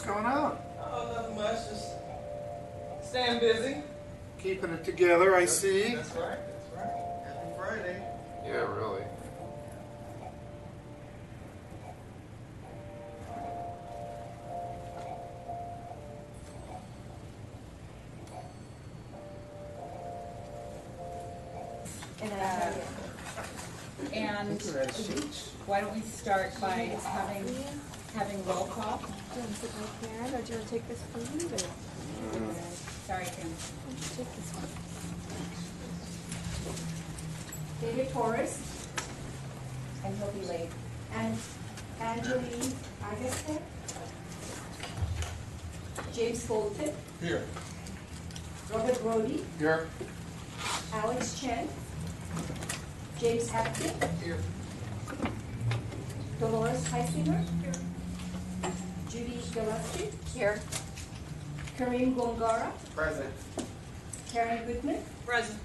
what's going on? Oh, nothing much. Just staying busy. Keeping it together, I see. That's right. That's right. Happy Friday. Yeah, really. And uh, and why don't we start by having, having roll call? Do you want right here, or do you want to take this food, or Sorry, Kim. why don't take this one? David Torres And he'll be late. and Angeline Agassiz. James Fulton, Here. Robert Brody, Here. Alex Chen, James Hapkin, Here. Dolores Heisinger, Judy Gillespie. Here. Kareem Gongara, Present. Karen Goodman, Present.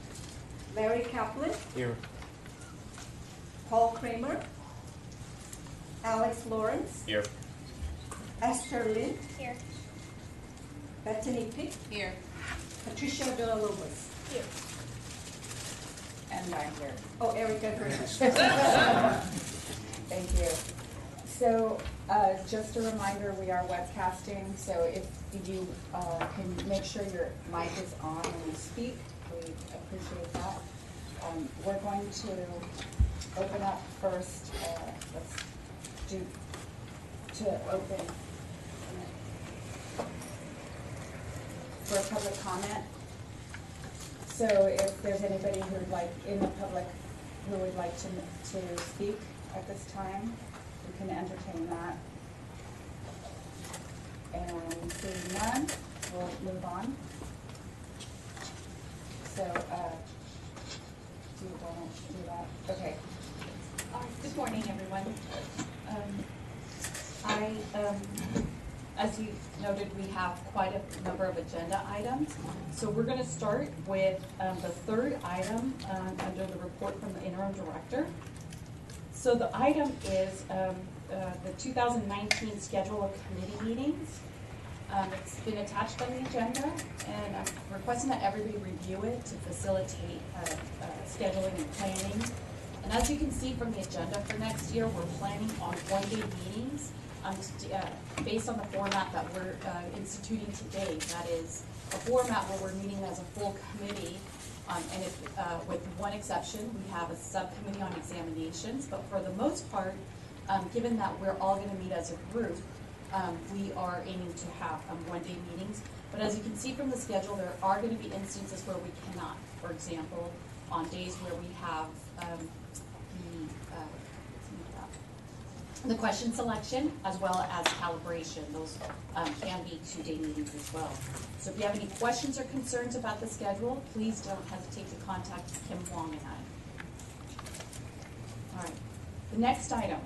Larry Kaplan, Here. Paul Kramer, Alex Lawrence, Here. Esther Lynn, Here. Bethany Pick, Here. Patricia Villalobos. Here. And I'm here. Oh, Erica Greenwich. Thank you. So, uh, just a reminder, we are webcasting, so if you, uh, can make sure your mic is on when you speak, we appreciate that. Um, we're going to open up first, uh, let's do, to open for public comment. So if there's anybody who would like, in the public, who would like to, to speak at this time, we can entertain that. And seeing none, we'll move on. So, uh, do you want to do that? Okay. Uh, Good morning, everyone. Um, I, um, as you noted, we have quite a number of agenda items. So we're going to start with um, the third item um, under the report from the interim director. So the item is um, uh, the 2019 schedule of committee meetings. Um, It's been attached on the agenda, and I'm requesting that everybody review it to facilitate uh, uh, scheduling and planning. And as you can see from the agenda for next year, we're planning on one-day meetings, um, uh, based on the format that we're uh, instituting today. That is a format where we're meeting as a full committee, um, and if, uh, with one exception, we have a subcommittee on examinations. But for the most part, um, given that we're all gonna meet as a group, um, we are aiming to have, um, one-day meetings. But as you can see from the schedule, there are gonna be instances where we cannot. For example, on days where we have, um, the, uh, let's move that. The question selection as well as calibration. Those, um, can be two-day meetings as well. So if you have any questions or concerns about the schedule, please don't hesitate to contact Kim Wong and I. All right, the next item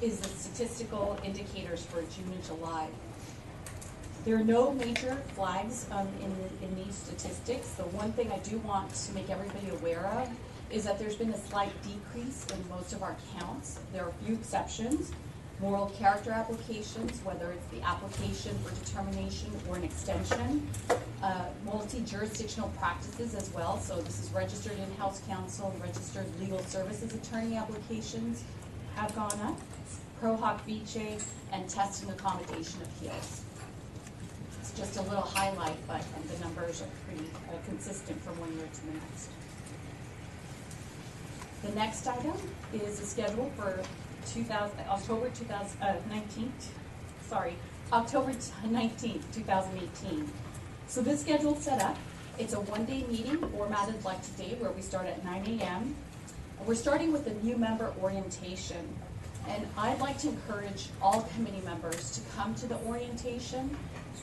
is the statistical indicators for June and July. There are no major flags um, in, in these statistics. The one thing I do want to make everybody aware of is that there's been a slight decrease in most of our counts. There are a few exceptions. Moral character applications, whether it's the application for determination or an extension. Uh, Multi-jurisdictional practices as well, so this is registered in-house counsel registered legal services attorney applications have gone up. Pro hac vice and test and accommodation appeals. It's just a little highlight, but the numbers are pretty uh, consistent from one year to the next. The next item is the schedule for two thousand, October two thousand, uh, nineteenth, sorry, October nineteenth, two thousand eighteen. So this schedule set up, it's a one-day meeting formatted like today, where we start at nine AM. We're starting with the new member orientation. And I'd like to encourage all committee members to come to the orientation.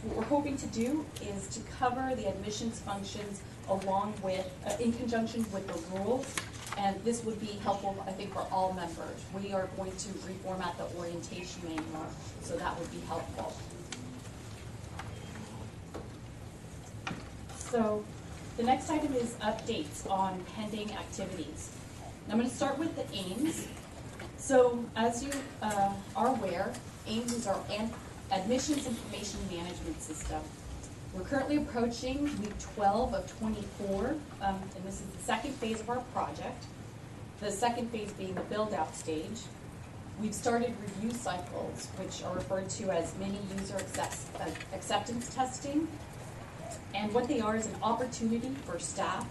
What we're hoping to do is to cover the admissions functions along with, uh, in conjunction with the rules. And this would be helpful, I think, for all members. We are going to reformat the orientation manual, so that would be helpful. So, the next item is updates on pending activities. I'm gonna start with the AIMS. So as you uh, are aware, AIMS is our admissions information management system. We're currently approaching week 12 of 24, um, and this is the second phase of our project. The second phase being the build-out stage. We've started review cycles, which are referred to as mini user accept- uh, acceptance testing. And what they are is an opportunity for staff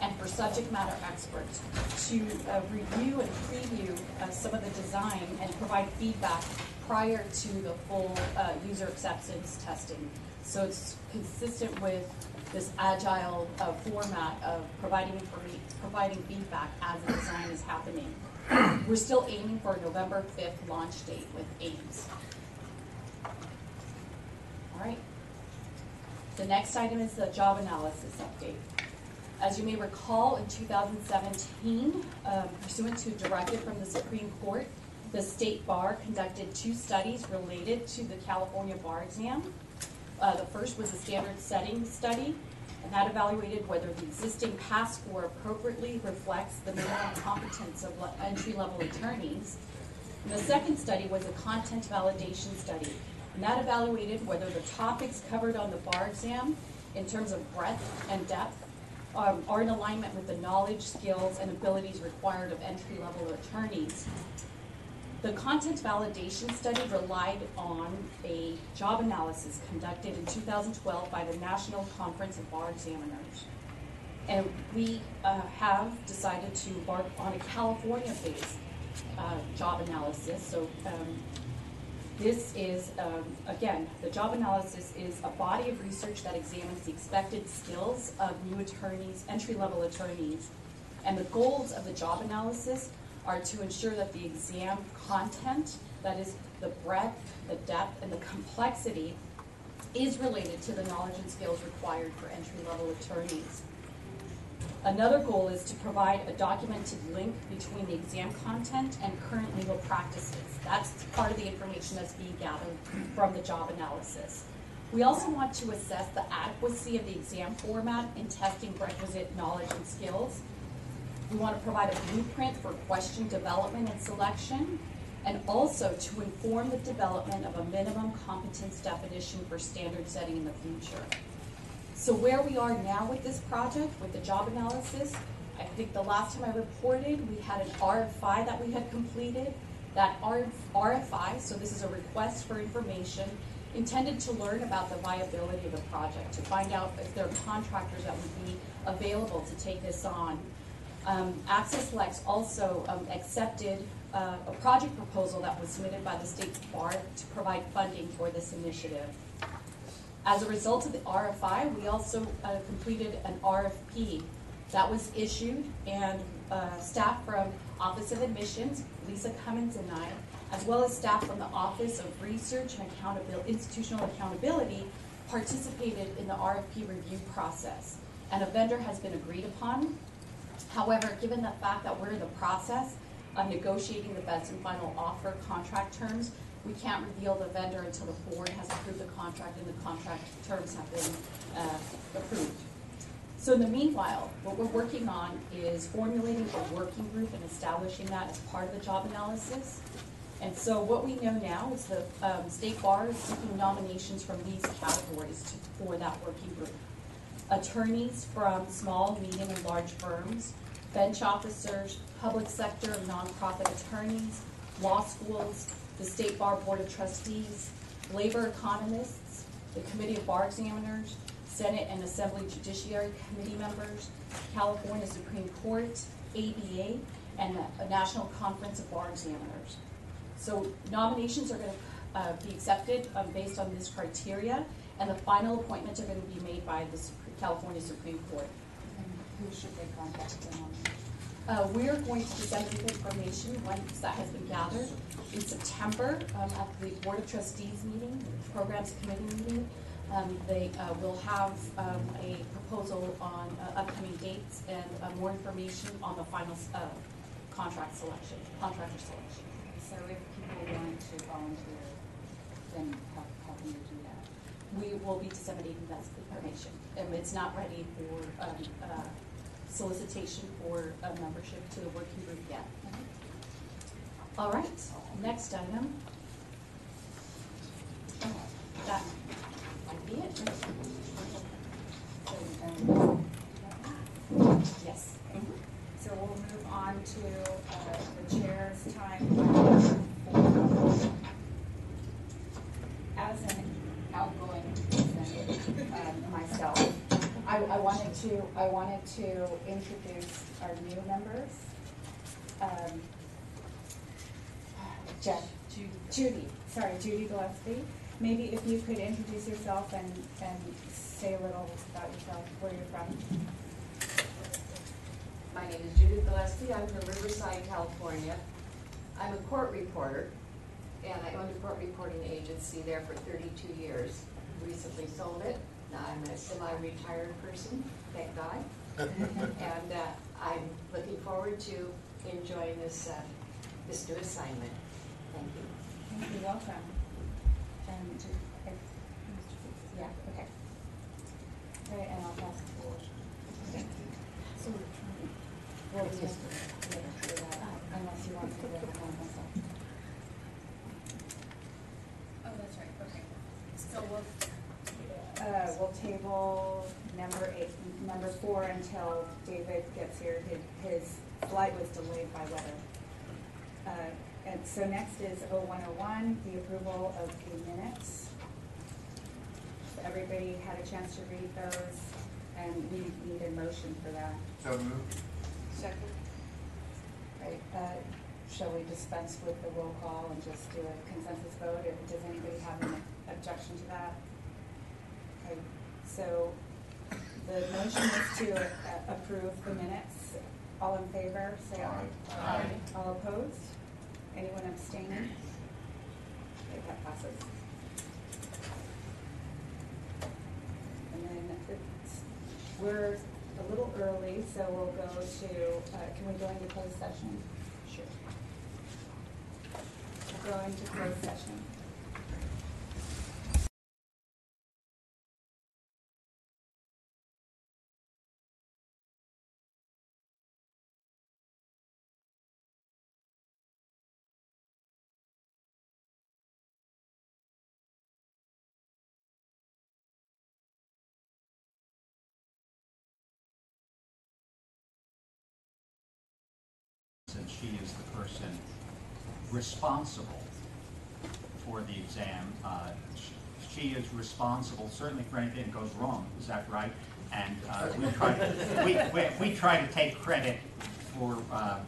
and for subject matter experts to uh, review and preview uh, some of the design and provide feedback prior to the full uh, user acceptance testing. So it's consistent with this agile uh, format of providing providing feedback as the design is happening. We're still aiming for a November 5th launch date with AIMS. All right. The next item is the job analysis update. As you may recall, in 2017, um, pursuant to a directive from the Supreme Court, the State Bar conducted two studies related to the California bar exam. Uh, The first was a standard setting study, and that evaluated whether the existing pass score appropriately reflects the minimum competence of le- entry-level attorneys. And the second study was a content validation study, and that evaluated whether the topics covered on the bar exam in terms of breadth and depth um, are in alignment with the knowledge, skills, and abilities required of entry-level attorneys. The content validation study relied on a job analysis conducted in 2012 by the National Conference of Bar Examiners. And we uh, have decided to embark on a California-based uh, job analysis. So um, this is, um, again, the job analysis is a body of research that examines the expected skills of new attorneys, entry-level attorneys. And the goals of the job analysis are to ensure that the exam content, that is the breadth, the depth, and the complexity, is related to the knowledge and skills required for entry-level attorneys. Another goal is to provide a documented link between the exam content and current legal practices. That's part of the information that's being gathered from the job analysis. We also want to assess the adequacy of the exam format in testing requisite knowledge and skills. We want to provide a blueprint for question development and selection, and also to inform the development of a minimum competence definition for standard setting in the future. So where we are now with this project, with the job analysis, I think the last time I reported, we had an RFI that we had completed. That RFI, so this is a request for information, intended to learn about the viability of the project, to find out if there are contractors that would be available to take this on. Um, AccessLex also um, accepted uh, a project proposal that was submitted by the State Bar to provide funding for this initiative. As a result of the RFI, we also uh, completed an RFP that was issued, and uh, staff from Office of Admissions, Lisa Cummins and I, as well as staff from the Office of Research and Accountability, Institutional Accountability, participated in the RFP review process. And a vendor has been agreed upon. However, given the fact that we're in the process of negotiating the best and final offer contract terms, we can't reveal the vendor until the board has approved the contract and the contract terms have been uh, approved. So in the meanwhile, what we're working on is formulating a working group and establishing that as part of the job analysis. And so what we know now is the um, state bar is seeking nominations from these categories to- for that working group. Attorneys from small, medium, and large firms, bench officers, public sector nonprofit attorneys, law schools, the State Bar Board of Trustees, labor economists, the Committee of Bar Examiners, Senate and Assembly Judiciary Committee members, California Supreme Court, ABA, and the National Conference of Bar Examiners. So nominations are gonna, uh, be accepted, um, based on this criteria, and the final appointments are gonna be made by the California Supreme Court. And who should they contact them on? Uh, we are going to disseminate the information once that has been gathered in September, um, at the Board of Trustees meeting, the Programs Committee meeting. Um, they, uh, will have, um, a proposal on, uh, upcoming dates and, uh, more information on the final, uh, contract selection, contractor selection. So if people want to volunteer, then how, how can you do that? We will be disseminating that information. Um, it's not ready for, um, uh, solicitation for, uh, membership to the working group yet. All right, next item. Oh, That might be it. So, um, Yes. So we'll move on to uh, the chair's time. As an outgoing person, um, myself, I, I wanted to, I wanted to introduce our new members. Um, Jeff, Judy, sorry, Judy Gillespie. Maybe if you could introduce yourself and, and say a little about yourself, where you're from. My name is Judy Gillespie, I'm from Riverside, California. I'm a court reporter, and I owned a court reporting agency there for thirty-two years. Recently sold it, now I'm a semi-retired person, thank God. And uh, I'm looking forward to enjoying this, uh, this new assignment. Thank you. Thank you, welcome. And, to- if- yeah, okay. Okay, and I'll pass it forward. So, well, we have to, to do that, unless you want to do it on myself. Oh, that's right, okay. So we'll, Uh, we'll table number eight, number four until David gets here. His, his flight was delayed by weather. Uh, and so next is oh one oh one, the approval of the minutes. So Everybody had a chance to read those, and we need a motion for that. So moved. Second. Right, uh, shall we dispense with the roll call and just do a consensus vote, does anybody have an objection to that? Okay, so the motion is to uh, approve the minutes. All in favor, say aye. Aye. All opposed? Anyone abstaining? Okay, that passes. And then it's, we're a little early, so we'll go to, uh, can we go into closed session? Sure. We'll go into closed session. She is the person responsible for the exam. Uh, sh- She is responsible certainly for anything that goes wrong, is that right? And uh, we try, we, we- we try to take credit for uh,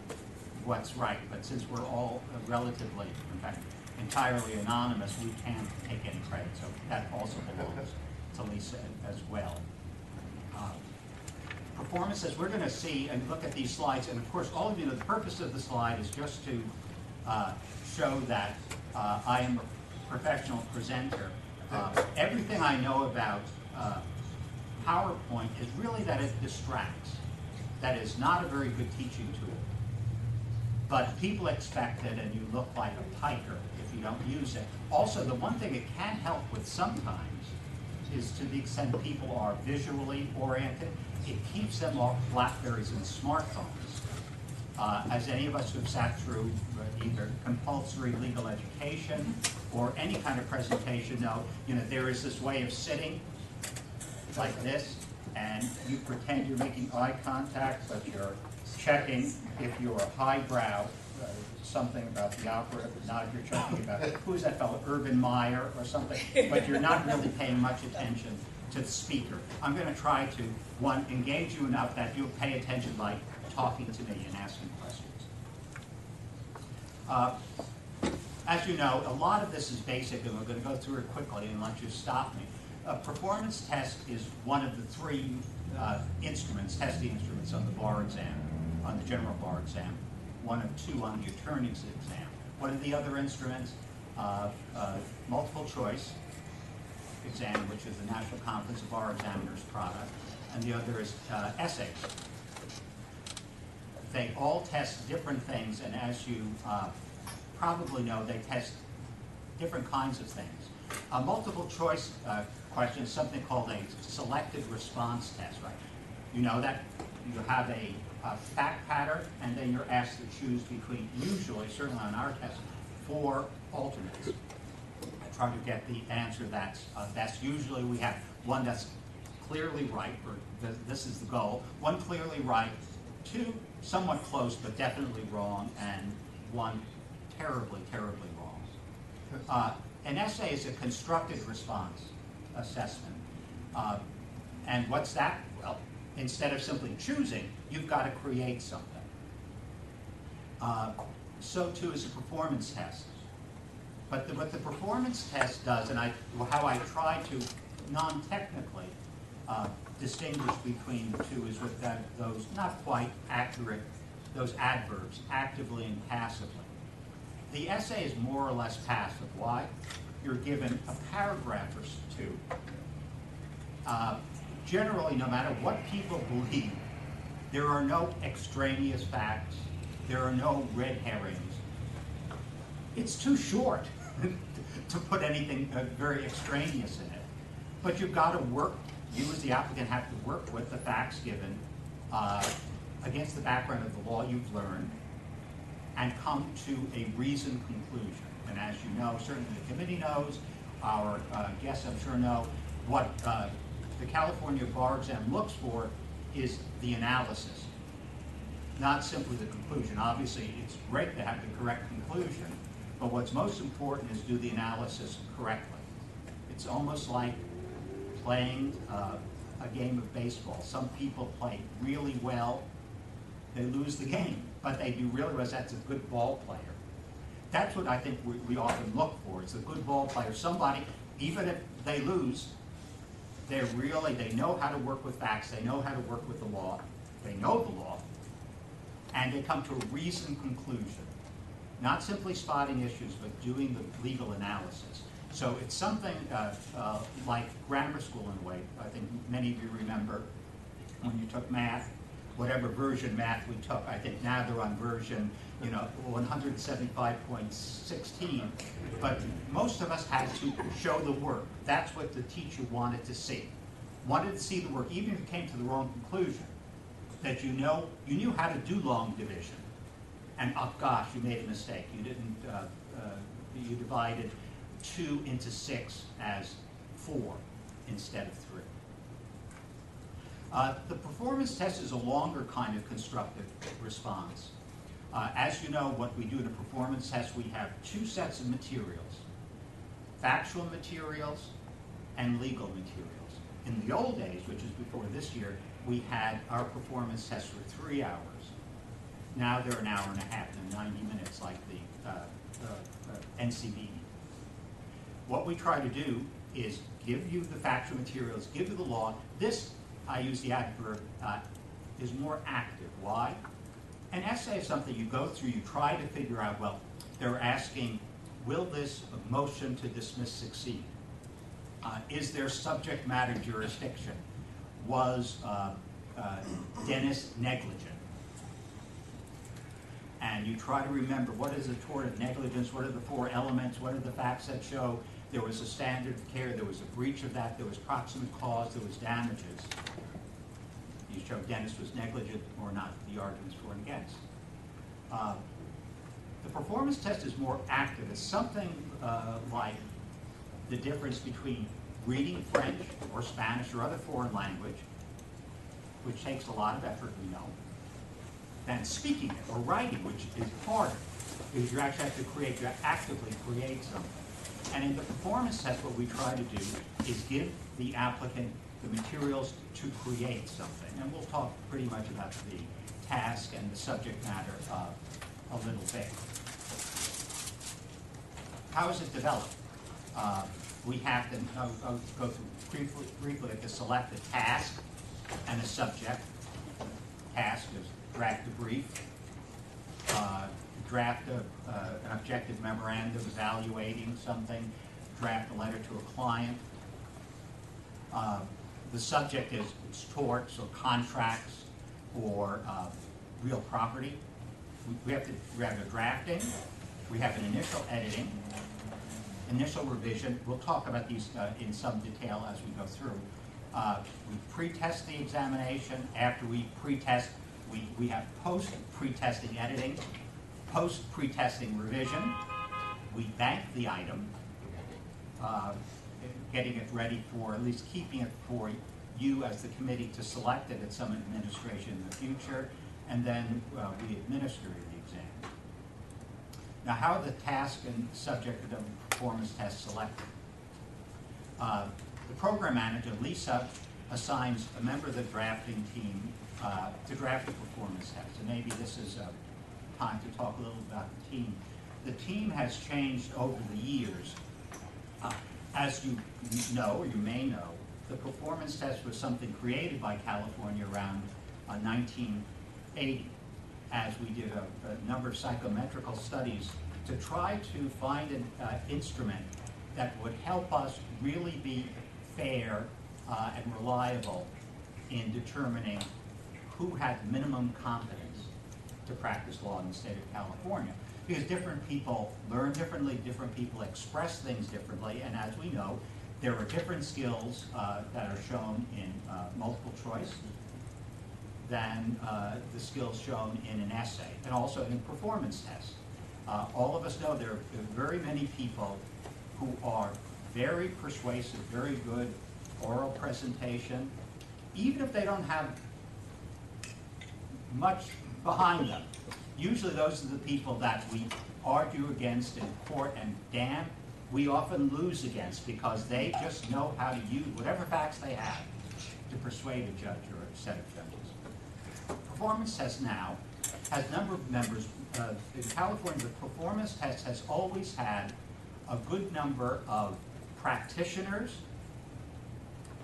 what's right, but since we're all relatively, in fact, entirely anonymous, we can't take any credit, so that also belongs to Lisa as well. Performances, we're going to see and look at these slides, and of course, all of you know, the purpose of the slide is just to uh, show that uh, I am a professional presenter. Uh, Everything I know about uh, PowerPoint is really that it distracts. That is not a very good teaching tool. But people expect it, and you look like a piker if you don't use it. Also, the one thing it can help with sometimes is to the extent people are visually oriented, it keeps them off Blackberries and smartphones. Uh, as any of us who've sat through uh, either compulsory legal education or any kind of presentation know, you know, there is this way of sitting like this, and you pretend you're making eye contact, but you're checking if you're highbrow, something about the opera, but not if you're talking about, who's that fellow, Urban Meyer or something, but you're not really paying much attention to the speaker. I'm gonna try to, one, engage you enough that you'll pay attention by talking to me and asking questions. Uh, As you know, a lot of this is basic, and we're gonna go through it quickly let you stop me. A performance test is one of the three uh, instruments, testing instruments on the bar exam, on the general bar exam, one of two on the attorney's exam. What are the other instruments? Uh, uh, Multiple choice exam, which is the National Conference of Bar Examiners product, and the other is uh, essays. They all test different things, and as you uh, probably know, they test different kinds of things. A multiple choice uh, question is something called a selected response test, right? You know that? you have a, a fact pattern, and then you're asked to choose between, usually, certainly on our test, four alternates. I try to get the answer that's, uh, that's usually, we have one that's clearly right, or th- this is the goal, one clearly right, two somewhat close but definitely wrong, and one terribly, terribly wrong. Uh, An essay is a constructed response assessment. Uh, And what's that? Instead of simply choosing, you've got to create something. Uh, So too is a performance test. But the- what the performance test does, and I, how I try to non-technically uh, distinguish between the two is with that, those not quite accurate, those adverbs, actively and passively. The essay is more or less passive. Why? You're given a paragraph or two. Uh, Generally, no matter what people believe, there are no extraneous facts, there are no red herrings. It's too short to put anything uh, very extraneous in it. But you've got to work, you as the applicant have to work with the facts given uh, against the background of the law you've learned and come to a reasoned conclusion. And as you know, certainly the committee knows, our uh, guests I'm sure know, what uh, the California Bar Exam looks for is the analysis, not simply the conclusion. Obviously, it's great to have the correct conclusion, but what's most important is do the analysis correctly. It's almost like playing uh, a game of baseball. Some people play really well, they lose the game, but they do really well. That's a good ball player. That's what I think we, we often look for. It's a good ball player. Somebody, even if they lose, they're really, they know how to work with facts, they know how to work with the law, they know the law, and they come to a reasoned conclusion. Not simply spotting issues, but doing the legal analysis. So it's something uh, uh, like grammar school in a way. I think many of you remember when you took math, whatever version math we took. I think now they're on version, you know, 175.16. But most of us had to show the work. That's what the teacher wanted to see. Wanted to see the work, even if you came to the wrong conclusion. That you know, you knew how to do long division. And oh gosh, you made a mistake. You didn't, uh, uh, you divided two into six as four instead of three. Uh, The performance test is a longer kind of constructive response. Uh, As you know, what we do in a performance test, we have two sets of materials. Factual materials and legal materials. In the old days, which is before this year, we had our performance test for three hours. Now they're an hour and a half and 90 minutes like the uh, uh, uh, NCB. What we try to do is give you the factual materials, give you the law. This, I use the adverb, uh, is more active. Why? An essay is something you go through, you try to figure out, well, they're asking, will this motion to dismiss succeed? Uh, Is there subject matter jurisdiction? Was uh, uh, Dennis negligent? And you try to remember, what is a tort of negligence? What are the four elements? What are the facts that show there was a standard of care, there was a breach of that, there was proximate cause, there was damages? You show Dennis was negligent or not, the arguments for and against. Uh, The performance test is more active. It's something uh, like the difference between reading French or Spanish or other foreign language, which takes a lot of effort, we know, than speaking it or writing, which is harder, because you actually have to create, you actively create something. And in the performance test, what we try to do is give the applicant the materials to create something. And we'll talk pretty much about the task and the subject matter a little bit. How is it developed? Uh, We have to, I'll, I'll go through briefly, briefly to select a task and a subject. Task is draft a brief, uh, draft a, uh, an objective memorandum evaluating something, draft a letter to a client. Uh, The subject is it's torts or contracts or uh, real property. We- We have to, we have a drafting, we have an initial editing, initial revision. We'll talk about these uh, in some detail as we go through. uh, we pre-test the examination. After we pre-test, we, we have post-pre-testing editing, post-pre-testing revision. We bank the item, uh, getting it ready for, at least keeping it for you as the committee to select it at some administration in the future, and then uh, we administer the exam. Now, how are the task and subject of the performance test selected? Uh, The program manager, Lisa, assigns a member of the drafting team uh, to draft the performance test. And maybe this is a time to talk a little about the team. The team has changed over the years. Uh, As you know, or you may know, the performance test was something created by California around uh, 1980, as we did a, a number of psychometrical studies to try to find an uh, instrument that would help us really be fair uh, and reliable in determining who had minimum competence to practice law in the state of California. Because different people learn differently, different people express things differently, and as we know, there are different skills uh, that are shown in uh, multiple choice than uh, the skills shown in an essay, and also in performance tests. Uh, All of us know there are very many people who are very persuasive, very good oral presentation, even if they don't have much behind them. Usually those are the people that we argue against in court and damn, we often lose against because they just know how to use whatever facts they have to persuade a judge or a set of judges. Performance test now has a number of members, uh, in California, the performance test has always had a good number of practitioners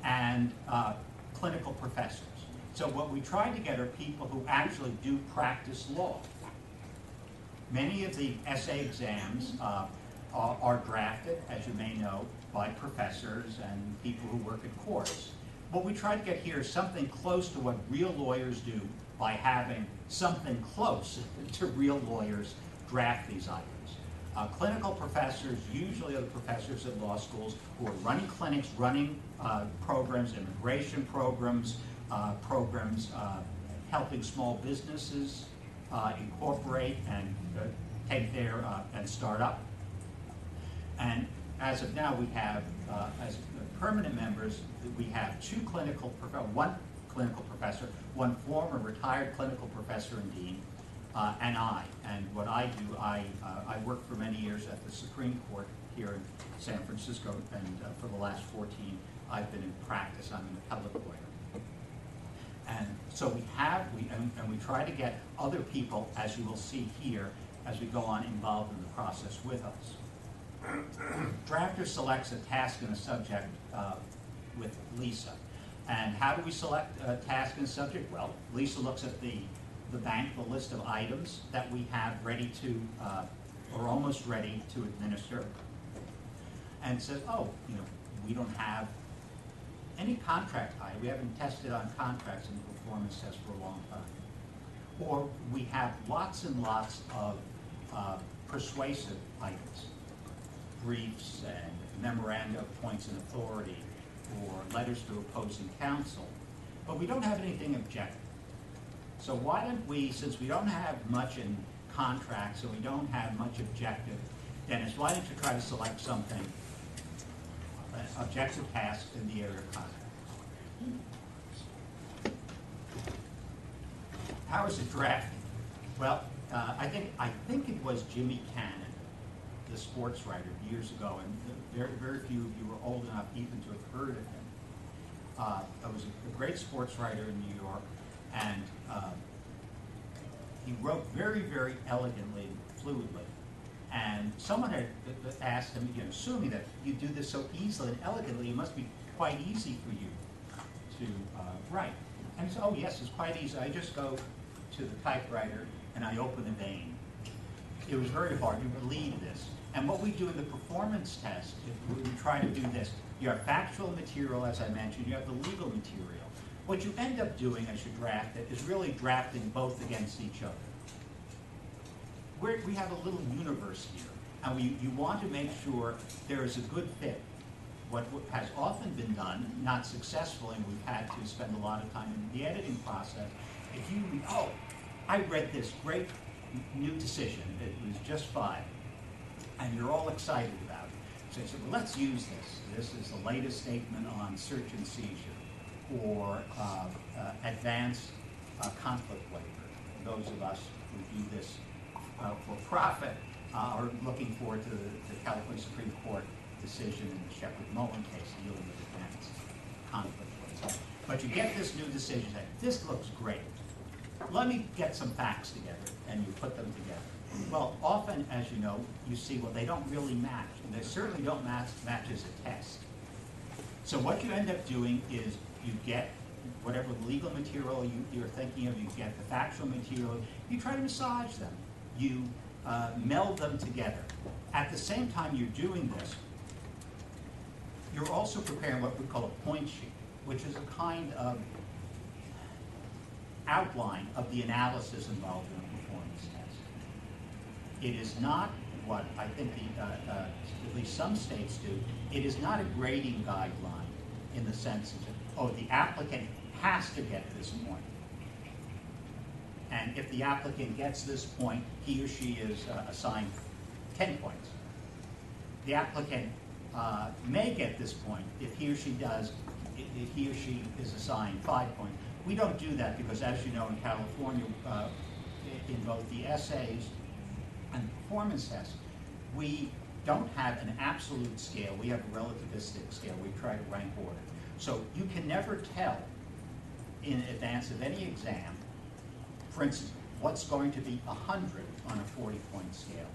and uh, clinical professors. So what we try to get are people who actually do practice law. Many of the essay exams uh, are are drafted, as you may know, by professors and people who work in courts. What we try to get here is something close to what real lawyers do by having something close to real lawyers draft these items. Uh, clinical professors usually are the professors at law schools who are running clinics, running uh, programs, immigration programs, uh, programs uh, helping small businesses incorporate and uh, take their, uh, and start up. And as of now, we have, uh, as permanent members, we have two clinical, one clinical professor, one former retired clinical professor and dean, uh, and I. And what I do, I, uh, I worked for many years at the Supreme Court here in San Francisco, and uh, for the last 14, I've been in practice. I'm an appellate lawyer. And so we have, we, and, and we try to get other people, as you will see here, as we go on, involved in the process with us. Drafter selects a task and a subject uh, with Lisa. And how do we select a task and subject? Well, Lisa looks at the, the bank, the list of items that we have ready to, uh, or almost ready to administer, and says, oh, you know, we don't have any contract item, we haven't tested on contracts in the performance test for a long time. Or we have lots and lots of uh, persuasive items, briefs and memoranda of points and authority, or letters to opposing counsel, but we don't have anything objective. So why don't we, since we don't have much in contracts and we don't have much objective, Dennis, why don't you try to select something, objective task in the area of contracts? How is it drafted? Well, uh, I think, I think it was Jimmy Cannon, the sports writer years ago, and very, very few of you were old enough even to have heard of him. Uh, He was a great sports writer in New York, and uh, he wrote very, very elegantly, fluidly. And someone had asked him, you know, assuming that you do this so easily and elegantly, it must be quite easy for you to uh, write. And he said, oh, yes, it's quite easy. I just go to the typewriter and I open a vein. It was very hard. You believe this. And what we do in the performance test, we try to do this, you have factual material, as I mentioned, you have the legal material. What you end up doing as you draft it is really drafting both against each other. We're, we have a little universe here, and we, you want to make sure there is a good fit. what has often been done, not successfully, and we've had to spend a lot of time in the editing process, if you, oh, I read this great new decision, it was just five, and you're all excited about it. So you say, well, let's use this. This is the latest statement on search and seizure, or uh, uh, advanced uh, conflict waiver. Those of us who do this for profit uh, are looking forward to the the California Supreme Court decision in the Sheppard Mullin case dealing with advanced conflict. But you get this new decision, say, this looks great. Let me get some facts together, and you put them together. Well, often, as you know, you see, well, they don't really match, and they certainly don't match, match as a test. So what you end up doing is you get whatever legal material you, you're thinking of, you get the factual material, you try to massage them. You uh, meld them together. At the same time you're doing this, you're also preparing what we call a point sheet, which is a kind of outline of the analysis involved in a performance test. It is not what I think the, uh, uh, at least some states do, it is not a grading guideline in the sense that, oh, the applicant has to get this point. And if the applicant gets this point, he or she is uh, assigned ten points. The applicant uh, may get this point if he or she does, if he or she is assigned five points. We don't do that because as you know, in California, uh, in both the essays and the performance tests, we don't have an absolute scale, we have a relativistic scale, we try to rank order. So you can never tell in advance of any exam, for instance, what's going to be a hundred on a forty-point scale.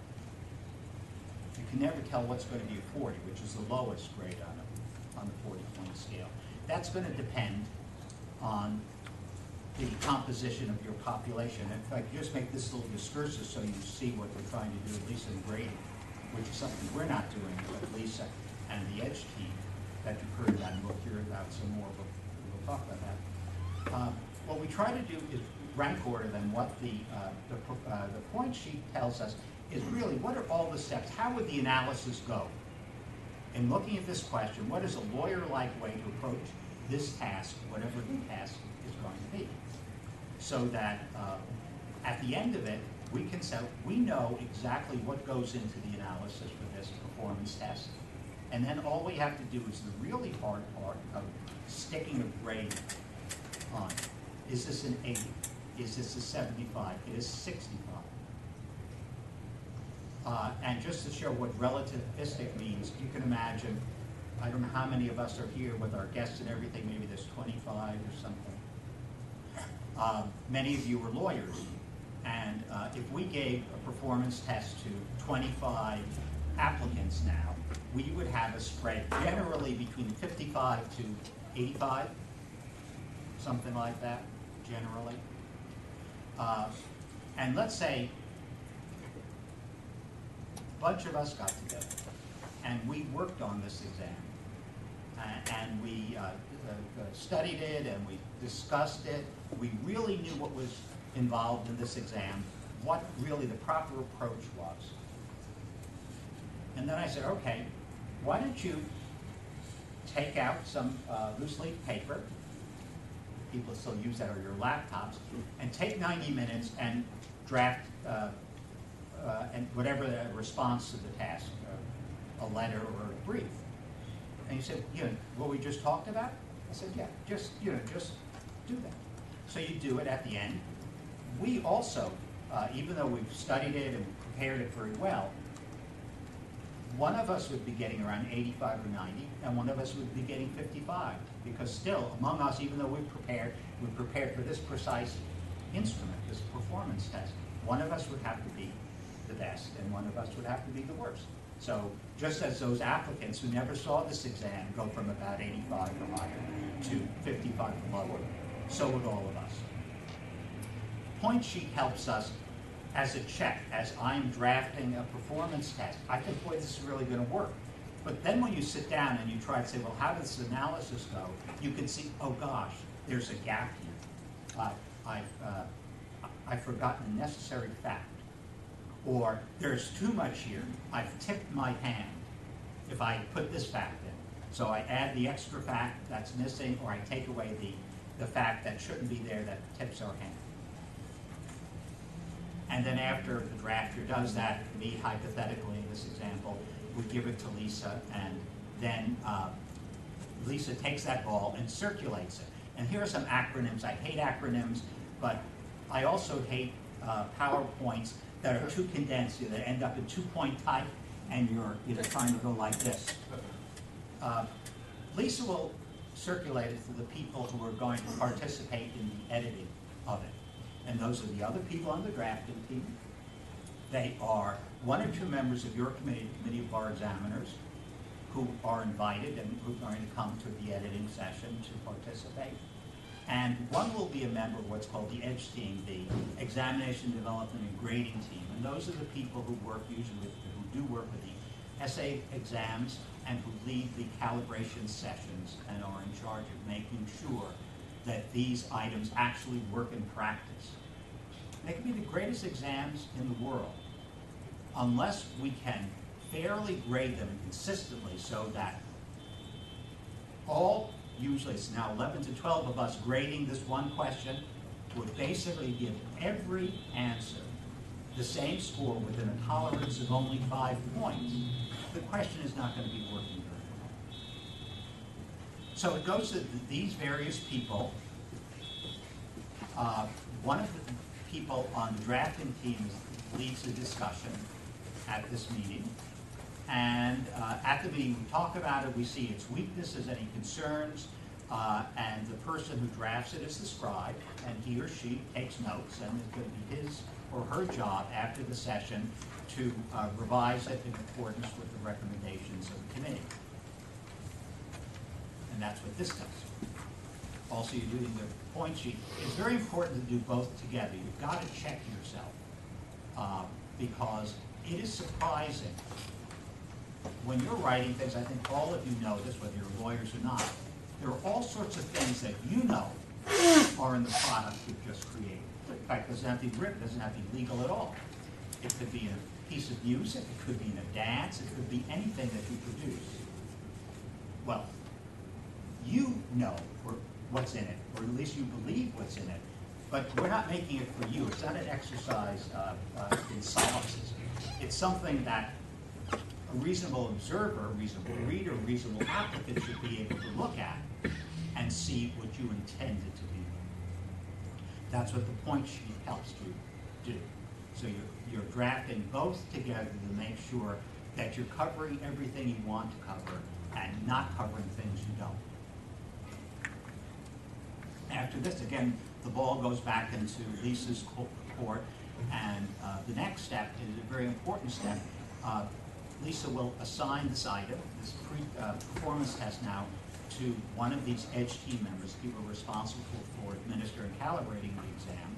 You can never tell what's going to be a forty, which is the lowest grade on a, on the forty-point scale. That's going to depend on the composition of your population. In fact, just make this a little discursive so you see what we're trying to do, at least in grading, which is something we're not doing, but Lisa and the EDGE team that you've heard about, and we'll hear about some more, but we'll talk about that. Um, What we try to do is rank order them, what the, uh, the, uh, the point sheet tells us is really, what are all the steps? How would the analysis go? In looking at this question, what is a lawyer-like way to approach this task, whatever the task is going to be? So that, uh, at the end of it, we can say, we know exactly what goes into the analysis for this performance test. And then all we have to do is the really hard part of sticking a grade on. Is this an eighty? Is this a seventy-five? It is sixty-five. Uh, and just to show what relativistic means, you can imagine, I don't know how many of us are here with our guests and everything, maybe there's twenty-five or something. Um, many of you are lawyers, and uh, if we gave a performance test to twenty-five applicants now, we would have a spread generally between fifty-five to eighty-five, something like that, generally. Uh, And let's say a bunch of us got together, and we worked on this exam. And we uh, uh, uh, studied it, and we discussed it. We really knew what was involved in this exam, what really the proper approach was. And then I said, okay, why don't you take out some uh, loose leaf paper, people still use that, or your laptops, and take ninety minutes and draft, uh, uh, and whatever the response to the task, uh, a letter or a brief. And he said, you know, what we just talked about? I said, yeah, just, you know, just do that. So you do it at the end. We also, uh, even though we've studied it and prepared it very well, one of us would be getting around eighty-five or ninety, and one of us would be getting fifty-five. Because still, among us, even though we've prepared, we've prepared for this precise instrument, this performance test, one of us would have to be the best, and one of us would have to be the worst. So, just as those applicants who never saw this exam go from about eighty-five or higher to fifty-five or lower, so would all of us. Point sheet helps us as a check, as I'm drafting a performance test. I think, boy, this is really gonna work. But then when you sit down and you try to say, well, how does this analysis go? You can see, oh gosh, there's a gap here. I've, uh, I've forgotten a necessary fact. Or there's too much here. I've tipped my hand if I put this fact in. So I add the extra fact that's missing, or I take away the, the fact that shouldn't be there that tips our hand. And then after the drafter does that, me hypothetically in this example, would give it to Lisa, and then uh, Lisa takes that ball and circulates it. And here are some acronyms. I hate acronyms, but I also hate uh, PowerPoints that are too condensed, that end up in two-point type, and you're, you know, trying to go like this. Uh, Lisa will circulate it to the people who are going to participate in the editing of it. And those are the other people on the drafting team. They are one or two members of your committee, Committee of Bar Examiners, who are invited and who are going to come to the editing session to participate. And one will be a member of what's called the EDGE team, the Examination Development and Grading Team. And those are the people who work usually with, who do work with the essay exams and who lead the calibration sessions and are in charge of making sure that these items actually work in practice. They can be the greatest exams in the world unless we can fairly grade them consistently so that all, usually it's now 11 to 12 of us grading this one question, would basically give every answer the same score within a tolerance of only five points, the question is not going to be working very well. So it goes to these various people. Uh, One of the people on drafting teams leads the discussion at this meeting. And uh, at the meeting, we talk about it, we see its weaknesses, any concerns, uh, and the person who drafts it is the scribe, and he or she takes notes, and it's going to be his or her job after the session to uh, revise it in accordance with the recommendations of the committee. And that's what this does. Also, you're doing the point. It's very important to do both together. You've got to check yourself, uh, because it is surprising when you're writing things, I think all of you know this, whether you're lawyers or not, there are all sorts of things that you know are in the product you've just created. In fact, it doesn't have to be written, it doesn't have to be legal at all. It could be in a piece of music, it could be in a dance, it could be anything that you produce. Well, you know or what's in it, or at least you believe what's in it, but we're not making it for you. It's not an exercise uh, uh, in solipsism. It's something that a reasonable observer, a reasonable reader, a reasonable applicant should be able to look at and see what you intended to be. That's what the point sheet helps you do. So you're, you're drafting both together to make sure that you're covering everything you want to cover and not covering things you don't. After this, again, the ball goes back into Lisa's court, and uh, the next step is a very important step. Uh, Lisa will assign this item, this pre, uh, performance test now, to one of these EDGE team members, people responsible for administering and calibrating the exam,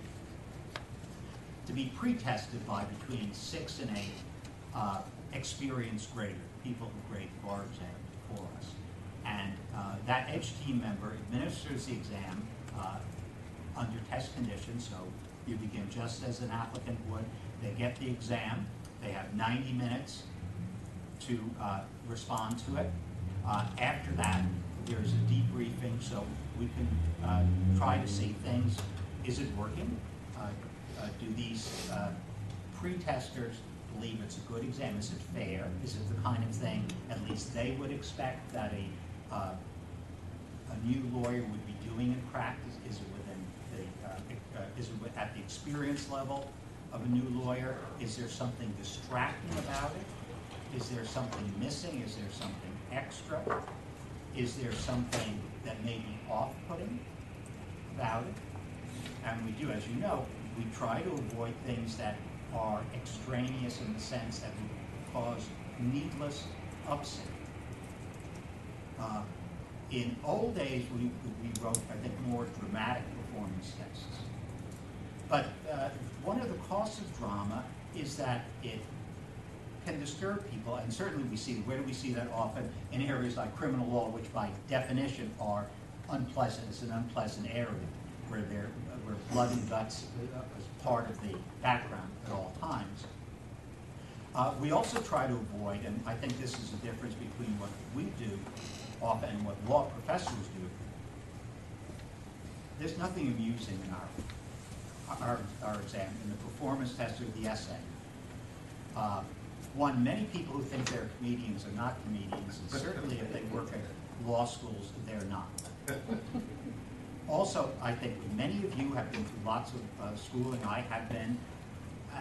to be pre-tested by between six and eight uh, experienced graders, people who grade the bar exam for us. And uh, that EDGE team member administers the exam uh, under test conditions, so you begin just as an applicant would. They get the exam, they have 90 minutes to uh, respond to it. Uh, After that, there's a debriefing, so we can uh, try to see things. Is it working? Uh, uh, Do these pre-testers believe it's a good exam? Is it fair? Is it the kind of thing at least they would expect that a, uh, a new lawyer would be doing in practice? Is it within the, uh, uh, is it at the experience level of a new lawyer? Is there something distracting about it? Is there something missing? Is there something extra? Is there something that may be off-putting about it? And we do, as you know, we try to avoid things that are extraneous in the sense that would cause needless upset. Uh, In old days, we, we wrote, I think, more dramatic performance tests. But uh, one of the costs of drama is that it can disturb people, and certainly we see, where do we see that often? In areas like criminal law, which by definition are unpleasant, it's an unpleasant area, where there, where blood and guts uh, is part of the background at all times. Uh, we also try to avoid, and I think this is the difference between what we do often and what law professors do, there's nothing amusing in our, our, our exam, in the performance test or the essay. Uh, One, many people who think they're comedians are not comedians, and certainly if they work at law schools, they're not. Also, I think many of you have been through lots of uh, schooling, I have been,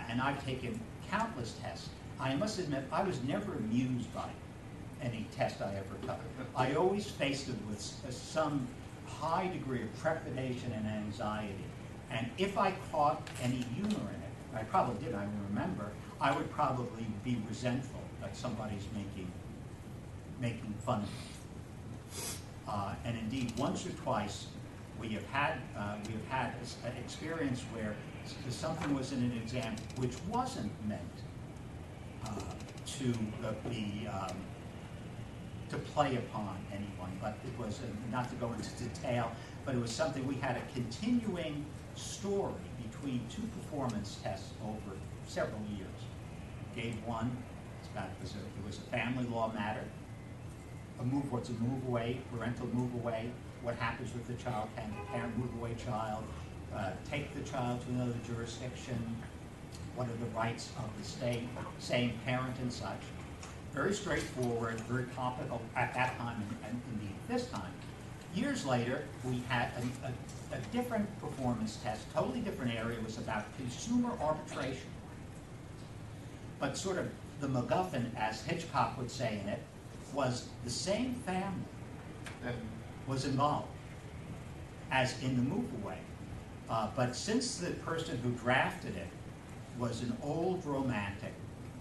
and I've taken countless tests. I must admit, I was never amused by any test I ever took. I always faced it with some high degree of trepidation and anxiety. And if I caught any humor in it, I probably did, I remember, I would probably be resentful that somebody's making, making fun of me. Uh, And indeed, once or twice, we have had, uh, we have had an experience where something was in an exam which wasn't meant uh, to be, um, to play upon anyone, but it was, uh, not to go into detail, but it was something, we had a continuing story between two performance tests over several years. Gave one, about, it was a, it was a family law matter, a move, what's a move away, parental move away, what happens with the child, can the parent move away child, uh, take the child to another jurisdiction, what are the rights of the state, same parent and such. Very straightforward, very topical at that time and- and indeed this time. Years later, we had a, a, a different performance test, totally different area, was about consumer arbitration. But sort of the MacGuffin, as Hitchcock would say in it, was the same family that was involved as in the move away. Uh, but since the person who drafted it was an old romantic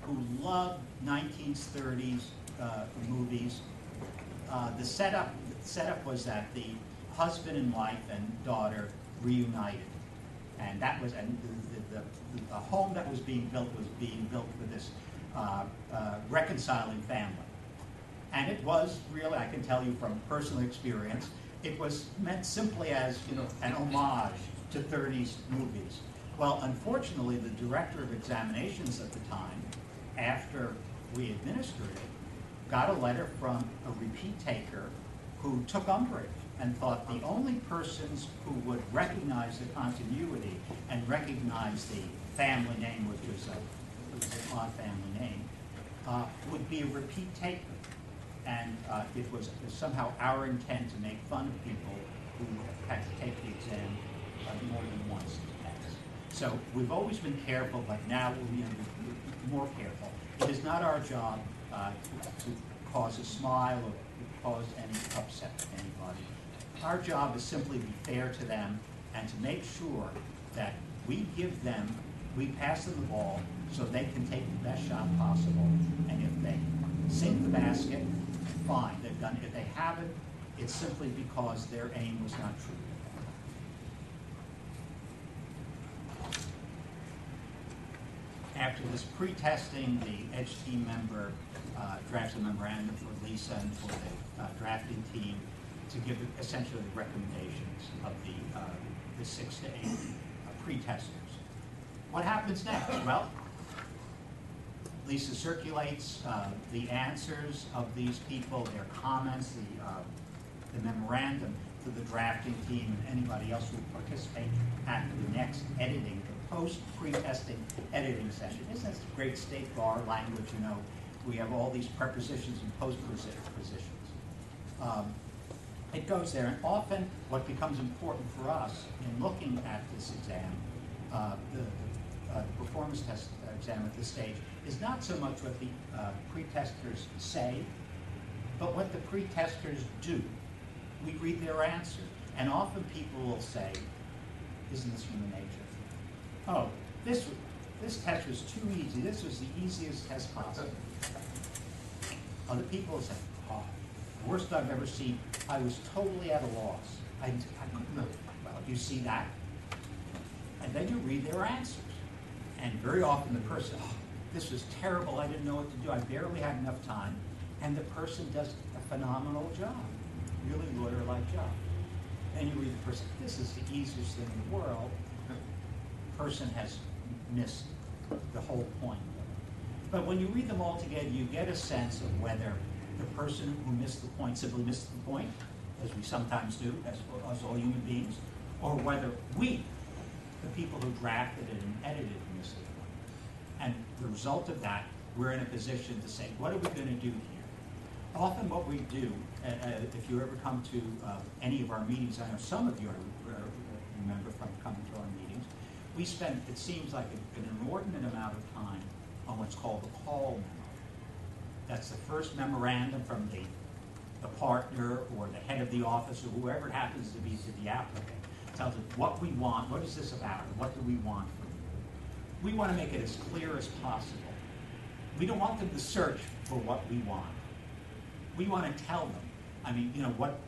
who loved 1930s uh, movies, uh, the setup setup was that the husband and wife and daughter reunited, and that was and the, the, the, the home that was being built was being built for this uh, uh, reconciling family. And it was really, I can tell you from personal experience, it was meant simply as, you know, an homage to 30s movies. Well, unfortunately, the director of examinations at the time, after we administered it, got a letter from a repeat taker who took umbrage and thought the only persons who would recognize the continuity and recognize the family name, which was a, was an odd family name, uh, would be a repeat taker. And uh, it was somehow our intent to make fun of people who had to take the exam uh, more than once to pass. So we've always been careful, but now we'll be more careful. It is not our job uh, to cause a smile or cause any upset. Our job is simply to be fair to them and to make sure that we give them, we pass them the ball so they can take the best shot possible. And if they sink the basket, fine, they've done it. If they haven't, it's simply because their aim was not true. After this pre-testing, the Edge team member uh, drafts a memorandum for Lisa and for the uh, drafting team to give essentially the recommendations of the, uh, the six to eight uh, pre-testers. What happens next? Well, Lisa circulates uh, the answers of these people, their comments, the, uh, the memorandum to the drafting team and anybody else who will participate at the next editing, the post-pre-testing editing session. Isn't that great state bar language, you know? We have all these prepositions and post-positions. Um, It goes there, and often what becomes important for us in looking at this exam, uh, the, uh, the performance test exam at this stage, is not so much what the uh, pre-testers say, but what the pre-testers do. We read their answer, and often people will say, isn't this human nature? Oh, this, this test was too easy, this was the easiest test possible. Other people will say, worst I've ever seen, I was totally at a loss. I, I couldn't, know. well, you see that? And then you read their answers. And very often the person, oh, this was terrible, I didn't know what to do, I barely had enough time. And the person does a phenomenal job, really lawyer-like job. And you read the person, this is the easiest thing in the world. The Person has missed the whole point. But when you read them all together, you get a sense of whether the person who missed the point simply missed the point, as we sometimes do, as, as all human beings, or whether we, the people who drafted it and edited it, missed the point. And the result of that, we're in a position to say, what are we gonna do here? Often what we do, uh, uh, if you ever come to uh, any of our meetings, I know some of you are, uh, remember from coming to our meetings, we spend, it seems like an inordinate amount of time on what's called the call. That's the first memorandum from the, the partner or the head of the office or whoever it happens to be to the applicant. Tells us what we want, what is this about, and what do we want from you. We want to make it as clear as possible. We don't want them to search for what we want. We want to tell them. I mean, you know, what,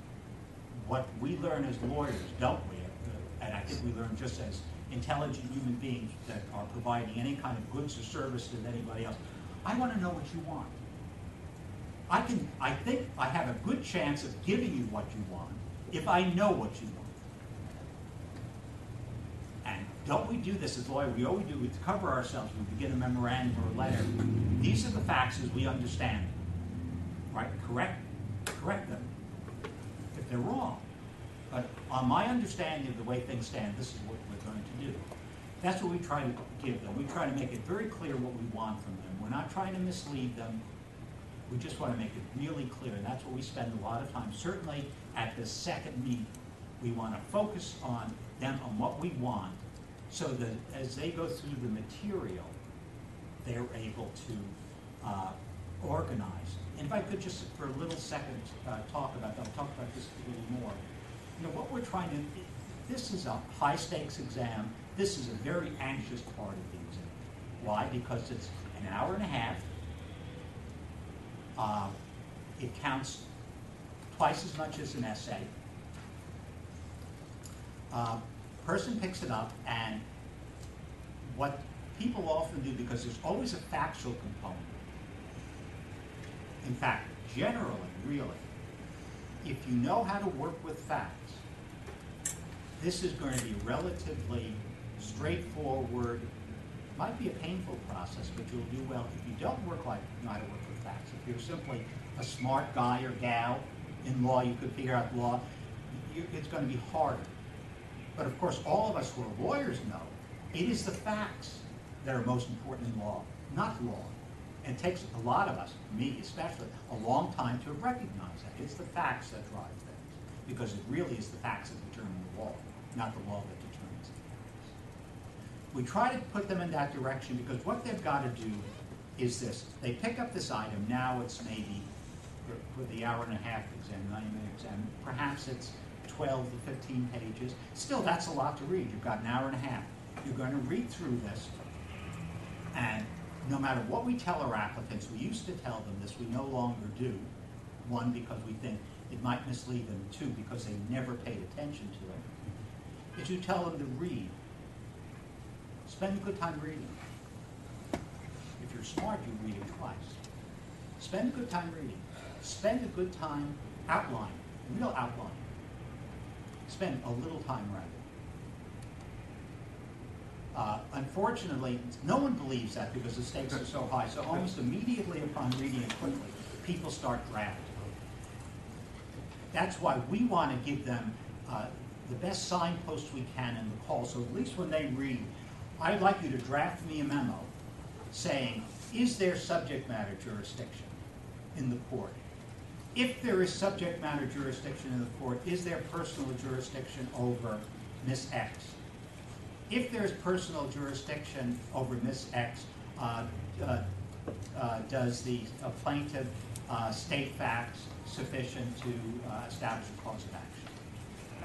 what we learn as lawyers, don't we? And I think we learn just as intelligent human beings that are providing any kind of goods or service to anybody else. I want to know what you want. I can, I think I have a good chance of giving you what you want if I know what you want. And don't we do this as lawyers? We always do, we cover ourselves, we begin a memorandum or a letter. These are the facts as we understand them. Right? Correct, correct them if they're wrong. But on my understanding of the way things stand, this is what we're going to do. That's what we try to give them. We try to make it very clear what we want from them. We're not trying to mislead them. We just want to make it really clear, and that's what we spend a lot of time, certainly at the second meeting. We want to focus on them, on what we want, so that as they go through the material, they're able to uh, organize. And if I could just for a little second uh, talk about, that, I'll talk about this a little more. You know, what we're trying to, this is a high-stakes exam. This is a very anxious part of the exam. Why? Because it's an hour and a half. Uh, It counts twice as much as an essay. Uh, Person picks it up, and what people often do, because there's always a factual component. In fact, generally, really, if you know how to work with facts, this is going to be relatively straightforward. Might be a painful process, but you'll do well. If you don't work like, know how to work if you're simply a smart guy or gal in law, you could figure out law, you, it's going to be harder. But of course, all of us who are lawyers know, it is the facts that are most important in law, not law. And it takes a lot of us, me especially, a long time to recognize that. It's the facts that drive things, because it really is the facts that determine the law, not the law that determines the facts. We try to put them in that direction because what they've got to do is this. They pick up this item, now it's maybe, for, for the hour and a half exam, ninety minute exam, perhaps it's twelve to fifteen pages. Still, that's a lot to read. You've got an hour and a half. You're going to read through this, and no matter what we tell our applicants, we used to tell them this, we no longer do. One, because we think it might mislead them. Two, because they never paid attention to it. Is you tell them to read. Spend a good time reading. If you're smart, you read it twice. Spend a good time reading. Spend a good time outlining, real outlining. Spend a little time writing. Uh, Unfortunately, no one believes that because the stakes are so high, so almost immediately upon reading it quickly, people start drafting. That's why we want to give them uh, the best signposts we can in the call, so at least when they read, I'd like you to draft me a memo saying, is there subject matter jurisdiction in the court? If there is subject matter jurisdiction in the court, is there personal jurisdiction over Miss X? If there's personal jurisdiction over Miss X, uh, uh, uh, does the uh, plaintiff uh, state facts sufficient to uh, establish a cause of action?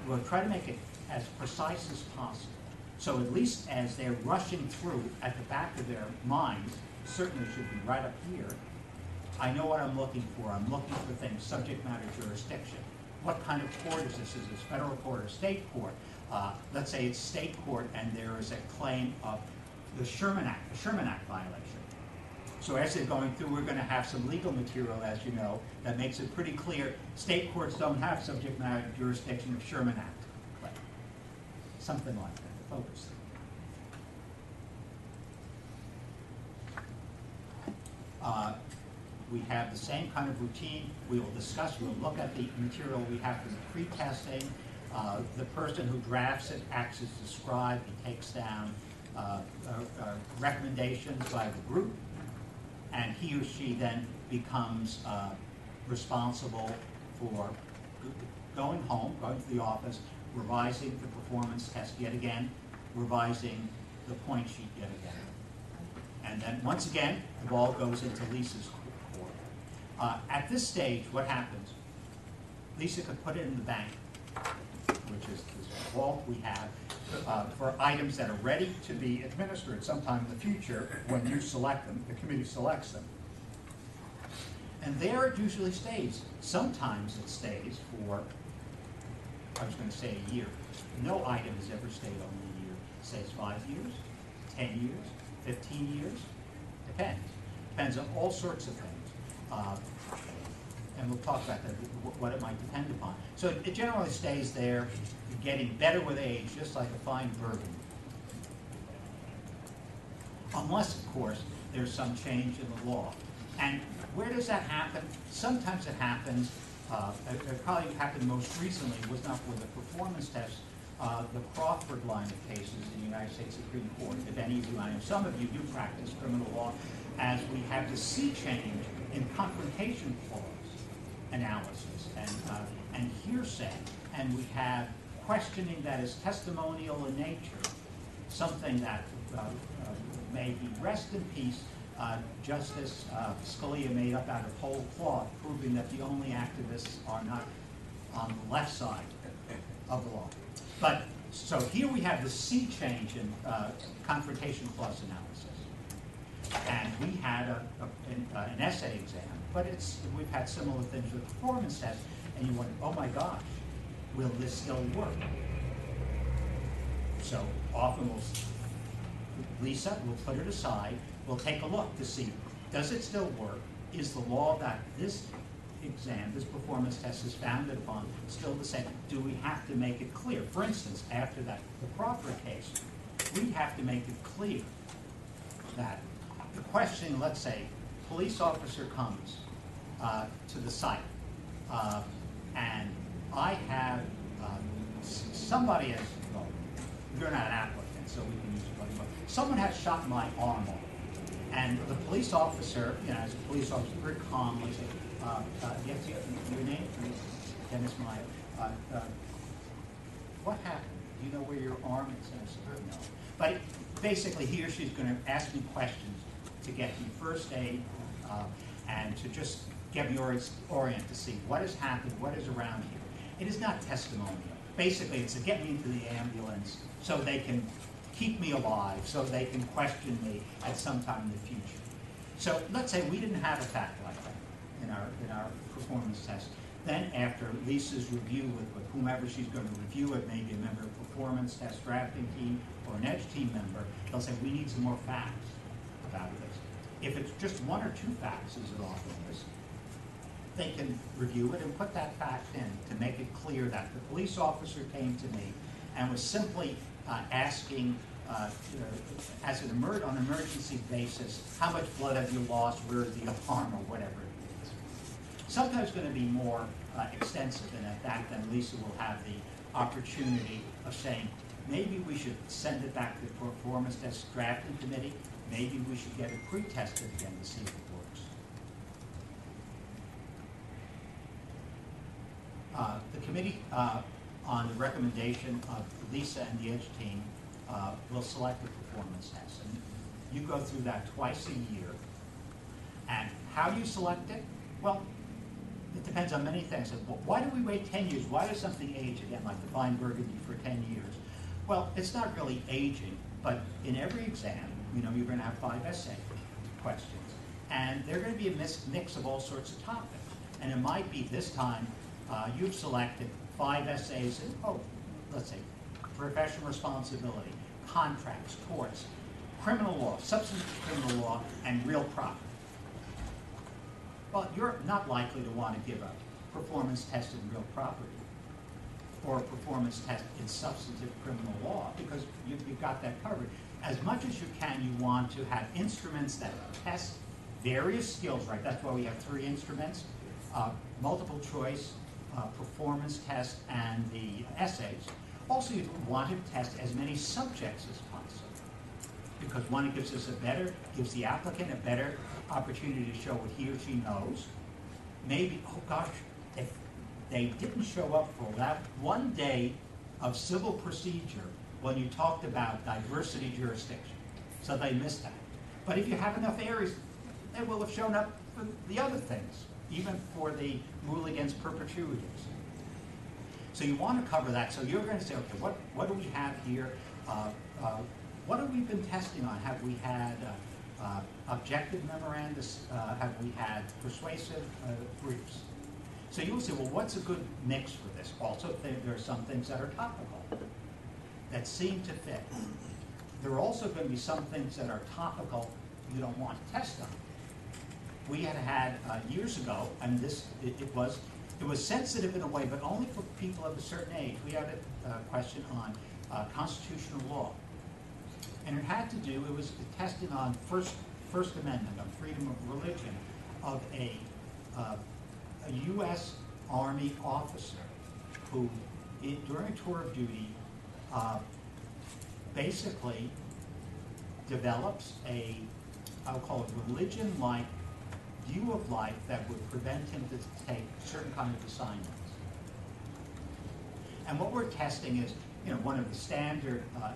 We'll try to make it as precise as possible. So at least as they're rushing through at the back of their minds, certainly should be right up here, I know what I'm looking for. I'm looking for things, subject matter jurisdiction. What kind of court is this? Is this federal court or state court? Uh, let's say it's state court and there is a claim of the Sherman Act, the Sherman Act violation. So as they're going through, we're gonna have some legal material, as you know, that makes it pretty clear, state courts don't have subject matter jurisdiction of Sherman Act. Something like that, focus. Uh, we have the same kind of routine. We will discuss, we'll look at the material we have for the pre-testing. Uh, The person who drafts it acts as the scribe, he takes down uh, uh, uh, recommendations by the group, and he or she then becomes uh, responsible for going home, going to the office, revising the performance test yet again, revising the point sheet yet again. And then, once again, the ball goes into Lisa's court. Uh, At this stage, what happens? Lisa could put it in the bank, which is this vault we have, uh, for items that are ready to be administered sometime in the future, when you select them, the committee selects them. And there it usually stays. Sometimes it stays for, I was gonna say a year. No item has ever stayed only a year. It Stays five years, ten years, fifteen years, depends. Depends on all sorts of things. Uh, And we'll talk about that, what it might depend upon. So it generally stays there, getting better with age, just like a fine bourbon. Unless, of course, there's some change in the law. And where does that happen? Sometimes it happens, uh, it it probably happened most recently, was not with the performance test, uh, the Crawford line of cases in the United States Supreme Court. If any of you, I know some of you do practice criminal law, as we have the sea change in confrontation clause analysis and, uh, and hearsay, and we have questioning that is testimonial in nature, something that uh, uh, may be rest in peace, uh, Justice uh, Scalia made up out of whole cloth, proving that the only activists are not on the left side of the law. But, so here we have the sea change in uh, confrontation clause analysis. And we had a, a- an, uh, an essay exam, but it's, we've had similar things with performance tests, and you wonder, oh my gosh, will this still work? So often we'll, Lisa, we'll put it aside, we'll take a look to see, does it still work? Is the law that this exam, this performance test is founded upon still the same? Do we have to make it clear? For instance, after that, the Crawford case, we have to make it clear that the question, let's say, police officer comes uh, to the site, uh, and I have, s- somebody has, well, you're not an applicant, so we can use it, but someone has shot my arm off. And the police officer, you know, as a police officer, very calmly say, uh, uh, your, your name, please? Dennis Meyer. Uh, uh, what happened? Do you know where your arm is? And I said, no. But basically, he or she's gonna ask me questions to get me first aid, uh, and to just get me ori- oriented to see what has happened, what is around here. It is not testimonial. Basically, it's to get me into the ambulance so they can keep me alive, so they can question me at some time in the future. So let's say we didn't have a fact in our, in our performance test. Then after Lisa's review with, with whomever she's going to review it, maybe a member of performance test drafting team or an edge team member, they'll say, we need some more facts about this. If it's just one or two facts, as it often is, they can review it and put that fact in to make it clear that the police officer came to me and was simply uh, asking, uh, as an emer, on an emergency basis, how much blood have you lost, where is the arm, or whatever. Sometimes going to be more uh, extensive, and at that, then Lisa will have the opportunity of saying, maybe we should send it back to the performance test drafting committee, maybe we should get it pre-tested again to see if it works. Uh, The committee, uh, on the recommendation of Lisa and the Edge team, uh, will select the performance test. And you go through that twice a year. And how you select it? Well, it depends on many things. Why do we wait ten years? Why does something age again, like the fine burgundy for ten years? Well, it's not really aging, but in every exam, you know, you're gonna have five essay questions. And they're gonna be a mix, mix of all sorts of topics. And it might be this time, uh, you've selected five essays in, oh, let's say, professional responsibility, contracts, torts, criminal law, substantive criminal law, and real property. Well, you're not likely to want to give a performance test in real property or a performance test in substantive criminal law because you, you've got that covered. As much as you can, you want to have instruments that test various skills, right? That's why we have three instruments, uh, multiple choice, uh, performance test, and the essays. Also, you want to test as many subjects as possible because one, it gives us a better, gives the applicant a better opportunity to show what he or she knows. Maybe, oh gosh, if they didn't show up for that one day of civil procedure when you talked about diversity jurisdiction, so they missed that. But if you have enough areas, they will have shown up for the other things, even for the rule against perpetuities. So you want to cover that, so you're going to say, okay, what, what do we have here? Uh, uh, What have we been testing on? Have we had uh, uh, objective memorandums? Uh, Have we had persuasive uh, briefs? So you'll say, well, what's a good mix for this? Also, there are some things that are topical, that seem to fit. There are also going to be some things that are topical you don't want to test on. We had had uh, years ago, and this, it it was, it was sensitive in a way, but only for people of a certain age. We had a question on uh, constitutional law. And it had to do, it was testing on First, First Amendment, on freedom of religion, of a, uh, a U.S. Army officer who, during a tour of duty, uh, basically develops a, I'll call it religion-like view of life that would prevent him to take certain kind of assignments. And what we're testing is, you know, one of the standard uh,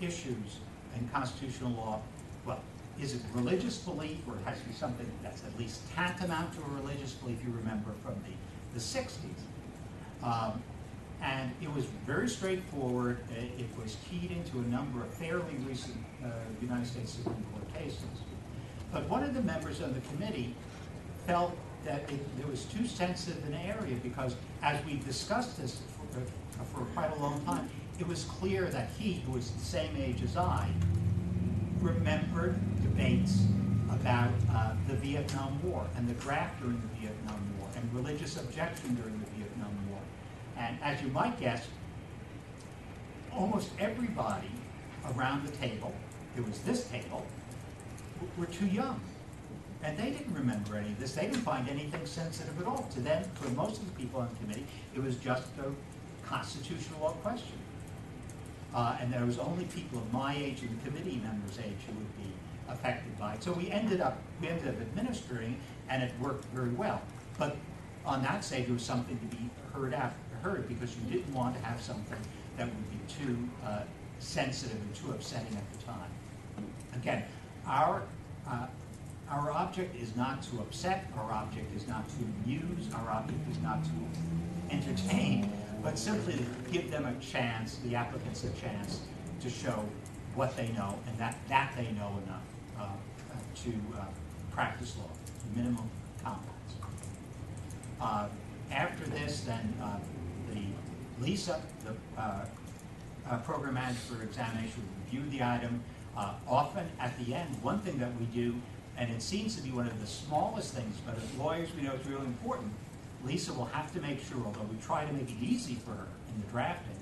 issues in constitutional law, well, is it religious belief or it has to be something that's at least tantamount to a religious belief, you remember from the, the sixties. Um, and it was very straightforward. Uh, It was keyed into a number of fairly recent uh, United States Supreme Court cases. But one of the members of the committee felt that it, it was too sensitive an area because as we discussed this for, uh, for quite a long time, it was clear that he, who was the same age as I, remembered debates about uh, the Vietnam War and the draft during the Vietnam War and religious objection during the Vietnam War. And as you might guess, almost everybody around the table, it was this table, were too young. And they didn't remember any of this. They didn't find anything sensitive at all. To them, for most of the people on the committee, it was just a constitutional law question. Uh, and there was only people of my age and the committee members' age who would be affected by it. So we ended up, we ended up administering, and it worked very well. But on that stage, it was something to be heard after, heard, because you didn't want to have something that would be too uh, sensitive and too upsetting at the time. Again, our, uh, our object is not to upset, our object is not to amuse, our object is not to entertain, but simply to give them a chance, the applicants a chance to show what they know and that, that they know enough uh, uh, to uh, practice law, minimum competence. Uh, After this, then the LISA, the program manager for examination, will review the item. Often at the end, one thing that we do, and it seems to be one of the smallest things, but as lawyers, we know it's really important. Lisa will have to make sure, although we try to make it easy for her in the drafting,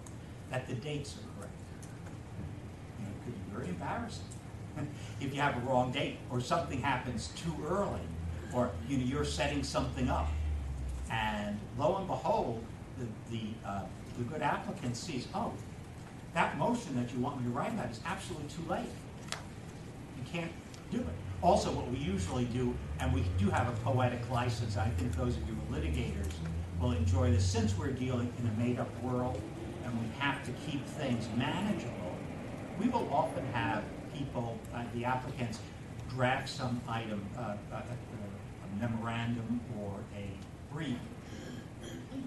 that the dates are correct. You know, it could be very embarrassing if you have a wrong date, or something happens too early, or, you know, you're setting something up. And lo and behold, the, the, uh, the good applicant sees, oh, that motion that you want me to write about is absolutely too late. You can't do it. Also, what we usually do, and we do have a poetic license, I think those of you who are litigators will enjoy this, since we're dealing in a made-up world and we have to keep things manageable, we will often have people, uh, the applicants, draft some item, uh, a, a- a memorandum or a brief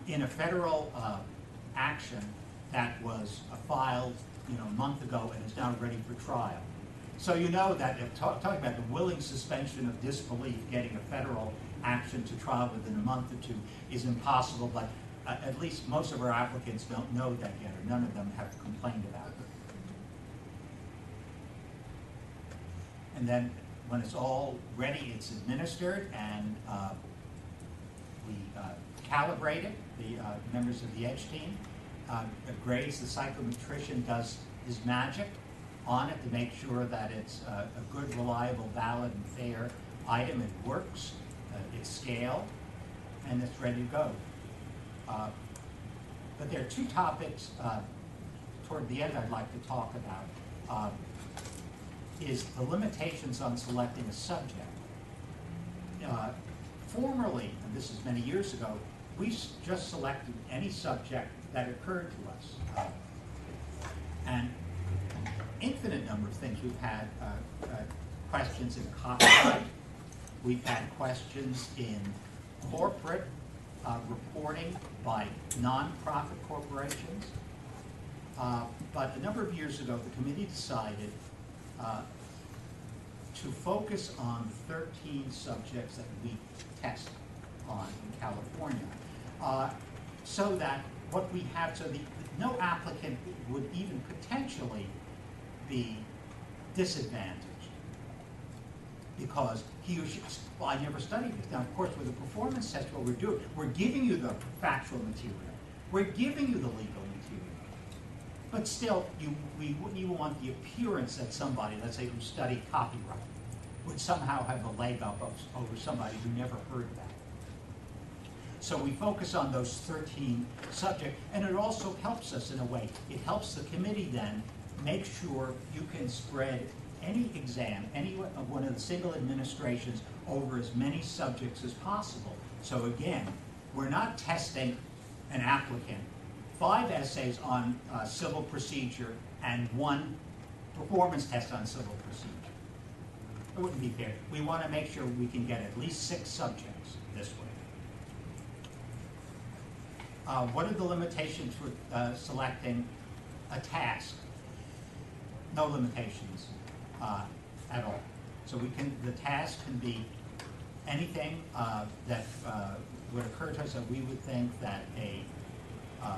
in a federal uh, action that was uh, filed, you know, a month ago and is now ready for trial. So you know that, if talk- talking about the willing suspension of disbelief, getting a federal action to trial within a month or two is impossible, but uh, at least most of our applicants don't know that yet, or none of them have complained about it. And then, when it's all ready, it's administered, and uh, we uh, calibrate it, the uh, members of the EDGE team. uh, Grades, the psychometrician does his magic on it to make sure that it's uh, a good, reliable, valid, and fair item, it works, uh, it's scale, and it's ready to go. Uh, But there are two topics toward the end I'd like to talk about. Is the limitations on selecting a subject. Uh, Formerly, and this is many years ago, we just selected any subject that occurred to us. Uh, And infinite number of things. We've had uh, uh, questions in copyright. We've had questions in corporate uh, reporting by nonprofit corporations. Uh, But a number of years ago, the committee decided uh, to focus on 13 subjects that we test on in California, uh, so that what we have, so the, no applicant would even potentially be disadvantaged because he or she, well, I never studied this. Now, of course, with a performance test, what we're doing, we're giving you the factual material, we're giving you the legal. But still, you, we wouldn't even want the appearance that somebody, let's say, who studied copyright, would somehow have a leg up over somebody who never heard that. So we focus on those 13 subjects, and it also helps us in a way. It helps the committee then make sure you can spread any exam, any one of the single administrations over as many subjects as possible. So again, we're not testing an applicant. Five essays on uh, civil procedure and one performance test on civil procedure. It wouldn't be fair. We want to make sure we can get at least six subjects this way. Uh, What are the limitations for uh, selecting a task? No limitations uh, at all. So we can, the task can be anything uh, that uh, would occur to us that we would think that a uh,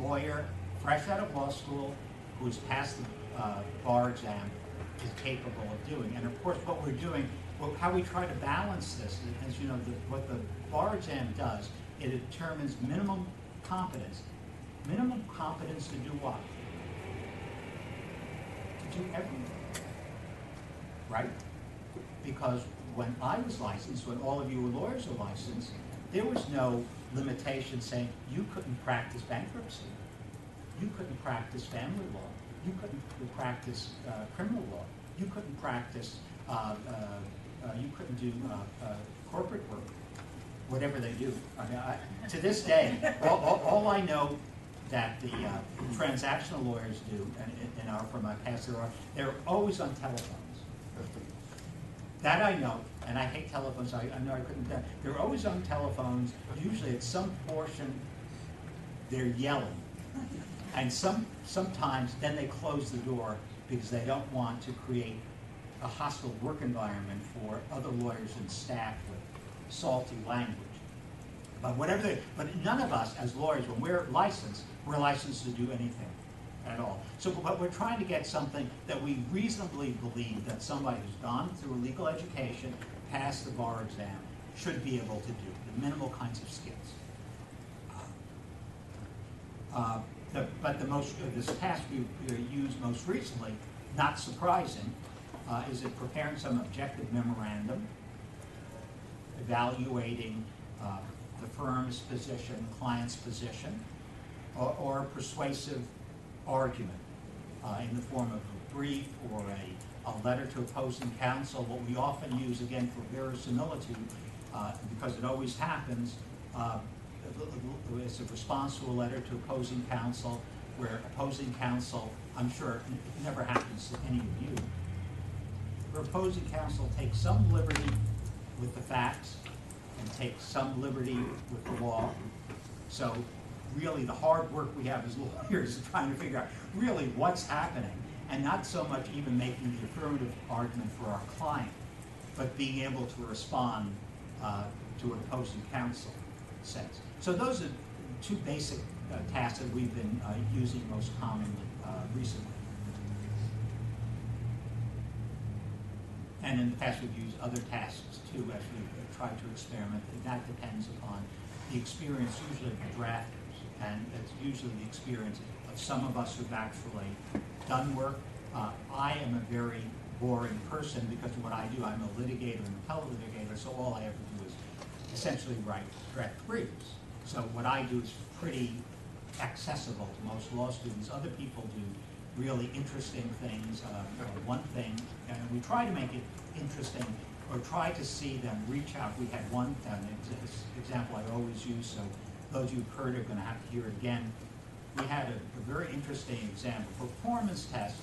lawyer, fresh out of law school, who's passed the uh, bar exam, is capable of doing. And of course, what we're doing, well, how we try to balance this, as you know, the- what the bar exam does, it determines minimum competence. Minimum competence to do what? To do everything. Right? Because when I was licensed, when all of you were lawyers were licensed, there was no limitation saying you couldn't practice bankruptcy. You couldn't practice family law. You couldn't practice uh, criminal law. You couldn't practice, uh, uh, uh, you couldn't do uh, uh, corporate work, whatever they do. I mean, I, to this day, all, all, all I know that the transactional lawyers do, and, and are from my past, they're always on telephones. That I know, and I hate telephones, I, I know I couldn't, do- they're always on telephones, usually at some portion, they're yelling. And some, sometimes, then they close the door because they don't want to create a hostile work environment for other lawyers and staff with salty language. But whatever they, but none of us as lawyers, when we're licensed, we're licensed to do anything at all. So, but we're trying to get something that we reasonably believe that somebody who's gone through a legal education, passed the bar exam, should be able to do, the minimal kinds of skills. Uh, the- But the most, uh, this task we we used most recently, not surprising, uh, is in preparing some objective memorandum, evaluating uh, the firm's position, client's position, or- or persuasive argument uh, in the form of a brief or a, a letter to opposing counsel. What we often use, again, for verisimilitude, uh, because it always happens, uh, it's a response to a letter to opposing counsel, where opposing counsel, I'm sure it never happens to any of you, where opposing counsel takes some liberty with the facts and takes some liberty with the law. So really, the hard work we have as lawyers is trying to figure out really what's happening, and not so much even making the affirmative argument for our client, but being able to respond uh, to opposing counsel says. So those are two basic uh, tasks that we've been uh, using most commonly uh, recently. And in the past, we've used other tasks too, as we've tried to experiment, and that depends upon the experience usually of the drafters. And it's usually the experience some of us who've actually done work. Uh, I am a very boring person because of what I do. I'm a litigator and appellate litigator, so all I ever do is essentially write direct briefs. So what I do is pretty accessible to most law students. Other people do really interesting things. Uh, one thing, and we try to make it interesting or try to see them reach out. We had one example I always use, so those who've heard are going to have to hear again. We had a, a very interesting example, performance test,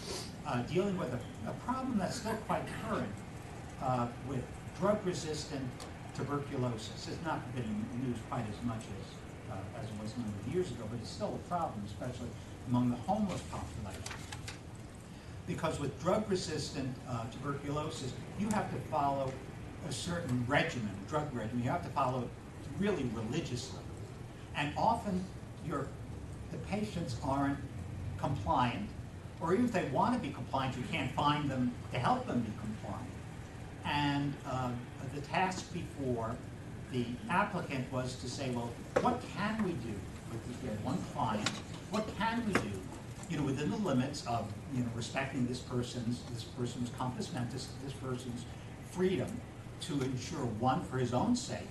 uh, dealing with a, a problem that's still quite current uh, with drug-resistant tuberculosis. It's not been in the news quite as much as, uh, as it was a number of years ago, but it's still a problem, especially among the homeless population. Because with drug-resistant uh, tuberculosis, you have to follow a certain regimen, drug regimen. You have to follow it really religiously. And often, your, the patients aren't compliant, or even if they want to be compliant, you can't find them to help them be compliant. And um, the task before the applicant was to say, well, what can we do with this, one client, what can we do, you know, within the limits of, you know, respecting this person's, this person's compos mentis, this person's freedom to ensure, one, for his own sake,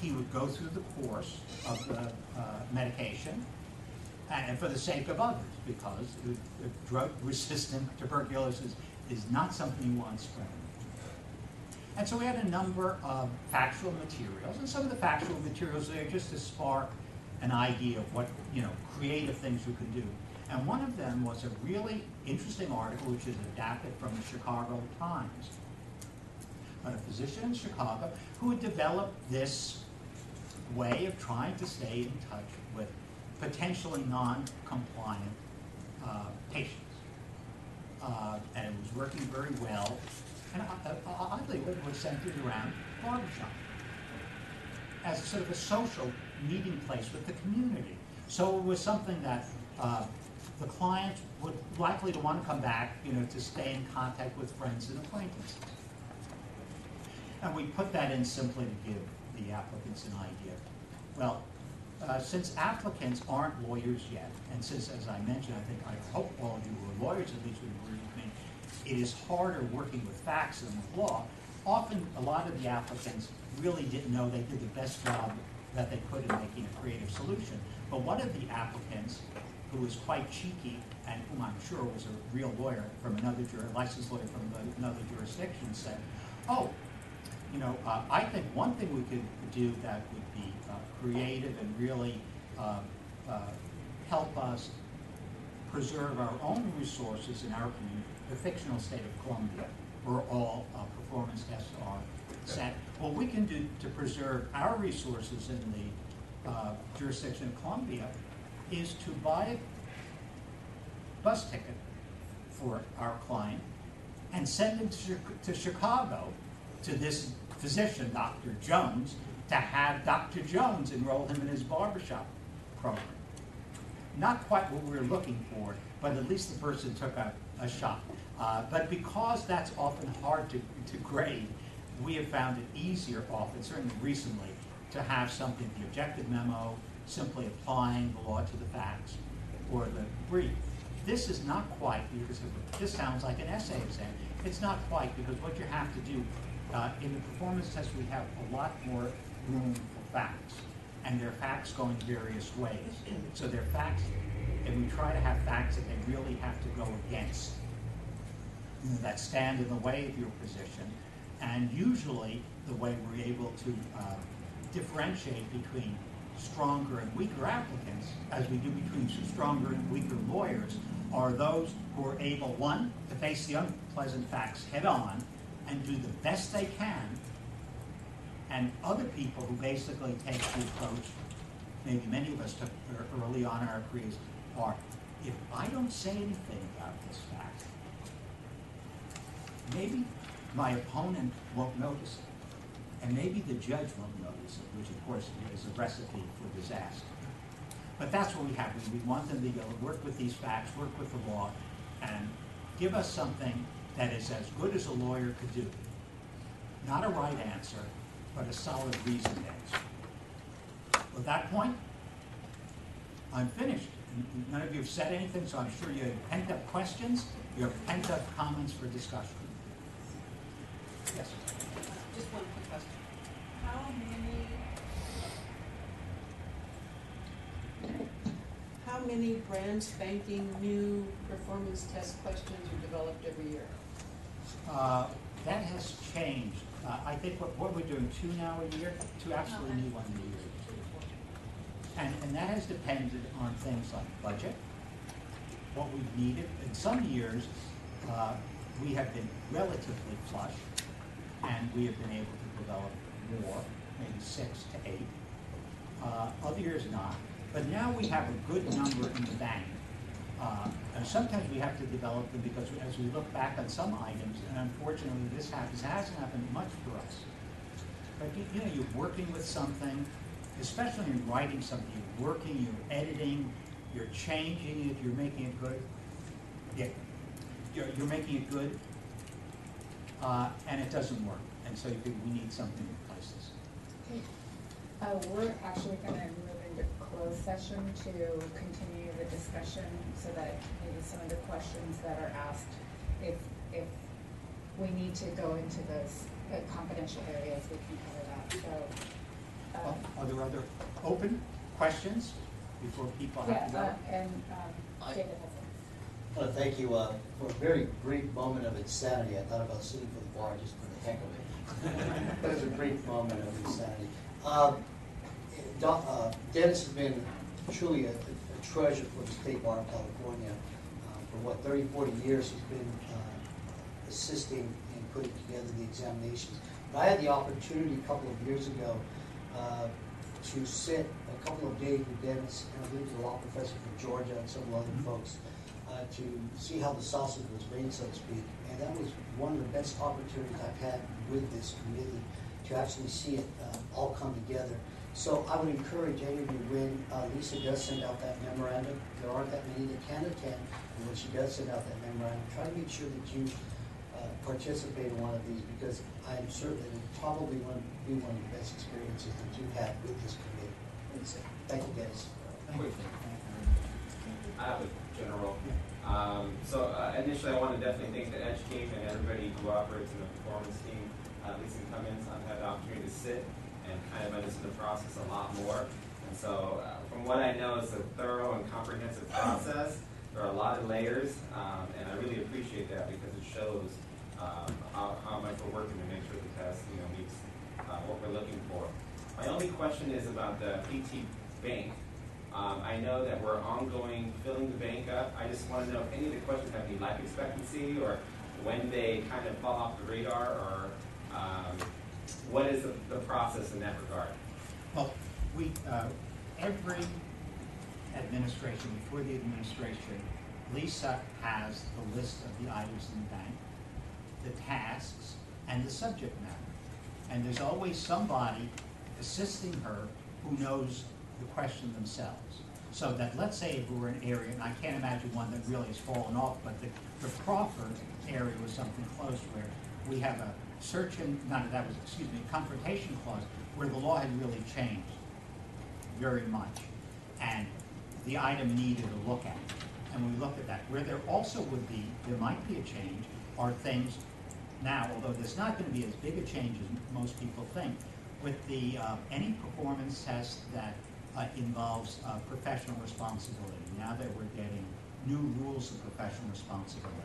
he would go through the course of the uh, Uh, medication, and for the sake of others, because drug-resistant tuberculosis is not something you want spreading. And so we had a number of factual materials, and some of the factual materials there just to spark an idea of what, you know, creative things we can do. And one of them was a really interesting article, which is adapted from the Chicago Times. A physician in Chicago who had developed this way of trying to stay in touch with potentially non-compliant uh, patients. Uh, and it was working very well. And oddly, it was centered around barbershop as a sort of a social meeting place with the community. So it was something that uh, the client would likely to want to come back, you know, to stay in contact with friends and acquaintances. And we put that in simply to give the applicants an idea. Well, uh, since applicants aren't lawyers yet, and since, as I mentioned, I think, I hope all of you who are lawyers at least would agree with me, it is harder working with facts than with law. Often, a lot of the applicants really didn't know they did the best job that they could in making a creative solution. But one of the applicants, who was quite cheeky, and whom I'm sure was a real lawyer from another licensed lawyer from another jurisdiction, said, oh, you know, uh, I think one thing we could do that would be uh, creative and really uh, uh, help us preserve our own resources in our community, the fictional state of Columbia, where all uh, performance tests are set. What we can do to preserve our resources in the uh, jurisdiction of Columbia is to buy a bus ticket for our client and send him to to Chicago to this physician, Dr. Jones, to have Dr. Jones enroll him in his barbershop program. Not quite what we were looking for, but at least the person took a, a shot. Uh, but because that's often hard to, to grade, we have found it easier often, certainly recently, to have something, the objective memo, simply applying the law to the facts, or the brief. This is not quite, because this sounds like an essay exam. It's not quite, because what you have to do, uh, in the performance test, we have a lot more room for facts. And their facts go in various ways. So they're facts, and we try to have facts that they really have to go against, that stand in the way of your position. And usually, the way we're able to uh, differentiate between stronger and weaker applicants, as we do between stronger and weaker lawyers, are those who are able, one, to face the unpleasant facts head-on and do the best they can, and other people who basically take the approach, maybe many of us took er, early on in our careers, are, if I don't say anything about this fact, maybe my opponent won't notice it. And maybe the judge won't notice it, which of course is a recipe for disaster. But that's what we have. We- We want them to go work with these facts, work with the law, and give us something that is as good as a lawyer could do. Not a right answer, but a solid reasoned answer. With that point, I'm finished. None of you have said anything, so I'm sure you have pent up questions. You have pent-up comments for discussion. Yes. Just one quick question. How many, how many brand spanking new performance test questions are developed every year? Uh, That has changed. Uh, I think what, what we're doing, two now a year, two actually new ones a year. And, and that has depended on things like budget, what we've needed. In some years, uh, we have been relatively flush, and we have been able to develop more, maybe six to eight. Uh, Other years not. But now we have a good number in the bank. Uh, And sometimes we have to develop them because as we look back on some items, and unfortunately this happens, hasn't happened much for us. But you, you know, you're working with something, especially in writing something, you're working, you're editing, you're changing it, you're making it good. Yeah, you're, you're making it good, uh, and it doesn't work. And so think we need something to replace this. Uh, we're actually gonna move into closed session to continue the discussion so that maybe some of the questions that are asked, if, if we need to go into those uh, confidential areas, we can cover that, so. um, Are there other open questions before people Yeah, have to go? uh, and, um, I- David has I want to thank you uh, for a very brief moment of insanity. I thought about sitting for the bar just for the heck of it. But it was a brief moment of insanity. Um, Don- uh, Dennis has been truly a a treasure for the State Bar of California. Uh, For what, 30, 40 years, he's been uh, assisting in putting together the examinations. But I had the opportunity a couple of years ago uh, to sit a couple of days with Dennis, and I believe the law professor from Georgia and several other folks, uh, to see how the sausage was made, so to speak. And that was one of the best opportunities I've had with this committee, to actually see it uh, all come together. So I would encourage any of you, when uh, Lisa does send out that memorandum, there aren't that many that can attend, and when she does send out that memorandum, try to make sure that you uh, participate in one of these, because I'm certain it will probably one- be one of the best experiences that you've had with this committee. That's. Thank you, Dennis. Thank you. I have a general. Um, so uh, initially, I want to definitely thank the Edge team and everybody who operates in the performance team. Uh, Lisa Cummins, I've had the opportunity to sit and kind of understand the process a lot more. And so, uh, from what I know, it's a thorough and comprehensive process. There are a lot of layers, um, and I really appreciate that because it shows um, how, how much we're working to make sure the test, you know, meets uh, what we're looking for. My only question is about the PT bank. Um, I know that we're ongoing filling the bank up. I just want to know if any of the questions have any life expectancy or when they kind of fall off the radar or um, what is the, the process in that regard? Well, we, uh, every administration, before the administration, Lisa has the list of the items in the bank, the tasks, and the subject matter. And there's always somebody assisting her who knows the question themselves. So that, let's say if we were an area, and I can't imagine one that really has fallen off, but the, the Crawford area was something close where we have a search and, not, that was, excuse me, confrontation clause, where the law had really changed very much. And the item needed a look at. And we looked at that. Where there also would be, there might be a change, are things now, although there's not gonna be as big a change as most people think, with the, uh, any performance test that uh, involves uh, professional responsibility. Now that we're getting new rules of professional responsibility.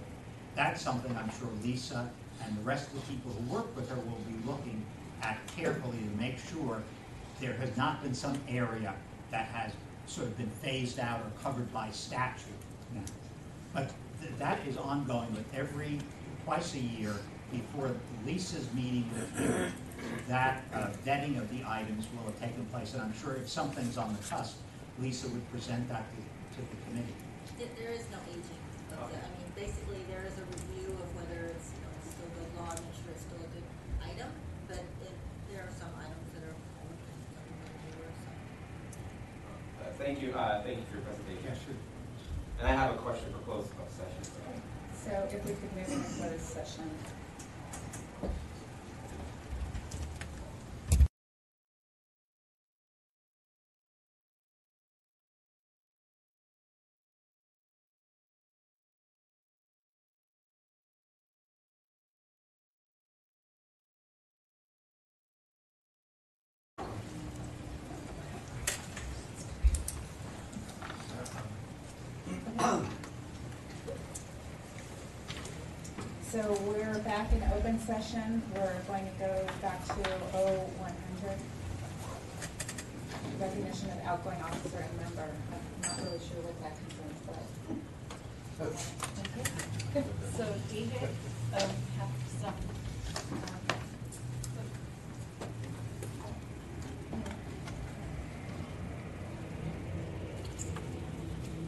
That's something I'm sure Lisa and the rest of the people who work with her will be looking at carefully to make sure there has not been some area that has sort of been phased out or covered by statute now. But th- that is ongoing with every, twice a year before Lisa's meeting with you. That uh, vetting of the items will have taken place, and I'm sure if something's on the cusp, Lisa would present that to, to the committee. There- There is no aging of the, I mean, basically, there is a review of whether it's, you know, it's still good law, make sure it's still a good item, but it, there are some items that are old and some that are newer, so. Uh, thank you. Uh, thank you for your presentation. Yes, sure. And I have a question for closed session. So if we could move into closed session. So we're back in open session. We're going to go back to O one hundred. Recognition of outgoing officer and member. I'm not really sure what that concerns, but. Good. So David, um, have some, um,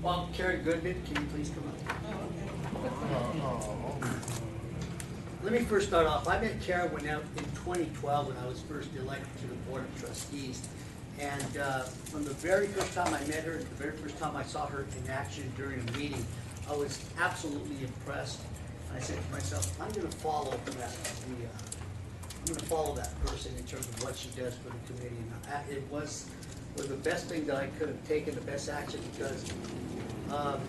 Bob, Karen Goodman, can you please come up? Let me first start off, I met Karen when out in twenty twelve, when I was first elected to the Board of Trustees. And, uh, from the very first time I met her, the very first time I saw her in action during a meeting, I was absolutely impressed. I said to myself, I'm gonna follow that, the, uh, I'm gonna follow that person in terms of what she does for the committee. And it was, was the best thing that I could have taken, the best action, because, um,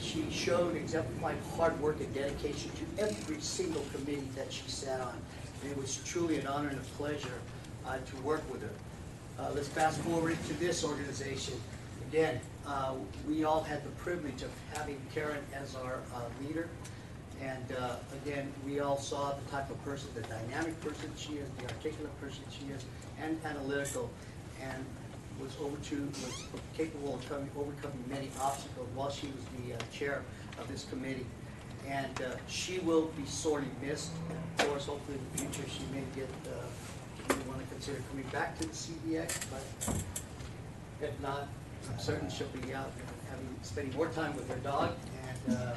she showed exemplified hard work and dedication to every single committee that she sat on. And it was truly an honor and a pleasure, uh, to work with her. Uh, let's fast forward to this organization. Again, uh, we all had the privilege of having Karen as our, uh, leader. And, uh, again, we all saw the type of person, the dynamic person she is, the articulate person she is, and analytical. And was over to, was capable of coming, overcoming many obstacles while she was the uh, chair of this committee. And uh, she will be sorely missed. Of course, hopefully in the future, she may get, uh, may want to consider coming back to the CBX, but if not, I'm certain she'll be out having, spending more time with her dog and uh,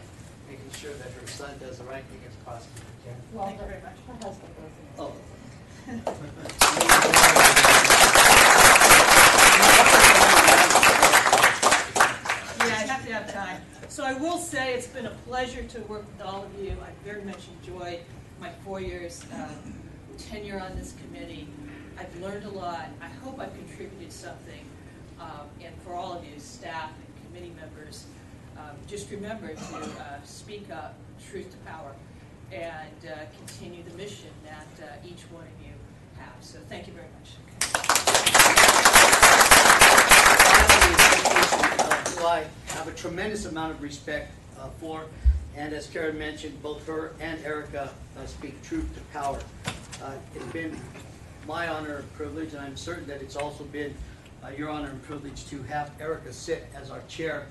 making sure that her son does the right thing as possible. Karen? Well, Thank you very much. Her husband. Oh. Yeah, I have time. So I will say it's been a pleasure to work with all of you. I very much enjoyed my four years um, tenure on this committee. I've learned a lot. I hope I've contributed something. Um, And for all of you, staff and committee members, um, just remember to uh, speak up, truth to power, and uh, continue the mission that uh, each one of you have. So thank you very much. Who I have a tremendous amount of respect uh, for. And as Karen mentioned, both her and Erica uh, speak truth to power. Uh, It's been my honor and privilege, and I'm certain that it's also been uh, your honor and privilege to have Erica sit as our chair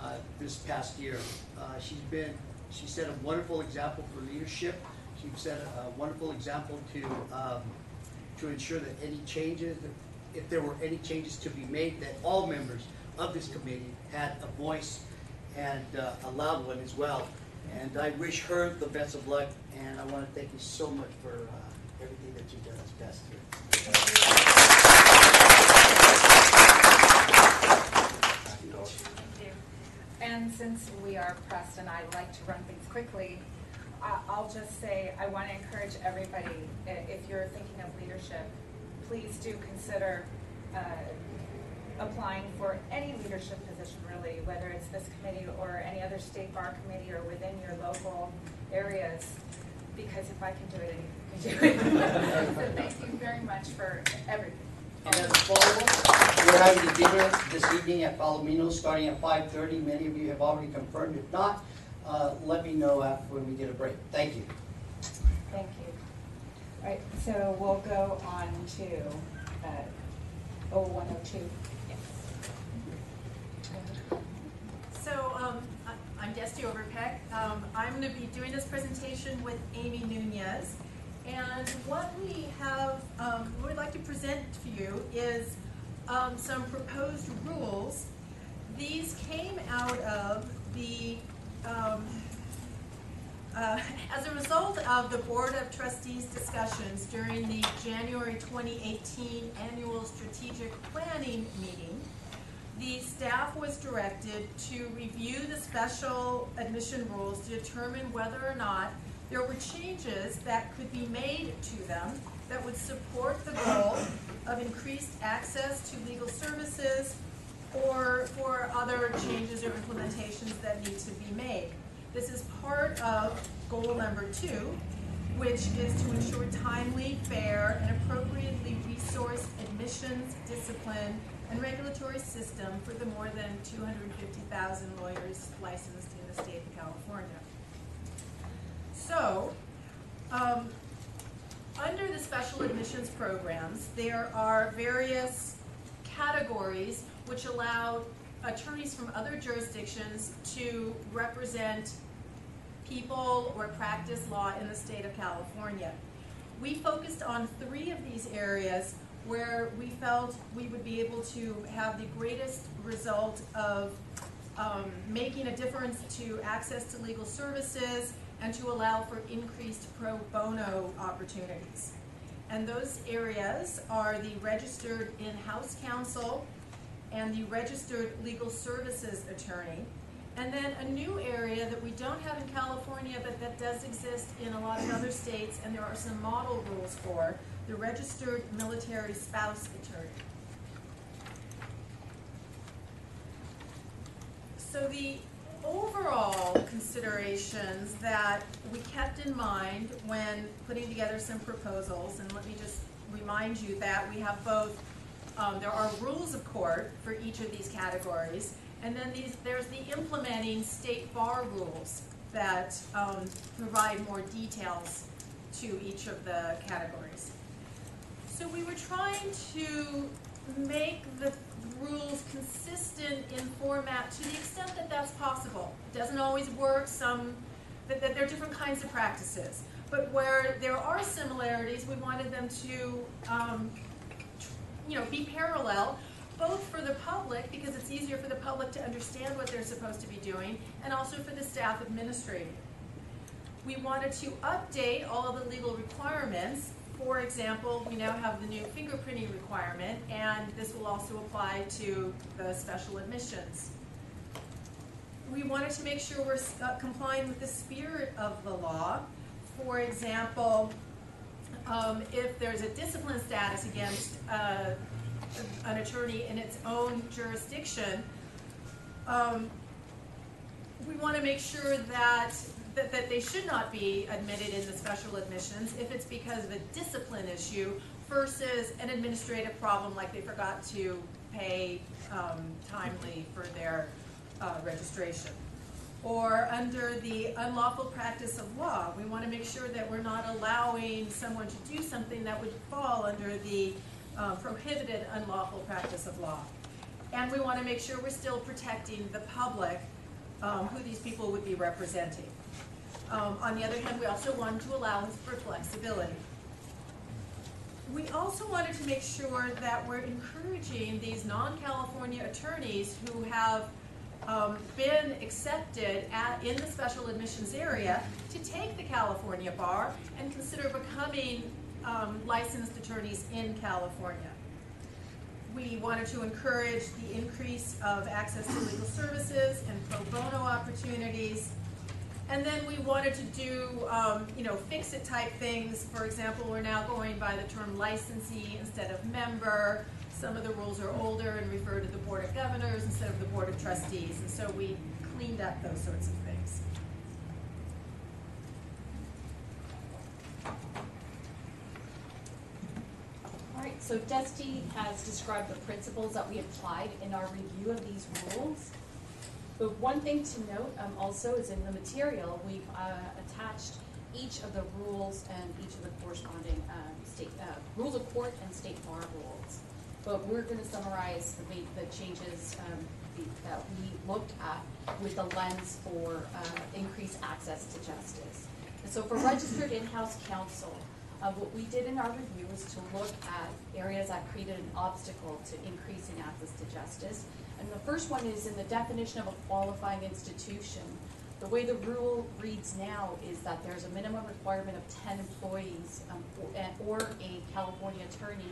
uh, this past year. Uh, She's been, she set a wonderful example for leadership. She set a wonderful example to, um, to ensure that any changes, if there were any changes to be made, that all members of this committee had a voice and uh, a loud one as well. And I wish her the best of luck, and I want to thank you so much for uh, everything that you've done this past year. And since we are pressed and I like to run things quickly, I'll just say, I want to encourage everybody, if you're thinking of leadership, please do consider uh, applying for any leadership position really, whether it's this committee or any other state bar committee or within your local areas, because if I can do it, anyone can do it. So thank you very much for everything. And as a follow-up, we're having a dinner this evening at Palomino, starting at five thirty. Many of you have already confirmed. If not, uh, let me know after when we get a break. Thank you. Thank you. All right, so we'll go on to, uh, oh, one oh two. So, um, I'm Desti Overpeck. Um, I'm gonna be doing this presentation with Amy Nunez. And what we have, um, what we'd like to present to you is, um, some proposed rules. These came out of the, um, uh, as a result of the Board of Trustees discussions during the January 2018 Annual Strategic Planning Meeting, the staff was directed to review the special admission rules to determine whether or not there were changes that could be made to them that would support the goal of increased access to legal services or for other changes or implementations that need to be made. This is part of goal number two, which is to ensure timely, fair, and appropriately resourced admissions, discipline, and regulatory system for the more than two hundred and fifty thousand lawyers licensed in the state of California. So, um, under the special admissions programs, there are various categories which allow attorneys from other jurisdictions to represent people or practice law in the state of California. We focused on three of these areas where we felt we would be able to have the greatest result of um, making a difference to access to legal services and to allow for increased pro bono opportunities. And those areas are the registered in-house counsel and the registered legal services attorney. And then a new area that we don't have in California, but that does exist in a lot of other states, and there are some model rules for, the registered military spouse attorney. So the overall considerations that we kept in mind when putting together some proposals, and let me just remind you that we have both, um, there are rules of court for each of these categories, and then these, there's the implementing state bar rules that um, provide more details to each of the categories. So we were trying to make the rules consistent in format to the extent that that's possible. It doesn't always work, some, that, that there are different kinds of practices. But where there are similarities, we wanted them to, um, you know, be parallel, both for the public, because it's easier for the public to understand what they're supposed to be doing, and also for the staff administrating. We wanted to update all of the legal requirements. For example, we now have the new fingerprinting requirement, and this will also apply to the special admissions. We wanted to make sure we're uh, complying with the spirit of the law. For example, um, if there's a discipline status against uh, an attorney in its own jurisdiction, um, we want to make sure that, that, that they should not be admitted in the special admissions if it's because of a discipline issue versus an administrative problem like they forgot to pay um, timely for their uh, registration. Or under the unlawful practice of law, we want to make sure that we're not allowing someone to do something that would fall under the uh, prohibited unlawful practice of law. And we want to make sure we're still protecting the public um, who these people would be representing. Um, on the other hand, we also wanted to allow for flexibility. We also wanted to make sure that we're encouraging these non-California attorneys who have um, been accepted at, in the special admissions area to take the California bar and consider becoming um, licensed attorneys in California. We wanted to encourage the increase of access to legal services and pro bono opportunities. And then we wanted to do, um, you know, fix-it type things. For example, we're now going by the term licensee instead of member. Some of the rules are older and refer to the Board of Governors instead of the Board of Trustees. And so we cleaned up those sorts of things. All right, so Dusty has described the principles that we applied in our review of these rules. But one thing to note um, also is in the material, we've uh, attached each of the rules and each of the corresponding um, state, uh, rules of court and state bar rules. But we're gonna summarize the, the changes um, the- that we looked at with the lens for uh, increased access to justice. And so for registered in-house counsel, uh, what we did in our review was to look at areas that created an obstacle to increasing access to justice. And the first one is in the definition of a qualifying institution. The way the rule reads now is that there's a minimum requirement of ten employees, um, or, and- or a California attorney,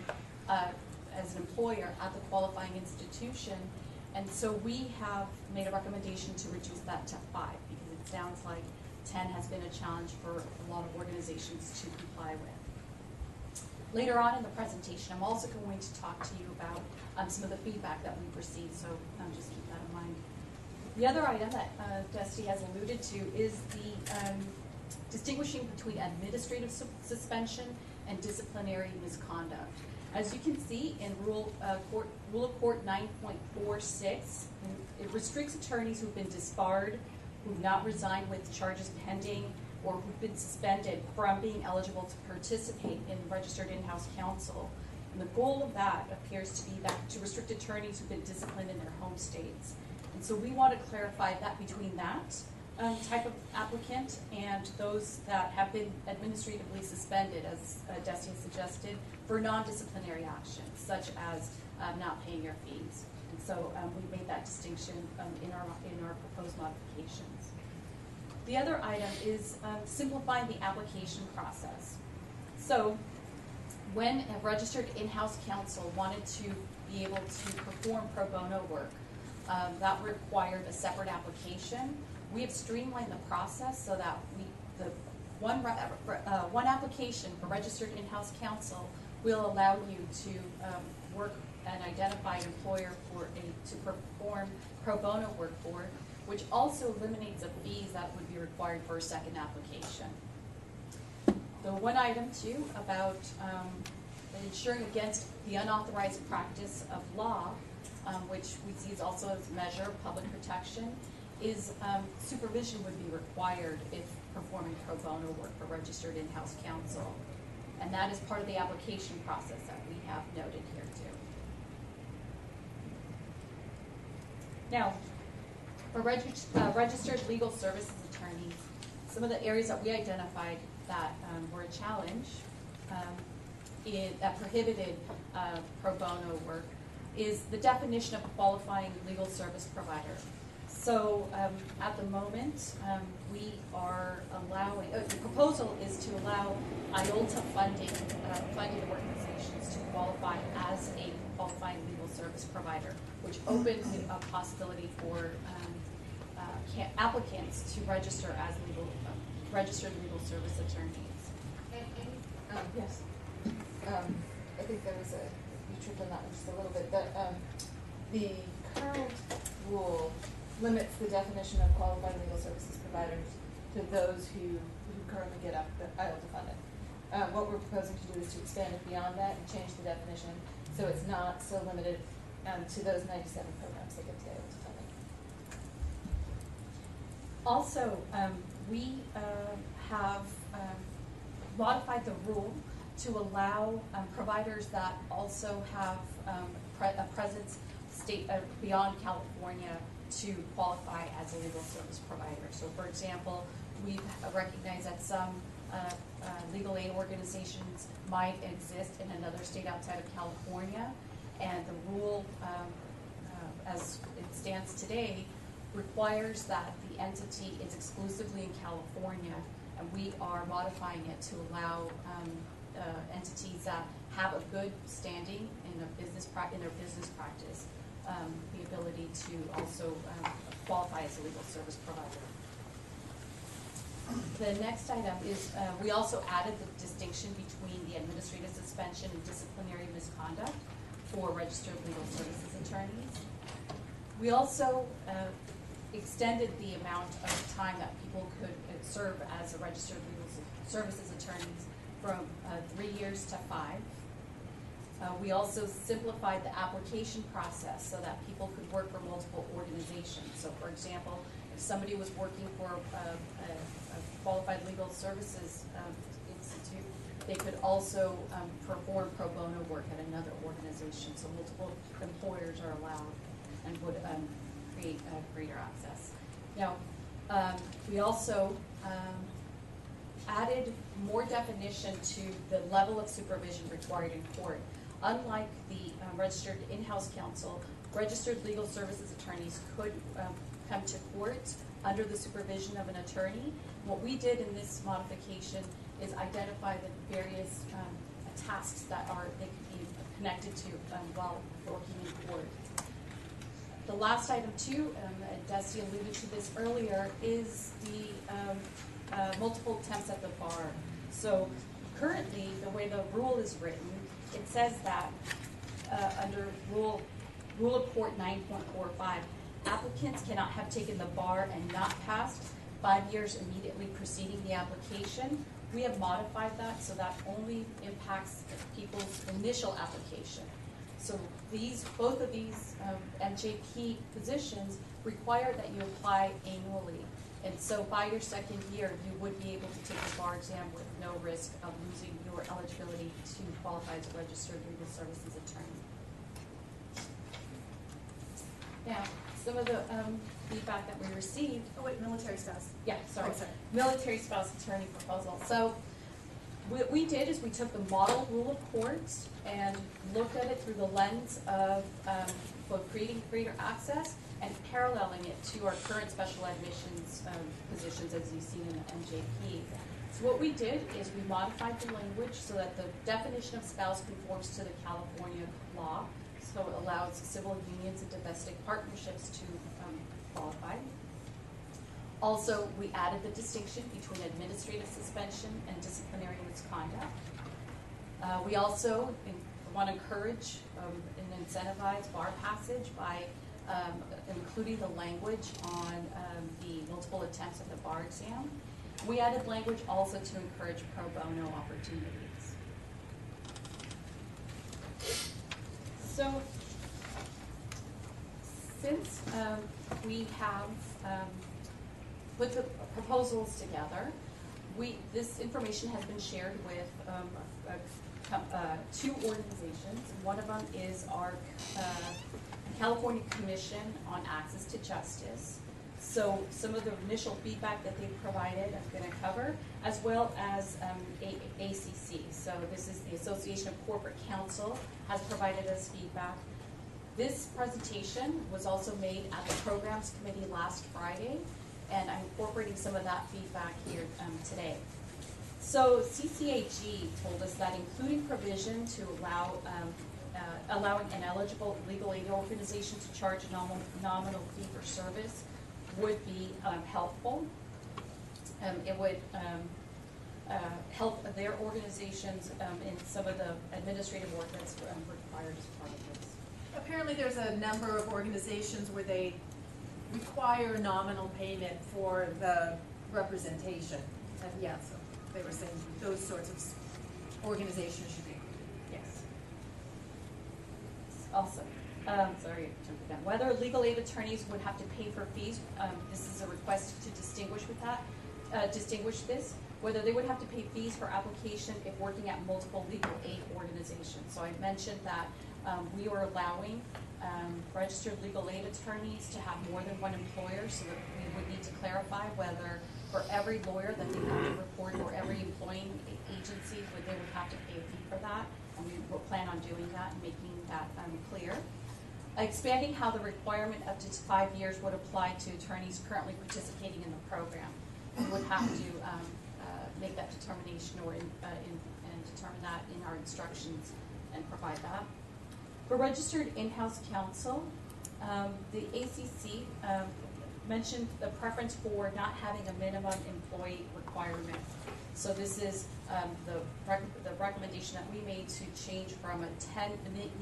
uh, as an employer at the qualifying institution. And so we have made a recommendation to reduce that to five, because it sounds like ten has been a challenge for a lot of organizations to comply with. Later on in the presentation, I'm also going to talk to you about um, some of the feedback that we've received, so um, just keep that in mind. The other item that uh, Dusty has alluded to is the um, distinguishing between administrative su- suspension and disciplinary misconduct. As you can see in Rule, uh, Court, Rule of Court nine point four six, it restricts attorneys who've been disbarred, who've not resigned with charges pending, or who've been suspended from being eligible to participate in registered in-house counsel. And the goal of that appears to be that to restrict attorneys who've been disciplined in their home states. And so we want to clarify that between that um, type of applicant and those that have been administratively suspended, as uh, Destiny suggested, for non-disciplinary actions, such as um, not paying your fees. And so um, we made that distinction um, in our, in our proposed modifications. The other item is um, simplifying the application process. So when a registered in-house counsel wanted to be able to perform pro bono work, um, that required a separate application. We have streamlined the process so that we, the one, uh, one application for registered in-house counsel will allow you to um, work and identify an employer for a, to perform pro bono work for, which also eliminates the fees that would be required for a second application. The one item too about um, ensuring against the unauthorized practice of law, um, which we see as also a measure of public protection, is um, supervision would be required if performing pro bono work for registered in-house counsel. And that is part of the application process that we have noted here too. Now, for reg- uh, registered legal services attorneys, some of the areas that we identified that um, were a challenge um, in, that prohibited uh, pro bono work is the definition of qualifying legal service provider. So um, at the moment, um, we are allowing, uh, the proposal is to allow IOLTA funding, uh, funded organizations to qualify as a qualifying legal service provider, which opens a possibility for uh, applicants to register as legal, uh, registered legal service attorneys. Um, Yes. um, I think there was a, you tripped on that one just a little bit, that, um, the current rule limits the definition of qualified legal services providers to those who, who currently get up, the IOLTA funding. Um, what we're proposing to do is to expand it beyond that and change the definition, so it's not so limited, um, to those ninety-seven programs that get the IOLTA funding. Also, um, we, uh, have, um, modified the rule to allow, um, providers that also have, um, pre- a presence state, uh, beyond California to qualify as a legal service provider. So for example, we've recognized that some, uh, uh, legal aid organizations might exist in another state outside of California. And the rule, um, uh, as it stands today, requires that the entity is exclusively in California, and we are modifying it to allow um, uh, entities that have a good standing in a business in their business practice, um, the ability to also um, qualify as a legal service provider. The next item is, uh, we also added the distinction between the administrative suspension and disciplinary misconduct for registered legal services attorneys. We also uh, extended the amount of time that people could serve as a registered legal services attorneys from uh, three years to five. Uh, We also simplified the application process so that people could work for multiple organizations. So for example, if somebody was working for a, a a qualified legal services um, institute, they could also um, perform pro bono work at another organization. So multiple employers are allowed and would um, create greater access. Now, um, we also um, added more definition to the level of supervision required in court. Unlike the um, registered in-house counsel, registered legal services attorneys could um, come to court under the supervision of an attorney. What we did in this modification is identify the various um, tasks that are, they could be connected to um, while working in court. The last item too, um, Dusty alluded to this earlier, is the, um, uh, multiple attempts at the bar. So currently, the way the rule is written, it says that, uh, under rule, rule of court nine point four five, applicants cannot have taken the bar and not passed five years immediately preceding the application. We have modified that, so that only impacts people's initial application. So these, both of these um, NJP positions require that you apply annually. And so by your second year, you would be able to take the bar exam with no risk of losing your eligibility to qualify as a registered legal services attorney. Now, some of the um, feedback that we received. Oh, wait, military spouse. Yeah, sorry. Oh, sorry. Military spouse attorney proposal. So what we did is we took the model rule of courts and looked at it through the lens of um, both creating greater access and paralleling it to our current special admissions um, positions as you've seen in the NJP. So what we did is we modified the language so that the definition of spouse conforms to the California law. So it allows civil unions and domestic partnerships to um, qualify. Also, we added the distinction between administrative suspension and disciplinary misconduct. Uh, we also want to encourage um, and incentivize bar passage by um, including the language on um, the multiple attempts at the bar exam. We added language also to encourage pro bono opportunities. So, since um, we have um, put the proposals together, we, this information has been shared with um, a, com- uh, two organizations. One of them is our uh, California Commission on Access to Justice. So some of the initial feedback that they've provided, I'm going to cover, as well as um, ACC. So this is the Association of Corporate Counsel has provided us feedback. This presentation was also made at the Programs Committee last Friday, and I'm incorporating some of that feedback here um, today. So CCAJ told us that including provision to allow um, uh, allowing an eligible legal aid organization to charge a nominal, nominal fee for service would be um, helpful. Um, it would um, uh, help their organizations um, in some of the administrative work that's um, required as part of this. Apparently, there's a number of organizations where they require nominal payment for the representation. And yeah, so they were saying those sorts of organizations should be included. Yes. Also, um, sorry, jumping down. Whether legal aid attorneys would have to pay for fees, um, this is a request to distinguish with that, uh, distinguish this. Whether they would have to pay fees for application if working at multiple legal aid organizations. So I mentioned that, um, we are allowing, um, registered legal aid attorneys to have more than one employer, so that we would need to clarify whether for every lawyer that they have to report or every employing agency, would they would have to pay a fee for that. And we will plan on doing that and making that, um, clear. Expanding how the requirement up to five years would apply to attorneys currently participating in the program. We would have to, um, uh, make that determination or in, uh, in, and determine that in our instructions and provide that. For registered in-house counsel, um, the ACC, um, mentioned the preference for not having a minimum employee requirement. So this is, um, the rec- the recommendation that we made to change from a ten,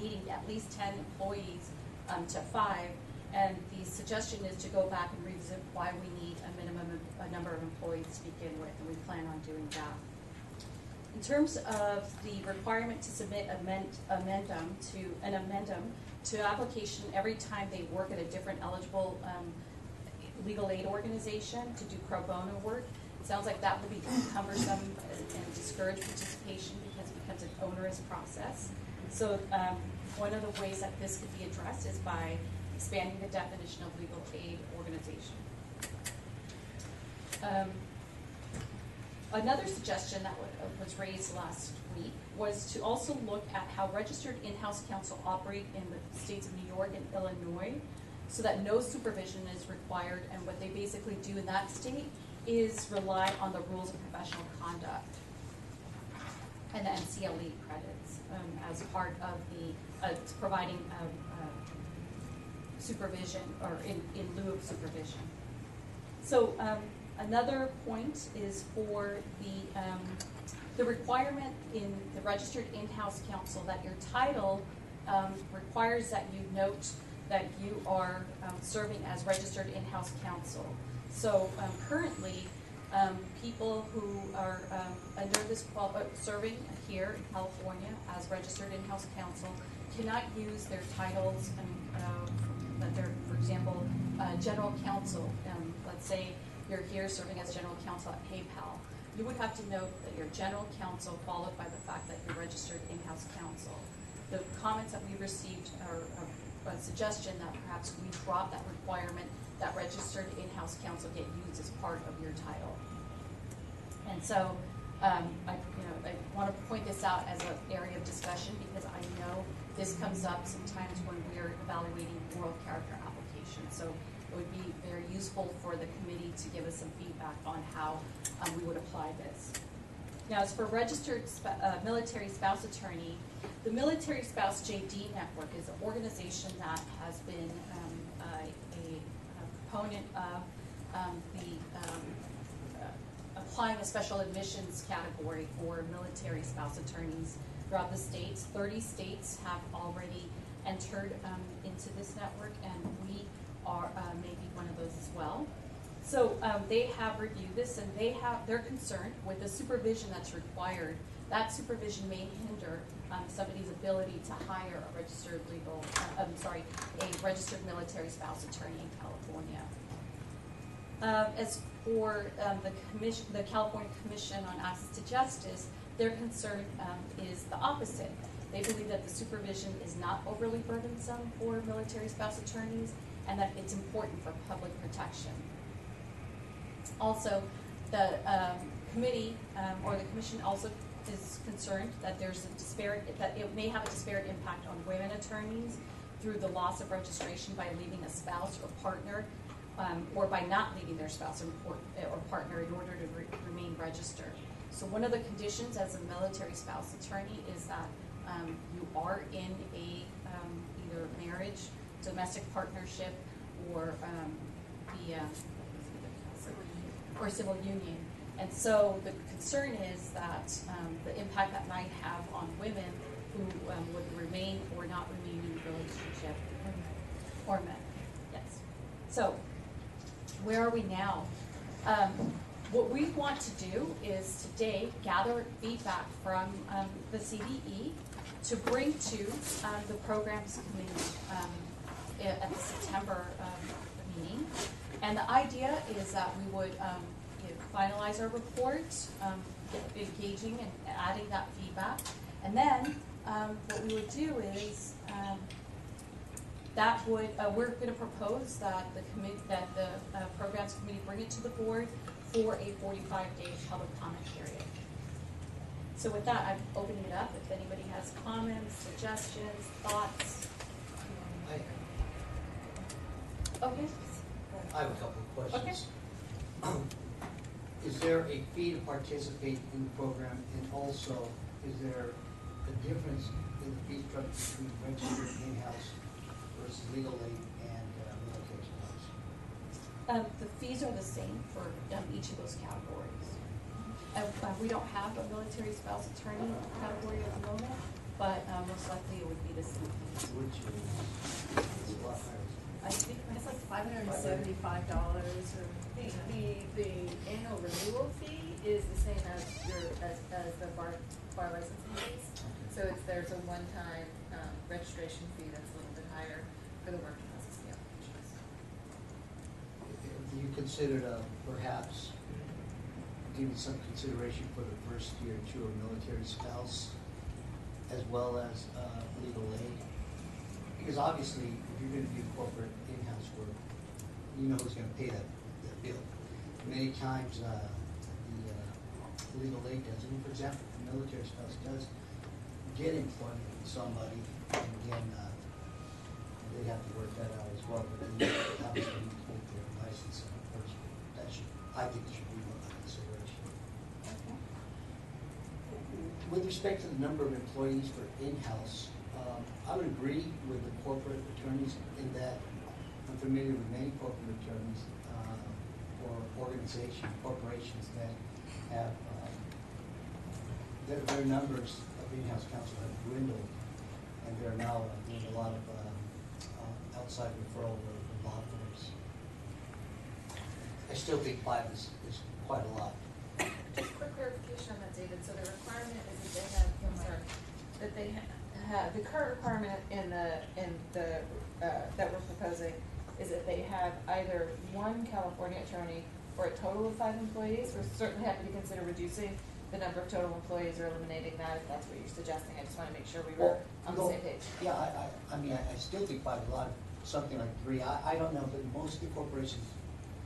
needing at least ten employees, um, to five. And the suggestion is to go back and revisit why we need a minimum, a number of employees to begin with, and we plan on doing that. In terms of the requirement to submit amend, amendum to, an amendum to application every time they work at a different eligible, um, legal aid organization to do pro bono work, it sounds like that would be cumbersome and discourage participation because it becomes an onerous process. So, um, one of the ways that this could be addressed is by expanding the definition of legal aid organization. Um, Another suggestion that was raised last week was to also look at how registered in-house counsel operate in the states of New York and Illinois, so that no supervision is required, and what they basically do in that state is rely on the rules of professional conduct and the MCLE credits um, as part of the, uh, providing um, uh, supervision, or in, in lieu of supervision. So, um, another point is for the, um, the requirement in the registered in-house counsel that your title, um, requires that you note that you are, um, serving as registered in-house counsel. So, um, currently, um, people who are, um, under this qual, uh, serving here in California as registered in-house counsel cannot use their titles and, uh, that they're, for example, uh, general counsel, um, let's say you're here serving as general counsel at PayPal, you would have to note that you're general counsel followed by the fact that you're registered in-house counsel. The comments that we received are a- suggestion that perhaps we drop that requirement that registered in-house counsel get used as part of your title. And so, um, I, you know, I wanna point this out as an area of discussion because I know this comes up sometimes when we're evaluating moral character applications. So it would be very useful for the committee to give us some feedback on how, um, we would apply this. Now, as for registered sp- uh, military spouse attorney, the Military Spouse JD Network is an organization that has been, um, a, a proponent of, um, the, um, uh, applying a special admissions category for military spouse attorneys throughout the states. Thirty states have already entered um, into this network, and we are uh, maybe one of those as well. So um, they have reviewed this, and they have they're concerned with the supervision that's required. That supervision may hinder um, somebody's ability to hire a registered legal, uh, I'm sorry, a registered military spouse attorney in California. Um, as for, um, the commission, the California Commission on Access to Justice, their concern, um, is the opposite. They believe that the supervision is not overly burdensome for military spouse attorneys, and that it's important for public protection. Also, the, um, committee, um, or the commission also is concerned that there's a disparate, that it may have a disparate impact on women attorneys through the loss of registration by leaving a spouse or partner, um, or by not leaving their spouse or, or partner in order to re- remain registered. So one of the conditions as a military spouse attorney is that, um, you are in a, um, either marriage, domestic partnership, or, um, the, uh, or civil union. And so the concern is that um, the impact that might have on women who um, would remain or not remain in the relationship, or men, yes. So, where are we now? Um, what we want to do is today gather feedback from um, the CBE to bring to um, the programs committee um, at the September meeting. And the idea is that we would um, you know, finalize our report, um, engaging and adding that feedback. And then um, what we would do is um, that would, uh, we're gonna propose that the commit, that the, uh, programs committee bring it to the board for a forty-five day public comment period. So with that, I'm opening it up, if anybody has comments, suggestions, thoughts. Okay, I have a couple of questions. Is there a fee to participate in the program, and also, is there a difference in the fee structure between registered in-house versus legal aid and uh, military spouse? um, the fees are the same for, um, each of those categories. Uh, uh, we don't have a military spouse attorney category at the moment, but, um, most likely it would be the same. Which is, is a lot higher. I think It's like five hundred and seventy-five dollars or. The, the, the annual renewal fee is the same as your, as, as the bar, bar licensing fees. So it's, there's a one-time, um, registration fee that's a little bit higher for the working license applications. Have you considered uh, perhaps giving some consideration for the first year to a military spouse as well as uh, legal aid? Because obviously, if you're gonna do corporate in-house work, you know who's gonna pay that, that bill. Many times, uh, the uh, legal aid doesn't, for example, the military spouse does get employment with somebody, and again, uh, they have to work that out as well, but then you obviously need to take their license, and of course, that should, I think should be one of the consideration. With respect to the number of employees for in-house, I would agree with the corporate attorneys in that I'm familiar with many corporate attorneys, uh, or organizations, corporations that have, um, their, their numbers of in-house counsel have dwindled, and they're now uh, doing a lot of, um, uh, outside referral or law firms. I still think five is, is quite a lot. Just quick clarification on that, David, so the requirement is that they have, I'm sorry, that they ha- have, the current requirement in the, in the, uh, that we're proposing is that they have either one California attorney or a total of five employees. We're certainly happy to consider reducing the number of total employees or eliminating that if that's what you're suggesting. I just wanna make sure we were Well, on the no, same page. Yeah, I, I, I mean, I, I still think five is a lot, of something like three, I, I don't know, but most of the corporations,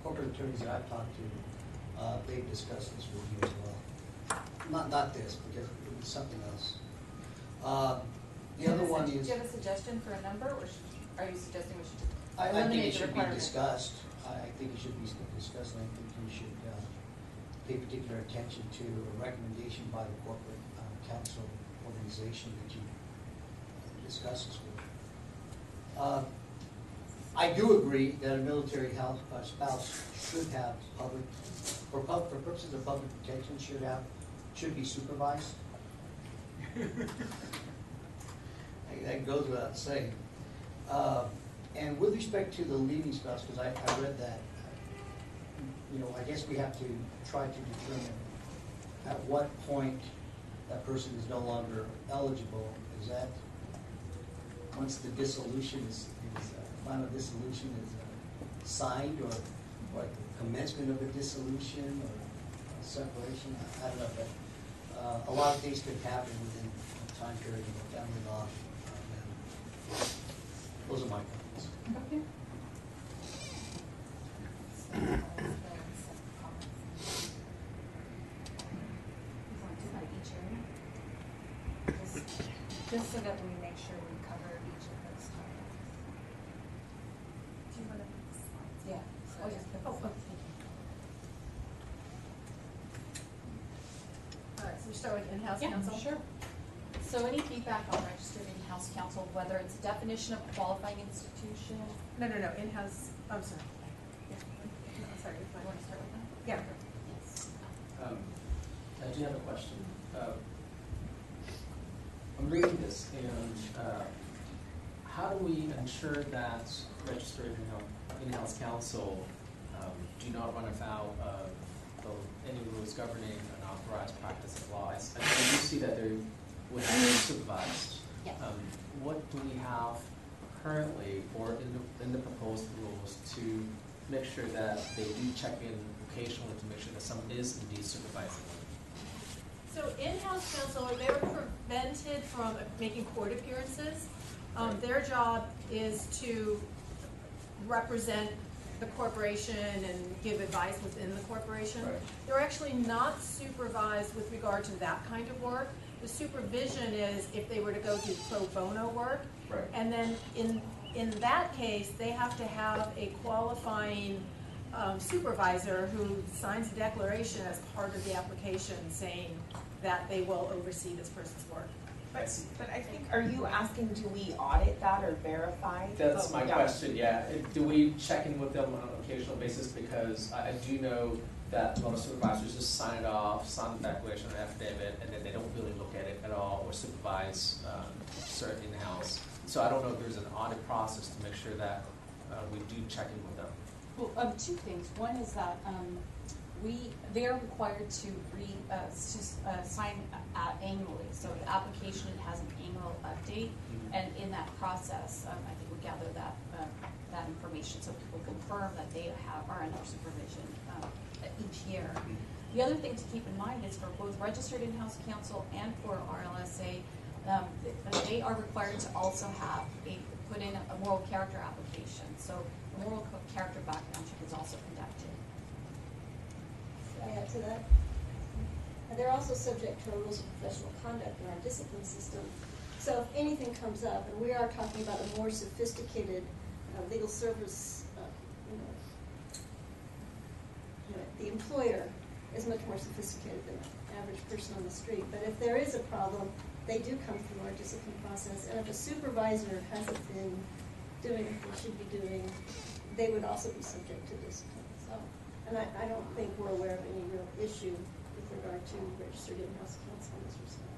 corporate attorneys that I've talked to, uh, they've discussed this with you as well. Not, not this, because it was something else. Uh, the Do you other have a one sug- is. Do you have a suggestion for a number, or should, are you suggesting we should just I, I think eliminate it should be requirement? discussed, I, I think it should be discussed, and I think you should, uh, pay particular attention to a recommendation by the corporate, uh, counsel organization that you discuss this with. Uh, I do agree that a military house, uh, spouse should have public, for pub, for purposes of public protection, should have, should be supervised. That goes without saying. Uh, And with respect to the leaving spouse, because I, I read that, you know, I guess we have to try to determine at what point that person is no longer eligible. Is that once the dissolution is, is, uh, final dissolution is uh, signed, or what, commencement of a dissolution, or uh, separation? I I don't know, but uh, a lot of things could happen within a time period of a family law. And Those are my comments. Okay. Just, just so that we make sure we cover each of those topics. Do you wanna put the slides? Yeah, so I'll just Oh, this oh, one. thank you. All right, so we start with in-house Yeah, counsel? sure. So any feedback on registered in-house counsel, whether it's a definition of qualifying institution? No, no, no, in-house, I'm sorry. No, Sorry, you're You fine. want to start with that? Yeah. Yes. Um, I do have a question. Uh, I'm reading this, and uh, how do we ensure that registered in- in-house counsel um, do not run afoul of the- any rules governing an authorized practice of law? I do see that they would have to be supervised. Yes. Um, What do we have currently or in the, in the proposed rules to make sure that they do check in occasionally to make sure that someone is indeed supervising? So in-house counsel, they were prevented from making court appearances. Um, their job is to represent the corporation and give advice within the corporation. Right. They're actually not supervised with regard to that kind of work. The supervision is if they were to go do pro bono work. Right. And then in, in that case, they have to have a qualifying um, supervisor who signs a declaration as part of the application saying that they will oversee this person's work. But, but I think, are you asking, do we audit that or verify? That's Oh, my yeah. question, yeah. Do we check in with them on an occasional basis? Because I, I do know that a lot of supervisors just sign it off, sign the declaration or affidavit, and then they don't really look at it at all or supervise, um, certain in-house. So I don't know if there's an audit process to make sure that, uh, we do check in with them. Well, um, two things. One is that, um, we, they are required to re, uh, to, uh, sign uh, annually. So the application has an annual update, and in that process, um, I think we gather that, um, that information, so people confirm that they have, are under supervision, each year. The other thing to keep in mind is for both registered in-house counsel and for RLSA, um, they are required to also have a, put in a moral character application. So a moral character background check is also conducted. Can I add to that? They're also subject to our rules of professional conduct in our discipline system. So if anything comes up, and we are talking about a more sophisticated uh, legal service, uh, you know, the employer is much more sophisticated than the average person on the street. But if there is a problem, they do come through our discipline process. And if a supervisor hasn't been doing what they should be doing, they would also be subject to discipline. So, and I, I don't think we're aware of any real issue with regard to registered in-house counsel in this respect.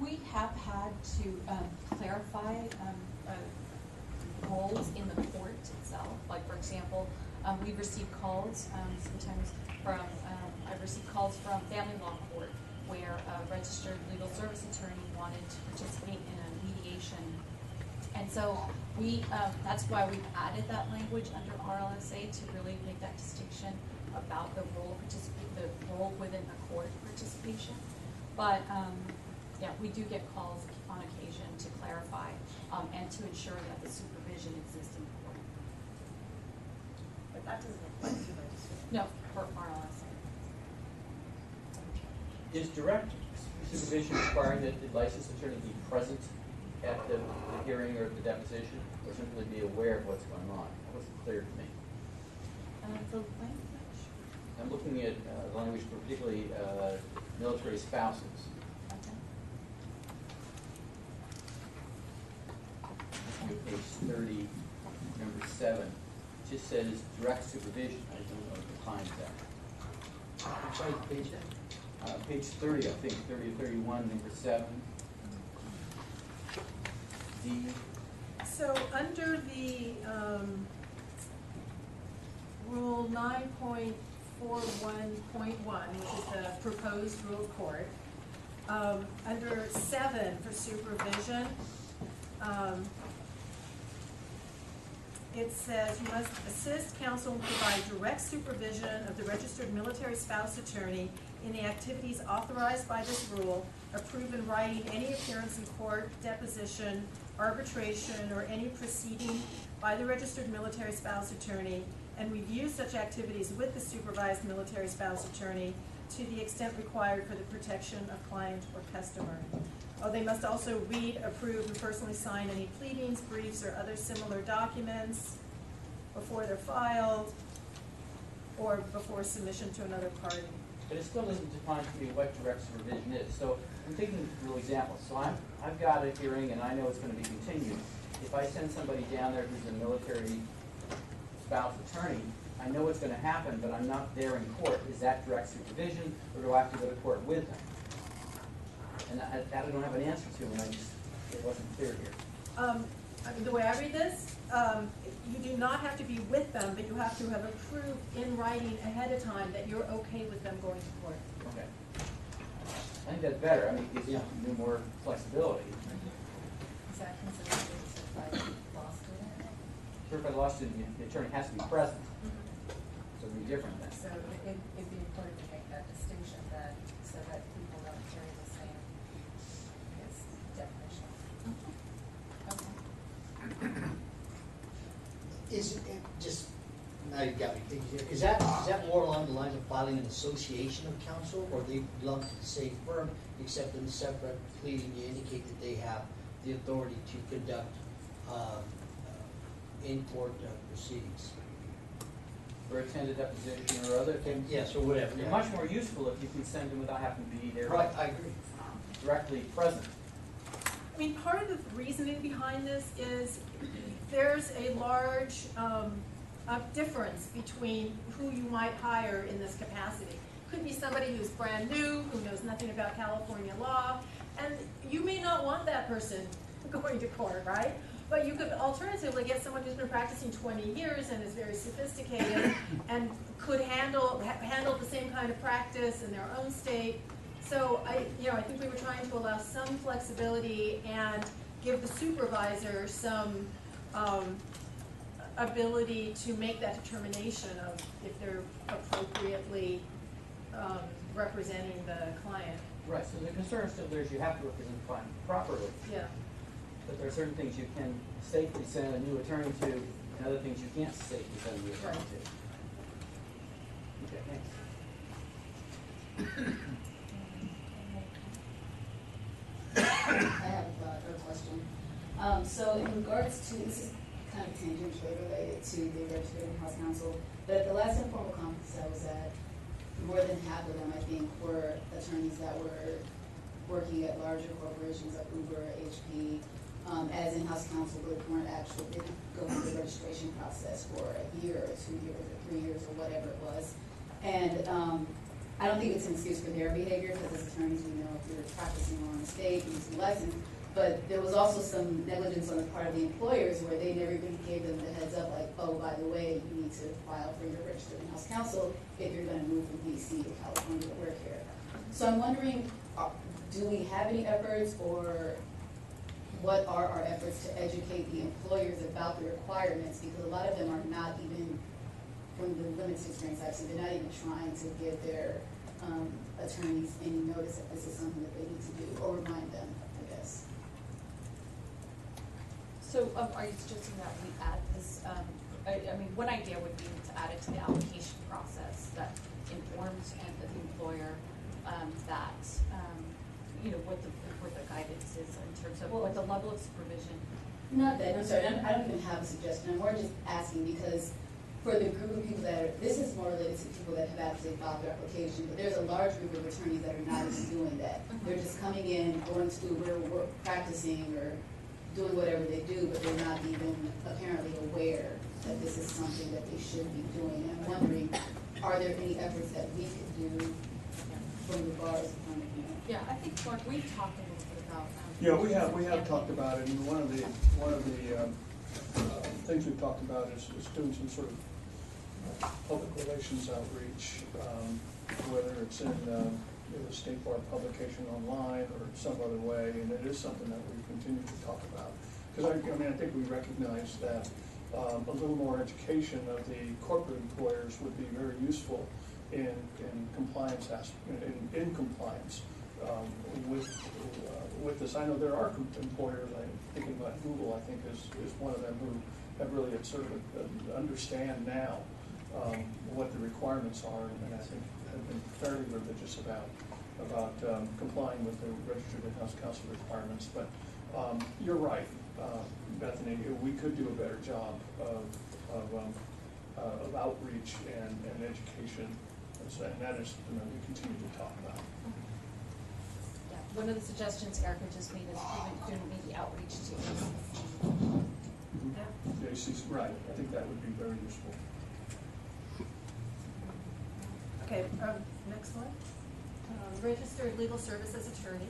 We have had to um, clarify um, uh, roles in the court itself. Like, for example, um, we've received calls um, sometimes from, um, I've received calls from family law court where a registered legal service attorney wanted to participate in a mediation. And so we, um, that's why we've added that language under RLSA to really make that distinction. about the role the role within a court participation. But, um, yeah, we do get calls on occasion to clarify, um, and to ensure that the supervision exists. But that doesn't apply to legislation. No, for RLS. Is direct supervision requiring that the licensed attorney be present at the, the hearing or the deposition, or simply be aware of what's going on? That wasn't clear to me. Uh, the language, I'm looking at, uh, language for particularly, uh, military spouses. okay. Page thirty, number seven, just says direct supervision, I don't know if what defines that. I'm sorry, page that? Uh, page thirty, I think, thirty or thirty-one, number seven. D, So under the, um, rule nine point four one point one, which is the proposed rule of court, um, under seven for supervision, um, it says you must assist counsel and provide direct supervision of the registered military spouse attorney in the activities authorized by this rule, approve in writing any appearance in court, deposition, arbitration, or any proceeding by the registered military spouse attorney, and review such activities with the supervised military spouse attorney to the extent required for the protection of client or customer. Oh, they must also read, approve, and personally sign any pleadings, briefs, or other similar documents before they're filed or before submission to another party. but it still isn't defined to me what direct supervision is. So I'm taking a real example. So I'm, I've got a hearing and I know it's gonna be continued. If I send somebody down there who's a military spouse attorney, I know what's gonna happen, but I'm not there in court. Is that direct supervision or do I have to go to court with them? And I, that I don't have an answer to and I just, it wasn't clear here. Um, I mean, the way I read this, um, you do not have to be with them, but you have to have approved in writing ahead of time that you're okay with them going to court. Okay. I think that's better. I mean, it gives you more flexibility. Is that considered a certified law student? Certified law student, the attorney has to be present. So it'd be different then. So it, it'd be important to make that distinction that, so that people don't carry the same, its definition. Is, it just, now you got me thinking here, is that, is that more along the lines of filing an association of counsel, or they belong to the same firm, except in separate pleading, you indicate that they have the authority to conduct, uh, uh, in-court uh, proceedings? Or attend a deposition or other things. Yes, or whatever, They're yeah. much more useful if you can send them without having to be there. Right, I agree. Directly present. I mean, part of the reasoning behind this is there's a large, um, uh, difference between who you might hire in this capacity. Could be somebody who's brand new, who knows nothing about California law, and you may not want that person going to court, right? But you could alternatively get someone who's been practicing twenty years and is very sophisticated and could handle, ha- handle the same kind of practice in their own state. So I, you know, I think we were trying to allow some flexibility and give the supervisor some, um, ability to make that determination of if they're appropriately, um, representing the client. Right, so the concern is still there is you have to represent the client properly. Yeah. But there are certain things you can safely send a new attorney to, and other things you can't safely send a new attorney to. Okay, thanks. I have uh, a question. Um, so in regards to, this is kind of tangentially related to the registered in-house counsel, but at the last informal conference I was at, more than half of them, I think, were attorneys that were working at larger corporations like Uber, HP, um, as in-house counsel, but weren't actually, didn't go through the registration process for a year or two years or three years or whatever it was. And, um, I don't think it's an excuse for their behavior, because as attorneys, we know if you're practicing law in the state, you need to license. But there was also some negligence on the part of the employers where they never even gave them the heads up, like, oh, by the way, you need to file for your registered in-house counsel if you're gonna move from DC to California to work here. So I'm wondering, uh, do we have any efforts or what are our efforts to educate the employers about the requirements? Because a lot of them are not even from the limited experience I've seen, they're not even trying to give their, um, attorneys any notice that this is something that they need to do, or remind them, I guess. So, um, are you suggesting that we add this, um, I, I mean, one idea would be to add it to the application process that informs and the employer, um, that, um, you know, what the, what the guidance is in terms of well what the level of supervision. Not that, I'm sorry, I'm- I don't even have a suggestion, I'm more just asking because for the group of people that are, this is more related to people that have actually filed their application, but there's a large group of attorneys that are not even doing that. They're just coming in, going to, we're, we're practicing or doing whatever they do, but they're not even apparently aware that this is something that they should be doing. And I'm wondering, are there any efforts that we could do from the bar's point of view? Yeah, I think, Mark, we've talked a little bit about. um, Yeah, we have, we have talked about it, and one of the, one of the um, uh, things we've talked about is, is doing some sort of uh, public relations outreach, um, whether it's in, um, the state bar publication online or some other way, and it is something that we continue to talk about. Because I, I mean, I think we recognize that um, a little more education of the corporate employers would be very useful in, in compliance, in, in compliance um, with, uh, with this. I know there are employers, I'm thinking about Google, I think is, is one of them who have really sort of understand now um, what the requirements are, and I think have been fairly religious about, about um, complying with the registered in-house counsel requirements. But um, you're right, uh, Bethany, we could do a better job of, of, um, uh, of outreach and, and education, and so- and that is, you know, we continue to talk about. Yeah, one of the suggestions Erica just made is even doing maybe outreach to. JC's, right, I think that would be very useful. Okay, um, next one. Um, Registered legal services attorney.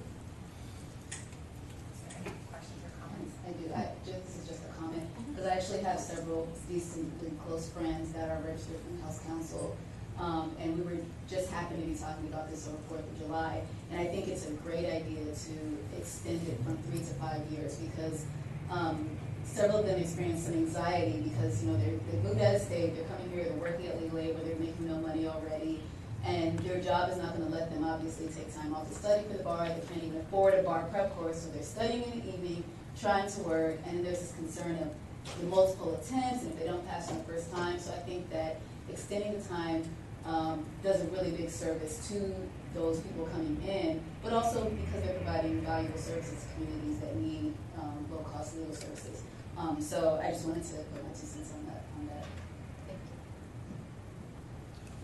Any questions or comments? I do, I, just, this is just a comment, because I actually have several decently close friends that are registered in-house counsel. Um, and we were, just happened to be talking about this on Fourth of July, and I think it's a great idea to extend it from three to five years, because, um, several of them experience some anxiety because, you know, they're, they moved out of state, they're coming here, they're working at legal aid where they're making no money already, and your job is not gonna let them obviously take time off to study for the bar, they can't even afford a bar prep course, so they're studying in the evening, trying to work, and there's this concern of the multiple attempts, and if they don't pass on the first time, so I think that extending the time, um, does a really big service to those people coming in, but also because they're providing valuable services to communities that need, um, low-cost legal services. Um, so I just wanted to put my two cents on that, on that.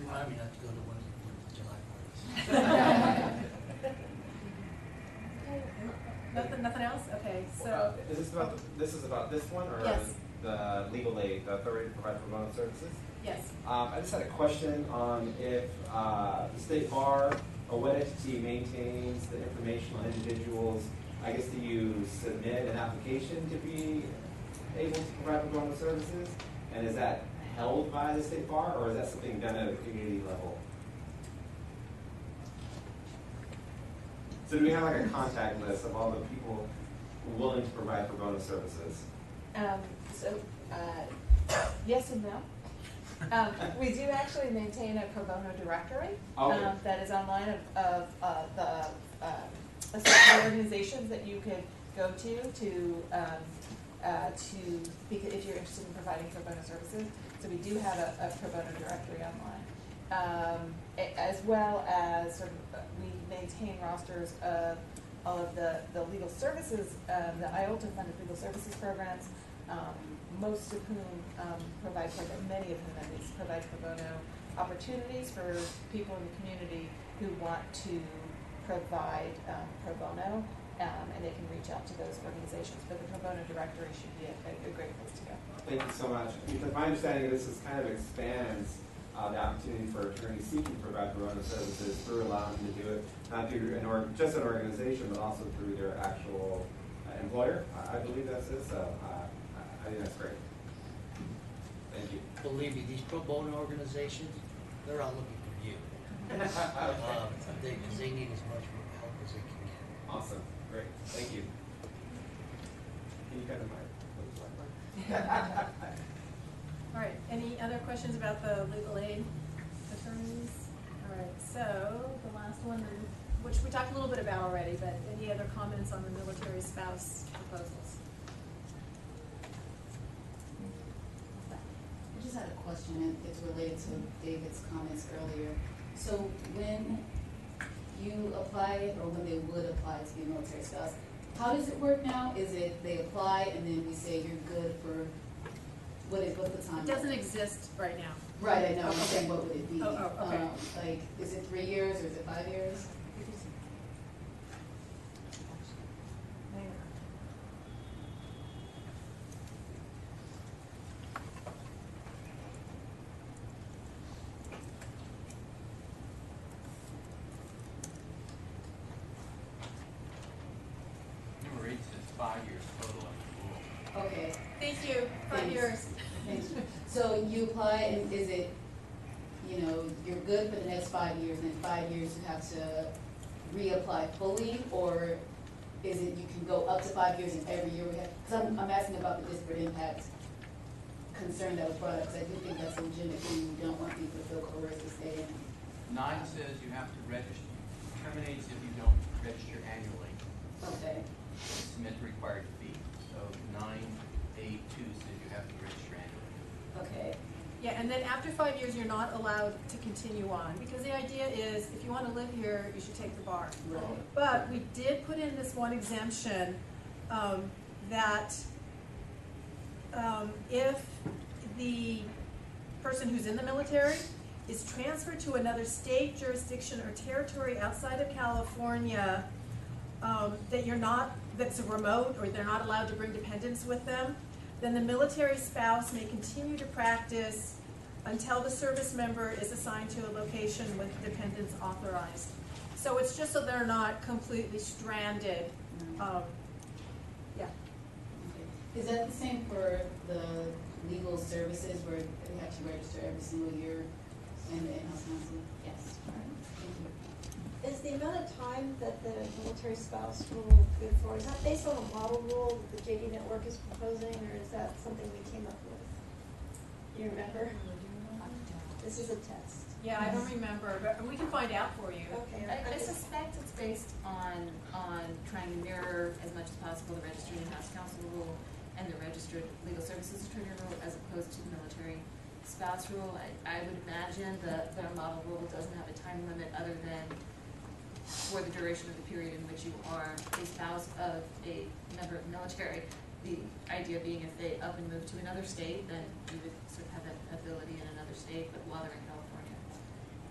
Remind me not to go to one of the Fourth of July parties. Nothing, nothing else? Okay, Uh, so, Is this about, the- this is about this one, or Yes. the legal aid, the authority to provide pro bono services? yes. Um, I just had a question on if, uh, the state bar or what entity maintains the information on individuals. I guess do you submit an application to be able to provide pro bono services? And is that held by the state bar, or is that something done at a community level? So do we have like a contact list of all the people willing to provide pro bono services? Um, so, uh, yes and no. Um, we do actually maintain a pro bono directory, Okay. um, that is online of, of, uh, the, um, associate organizations that you could go to, to, um, uh, to, because if you're interested in providing pro bono services. So we do have a, a pro bono directory online. Um, as well as sort of, uh, we maintain rosters of all of the, the legal services, um, the IOLTA funded legal services programs, um, most of whom, um, provide, pro bono- many of whom at least, provide pro bono opportunities for people in the community who want to provide, um, pro bono, um, and they can reach out to those organizations, but the pro bono directory should be a, a great place to go. Thank you so much. Because my understanding of this is kind of expands uh, the opportunity for attorneys seeking to provide pro bono services through allowing them to do it, not through an org, just an organization, but also through their actual uh, employer. I, I believe that's it, so uh, I, I think that's great. Thank you. Believe me, these pro bono organizations, they're out looking for you. Um, they, cause they need as much help as they can get. Awesome. Great. Thank you. Can you cut the mic? All right, Any other questions about the legal aid attorneys? All right, so the last one, which we talked a little bit about already, but any other comments on the military spouse proposals? I just had a question, it's related to David's comments earlier. So when you apply, or when they would apply to be a military spouse, how does it work now? Is it they apply and then we say you're good for, what is, what's the time? It doesn't exist right now. Right, I know, I'm saying what would it be? Oh, oh, okay. Um, Like, is it three years or is it five years? Number eight says five years total of the rule. Okay. Thank you, five Thanks. years. Thanks. So you apply and is it, you know, you're good for the next five years, and in five years you have to reapply fully? Or is it you can go up to five years and every year we have, because I'm, I'm asking about the disparate impact concern that was brought up, because I do think that's a legitimate thing, we don't want people to feel coerced to stay in. Nine says you have to register, terminates if you don't register annually, Okay. submit the required fee. So nine A two says you have to register annually. Okay. Yeah, and then after five years, you're not allowed to continue on, because the idea is, if you wanna live here, you should take the bar. Right. But we did put in this one exemption, um, that, um, if the person who's in the military is transferred to another state jurisdiction or territory outside of California, um, that you're not, that's a remote, or they're not allowed to bring dependents with them, then the military spouse may continue to practice until the service member is assigned to a location with dependents authorized. So it's just so they're not completely stranded, um, yeah. Is that the same for the legal services where they have to register every single year in the in-house? Yes. Thank you. Is the amount of time that the military spouse rule good for, is that based on a model rule that the JD Network is proposing, or is that something we came up with? You remember? This is a test. Yeah, I don't remember, but we can find out for you. Okay. I, I suspect it's based on, on trying to mirror as much as possible the registered in-house counsel rule and the registered legal services attorney rule as opposed to the military spouse rule. I, I would imagine that the model rule doesn't have a time limit other than for the duration of the period in which you are a spouse of a member of the military. The idea being if they up and move to another state, then you would sort of have that ability in another state, but while they're in California.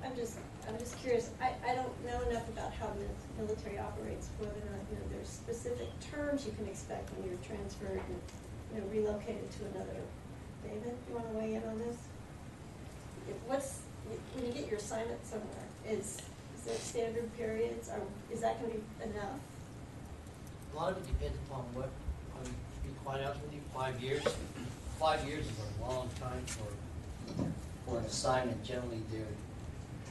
I'm just, I'm just curious, I, I don't know enough about how the military operates, whether or not, you know, there's specific terms you can expect when you're transferred and, you know, relocated to another. David, you wanna weigh in on this? If- What's, when you get your assignment somewhere, is, is there standard periods, or is that gonna be enough? A lot of it depends upon what, I mean, to be quite honest with you, five years, five years is a long time for, for an assignment. Generally, they're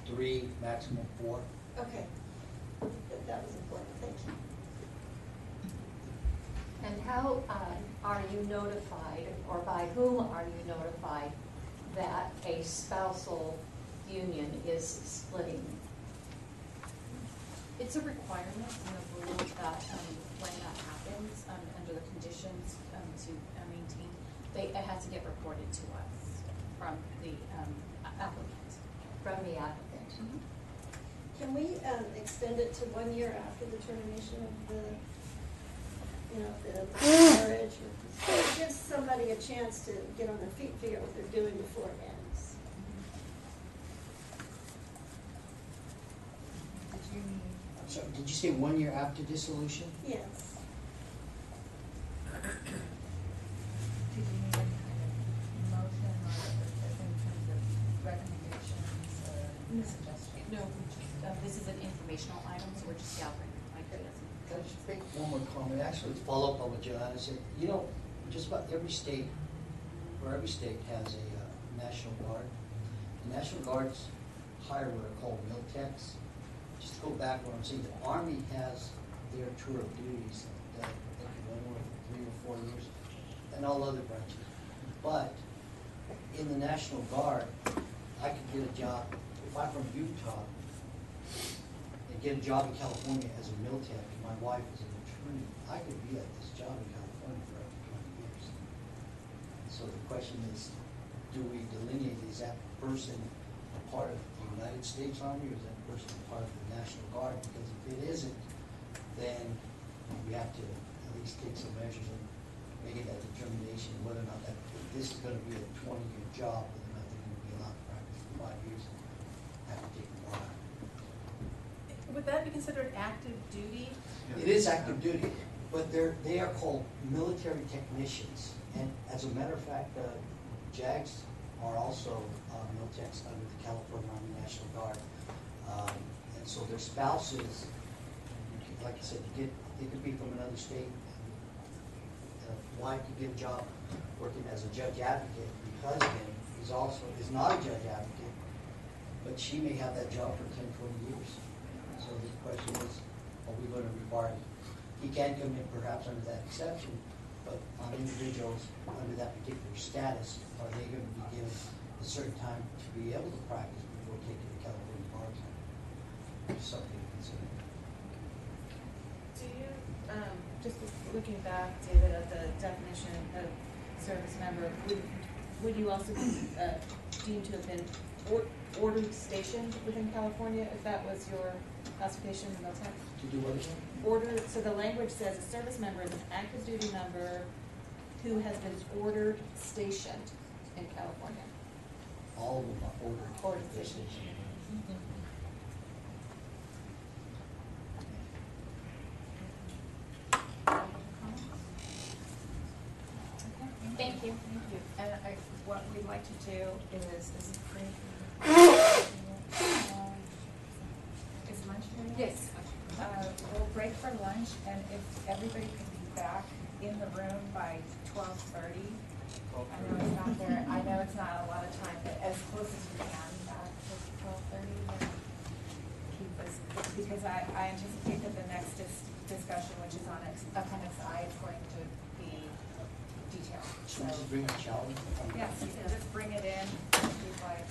three, maximum four. Okay, that, that was important, thank you. And how um, are you notified, or by whom are you notified that a spousal union is splitting? It's a requirement in the rules that, um, when that happens, um, under the conditions, um, to uh, maintain, they, it has to get reported to us from the, um, a- applicant. From the applicant? Can we, um, extend it to one year after the termination of the, you know, the marriage? So it gives somebody a chance to get on their feet, figure out what they're doing before it ends. I'm sorry, did you say one year after dissolution? Yes. Did you need any kind of motion or in terms of recommendations or suggestions? No, just, uh, this is an informational item, so we're just gathering ideas. Can I just make one more comment? Actually, to follow up on what Johanna said, you know, just about every state, or every state has a uh, National Guard. The National Guards hire what are called mil techs. Just to go back what I'm saying, the Army has their tour of duties that they can go from three or four years, and all other branches. But in the National Guard, I could get a job, if I'm from Utah, and get a job in California as a military, my wife is an attorney, I could be at this job in California for up to twenty years. So the question is, do we delineate, is that person a part of United States Army, or is that person part of the National Guard? Because if it isn't, then we have to at least take some measures in making that determination whether or not that, this is gonna be a twenty-year job, whether or not they're gonna be allowed to practice for five years, have to take a while. Would that be considered active duty? It is active duty, but they're, they are called military technicians. And as a matter of fact, uh, JAGs are also uh, militechs under the California Army National Guard. Um, And so their spouses, like I said, you get, they could be from another state. A wife could get a job working as a judge advocate. The husband is also, is not a judge advocate, but she may have that job for 10, 20 years. So the question is, are we going to require, he can come in perhaps under that exception, but on individuals under that particular status, are they going to be given a certain time to be able to practice before taking the California bar exam? Something to consider. Do you, um, just looking back, David, at the definition of service member, would, would you also be, uh, deemed to have been or, ordered stationed within California if that was your classification in the text? To do what again? Order, so the language says a service member is an active duty member who has been ordered stationed in California. All of them are ordered. Ordered stationed. Thank you. Thank you. And I, what we'd like to do is, is it free? Is lunch free? Yes. Uh, we'll break for lunch, and if everybody can be back in the room by twelve thirty. I know it's not there, I know it's not a lot of time, but as close as we can back to twelve thirty, keep us, because I, I anticipate that the next dis- discussion, which is on ex- appendix I, is going to be detailed. Should we just bring a challenge? Yes, you can just bring it in, if you'd like.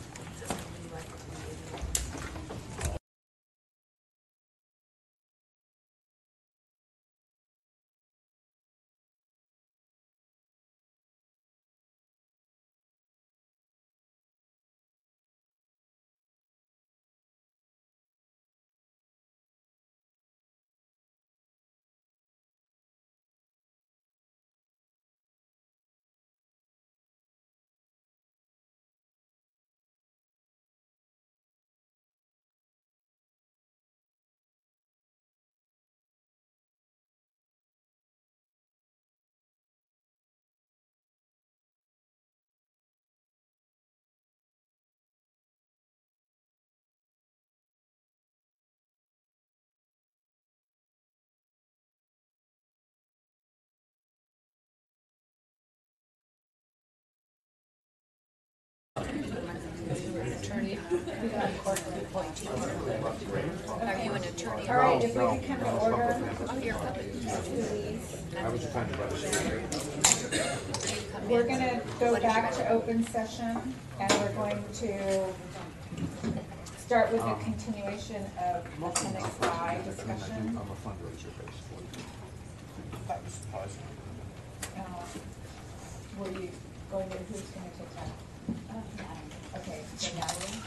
Attorney. Uh, Are you an attorney? All right, if we could come to order, Oh, you're please. I was trying to We're gonna go back to open session, and we're going to start with a um, continuation of appendix I discussion. I'm a fundraiser basically. Uh, Were you going to, who's gonna take that? Uh, Okay, so Natalie?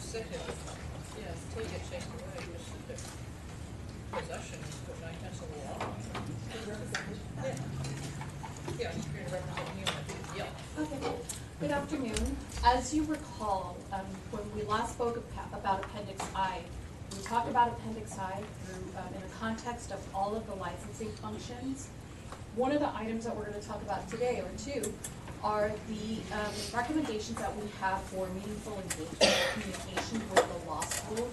Sit it. Yes, take it, take it away, just sit there. Possession is what nine tenths of the law. Yeah. Yeah, you're here to represent you, yeah. Okay. Good afternoon. As you recall, um, when we last spoke ap- about Appendix I, we talked about Appendix I through, um, in the context of all of the licensing functions. One of the items that we're gonna talk about today, or two, are the, um, recommendations that we have for meaningful engagement, and communication with the law school,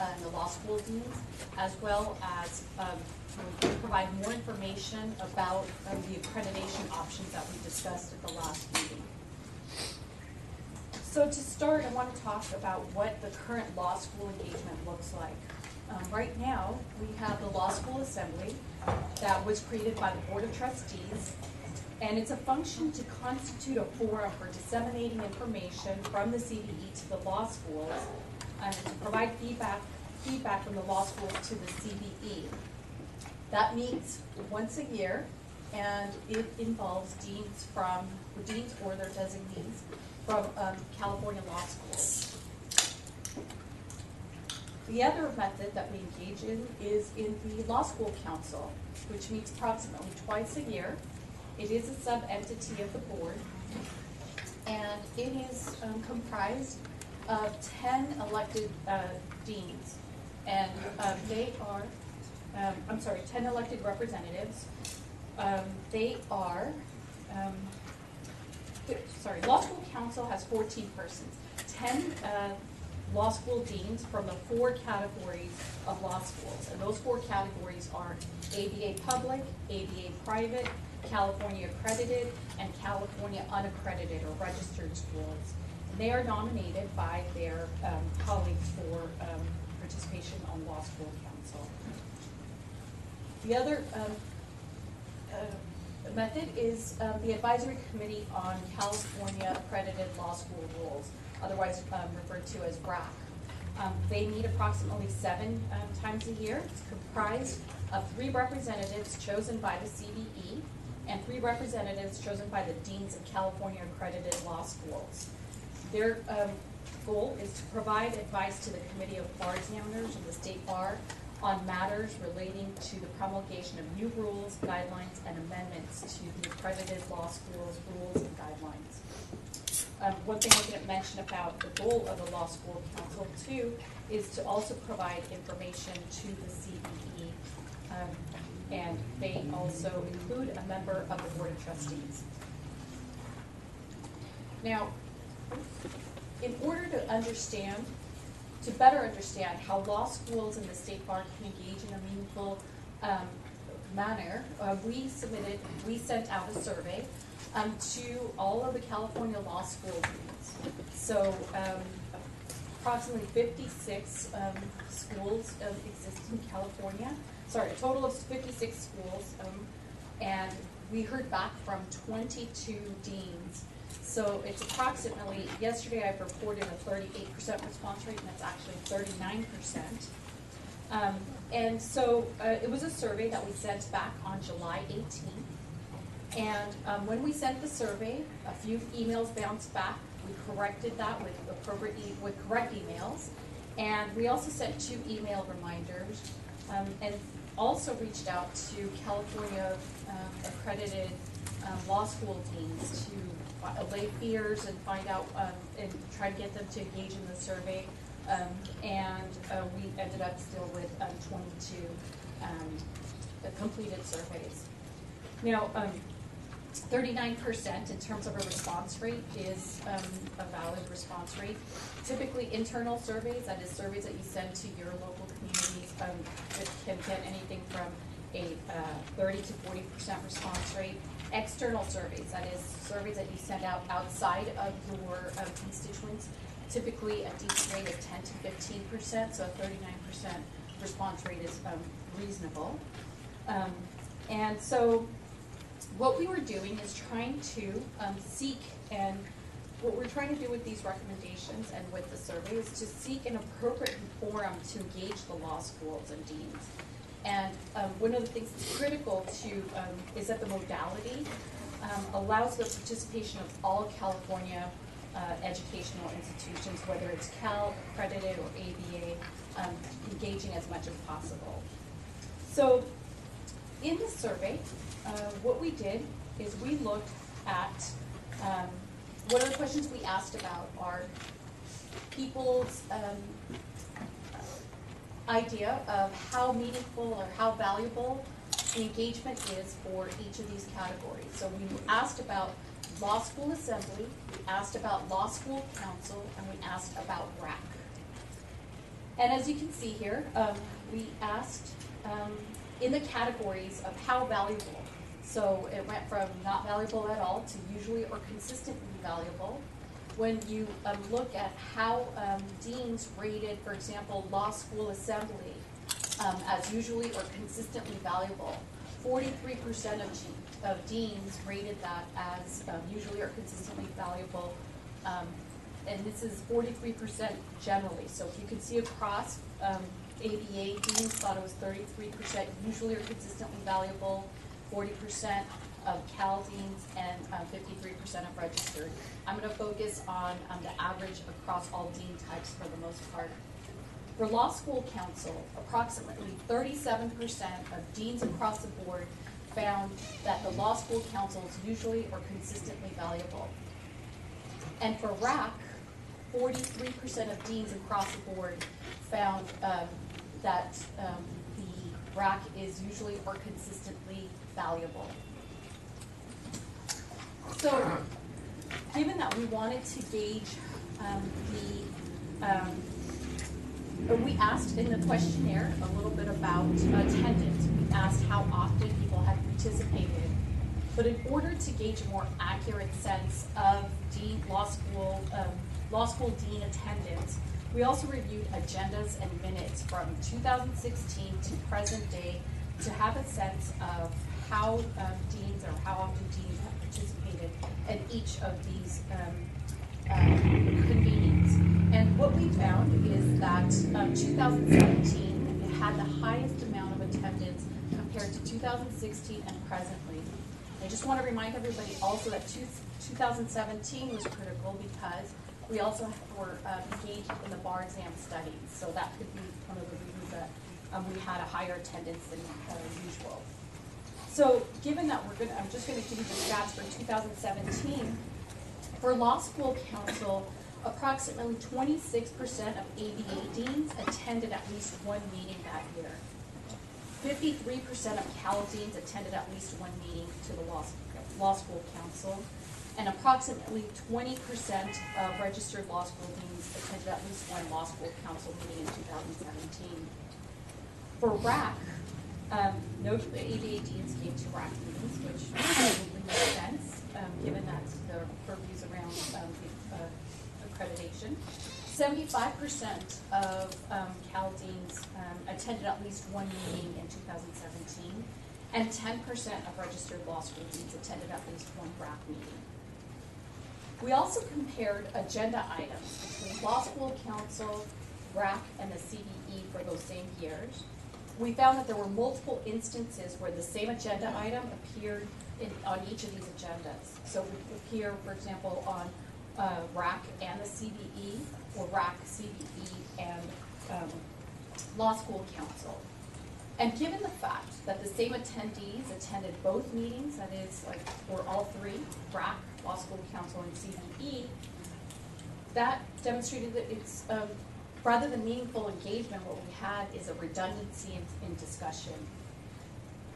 and the law school deans, as well as, um, provide more information about um, the accreditation options that we discussed at the last meeting. So to start, I want to talk about what the current law school engagement looks like. Um, right now, we have the Law School Assembly that was created by the Board of Trustees. And it's a function to constitute a forum for disseminating information from the CBE to the law schools and to provide feedback, feedback from the law schools to the CBE. That meets once a year and it involves deans from, deans or their designees from um, California law schools. The other method that we engage in is in the Law School Council, which meets approximately twice a year. It is a sub-entity of the board, and it is um, comprised of ten elected uh, deans. And um, they are, um, I'm sorry, ten elected representatives. Um, They are, um, sorry, Law School Council has fourteen persons. Ten uh, law school deans from the four categories of law schools. And those four categories are ABA Public, ABA Private, California Accredited, and California Unaccredited or Registered Schools. And they are nominated by their um, colleagues for um, participation on Law School Council. The other um, uh, method is um, the Advisory Committee on California Accredited Law School Rules, otherwise um, referred to as RAC. Um, They meet approximately seven um, times a year. It's comprised of three representatives chosen by the CBE and three representatives chosen by the deans of California Accredited Law Schools. Their um, goal is to provide advice to the Committee of Bar Examiners and the State Bar on matters relating to the promulgation of new rules, guidelines, and amendments to the accredited law schools' rules and guidelines. Um, one thing I didn't mention about the goal of the Law School Council too is to also provide information to the CBE. Um, and they also include a member of the Board of Trustees. Now, in order to understand, to better understand how law schools and the state bar can engage in a meaningful um, manner, uh, we submitted, we sent out a survey um, to all of the California law school deans. So um, approximately 56 um, schools exist in California. Sorry, a total of 56 schools. Um, and we heard back from 22 deans. So it's approximately, yesterday I reported a 38% response rate, and that's actually 39%. Um, and so uh, it was a survey that we sent back on July 18th. And um, when we sent the survey, a few emails bounced back. We corrected that with appropriate, e- with correct emails. And we also sent two email reminders um, and also reached out to California um, accredited um, law school deans to allay fears and find out um, and try to get them to engage in the survey. Um, and uh, we ended up still with um, 22 um, uh, completed surveys. Now, um, Thirty-nine percent in terms of a response rate is um, a valid response rate. Typically, internal surveys, that is surveys that you send to your local communities, um, can get anything from a uh, thirty to forty percent response rate. External surveys, that is surveys that you send out outside of your um, constituents, typically a DC rate of ten to fifteen percent, so a thirty-nine percent response rate is um, reasonable. Um, And so what we were doing is trying to um, seek and what we're trying to do with these recommendations and with the survey is to seek an appropriate forum to engage the law schools and deans. And um, one of the things that's critical to um, is that the modality um, allows the participation of all California uh, educational institutions, whether it's Cal accredited or ABA, um, engaging as much as possible. So in the survey, uh, what we did is we looked at, um, one of the questions we asked about are people's um, idea of how meaningful or how valuable the engagement is for each of these categories. So we asked about law school assembly, we asked about law school council, and we asked about RAC. And as you can see here, um, we asked um, in the categories of how valuable. So it went from not valuable at all to usually or consistently valuable. when you um, look at how um, deans rated, for example, law school assembly um, as usually or consistently valuable. Forty-three percent of, of deans rated that as um, usually or consistently valuable. Um, and this is forty-three percent generally. So if you can see across, um, ABA deans thought it was thirty-three percent usually or consistently valuable, forty percent of Cal deans, and uh, fifty-three percent of registered. I'm gonna focus on, um, the average across all dean types for the most part. For law school council, approximately thirty-seven percent of deans across the board found that the law school council is usually or consistently valuable. And for RAC, forty-three percent of deans across the board found um, that um, the RAC is usually or consistently valuable. So, given that we wanted to gauge um, the, um, we asked in the questionnaire a little bit about attendance. We asked how often people had participated. But in order to gauge a more accurate sense of dean, law school, um, law school dean attendance, we also reviewed agendas and minutes from 2016 to present day to have a sense of how um, deans or how often deans have participated in each of these um, um, convenings. And what we found is that um, 2017 had the highest amount of attendance compared to 2016 and presently. I just want to remind everybody also that two, 2017 was critical because we also were uh, engaged in the bar exam studies, so that could be one of the reasons that um, we had a higher attendance than uh, usual. So given that we're gonna, I'm just gonna give you the stats for 2017. For law school council, approximately 26% of ABA deans attended at least one meeting that year. 53% of Cal deans attended at least one meeting to the law, law school council. And approximately 20% of registered law school deans attended at least one law school council meeting in 2017. For RAC, um, no ABA deans came to RAC meetings, which makes sense, um, given that the purviews around um, the uh, accreditation. Seventy-five percent of um, Cal deans um, attended at least one meeting in 2017, and ten percent of registered law school deans attended at least one RAC meeting. We also compared agenda items between law school council, RAC, and the CBE for those same years. We found that there were multiple instances where the same agenda item appeared in, on each of these agendas. So would appear, for example, on uh, RAC and the CBE, or RAC, CBE, and um, Law School Council. And given the fact that the same attendees attended both meetings, that is, like, for all three, RAC, Law School Council, and CBE, that demonstrated that it's, um, rather than meaningful engagement, what we had is a redundancy in, in discussion.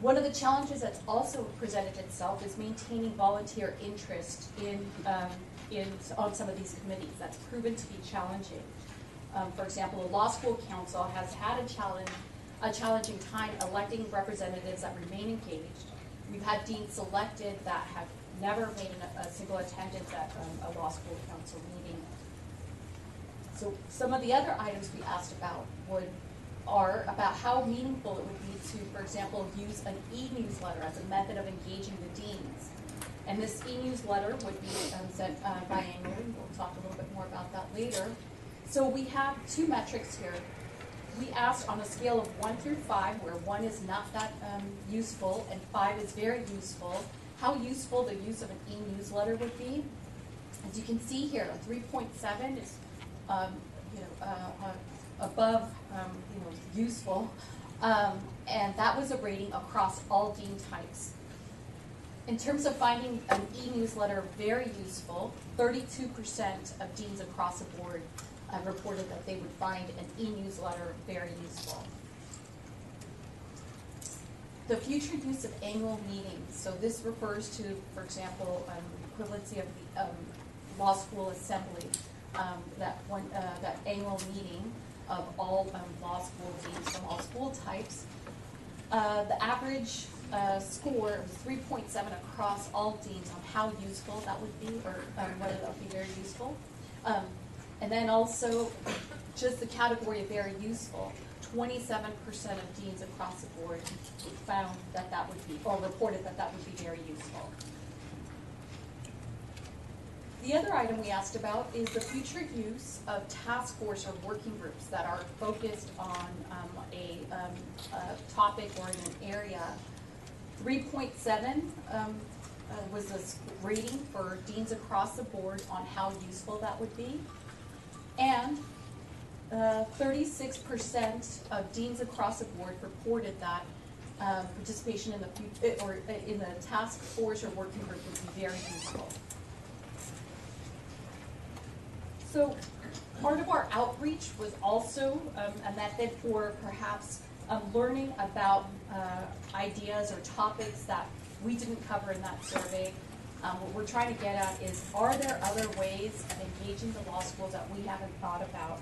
One of the challenges that's also presented itself is maintaining volunteer interest in, um, in, on some of these committees. That's proven to be challenging. Um, for example, the Law School Council has had a challenge, a challenging time electing representatives that remain engaged. We've had deans selected that have never made a single attendance at um, a law school council meeting. So some of the other items we asked about would are about how meaningful it would be to, for example, use an e-newsletter as a method of engaging the deans. And this e-newsletter would be um, sent uh, biannually. We'll talk a little bit more about that later. So we have two metrics here. We asked on a scale of one through five, where one is not that um, useful and five is very useful, how useful the use of an e-newsletter would be. As you can see here, a 3.7 is um, you know, uh, uh, above um, you know, useful, um, and that was a rating across all dean types. In terms of finding an e-newsletter very useful, 32% of deans across the board uh, reported that they would find an e-newsletter very useful. The future use of annual meetings, so this refers to, for example, um, equivalency of the um, law school assembly, um, that one, uh, that annual meeting of all um, law school deans from all school types. Uh, the average uh, score, point seven across all deans on how useful that would be, or um, whether that would be very useful. Um, and then also, just the category of very useful, twenty-seven percent of deans across the board found that that would be, or reported that that would be very useful. The other item we asked about is the future use of task force or working groups that are focused on um, a, um, a topic or in an area. Three point seven um, uh, was a rating for deans across the board on how useful that would be. And thirty-six percent of deans across the board reported that um, participation in the, fu- or uh, in the task force or working group would be very useful. So part of our outreach was also um, a method for perhaps um, learning about uh, ideas or topics that we didn't cover in that survey. Um, What we're trying to get at is, are there other ways of engaging the law schools that we haven't thought about?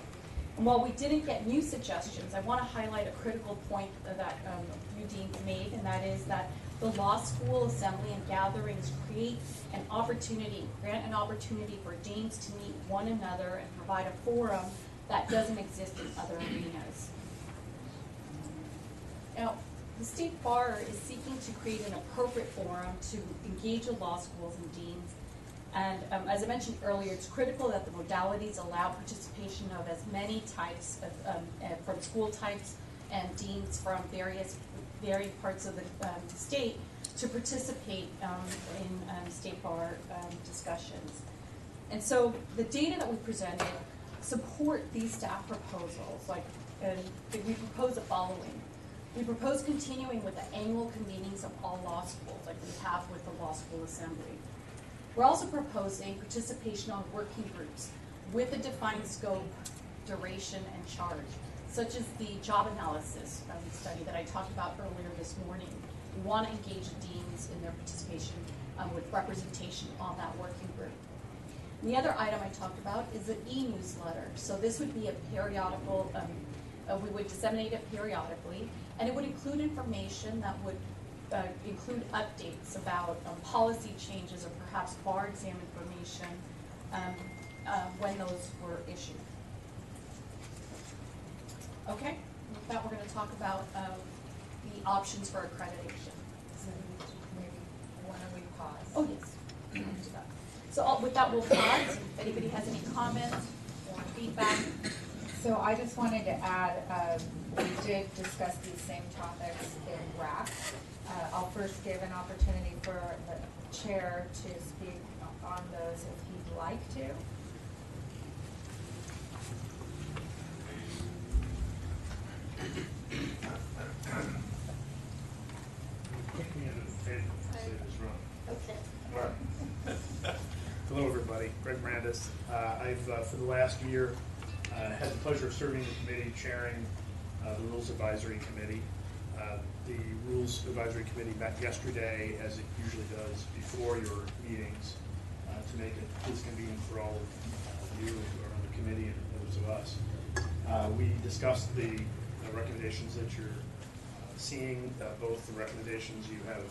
And while we didn't get new suggestions, I want to highlight a critical point that um, you deans made, and that is that the law school assembly and gatherings create an opportunity, grant an opportunity for deans to meet one another and provide a forum that doesn't exist in other arenas. Now, the state bar is seeking to create an appropriate forum to engage the law schools and deans. And um, as I mentioned earlier, it's critical that the modalities allow participation of as many types of, um, uh, from school types and deans from various, varying parts of the um, state to participate um, in um, state bar um, discussions. And so the data that we presented support these staff proposals, like, we propose the following. We propose continuing with the annual convenings of all law schools, like we have with the Law School Assembly. We're also proposing participation on working groups with a defined scope, duration, and charge, such as the job analysis study that I talked about earlier this morning. We want to engage deans in their participation um, with representation on that working group. And the other item I talked about is the e-newsletter. So this would be a periodical, um, uh, we would disseminate it periodically, and it would include information that would uh, include updates about um, policy changes or perhaps bar exam information um, uh, when those were issued. Okay, with that, we're going to talk about um, the options for accreditation. So maybe, why don't we pause? Oh, yes. we can do. So uh, with that, we'll pause. If anybody has any comments or feedback. So I just wanted to add, um, we did discuss these same topics in RAC. Uh, I'll first give an opportunity for the chair to speak on those if he'd like to. Okay. Hello, everybody. Greg Brandis. Uh, I've, uh, for the last year, uh, had the pleasure of serving the committee, chairing uh, the Rules Advisory Committee. Uh, The Rules Advisory Committee met yesterday, as it usually does, before your meetings, uh, to make it as convenient for all of you who are on the committee and those of us. Uh, We discussed the recommendations that you're uh, seeing, uh, both the recommendations you have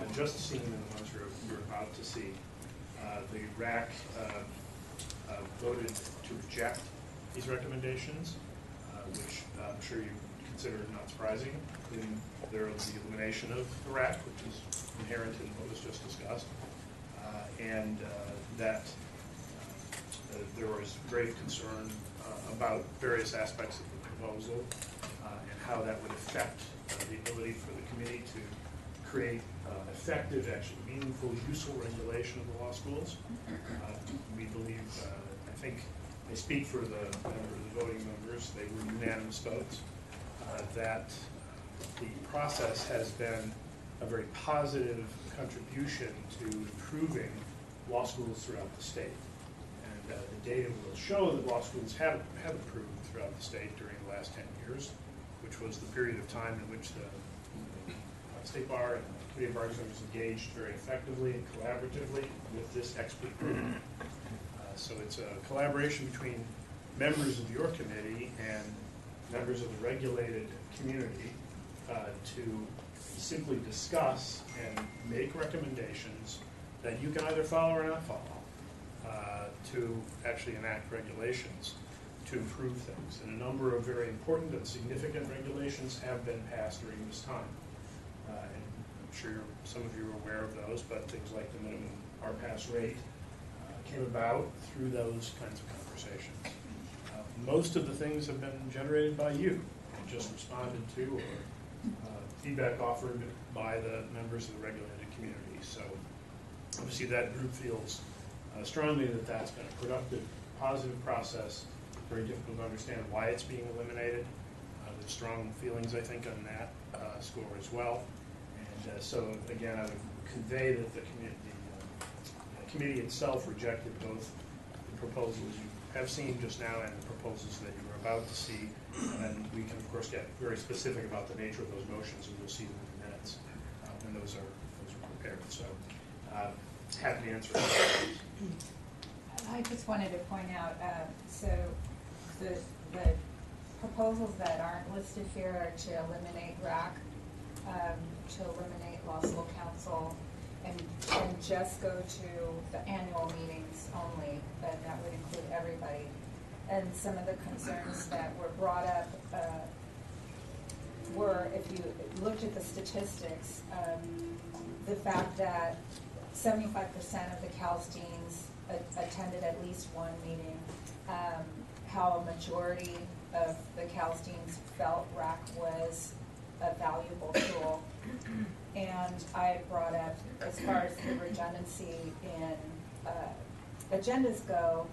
uh, just seen and the ones you're, you're about to see. Uh, The RAC uh, uh, voted to reject these recommendations, uh, which I'm sure you consider not surprising, including their, the elimination of RAC, which is inherent in what was just discussed, uh, and uh, that uh, there was grave concern about various aspects of the proposal and how that would affect the ability for the committee to create effective, actually meaningful, useful regulation of the law schools. We believe, I think, I speak for the member, the voting members, they were unanimous votes, uh, that the process has been a very positive contribution to improving law schools throughout the state. And uh, the data will show that law schools have, have improved throughout the state during the last ten years, which was the period of time in which the uh, State Bar and the Committee of Bar Examiners engaged very effectively and collaboratively with this expert group. Uh, So it's a collaboration between members of your committee and members of the regulated community to simply discuss and make recommendations that you can either follow or not follow uh, to actually enact regulations to improve things. And a number of very important and significant regulations have been passed during this time. Uh, and I'm sure some of you are aware of those, but things like the minimum R-Pass rate uh, came about through those kinds of conversations. Uh, Most of the things have been generated by you, just responded to or uh, feedback offered by the members of the regulated community. So obviously that group feels uh, strongly that that's been a productive, positive process, very difficult to understand why it's being eliminated. Uh, There's strong feelings, I think, on that uh, score as well. And uh, so, again, I would convey that the community, the committee itself rejected both the proposals you have seen just now and the proposals that you are about to see. And we can, of course, get very specific about the nature of those motions, and you'll see them in the minutes uh, when those are, those are prepared. So, uh, happy to answer questions. I just wanted to point out, uh, so the, the proposals that aren't listed here are to eliminate RAC, um, to eliminate law school council, and, and just go to the annual meetings only, but that would include everybody. And some of the concerns that were brought up, uh, were, if you looked at the statistics, um, the fact that seventy-five percent of the Cal deans attended at least one meeting, um, how a majority of the Cal deans felt RAC was a valuable tool. And I brought up, as far as the redundancy in, uh, agendas go,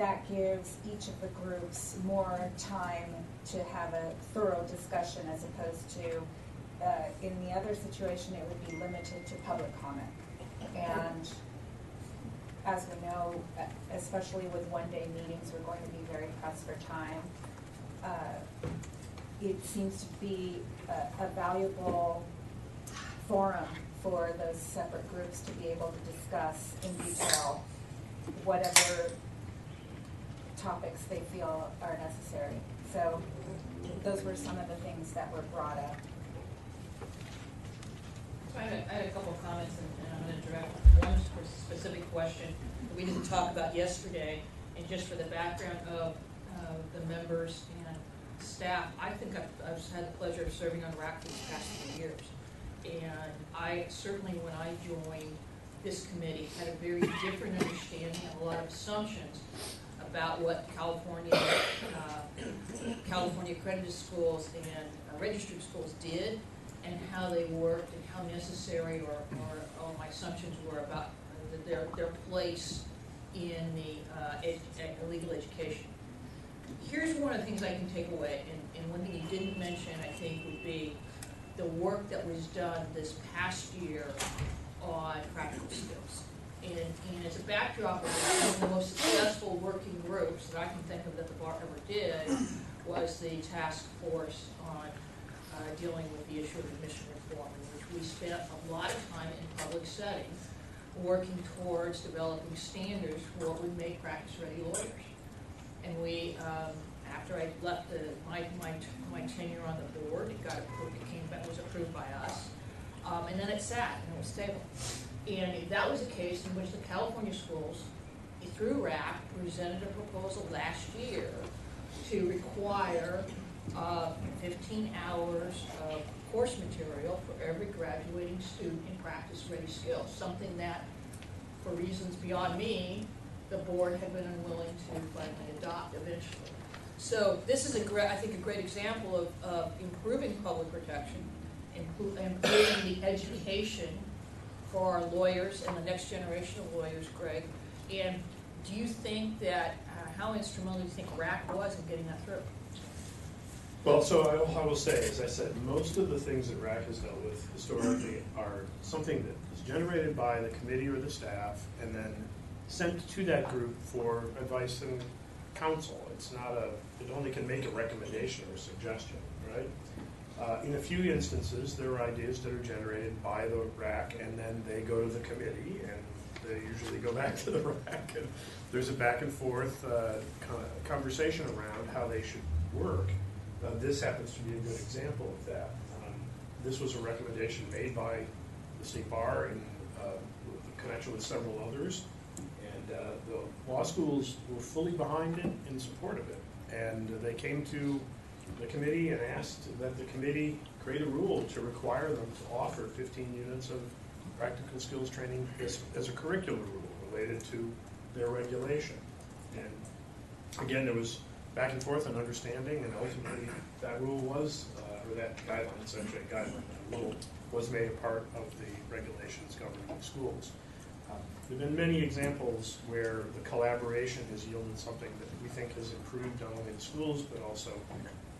that gives each of the groups more time to have a thorough discussion as opposed to, uh, in the other situation, it would be limited to public comment. And as we know, uh, especially with one-day meetings, we're going to be very pressed for time. Uh, It seems to be a, a valuable forum for those separate groups to be able to discuss in detail whatever topics they feel are necessary. So those were some of the things that were brought up. I had, a- couple of comments, and I'm gonna direct one specific question that we didn't talk about yesterday, and just for the background of, uh, the members and staff, I think I've, I've had the pleasure of serving on RAC for the past few years. And I certainly, when I joined this committee, had a very different understanding and a lot of assumptions about what California, uh, California accredited schools and uh, registered schools did and how they worked and how necessary or, or, my assumptions were about their, their place in the, uh, legal education. Here's one of the things I can take away, and, and one thing you didn't mention, I think, would be the work that was done this past year on practical skills. And, and as a backdrop of one of the most successful working groups that I can think of that the bar ever did was the task force on uh, dealing with the issue of admission reform, in which we spent a lot of time in public settings working towards developing standards for what would make practice-ready lawyers. And we, um, after I left the, my, my, my tenure on the board, it got approved, it came back, was approved by us. Um, and then it sat and it was tabled. And that was a case in which the California schools, through RAC, presented a proposal last year to require, uh, fifteen hours of course material for every graduating student in practice-ready skills, something that, for reasons beyond me, the board had been unwilling to finally adopt eventually. So this is a great, I think, a great example of, of improving public protection, improving the education for our lawyers and the next generation of lawyers, Greg. And do you think that, uh, how instrumental do you think RAC was in getting that through? Well, so I, I will say, as I said, most of the things that RAC has dealt with historically are something that is generated by the committee or the staff and then sent to that group for advice and counsel. It's not a, it only can make a recommendation or a suggestion, right? Uh, in a few instances, there are ideas that are generated by the RAC and then they go to the committee and they usually go back to the RAC and there's a back and forth uh, conversation around how they should work. Uh, this happens to be a good example of that. Um, this was a recommendation made by the state bar in uh, connection with several others. And uh, the law schools were fully behind it, in support of it. And they came to the committee and asked that the committee create a rule to require them to offer fifteen units of practical skills training as, as a curricular rule related to their regulation. And again, there was back and forth and understanding, and ultimately, that rule was, uh, or that guideline, a guideline, that rule was made a part of the regulations governing schools. Um, There've been many examples where the collaboration has yielded something that we think has improved not only the schools, but also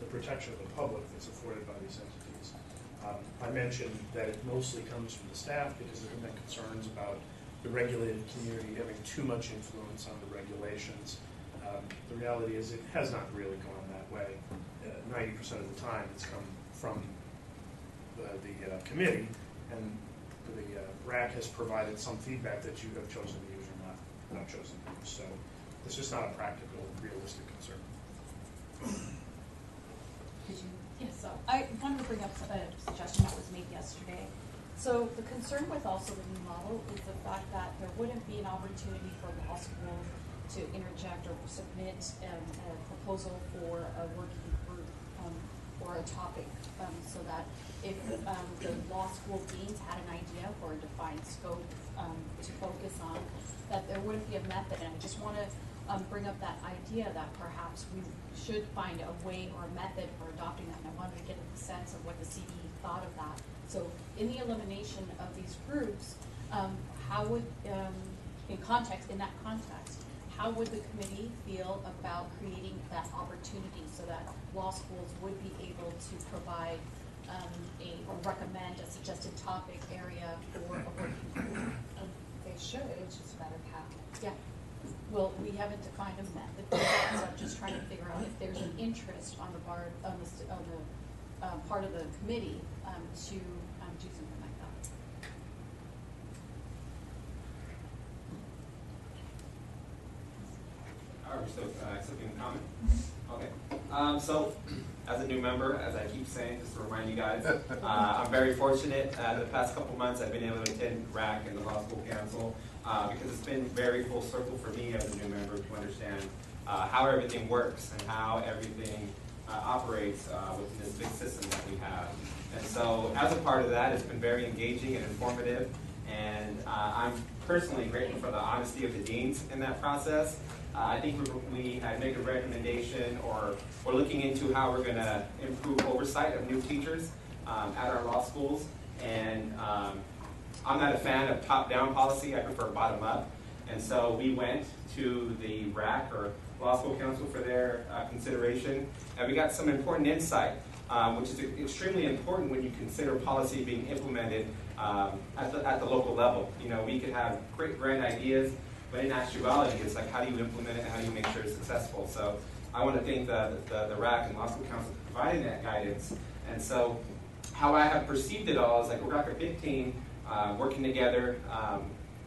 the protection of the public that's afforded by these entities. Um, I mentioned that it mostly comes from the staff because there have been concerns about the regulated community having too much influence on the regulations. Um, The reality is it has not really gone that way. Uh, Ninety percent of the time, it's come from the, the uh, committee, and the uh, RAC has provided some feedback that you have chosen to use or not, not chosen to use. So it's just not a practical, realistic concern. Did you? Yes, so I wanted to bring up a suggestion that was made yesterday. So the concern with also the new model is the fact that there wouldn't be an opportunity for law school to interject or submit um, a proposal for a working group um, or a topic, um, so that if um, the law school deans had an idea for a defined scope um, to focus on, that there wouldn't be a method. And I just want to um, bring up that idea that perhaps we should find a way or a method for adopting that. And I wanted to get a sense of what the CBE thought of that. So in the elimination of these groups, um, how would, um, in context, in that context, how would the committee feel about creating that opportunity so that law schools would be able to provide um, a, or recommend a suggested topic area for a working group? Um, They should, it's just a matter of how. Yeah. Well, we haven't defined a method, for that, so I'm just trying to figure out if there's an interest on the bar, on the, st- on the, um, part of the committee, um, to, um, do something like that. Are we still uh, accepting the comment? Okay. Um, so, as a new member, as I keep saying, just to remind you guys, uh, I'm very fortunate. Uh, the past couple months, I've been able to attend RAC and the Law School Council uh, because it's been very full circle for me as a new member to understand uh, how everything works and how everything uh, operates uh, within this big system that we have. And so, as a part of that, it's been very engaging and informative. And uh, I'm personally grateful for the honesty of the deans in that process. Uh, I think we, we had made a recommendation, or we're looking into how we're going to improve oversight of new teachers um, at our law schools. And um, I'm not a fan of top-down policy. I prefer bottom-up. And so we went to the RAC or Law School Council for their uh, consideration, and we got some important insight, um, which is extremely important when you consider policy being implemented um, at, the, at the local level. You know, we could have great grand ideas, but in actuality, it's like how do you implement it and how do you make sure it's successful? So I want to thank the, the, the RAC and Law School Council for providing that guidance. And so how I have perceived it all is like we're a big team uh, working together um,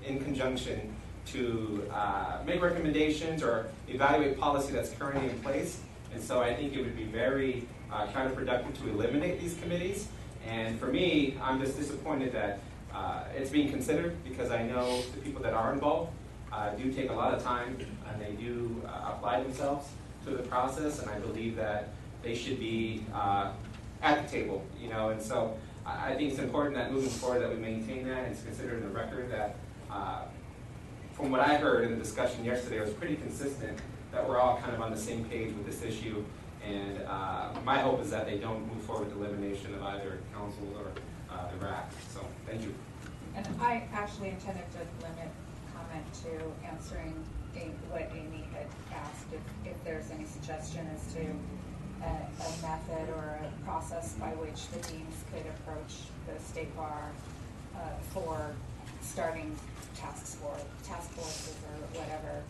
in conjunction to uh, make recommendations or evaluate policy that's currently in place. And so I think it would be very uh, counterproductive to eliminate these committees. And for me, I'm just disappointed that uh, it's being considered because I know the people that are involved uh, do take a lot of time and they do uh, apply themselves to the process. And I believe that they should be at the table, you know. And so I think it's important that moving forward that we maintain that it's considered in the record that uh, from what I heard in the discussion yesterday, it was pretty consistent that we're all kind of on the same page with this issue. And uh, my hope is that they don't move forward with elimination of either council or uh. So, thank you. And I actually intended to limit comment to answering what Amy had asked, if, if there's any suggestion as to a, a method or a process by which the deans could approach the state bar uh, for starting task force, task forces or whatever.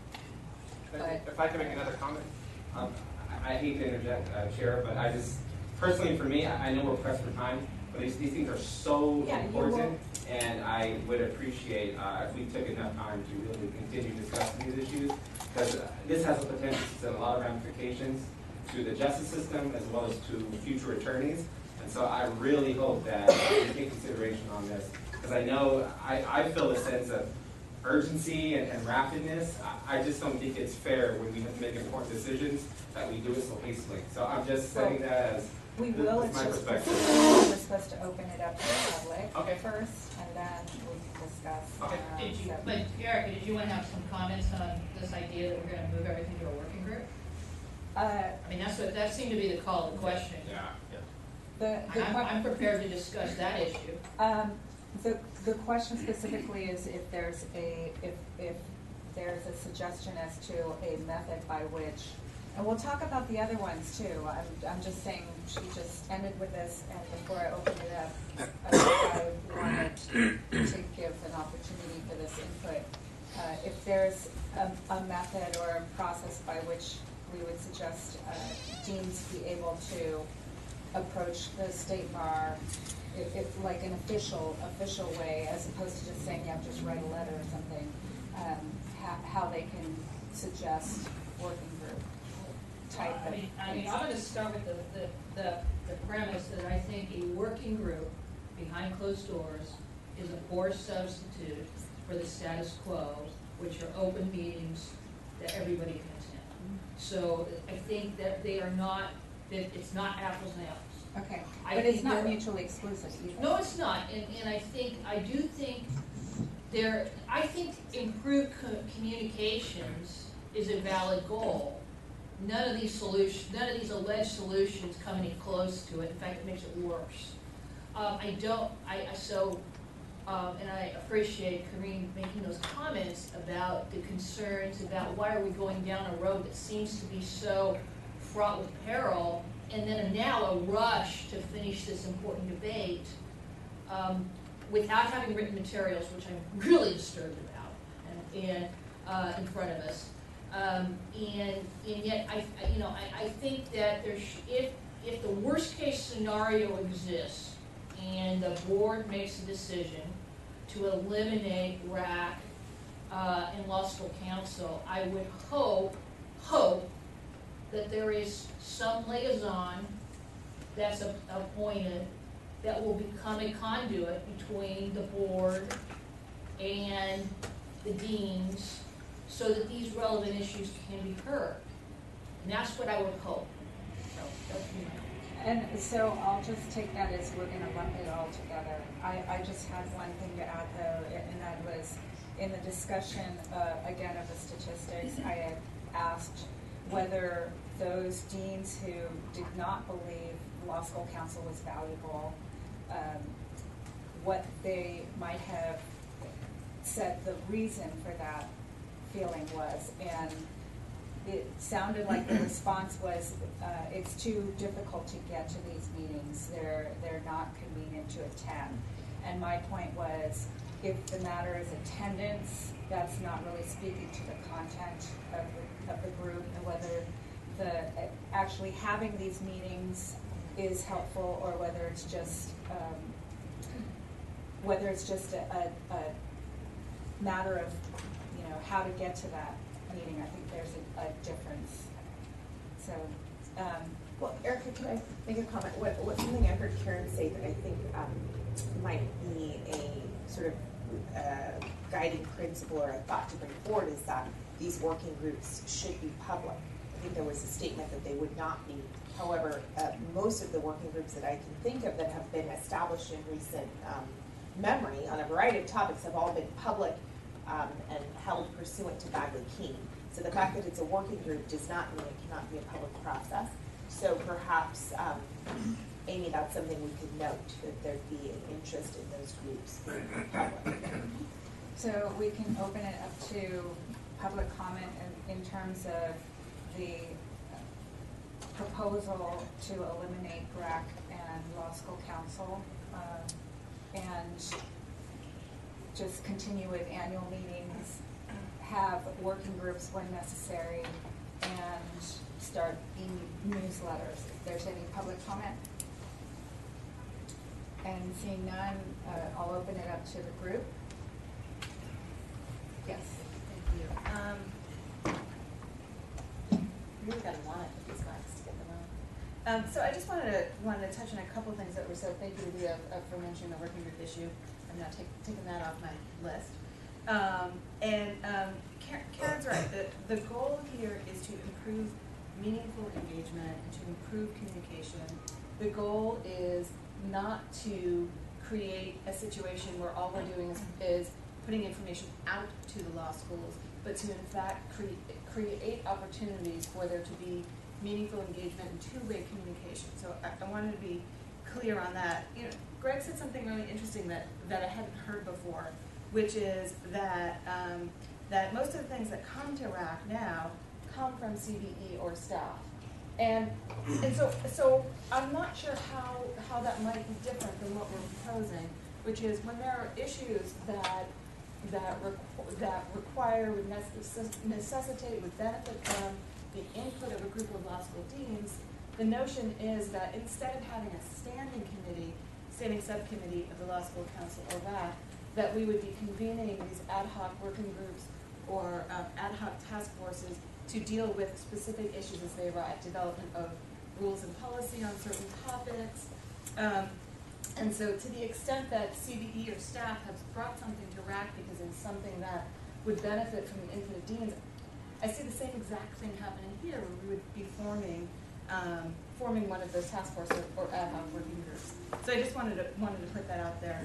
But- If I can make another comment, um, I I hate to interject, uh, Chair, but I just, personally for me, I I know we're pressed for time, but these, these things are so Yeah, important, and I would appreciate uh, if we took enough time to really continue discussing these issues, because this has the potential to a lot of ramifications to the justice system as well as to future attorneys, And so I really hope that you take consideration on this, because I know, I, I feel a sense of urgency and, and rapidness. I, I just don't think it's fair when we have to make important decisions that we do it so hastily. So I'm just setting that as, We this will, is it's my just, perspective. we're supposed to open it up to the public Okay. first, and then we can discuss. Okay. um, Did you, but Erica, did you want to have some comments on this idea that we're gonna move everything to a working group? Uh, I mean, that's what, that seemed to be the call of the question. Yeah. the, the I'm, que- I'm prepared to discuss that issue. Um, the, the question specifically is if there's a, if, if there's a suggestion as to a method by which, and we'll talk about the other ones too. I'm, I'm just saying, she just ended with this, and before I open it up, I, I wanted to give an opportunity for this input. Uh, if there's a, a method or a process by which we would suggest, uh, deans be able to approach the state bar if, if, like an official, official way, as opposed to just saying, yeah, just write a letter or something, um, how, how they can suggest working group type I of mean, I mean, I'm gonna start with the, the, the, the premise that I think a working group behind closed doors is a poor substitute for the status quo, which are open meetings that everybody can. So I think that they are not, that it's not apples and apples. Okay, I but it's think not they're- mutually exclusive either. No, it's not, and, and I think, I do think there, I think improved co- communications is a valid goal. None of these solutions, none of these alleged solutions come any close to it, in fact, it makes it worse. Um, I don't, I, I, so, um, and I appreciate Corinne making those comments about the concerns about why are we going down a road that seems to be so fraught with peril, and then now a rush to finish this important debate, um, without having written materials, which I'm really disturbed about, and, and, uh, in front of us. Um, and, and yet, I, I- you know, I, I think that there's, if, if the worst case scenario exists, and the board makes a decision to eliminate RAC, uh, and law school council, I would hope, hope that there is some liaison that's a- appointed that will become a conduit between the board and the deans so that these relevant issues can be heard. And that's what I would hope. So, that's. And so I'll just take that as we're gonna lump it all together. I, I just had one thing to add though, and that was, in the discussion, uh, again, of the statistics, I had asked whether those deans who did not believe law school council was valuable, um, what they might have said the reason for that feeling was. And it sounded like the response was, uh, it's too difficult to get to these meetings, they're, they're not convenient to attend. And my point was, if the matter is attendance, that's not really speaking to the content of the, of the group, and whether the, actually having these meetings is helpful, or whether it's just, um, whether it's just a, a, a matter of, you know, how to get to that meeting, I think there's a, a difference. So, um, Well, Erica, can I make a comment? What, what, something I heard Karen say that I think, um, might be a sort of, uh, guiding principle or a thought to bring forward is that these working groups should be public. I think there was a statement that they would not be. However, uh, most of the working groups that I can think of that have been established in recent, um, memory on a variety of topics have all been public, um, and held pursuant to Bagley Keene. So the fact that it's a working group does not mean it cannot be a public process. So perhaps, um, Amy, that's something we could note, that there'd be an interest in those groups so we can open it up to public comment in, in terms of the proposal to eliminate RAC and law school council, uh, and just continue with annual meetings, have working groups when necessary, and start e-newsletters. If there's any public comment? And seeing none, uh, I'll open it up to the group. Yes. Thank you. Um, really gotta want it for these guys to get them Um, so I just wanted to, wanted to touch on a couple of things that were said. Thank you, Leah, uh, for mentioning the working group issue. I'm not take, taking that off my list. Um, and, um, Karen's right. The, the goal here is to improve meaningful engagement and to improve communication. The goal is not to create a situation where all we're doing is, is putting information out to the law schools, but to in fact create, create opportunities for there to be meaningful engagement and two-way communication. So I, I wanted to be clear on that. You know, Greg said something really interesting that, that I hadn't heard before, which is that, um, that most of the things that come to RAC now come from CBE or staff. And, and so, so I'm not sure how, how that might be different than what we're proposing, which is when there are issues that, that requ- that require, would necess- necessitate, would benefit from the input of a group of law school deans, the notion is that instead of having a standing committee, standing subcommittee of the law school council or that, that we would be convening these ad hoc working groups or um, ad hoc task forces to deal with specific issues as they arise, development of rules and policy on certain topics. Um, and so to the extent that CBE or staff has brought something to RAC because it's something that would benefit from the input of deans, I see the same exact thing happening here, where we would be forming, um, forming one of those task force or, or ad hoc working groups. So I just wanted to, wanted to put that out there.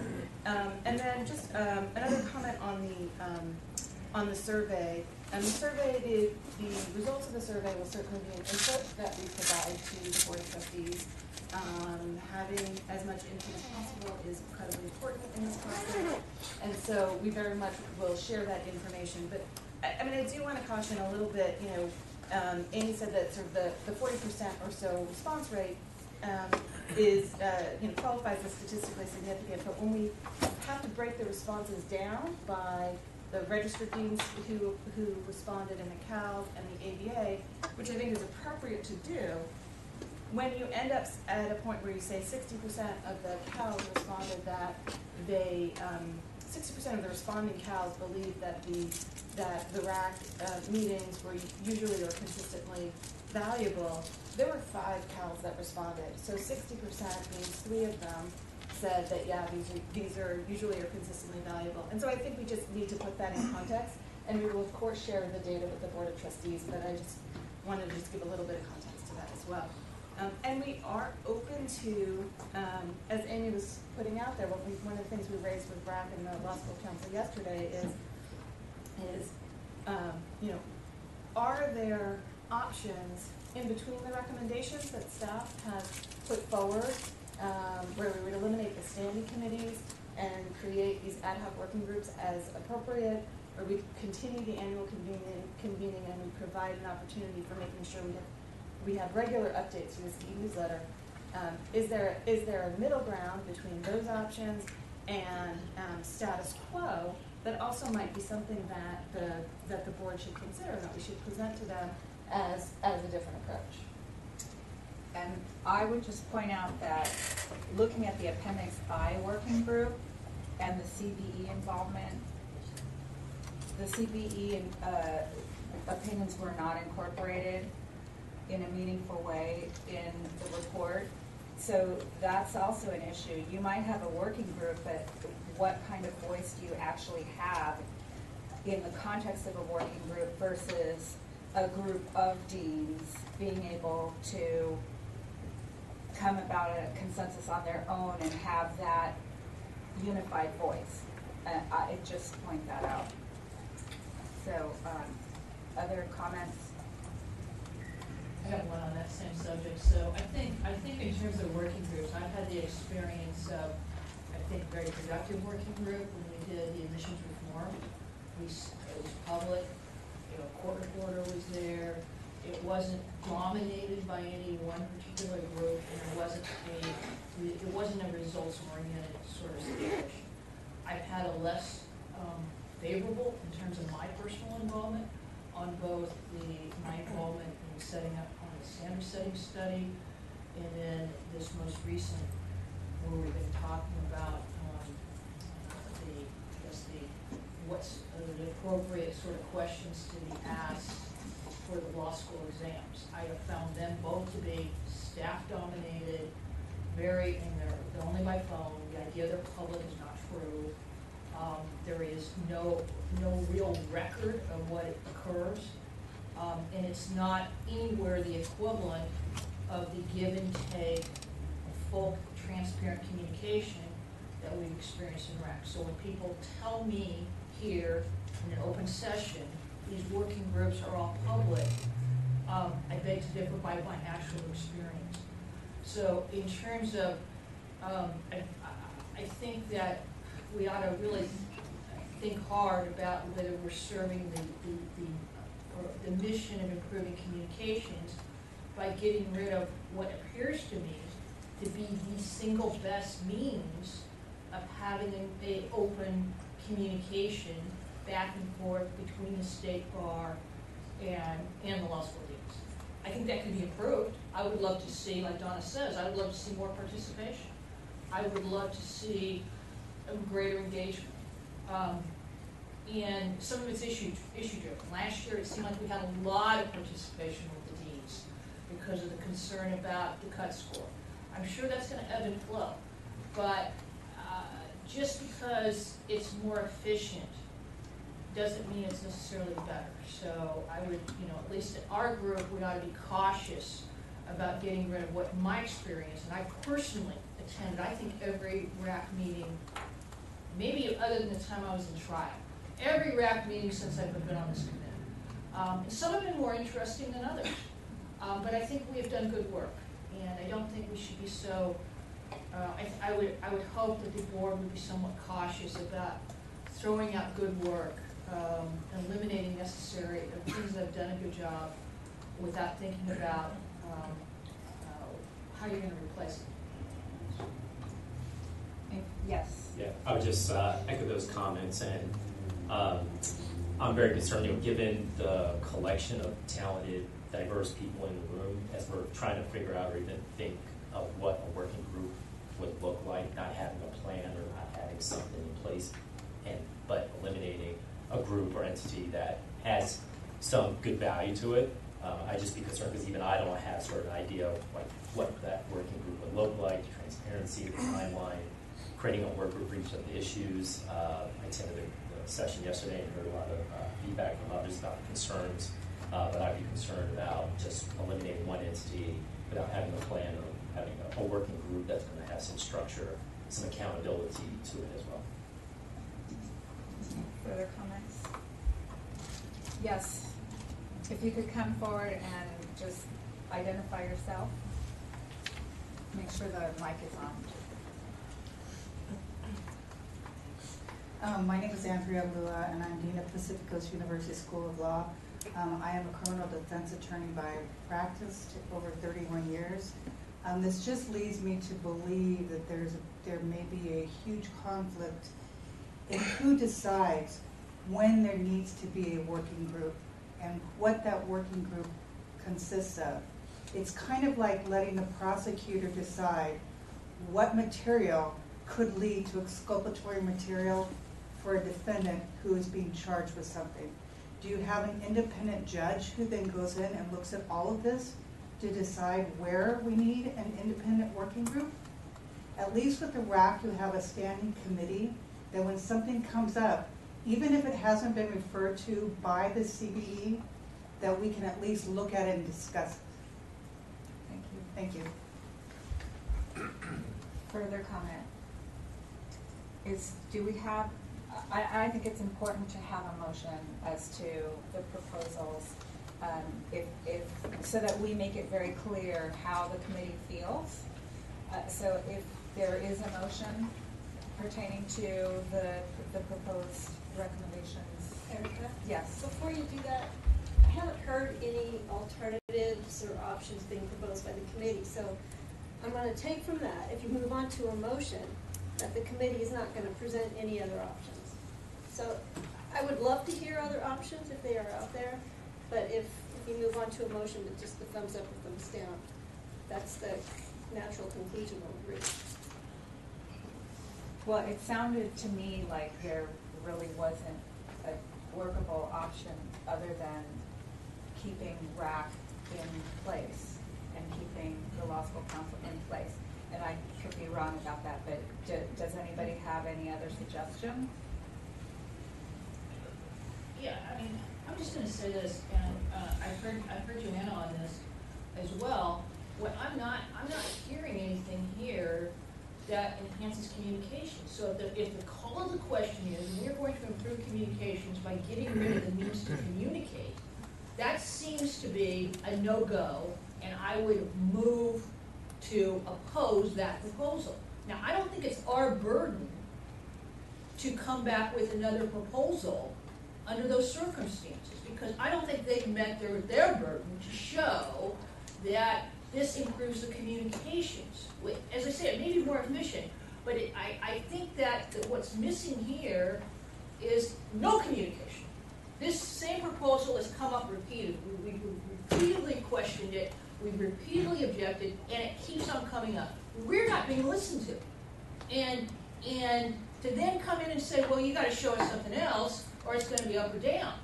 Um, and then just, um, another comment on the, um, on the survey. And the survey, the, the results of the survey will certainly be an input that we provide to the board of trustees. Um, having as much input as possible is incredibly important in this process. And so we very much will share that information. But I, I mean, I do want to caution a little bit, you know, um, Amy said that sort of the, the forty percent or so response rate, um, is, uh, you know, qualifies as statistically significant, but when we have to break the responses down by the registered deans who, who responded in the CAL and the ABA, which I think is appropriate to do, when you end up at a point where you say sixty percent of the CALS responded that they, um, sixty percent of the responding CALS believe that the, that the RAC, uh, meetings were usually or consistently valuable, there were five CALS that responded, so sixty percent means three of them said that, yeah, these are, these are usually or consistently valuable. And so I think we just need to put that in context, and we will of course share the data with the Board of Trustees, but I just wanted to just give a little bit of context to that as well. Um, and we are open to, um, as Amy was putting out there, we, one of the things we raised with BRAC and the Law School Council yesterday is, is, um, you know, are there options in between the recommendations that staff has put forward, um, where we would eliminate the standing committees and create these ad hoc working groups as appropriate, or we continue the annual convening, convening and we provide an opportunity for making sure we have we have regular updates through this e-newsletter. Um, is there, is there a middle ground between those options and, um, status quo that also might be something that the, that the board should consider, that we should present to them as, as a different approach? And I would just point out that looking at the Appendix I working group and the CBE involvement, the CBE, uh, opinions were not incorporated in a meaningful way in the report. So that's also an issue. You might have a working group, but what kind of voice do you actually have in the context of a working group versus a group of deans being able to come about a consensus on their own and have that unified voice? Uh, I just point that out. So, um, other comments? I got one on that same subject, so I think, I think in terms of working groups, I've had the experience of, I think, very productive working group when we did the admissions reform. We, it was public, you know, court reporter was there, it wasn't dominated by any one particular group, and it wasn't a, it wasn't a results-oriented sort of situation. I've had a less, um, favorable in terms of my personal involvement on both the, my involvement in setting up on the standard setting study, and then this most recent, where we've been talking about, um, the, I guess the, what's uh, the appropriate sort of questions to be asked for the law school exams. I have found them both to be staff-dominated, very, and they're, they're only by phone, the idea they're public is not true. Um, there is no, no real record of what occurs. Um, and it's not anywhere the equivalent of the give and take, of full transparent communication that we've experienced in RAC. So when people tell me here in an open session, these working groups are all public, um, I beg to differ by my actual experience. So in terms of, um, I, I- think that we ought to really think hard about whether we're serving the, the, the, the mission of improving communications by getting rid of what appears to me to be the single best means of having a, a open communication back and forth between the state bar and, and the law school deans. I think that could be improved. I would love to see, like Donna says, I would love to see more participation. I would love to see a greater engagement. Um, and some of it's issue, issue driven. Last year, it seemed like we had a lot of participation with the deans because of the concern about the cut score. I'm sure that's gonna ebb and flow, but, uh, just because it's more efficient doesn't mean it's necessarily better. So I would, you know, at least in our group, we ought to be cautious about getting rid of what my experience, and I personally attended, I think, every RAC meeting, maybe other than the time I was in trial, every RAC meeting since I've been on this committee. Um, some have been more interesting than others, um, but I think we have done good work, and I don't think we should be so, uh, I, I would, I would hope that the board would be somewhat cautious about throwing out good work, um, eliminating necessary, uh, things that have done a good job without thinking about, um, uh, how you're gonna replace it. Yes. Yeah, I would just uh, echo those comments, and um, I'm very concerned, you know, given the collection of talented, diverse people in the room, as we're trying to figure out or even think of what a working group would look like, not having a plan or not having something in place, and but eliminating a group or entity that has some good value to it. Uh, I just be concerned because even I don't have sort of an idea of like what that working group would look like, transparency, the timeline, creating a work group for each of the issues. Uh, I attended the, the session yesterday and heard a lot of uh, feedback from others about concerns, uh, but I'd be concerned about just eliminating one entity without having a plan or having a, a working group that's going to have some structure, some accountability to it as well. Further comments? Yes. If you could come forward and just identify yourself. Make sure the mic is on. Um, my name is Andrea Lua, and I'm Dean of Pacific Coast University School of Law. Um, I am a criminal defense attorney by practice over thirty-one years. Um, this just leads me to believe that there's, a- there may be a huge conflict in who decides when there needs to be a working group and what that working group consists of. It's kind of like letting the prosecutor decide what material could lead to exculpatory material for a defendant who is being charged with something. Do you have an independent judge who then goes in and looks at all of this to decide where we need an independent working group? At least with the RAC, you have a standing committee that when something comes up, even if it hasn't been referred to by the CBE, that we can at least look at it and discuss it. Thank you. Thank you. Further comment? Is, do we have, I, I think it's important to have a motion as to the proposals. Um, if, if, so that we make it very clear how the committee feels. Uh, so if there is a motion pertaining to the, the proposed recommendations. Erica? Yes. Before you do that, I haven't heard any alternatives or options being proposed by the committee, so I'm gonna take from that, if you move on to a motion, that the committee is not gonna present any other options. So I would love to hear other options if they are out there, but if, if you move on to a motion with just the thumbs up or thumbs down, that's the natural conclusion we'll reach. Well, it sounded to me like there really wasn't a workable option other than keeping RAC in place and keeping the law school council in place. And I could be wrong about that, but do, does anybody have any other suggestions? Yeah, I mean, I'm just gonna say this, and, uh, I've heard, I've heard Joanna on this as well. What I'm not, I'm not hearing anything here that enhances communication. So if the, if the call of the question is, we're going to improve communications by getting rid of the means to communicate, that seems to be a no-go, and I would move to oppose that proposal. Now, I don't think it's our burden to come back with another proposal under those circumstances, because I don't think they've met their, their burden to show that this improves the communications. As I said, it may be more efficient, but it, I, I think that, that what's missing here is no communication. This same proposal has come up repeatedly, we, we repeatedly questioned it, we repeatedly objected, and it keeps on coming up. We're not being listened to. And, and to then come in and say, well, you gotta show us something else, or it's gonna be up or down.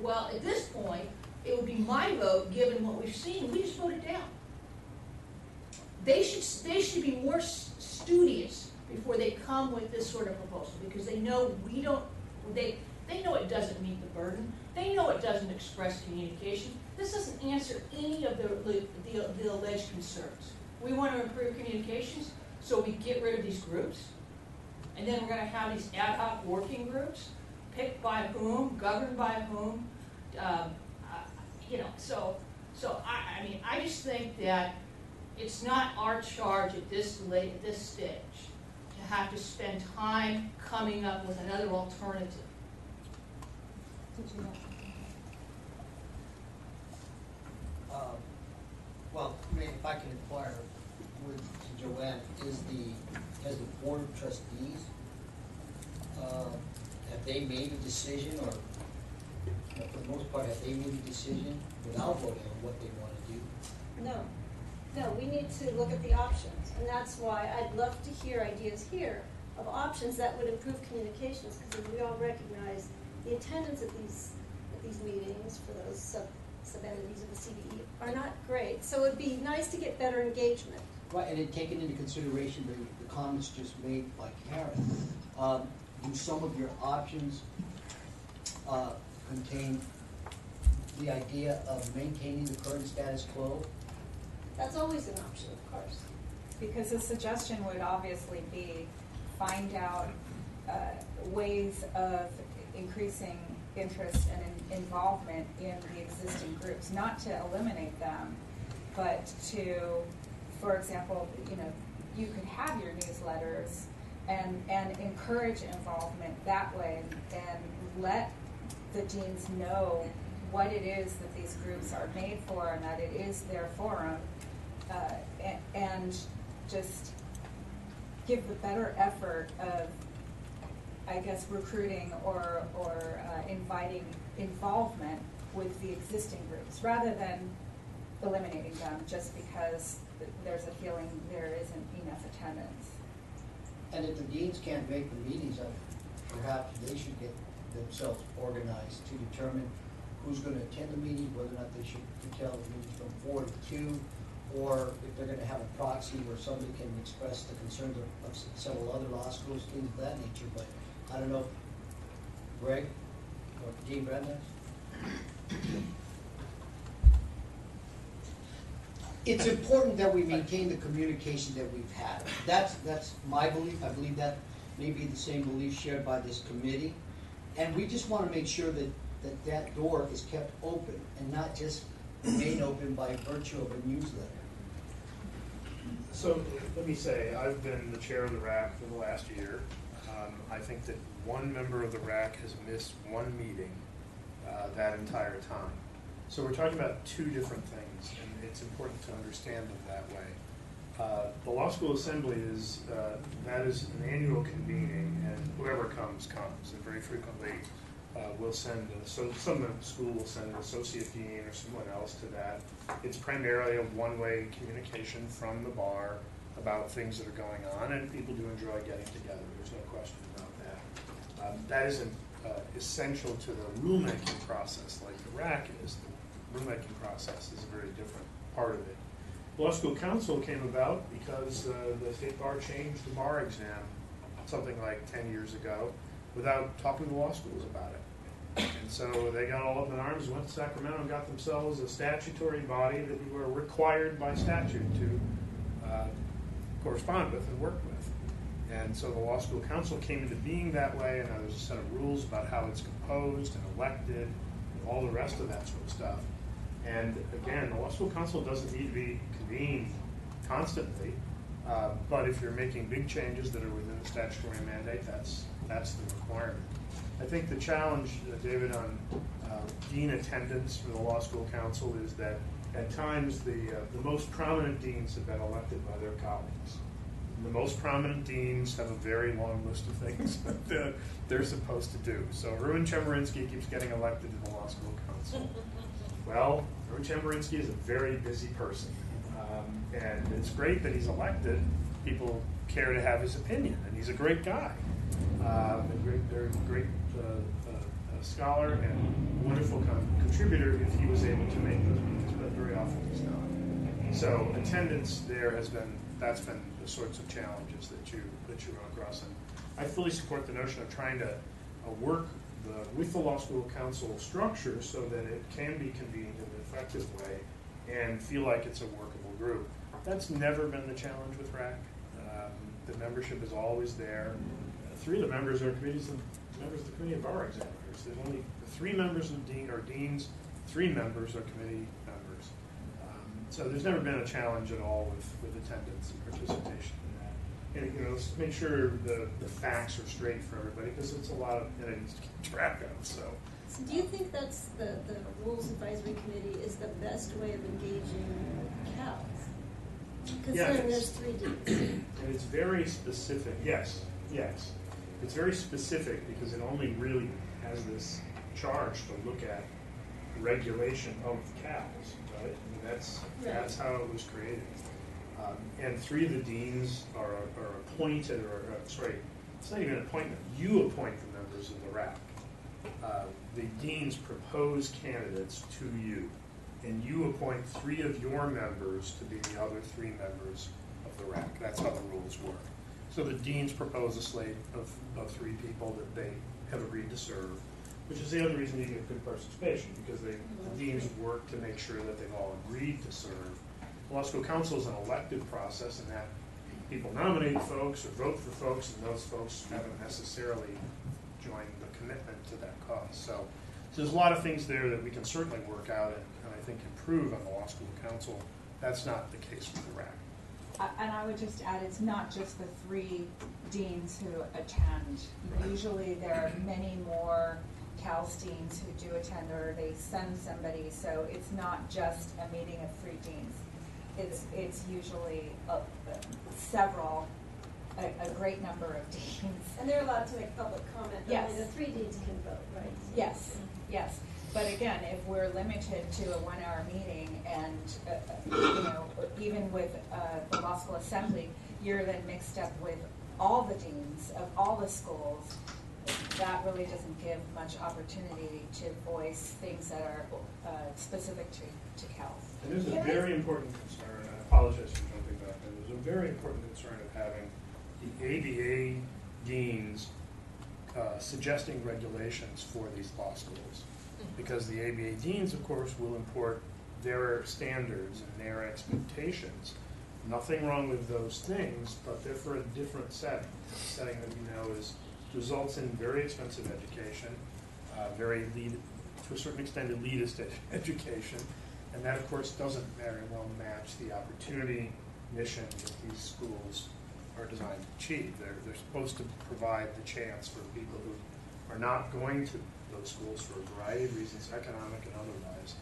Well, at this point, it would be my vote, given what we've seen, we just vote it down. They should, they should be more studious before they come with this sort of proposal, because they know we don't, they, they know it doesn't meet the burden, they know it doesn't express communication, this doesn't answer any of the, the, the alleged concerns. We want to improve communications, so we get rid of these groups, and then we're gonna have these ad hoc working groups, picked by whom, governed by whom, um, uh, you know, so, so I, I mean, I just think that it's not our charge at this late, at this stage, to have to spend time coming up with another alternative. Did you have Uh, Well, I mean, if I can inquire with Joanne, is the, has the board of trustees, uh, have they made a decision, or, you know, for the most part, have they made a decision without voting on what they want to do? No, no, we need to look at the options, and that's why I'd love to hear ideas here of options that would improve communications, because we all recognize the attendance at these, at these meetings for those sub, sub-entities of the CBE are not great, so it'd be nice to get better engagement. Right, and taking into consideration the, the comments just made by Karen, um, do some of your options, uh, contain the idea of maintaining the current status quo? That's always an option, of course. Because the suggestion would obviously be find out uh, ways of increasing interest and in- involvement in the existing groups, not to eliminate them, but to, for example, you know, you could have your newsletters and, and encourage involvement that way and let the deans know what it is that these groups are made for and that it is their forum uh, and just give the better effort of, I guess, recruiting or, or uh, inviting involvement with the existing groups, rather than eliminating them just because there's a feeling there isn't enough attendance. And if the deans can't make the meetings, perhaps they should get themselves organized to determine who's gonna attend the meeting, whether or not they should curtail the meetings from four to two, or if they're gonna have a proxy where somebody can express the concerns of, of several other law schools, things of that nature, but I don't know, Greg or Dean Brandon? It's important that we maintain the communication that we've had. That's, that's my belief. I believe that may be the same belief shared by this committee. And we just want to make sure that, that that door is kept open and not just made open by virtue of a newsletter. So, let me say, I've been the chair of the RAC for the last year. Um, I think that one member of the RAC has missed one meeting, uh, that entire time. So we're talking about two different things, and it's important to understand them that way. Uh, the Law School Assembly is, uh, that is an annual convening, and whoever comes, comes, and very frequently, uh, we'll send, a- so some school will send an associate dean or someone else to that. It's primarily a one-way communication from the bar about things that are going on, and people do enjoy getting together, there's no question about that. Um, That isn't uh, essential to the rulemaking process like the RAC is. The rulemaking process is a very different part of it. Law School Council came about because uh, the state bar changed the bar exam something like ten years ago without talking to law schools about it. And so they got all up in arms, went to Sacramento and got themselves a statutory body that you were required by statute to uh, correspond with and work with. And so the Law School Council came into being that way, and there's a set of rules about how it's composed and elected, and all the rest of that sort of stuff. And again, the Law School Council doesn't need to be convened constantly, uh, but if you're making big changes that are within the statutory mandate, that's, that's the requirement. I think the challenge, uh, David, on uh, dean attendance for the Law School Council is that at times the, uh, the most prominent deans have been elected by their colleagues. The most prominent deans have a very long list of things that they're supposed to do. So Erwin Chemerinsky keeps getting elected to the Law School Council. Well, Erwin Chemerinsky is a very busy person. Um, and it's great that he's elected. People care to have his opinion, and he's a great guy. Um, a great, they're great uh, uh, uh, scholar and wonderful con- contributor if he was able to make those meetings, but very often he's not. So attendance there has been, that's been the sorts of challenges that you, that you run across. And I fully support the notion of trying to uh, work the, with the law school council structure so that it can be convened in an effective way and feel like it's a workable group. That's never been the challenge with RAC. Um, the membership is always there. Three of the members are committees members of the committee of bar examiners. There's only three members of dean or deans, three members are committee members. Um, so there's never been a challenge at all with, with attendance and participation in that. And you know, let's make sure the, the facts are straight for everybody because it's a lot of entities to keep track of. So So do you think that's the, the Rules Advisory Committee is the best way of engaging CALS? Considering it's- there's three deans. And it's very specific, yes, yes. It's very specific because it only really has this charge to look at regulation of CALS, right? I mean, that's, that's how it was created. Um, And three of the deans are, are appointed, or, uh, sorry, it's not even an appointment, you appoint the members of the RAC. Uh, The deans propose candidates to you, and you appoint three of your members to be the other three members of the RAC. That's how the rules work. So the deans propose a slate of, of three people that they have agreed to serve, which is the other reason you get good participation, because they, the mm-hmm. deans work to make sure that they've all agreed to serve. The Law School Council is an elective process, and that people nominate folks or vote for folks, and those folks haven't necessarily joined the commitment to that cause. So, so there's a lot of things there that we can certainly work out and, and I think improve on the Law School Council. That's not the case with the RAC. And I would just add, it's not just the three deans who attend. Usually there are many more Cal's deans who do attend or they send somebody, so it's not just a meeting of three deans. It's, it's usually uh, several, a, a great number of deans. And they're allowed to make public comment, Yes. only the three deans can vote, right? Yes, yes. But again, if we're limited to a one-hour meeting and, uh, uh, you know, even with uh, the law school assembly, you're then mixed up with all the deans of all the schools, that really doesn't give much opportunity to voice things that are uh, specific to, to Cal. And there's a very important concern, I apologize for jumping back, but there's a very important concern of having the ABA deans uh, suggesting regulations for these law schools. Because the ABA deans, of course, will import their standards and their expectations. Nothing wrong with those things, but they're for a different setting. A setting that we know is, results in very expensive education, uh, very lead, to a certain extent elitist ed- education, and that, of course, doesn't very well match the opportunity mission that these schools are designed to achieve. They're, they're supposed to provide the chance for people who are not going to those schools for a variety of reasons, economic and otherwise.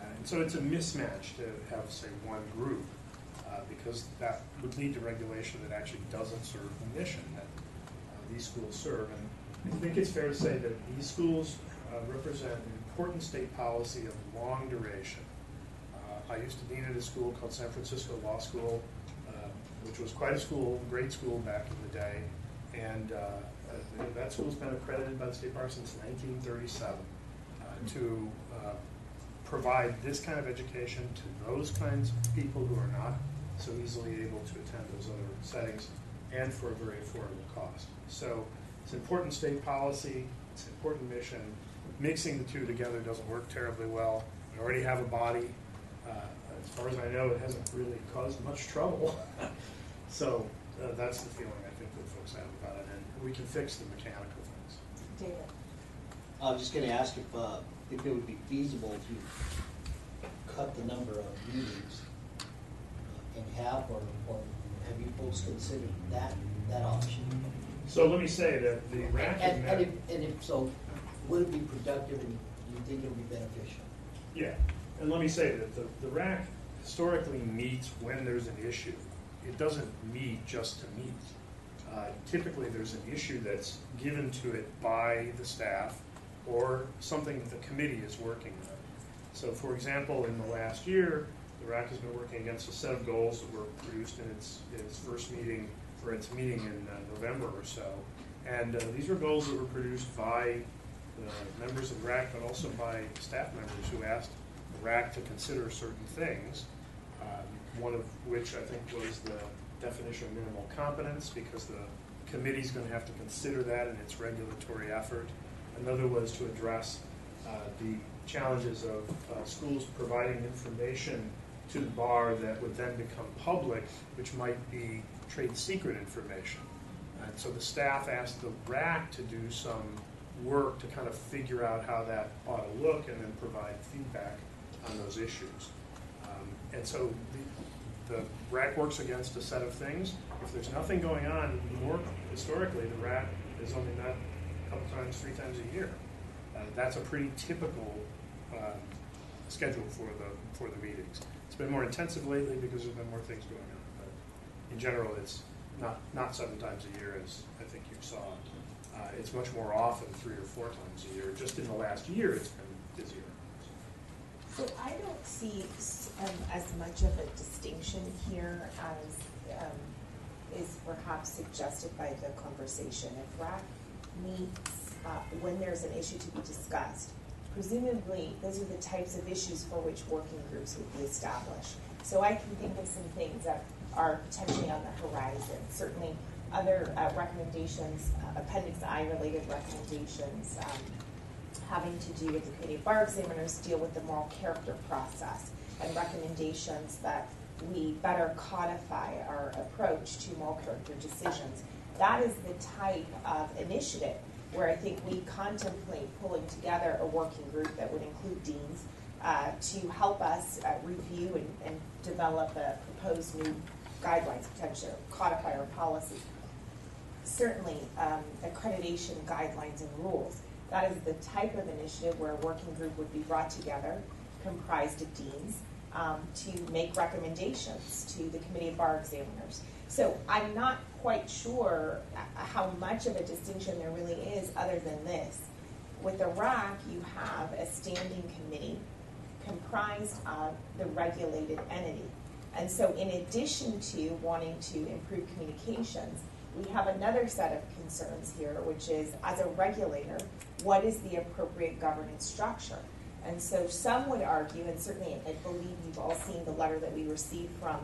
Uh, and so it's a mismatch to have, say, one group, uh, because that would lead to regulation that actually doesn't serve the mission that uh, these schools serve. And I think it's fair to say that these schools uh, represent an important state policy of long duration. Uh, I used to dean at a school called San Francisco Law School, uh, which was quite a school, great school back in the day. And uh, that school's been accredited by the State Bar since 1937 uh, to uh, provide this kind of education to those kinds of people who are not so easily able to attend those other settings and for a very affordable cost. So it's important state policy, it's an important mission. Mixing the two together doesn't work terribly well. We already have a body. Uh, as far as I know, it hasn't really caused much trouble. so uh, that's the feeling I think that folks have about it, and we can fix the mechanical things. David? I was just gonna ask if, uh, if it would be feasible to cut the number of meetings uh, in half, or, or have you folks considered that, that option? So let me say that the RAC And, and if, and if so, would it be productive and do you think it would be beneficial? Yeah, and let me say that the, the RAC historically meets when there's an issue. It doesn't meet just to meet. Uh, Typically, there's an issue that's given to it by the staff or something that the committee is working on. So for example, in the last year, the RAC has been working against a set of goals that were produced in its, its first meeting, or its meeting in uh, November or so. And uh, these were goals that were produced by the members of RAC, but also by staff members who asked the RAC to consider certain things. Um, One of which I think was the definition of minimal competence, because the committee's gonna have to consider that in its regulatory effort. Another was to address uh, the challenges of uh, schools providing information to the bar that would then become public, which might be trade secret information. And so the staff asked the RAC to do some work to kind of figure out how that ought to look and then provide feedback on those issues. Um, And so the, RAC works against a set of things. If there's nothing going on, more historically, the RAC is only met a couple times, three times a year. Uh, That's a pretty typical um, schedule for the, for the meetings. It's been more intensive lately because there's been more things going on, but in general, it's not, not seven times a year as I think you saw. Uh, It's much more often, three or four times a year. Just in the last year, it's been. So I don't see um, as much of a distinction here as um, is perhaps suggested by the conversation. If RAC meets uh, when there's an issue to be discussed, presumably those are the types of issues for which working groups would be established. So I can think of some things that are potentially on the horizon. Certainly other uh, recommendations, uh, Appendix I related recommendations, um, having to do with the committee of bar examiners deal with the moral character process and recommendations that we better codify our approach to moral character decisions. That is the type of initiative where I think we contemplate pulling together a working group that would include deans uh, to help us uh, review and, and develop a proposed new guidelines, potentially codify our policy. Certainly, um, accreditation guidelines and rules. That is the type of initiative where a working group would be brought together, comprised of deans, um, to make recommendations to the Committee of Bar Examiners. So I'm not quite sure how much of a distinction there really is other than this. With the RAC, you have a standing committee comprised of the regulated entity. And so in addition to wanting to improve communications, we have another set of concerns here, which is as a regulator, what is the appropriate governance structure? And so some would argue, and certainly I believe you've all seen the letter that we received from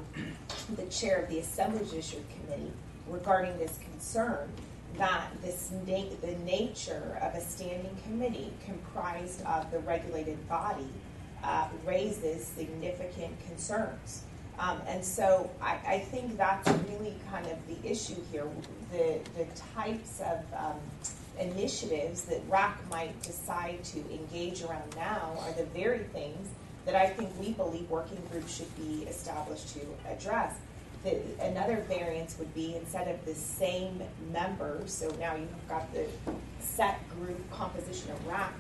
the chair of the Assembly Judiciary Committee regarding this concern, that this na- the nature of a standing committee comprised of the regulated body uh, raises significant concerns. Um, and so I, I think that's really kind of the issue here. The, the types of um, initiatives that RAC might decide to engage around now are the very things that I think we believe working groups should be established to address. The, another variance would be instead of the same members, so now you've got the set group composition of RAC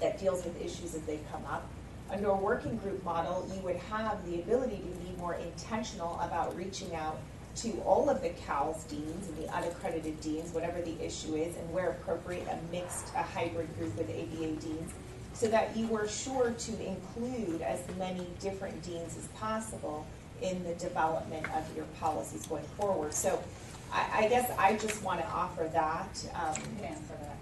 that deals with issues as they come up. Under a working group model, you would have the ability to be more intentional about reaching out to all of the CALS deans and the unaccredited deans, whatever the issue is, and where appropriate, a mixed, a hybrid group with ABA deans, so that you were sure to include as many different deans as possible in the development of your policies going forward. So I, I guess I just want to offer that. Um, I can answer that.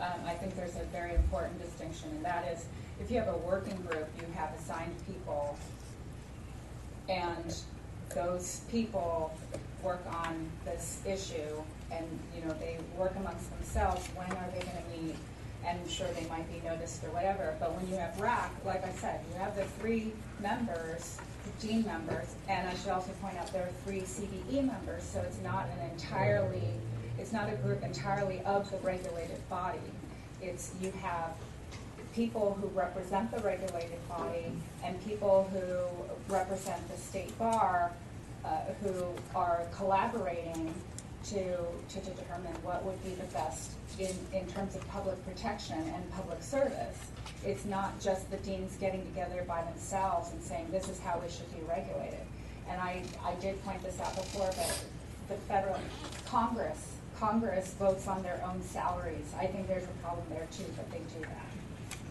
Um, I think there's a very important distinction, and that is, if you have a working group, you have assigned people, and those people work on this issue, and, you know, they work amongst themselves, when are they gonna meet? And sure, they might be noticed or whatever, but when you have RAC, like I said, you have the three members, the dean members, and I should also point out there are three CBE members, so it's not an entirely, it's not a group entirely of the regulated body. It's, you have people who represent the regulated body and people who represent the state bar, uh, who are collaborating to, to determine what would be the best in, in terms of public protection and public service. It's not just the deans getting together by themselves and saying, this is how we should be regulated. And I, I did point this out before, but the federal, Congress, Congress votes on their own salaries. I think there's a problem there too, but they do that.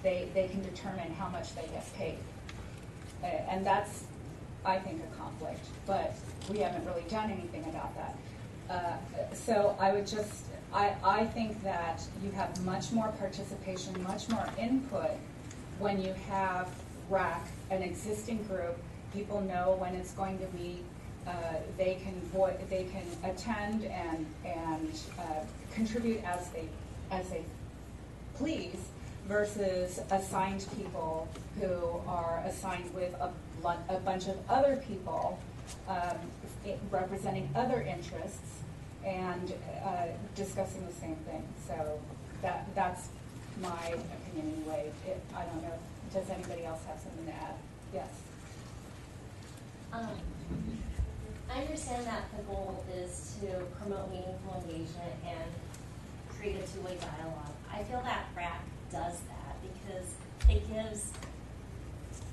They, they can determine how much they get paid. And that's, I think, a conflict, but we haven't really done anything about that. Uh, So I would just, I, I think that you have much more participation, much more input when you have RAC, an existing group, people know when it's going to meet, uh, they can voi, they can attend and, and uh, contribute as they, as they please versus assigned people who are assigned with a, a bunch of other people um, representing other interests and uh, discussing the same thing. So that, that's my opinion anyway. It, I don't know, does anybody else have something to add? Yes? Um, I understand that the goal is to promote meaningful engagement and create a two-way dialogue. I feel that RAC does that because it gives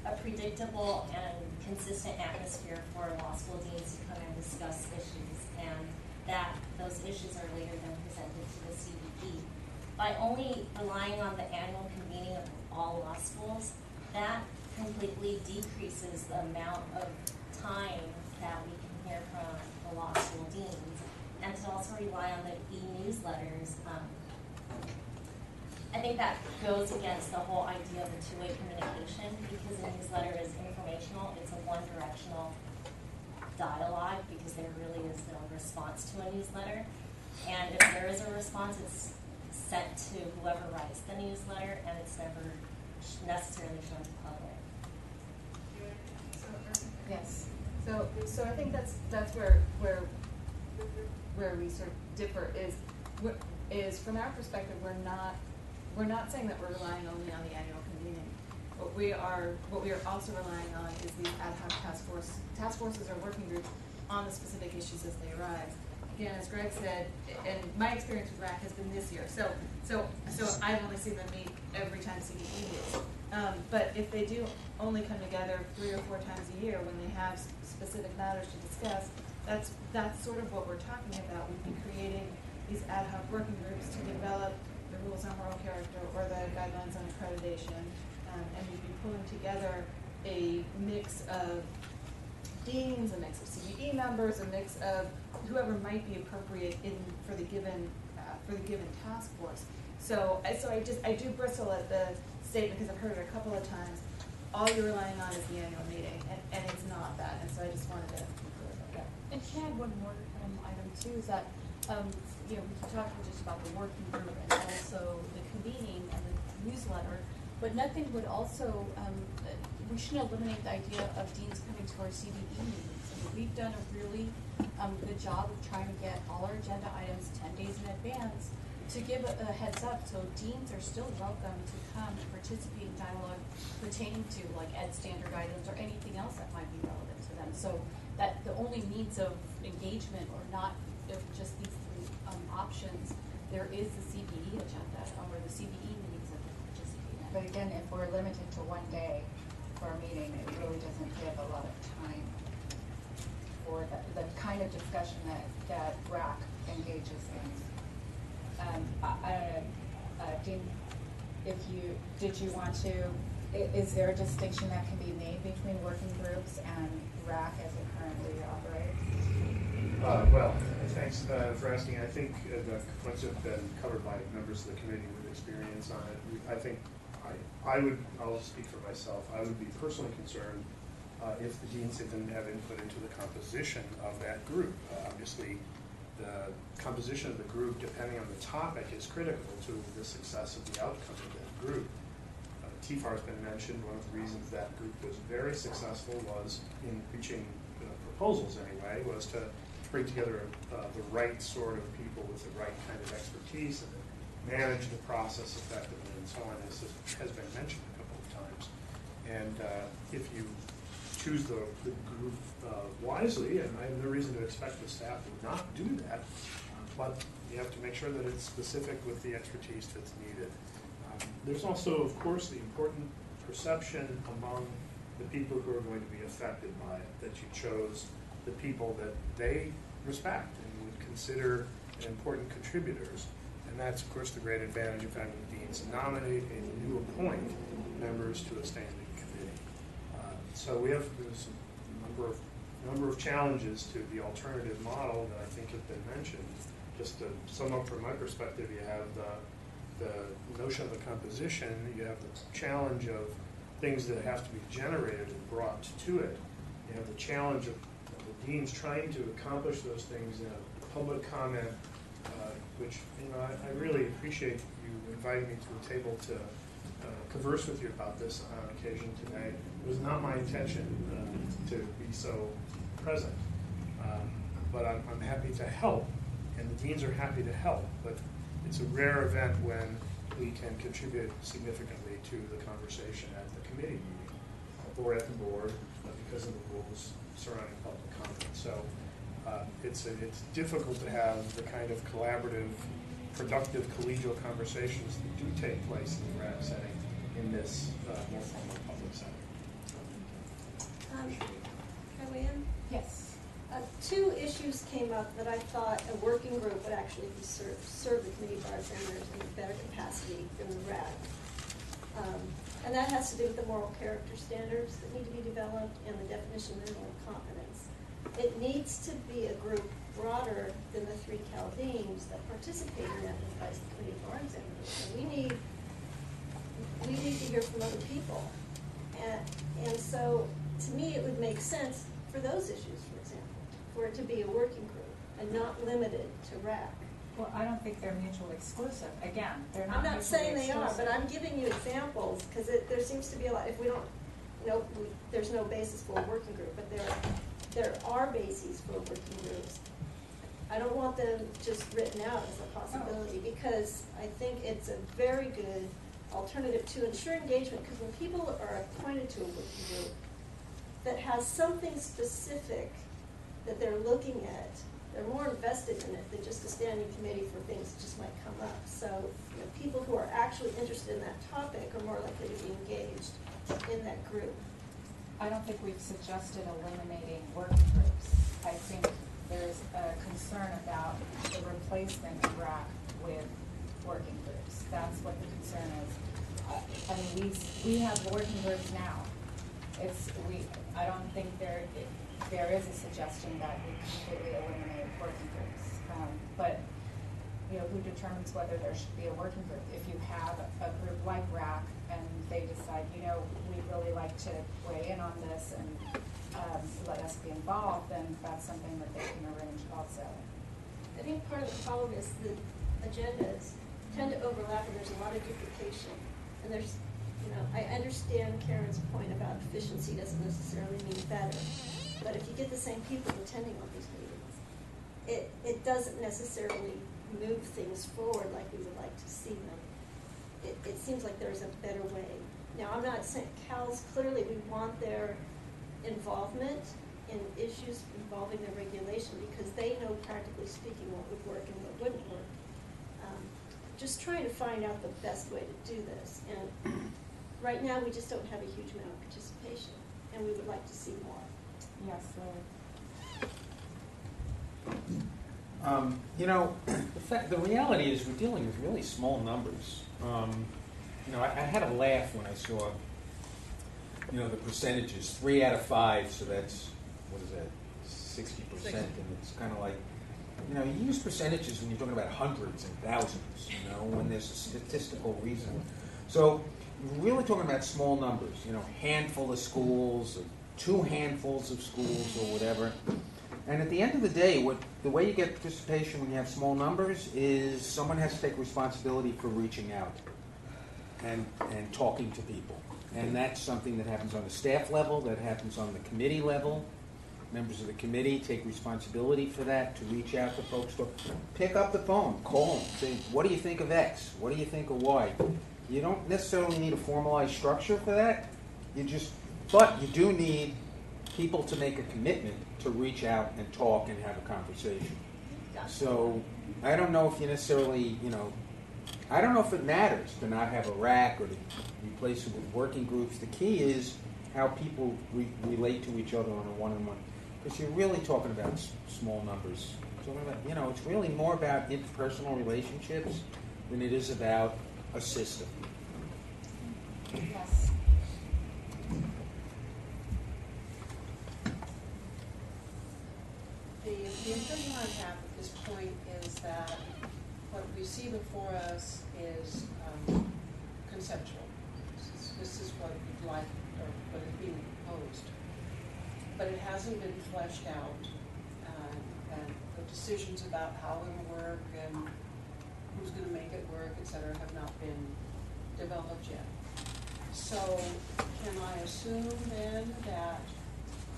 a predictable and consistent atmosphere for law school deans to come and discuss issues and that those issues are later then presented to the CBE. By only relying on the annual convening of all law schools, that completely decreases the amount of time that we can hear from the law school deans. And to also rely on the e-newsletters, um, I think that goes against the whole idea of a two-way communication because a newsletter is informational, it's a one-directional dialogue because there really is no response to a newsletter. And if there is a response, it's sent to whoever writes the newsletter and it's never necessarily shown to the public. Yes. So, so I think that's, that's where, where, where we sort of differ is, is from our perspective, we're not, we're not saying that we're relying only on the annual convening. What we are, what we are also relying on is these ad hoc task force, task forces or working groups on the specific issues as they arise. Again, as Greg said, and my experience with RAC has been this year, so, so, so I've only seen them meet every time CBE meets. Um, but if they do only come together three or four times a year when they have specific matters to discuss, that's, that's sort of what we're talking about. We'd be creating these ad hoc working groups to develop rules on moral character or the guidelines on accreditation. Um, and we'd be pulling together a mix of deans, a mix of CBE members, a mix of whoever might be appropriate in, for the given, uh, for the given task force. So, I- so I just, I do bristle at the statement, because I've heard it a couple of times, all you're relying on is the annual meeting, and, and it's not that, and so I just wanted to. And can I add one more um, item too, is that, um, you know, we can talk just about the working group and also the convening and the newsletter, but nothing would also, um, we shouldn't eliminate the idea of deans coming to our CBE meetings. I mean, we've done a really, um, good job of trying to get all our agenda items ten days in advance to give a, a heads up, so deans are still welcome to come and participate in dialogue pertaining to like ed standard items or anything else that might be relevant to them. So that the only means of engagement or not, just these options, there is the CBE agenda or the CBE meetings that they participate in. But again, if we're limited to one day for a meeting, it really doesn't give a lot of time for the, the kind of discussion that, that RAC engages in. Um, I, I uh, Dean, if you, did you want to, is there a distinction that can be made between working groups and RAC as operates? Uh, well, thanks uh, for asking. I think uh, the points have been covered by members of the committee with experience on it. I think I, I would, I'll speak for myself, I would be personally concerned uh, if the deans didn't have input into the composition of that group. Uh, Obviously, the composition of the group, depending on the topic, is critical to the success of the outcome of that group. Uh, TFAR has been mentioned, one of the reasons that group was very successful was in reaching uh, proposals anyway, was to bring together uh, the right sort of people with the right kind of expertise and manage the process effectively and so on, as has been mentioned a couple of times. And uh, if you choose the, the group uh, wisely, and I have no reason to expect the staff would not do that, but you have to make sure that it's specific with the expertise that's needed. Um, There's also, of course, the important perception among the people who are going to be affected by it, that you chose the people that they respect and would consider important contributors. And that's, of course, the great advantage of having deans nominate and you appoint members to a standing committee. Uh, So we have, a number of, number of challenges to the alternative model that I think have been mentioned. Just to sum up from my perspective, you have the, the notion of the composition, you have the challenge of things that have to be generated and brought to it. You have the challenge of deans trying to accomplish those things in a public comment, uh, which, you know, I, I really appreciate you inviting me to the table to uh, converse with you about this on occasion today. It was not my intention uh, to be so present, Um, but I'm, I'm happy to help, and the deans are happy to help, but it's a rare event when we can contribute significantly to the conversation at the committee meeting or at the board uh, because of the rules surrounding public comment. So uh, it's, a- it's difficult to have the kind of collaborative, productive collegial conversations that do take place in the grad setting in this uh, more formal public setting. Um, Can I weigh in? Yes. Uh, Two issues came up that I thought a working group would actually be serve, serve the committee bar examiners in a better capacity than the RAC. Um, And that has to do with the moral character standards that need to be developed and the definition of mental competence. It needs to be a group broader than the three Cal deans that participate in that the committee bar examiners. And we need, we need to hear from other people. And, and so, to me, it would make sense for those issues, for example, for it to be a working group and not limited to RAC. Well, I don't think they're mutually exclusive. Again, they're not I'm not saying they are, but. I'm giving you examples, because there seems to be a lot, if we don't, no, we, there's no basis for a working group, but there, there are bases for working groups. I don't want them just written out as a possibility, because I think it's a very good alternative to ensure engagement, because when people are appointed to a working group that has something specific that they're looking at, they're more invested in it than just a standing committee for things that just might come up. So, you know, people who are actually interested in that topic are more likely to be engaged in that group. I don't think we've suggested eliminating working groups. I think there's a concern about the replacement of RAC with working groups. That's what the concern is. Uh, I mean, we, we have working groups now. It's, we, I don't think there, it- there is a suggestion that we completely eliminate working groups. Um, But, you know, who determines whether there should be a working group? If you have a group like RAC and they decide, you know, we'd really like to weigh in on this and um, let us be involved, then that's something that they can arrange also. I think part of the problem is the agendas tend to overlap and there's a lot of duplication. And there's, you know, I understand Karen's point about efficiency doesn't necessarily mean better. But if you get the same people attending all these meetings, it, it doesn't necessarily move things forward like we would like to see them. It, it seems like there's a better way. Now, I'm not saying, CALS, clearly we want their involvement in issues involving the regulation because they know practically speaking what would work and what wouldn't work. Um, Just trying to find out the best way to do this. And right now, we just don't have a huge amount of participation, and we would like to see more. Yes, Um, you know, the fact, the reality is we're dealing with really small numbers. Um, you know, I, I had a laugh when I saw, you know, the percentages, three out of five, so that's, what is that, sixty percent, and it's kind of like, you know, you use percentages when you're talking about hundreds and thousands, you know, when there's a statistical reason. So, we're really talking about small numbers, you know, handful of schools, or two handfuls of schools, or whatever. And at the end of the day, what the way you get participation when you have small numbers is someone has to take responsibility for reaching out and, and talking to people. And that's something that happens on the staff level, that happens on the committee level. Members of the committee take responsibility for that, to reach out to folks, to pick up the phone, call them, say, what do you think of X? What do you think of Y? You don't necessarily need a formalized structure for that. You just, but you do need people to make a commitment to reach out and talk and have a conversation. So I don't know if you necessarily, you know, I don't know if it matters to not have a RAC or to replace it with working groups. The key is how people re- relate to each other on a one-on-one. Because you're really talking about s- small numbers. You know, it's really more about interpersonal relationships than it is about a system. Yes. The, the impression I have at this point is that we see before us is um, conceptual. This is, what we'd like, or what is being proposed. But it hasn't been fleshed out, uh, and the decisions about how it'll work and who's gonna make it work, et cetera, have not been developed yet. So can I assume then that,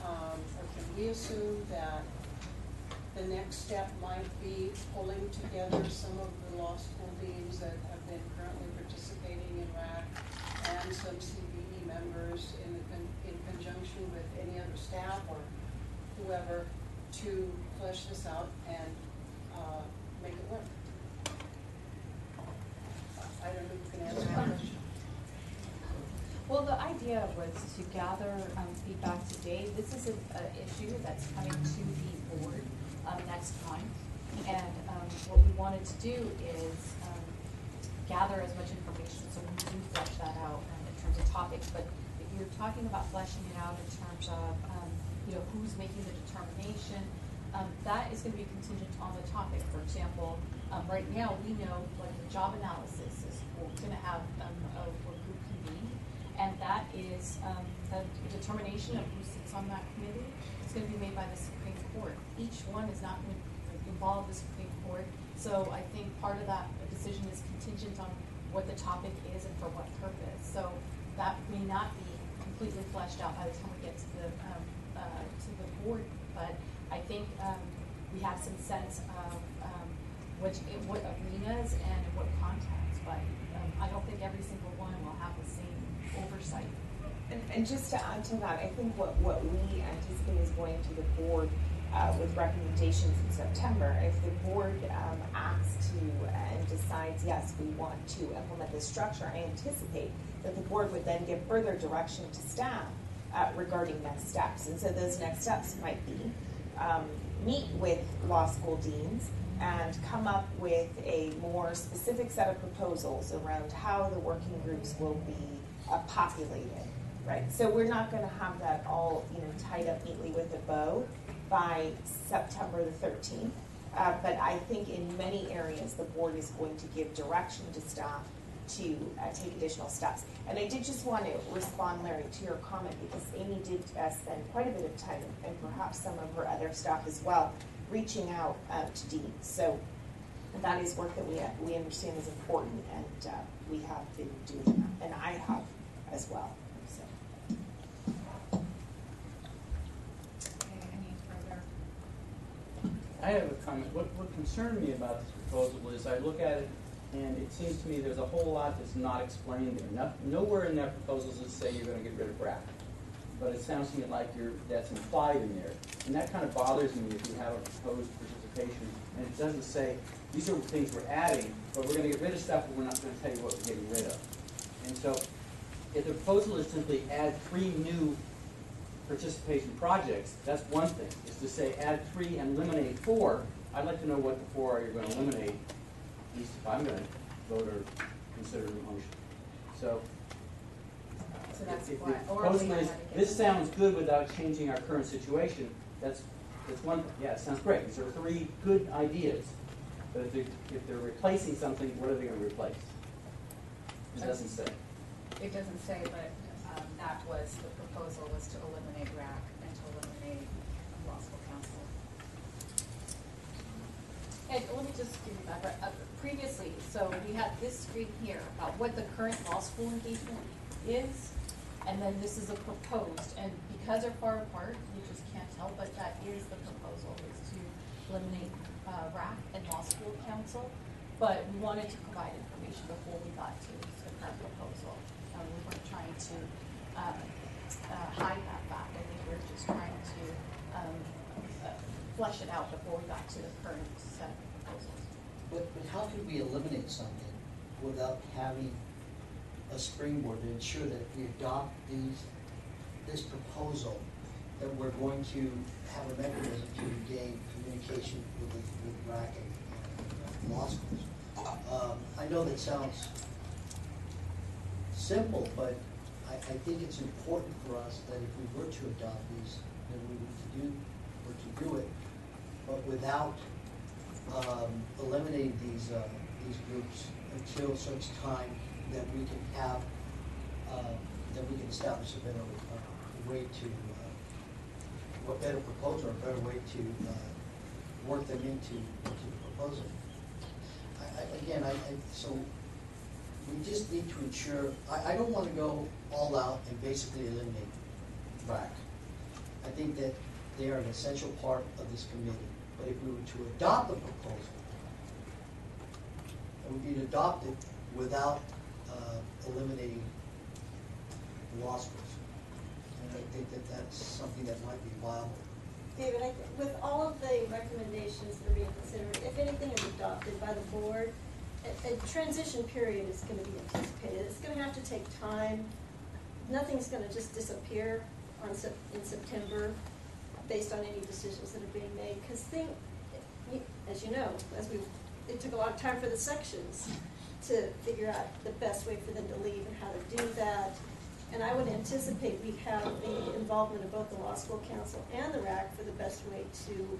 um, or can we assume that the next step might be pulling together some of the law school deans that have been currently participating in RAC and some CBE members in, con- in conjunction with any other staff or whoever to flesh this out and, uh, make it work? I don't know if you can answer that question. Well, the idea was to gather um, feedback today. This is an issue that's coming to the board um, next month. And um, what we wanted to do is um, gather as much information so we can flesh that out um, in terms of topics. But if you're talking about fleshing it out in terms of, um, you know, who's making the determination, that is going to be contingent on the topic. For example, right now, we know like the job analysis is going to have a, a group convene. And that is, the determination of who sits on that committee is gonna be made by the Court. Each one is not gonna involve the Supreme Court, so I think part of that decision is contingent on what the topic is and for what purpose. So that may not be completely fleshed out by the time we get to the, um, uh, to the board, but I think, um, we have some sense of, um, which, what arenas and what contexts, but, um, I don't think every single one will have the same oversight. And, and just to add to that, I think what, what we anticipate is going to the board uh, with recommendations in September. If the board um, to and decides, yes, we want to implement this structure, I anticipate that the board would then give further direction to staff uh, regarding next steps. And so those next steps might be um, meet with law school deans and come up with a more specific set of proposals around how the working groups will be uh, populated, right? So we're not going to have that all, you know, tied up neatly with a bow by September the 13th. Uh, but I think in many areas, the board is going to give direction to staff to uh, take additional steps. And I did just want to respond, Larry, to your comment because Amy did uh, spend quite a bit of time, and perhaps some of her other staff as well, reaching out uh, to Dean. So that is work that we, we understand is important, and uh, we have been doing that, and I have as well. So. Any further? I have a comment. What, what concerned me about this proposal is I look at it and it seems to me there's a whole lot that's not explained there. No, nowhere in that proposal does it say you're gonna get rid of RAC. But it sounds to me like that's implied in there. And that kind of bothers me if you have a proposed participation and it doesn't say, these are the things we're adding, but we're gonna get rid of stuff, but we're not gonna tell you what we're getting rid of. And so, if the proposal is simply add three new participation projects, that's one thing. Is to say add three and eliminate four, I'd like to know what the four are you're gonna eliminate, at least if I'm gonna vote or consider the motion. So. So that's if- if why- or proposal we is, might get this sounds good without changing our current situation, that's, that's one thing. Yeah, it sounds great. These are three good ideas. But if they're, if they're replacing something, what are they gonna replace? It doesn't say. it doesn't say, but, um, that was, the proposal was to eliminate RAC and to eliminate law school council. And let me just give you back, uh, previously, so we had this screen here about what the current law school engagement is, and then this is a proposed, and because they're far apart, you just can't tell, but that is the proposal, is to eliminate, uh, RAC and law school council. But we wanted to provide information before we got to the current proposal, um, we weren't trying to, um, uh, hide that fact, I think we we're just trying to, um, uh, flesh it out before we got to the current set of proposals. But, but how could we eliminate something without having a springboard to ensure that if we adopt these, this proposal, that we're going to have a mechanism to gain communication with the, with RAC and, and law schools? Um, I know that sounds simple, but I, I think it's important for us that if we were to adopt these, that we were to do, were to do it, but without um, eliminating these, uh, these groups until such time that we can have, uh, that we can establish a better, uh, way to, uh, a better proposal, a better way to, uh, work them into, into the proposal. I, I, again, I, so, we just need to ensure, I, I don't wanna go all out and basically eliminate RAC. I think that they are an essential part of this committee. But if we were to adopt the proposal, it would be adopted without uh, eliminating the law schools. And I think that that's something that might be viable. David, with all of the recommendations that are being considered, if anything is adopted by the board, a, transition period is gonna be anticipated. It's gonna have to take time. Nothing's gonna just disappear on in September based on any decisions that are being made. Cause thing, as you know, as we, it took a lot of time for the sections to figure out the best way for them to leave and how to do that. And I would anticipate we'd have the involvement of both the law school council and the RAC for the best way to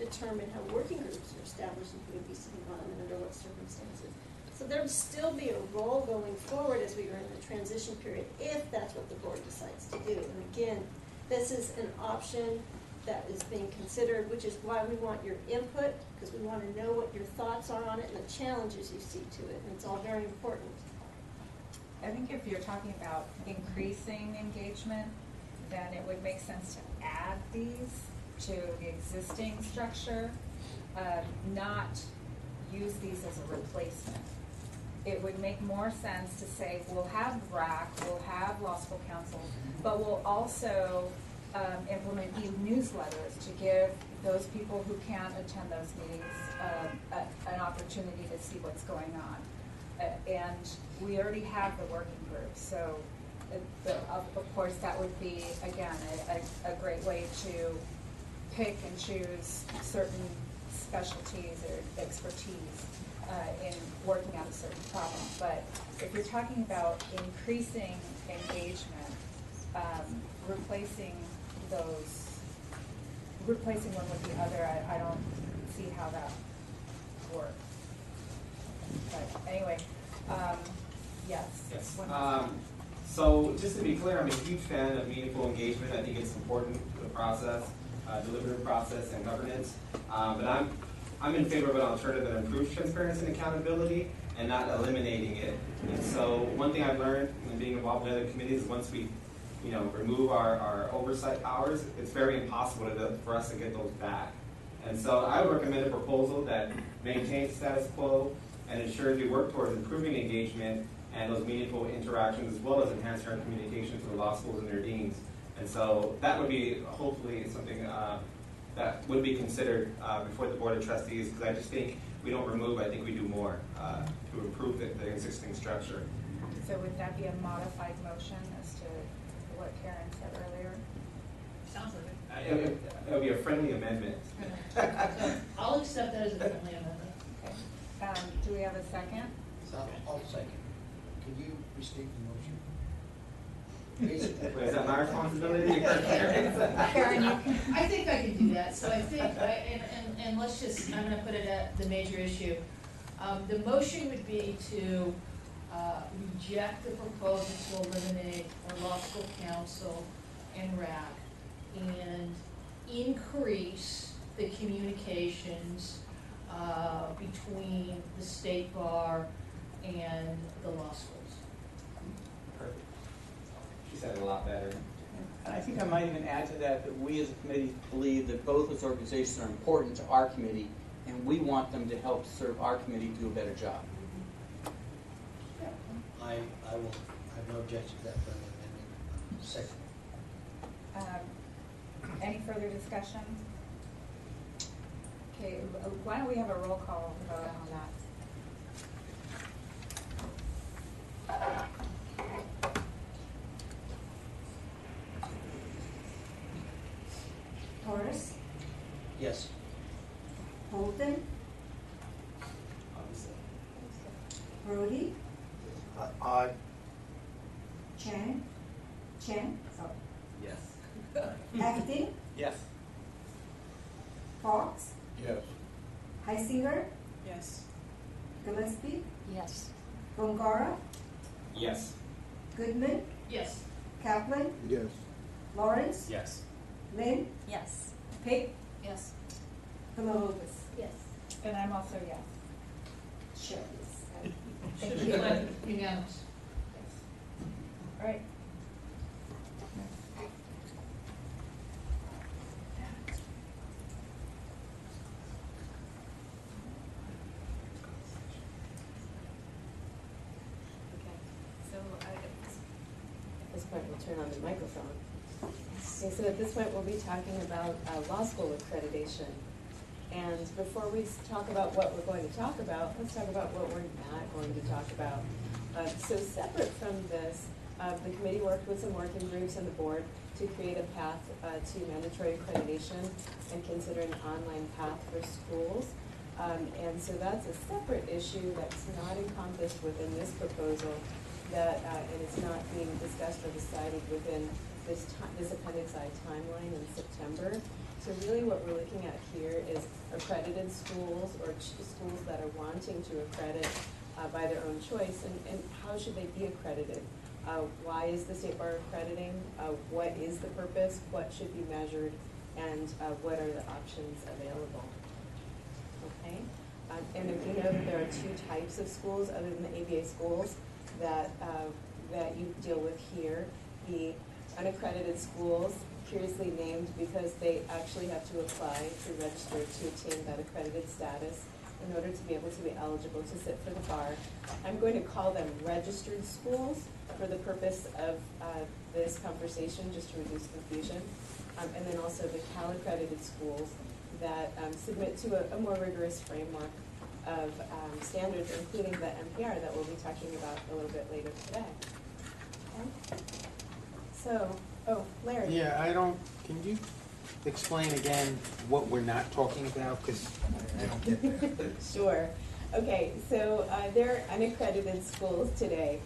determine how working groups are established and who would be and under what circumstances. So there would still be a role going forward as we are in the transition period, if that's what the board decides to do. And again, this is an option that is being considered, which is why we want your input, because we want to know what your thoughts are on it and the challenges you see to it, and it's all very important. I think if you're talking about increasing engagement, then it would make sense to add these to the existing structure, um, not use these as a replacement. It would make more sense to say, we'll have RAC, we'll have law school council, but we'll also um, implement e-newsletters to give those people who can't attend those meetings um, a- an opportunity to see what's going on. Uh, And we already have the working group, so uh, the, of, of course, that would be, again, a, a, a great way to pick and choose certain specialties or expertise uh, in working on a certain problem. But if you're talking about increasing engagement, um, replacing those, replacing one with the other, I, I don't see how that works. But anyway, um, yes. Yes. Um, so just to be clear, I'm a huge fan of meaningful engagement. I think it's important to the process, uh, deliberative process and governance. Um, but I'm, I'm in favor of an alternative that improves transparency and accountability and not eliminating it. And so one thing I've learned in being involved in other committees is once we, you know, remove our, our oversight powers, it's very impossible to, for us to get those back. And so I would recommend a proposal that maintains status quo and ensures we work towards improving engagement and those meaningful interactions as well as enhancing our communication to the law schools and their deans. And so that would be hopefully something uh, that would be considered uh, before the Board of Trustees because I just think we don't remove, I think we do more uh, to improve the, the existing structure. So would that be a modified motion as to what Karen said earlier? Sounds like it. Uh, It would- it would be a friendly amendment. So I'll accept that as a friendly amendment. Okay. Um, do we have a second? So I'll second. Could you restate the motion? Basically. Wait, Is that my responsibility? Karen, you. I think I can do that, so I think, I- and, and, and let's just, I'm gonna put it at the major issue. Um, the motion would be to uh, reject the proposal to eliminate our law school council and RAC and increase the communications uh, between the state bar and the law schools. Perfect. She said a lot better. And I think I might even add to that, that we as a committee believe that both those organizations are important to our committee, and we want them to help serve our committee do a better job. I, I will, I have no objection to that friendly amendment. Second. Um, Any further discussion? Okay, uh, why don't we have a roll call vote on that? Torres, Yes. Holden, Obviously. Brody, Aye. Chen, Chen, sorry, Yes. Acting, Yes. Fox, Yes. Heisinger, Yes. Gillespie, Yes. Gongora, Yes. Goodman, Yes. Kaplan, Yes. Lawrence, Yes. Lynn, Yes. Pick, Yes. Villalobos. Yes. And I'm also yes. Sure, yes. Should be like unanimous. All right. Okay, so I, at this point, we'll turn on the microphone. Okay, so at this point, we'll be talking about uh, law school accreditation. And before we talk about what we're going to talk about, let's talk about what we're not going to talk about. Uh, So separate from this, uh, the committee worked with some working groups and the board to create a path uh, to mandatory accreditation and consider an online path for schools. Um, And so that's a separate issue that's not encompassed within this proposal that, uh, and it's not being discussed or decided within this this appendix I timeline in September. So really what we're looking at here is accredited schools or schools that are wanting to accredit uh, by their own choice, and, and how should they be accredited? Uh, why is the state bar accrediting? Uh, what is the purpose? What should be measured? And uh, what are the options available? Okay, um, and if you know there are two types of schools other than the ABA schools that, uh, that you deal with here. The unaccredited schools, curiously named because they actually have to apply to register to attain that accredited status in order to be able to be eligible to sit for the bar. I'm going to call them registered schools for the purpose of uh, this conversation, just to reduce confusion. Um, and then also the Cal accredited schools that um, submit to a, a more rigorous framework of um, standards, including the MPR that we'll be talking about a little bit later today. Okay? So, oh, Larry. Yeah, I don't, can you explain again what we're not talking about? Because I don't get that. Sure. Okay, so uh, there are unaccredited schools today,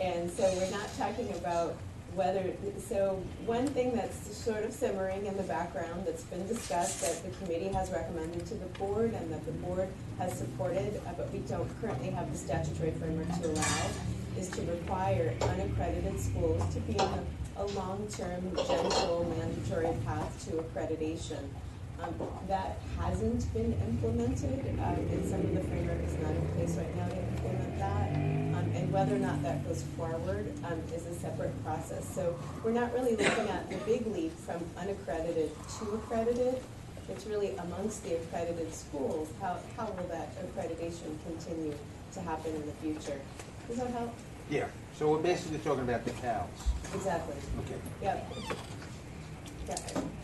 and so we're not talking about whether, so one thing that's sort of simmering in the background that's been discussed that the committee has recommended to the board and that the board has supported, uh, but we don't currently have the statutory framework to allow, is to require unaccredited schools to be on a, a long-term, gentle, mandatory path to accreditation. Um, that hasn't been implemented, um, and some of the framework is not in place right now to implement that. Um, and whether or not that goes forward, um, is a separate process. So we're not really looking at the big leap from unaccredited to accredited. It's really amongst the accredited schools, how, how will that accreditation continue to happen in the future? Does that help? Yeah, so we're basically talking about the CALS. Exactly. Okay. Yep. Yeah,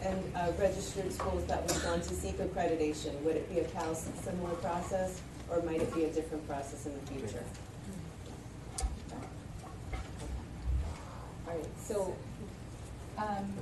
and uh, registered schools that would want to seek accreditation, would it be a CALS similar process, or might it be a different process in the future? All right, so, Um,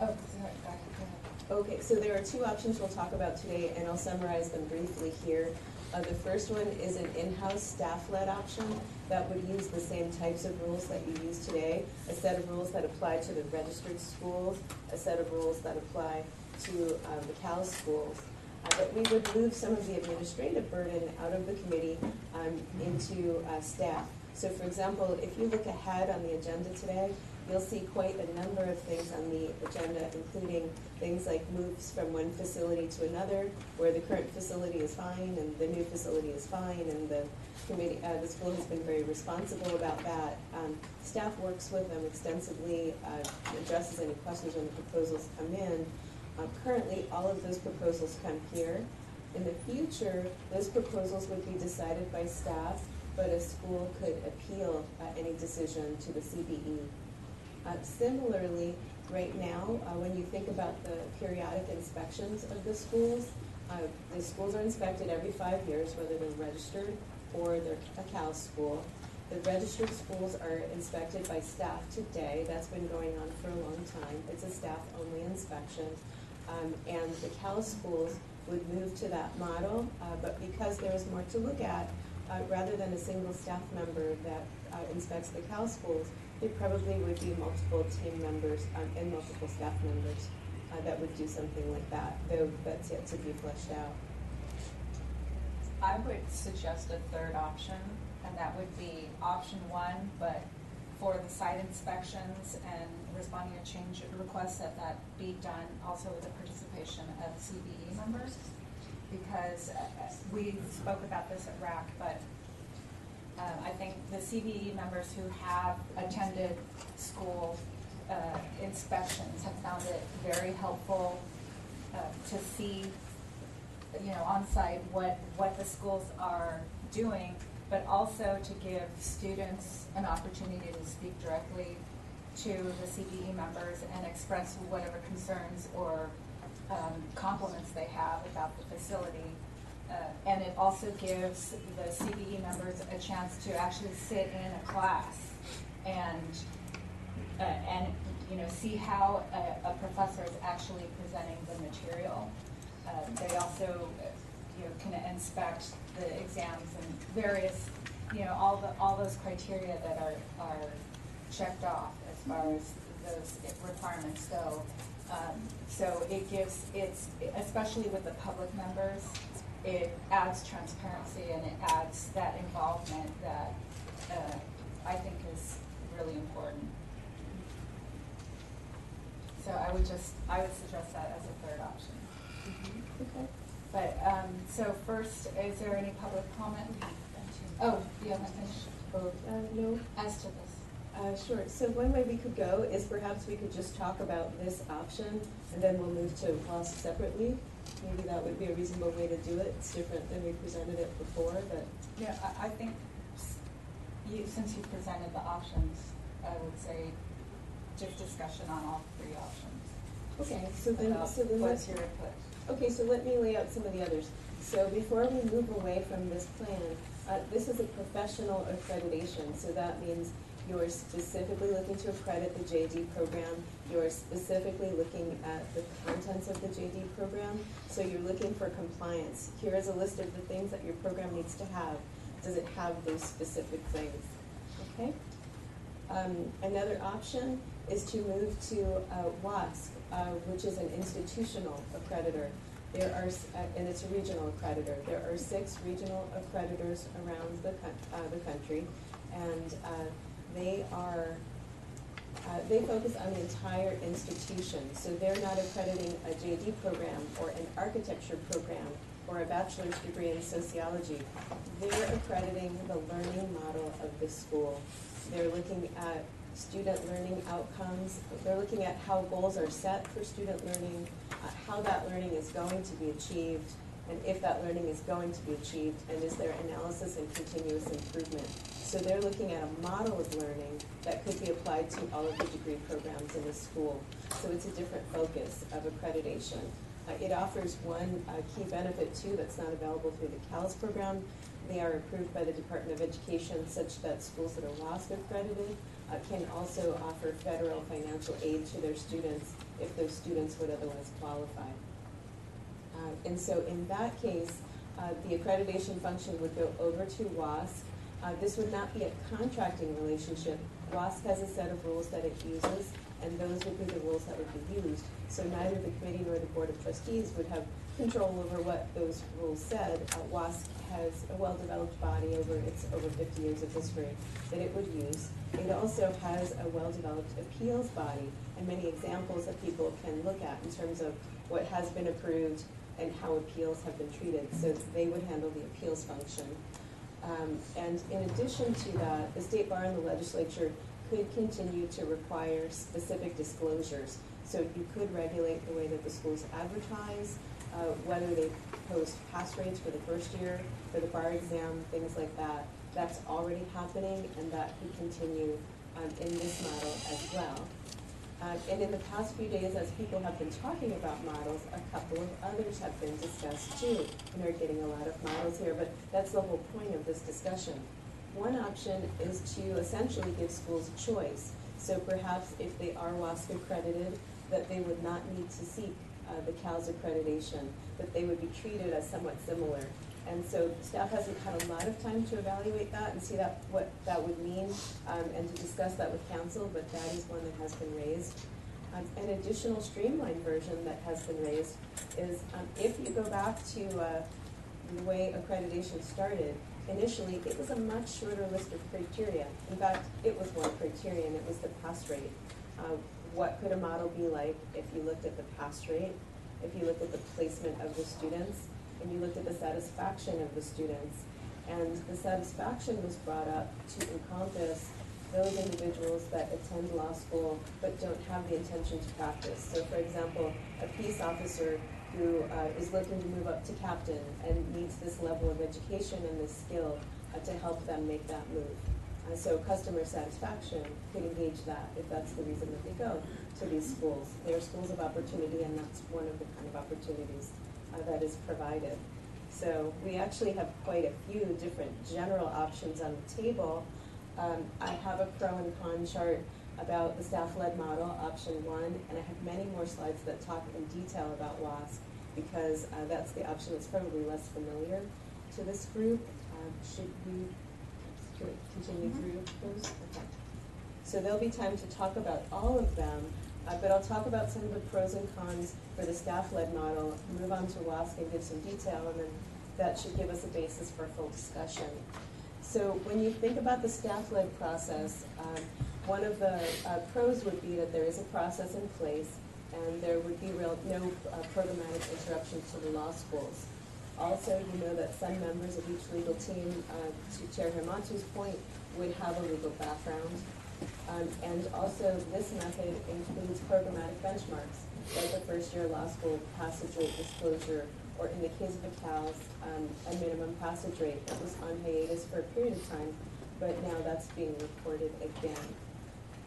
oh, sorry, go ahead. okay, so there are two options we'll talk about today, and I'll summarize them briefly here. Uh, the first one is an in-house staff-led option that would use the same types of rules that you use today, a set of rules that apply to the registered schools, a set of rules that apply to uh, the CAL schools. Uh, but we would move some of the administrative burden out of the committee um, into uh, staff. So for example, if you look ahead on the agenda today, you'll see quite a number of things on the agenda, including things like moves from one facility to another, where the current facility is fine and the new facility is fine, and the committee, uh, the school has been very responsible about that. Um, staff works with them extensively, uh, addresses any questions when the proposals come in. Uh, currently, all of those proposals come here. In the future, those proposals would be decided by staff, but a school could appeal uh, any decision to the CBE. Uh, similarly, right now, uh, when you think about the periodic inspections of the schools, uh, the schools are inspected every five years, whether they're registered or they're a Cal school. The registered schools are inspected by staff today. That's been going on for a long time. It's a staff-only inspection. Um, and the Cal schools would move to that model, uh, but because there is more to look at, uh, rather than a single staff member that uh, inspects the Cal schools, there probably would be multiple team members um, and multiple staff members uh, that would do something like that, though that's yet to be fleshed out. I would suggest a third option, and that would be option one, but for the site inspections and responding to change requests, that that be done also with the participation of CBE members. Because uh, uh, we spoke about this at RAC, but um, I think the CBE members who have attended school uh, inspections have found it very helpful uh, to see you know, on site what, what the schools are doing, but also to give students an opportunity to speak directly to the CBE members and express whatever concerns or um, compliments they have about the facility. Uh, and it also gives the CBE members a chance to actually sit in a class and uh, and you know see how a, a professor is actually presenting the material. Uh, they also, you know, can inspect the exams and various, you know, all the, all those criteria that are, are checked off as far as those requirements go. Um, so it gives, it's, especially with the public members, it adds transparency and it adds that involvement that, uh, I think is really important. So I would just, I would suggest that as a third option. Okay. But, um, so first, is there any public comment? Oh, you haven't finished? Oh, uh, no. As to this. Uh, sure. So one way we could go is perhaps we could just talk about this option, and then we'll move to WASC separately. Maybe that would be a reasonable way to do it. It's different than we presented it before, but. Yeah, I, I think you, since you presented the options, I would say just discussion on all three options. Okay, so then, so then What's your input? Okay, so let me lay out some of the others. So before we move away from this plan, uh, this is a professional accreditation, so that means you're specifically looking to accredit the JD program. You're specifically looking at the contents of the JD program, so you're looking for compliance. Here is a list of the things that your program needs to have. Does it have those specific things? Okay? Um, another option is to move to uh, WASC, uh, which is an institutional accreditor. There are, uh, and it's a regional accreditor. There are six regional accreditors around the, uh, the country, and uh, they are, uh, they focus on the entire institution. So they're not accrediting a JD program or an architecture program or a bachelor's degree in sociology. They're accrediting the learning model of the school. They're looking at student learning outcomes. They're looking at how goals are set for student learning, uh, how that learning is going to be achieved, and if that learning is going to be achieved, and is there analysis and continuous improvement. So they're looking at a model of learning that could be applied to all of the degree programs in the school. So it's a different focus of accreditation. Uh, it offers one uh, key benefit too that's not available through the CALS program. They are approved by the Department of Education such that schools that are WASC accredited uh, can also offer federal financial aid to their students if those students would otherwise qualify. Uh, and so in that case, uh, the accreditation function would go over to WASC. Uh, this would not be a contracting relationship. WASC has a set of rules that it uses, and those would be the rules that would be used. So neither the committee nor the board of trustees would have control over what those rules said. Uh, WASC has a well-developed body over its over 50 years of history that it would use. It also has a well-developed appeals body and many examples that people can look at in terms of what has been approved and how appeals have been treated. So they would handle the appeals function. Um, and in addition to that, the state bar and the legislature could continue to require specific disclosures. So you could regulate the way that the schools advertise, uh, whether they post pass rates for the first year, for the bar exam, things like that. That's already happening, and that could continue um, in this model as well. Uh, and in the past few days, as people have been talking about models, a couple of others have been discussed too. And we're getting a lot of models here, but that's the whole point of this discussion. One option is to essentially give schools a choice. So perhaps if they are WASC accredited, that they would not need to seek uh, the CALS accreditation, that they would be treated as somewhat similar. And so staff hasn't had a lot of time to evaluate that and see that what that would mean um, and to discuss that with council, but that is one that has been raised. Um, an additional streamlined version that has been raised is um, if you go back to uh, the way accreditation started, initially it was a much shorter list of criteria. In fact, it was one criterion, it was the pass rate. Uh, what could a model be like if you looked at the pass rate, if you looked at the placement of the students, and you looked at the satisfaction of the students. And the satisfaction was brought up to encompass those individuals that attend law school but don't have the intention to practice. So for example, a peace officer who uh, is looking to move up to captain and needs this level of education and this skill uh, to help them make that move. Uh, so customer satisfaction could engage that if that's the reason that they go to these schools. They are schools of opportunity and that's one of the kind of opportunities that is provided. So we actually have quite a few different general options on the table. Um, I have a pro and con chart about the staff-led model, option one, and I have many more slides that talk in detail about WASC because uh, that's the option that's probably less familiar to this group. Um, should we continue through those? Okay. So there'll be time to talk about all of them, uh, but I'll talk about some of the pros and cons for the staff-led model, move on to WASC and give some detail, and then that should give us a basis for a full discussion. So when you think about the staff-led process, um, one of the uh, pros would be that there is a process in place and there would be real, no uh, programmatic interruption to the law schools. Also, you know that some members of each legal team, uh, to Chair Hermatu's point, would have a legal background. Um, and also, this method includes programmatic benchmarks, like a first-year law school passage rate disclosure, or in the case of the CALS, um, a minimum passage rate that was on hiatus for a period of time, but now that's being reported again.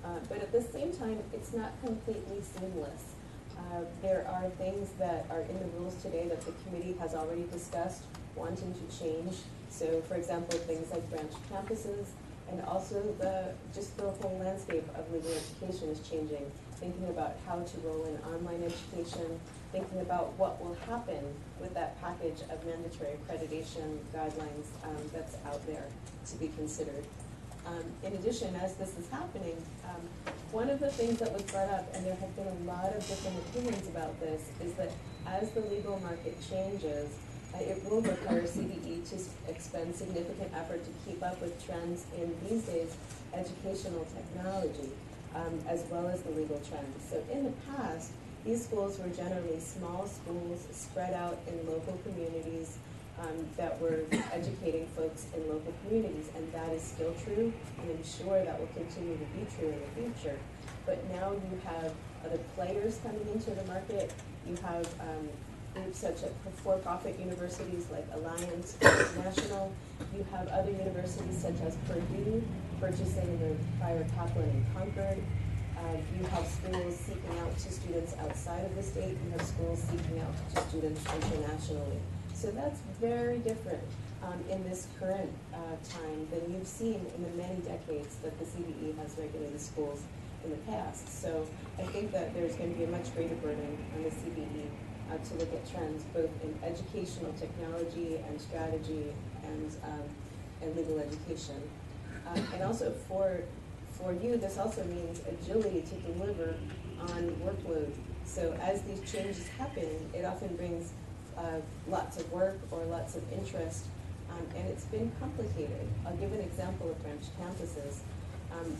Uh, but at the same time, it's not completely seamless. Uh, there are things that are in the rules today that the committee has already discussed wanting to change. So, for example, things like branch campuses, and also the just the whole landscape of legal education is changing. Thinking about how to roll in online education, thinking about what will happen with that package of mandatory accreditation guidelines um, that's out there to be considered. Um, in addition, as this is happening, um, one of the things that was brought up, and there have been a lot of different opinions about this, is that as the legal market changes, it will require CBE to expend significant effort to keep up with trends in these days educational technology, um, as well as the legal trends. So in the past, these schools were generally small schools spread out in local communities um, that were educating folks in local communities, and that is still true, and I'm sure that will continue to be true in the future. But now you have other players coming into the market. You have um, such as for-profit universities like Alliant International. You have other universities such as Purdue purchasing the prior Kaplan and Concord. Uh, you have schools seeking out to students outside of the state. You have schools seeking out to students internationally. So that's very different um, in this current uh, time than you've seen in the many decades that the CBE has regulated schools in the past. So I think that there's going to be a much greater burden on the CBE uh, to look at trends both in educational technology and strategy and, um, and legal education. Um, and also for, for you, this also means agility to deliver on workload. So as these changes happen, it often brings uh, lots of work or lots of interest, um, and it's been complicated. I'll give an example of branch campuses. Um,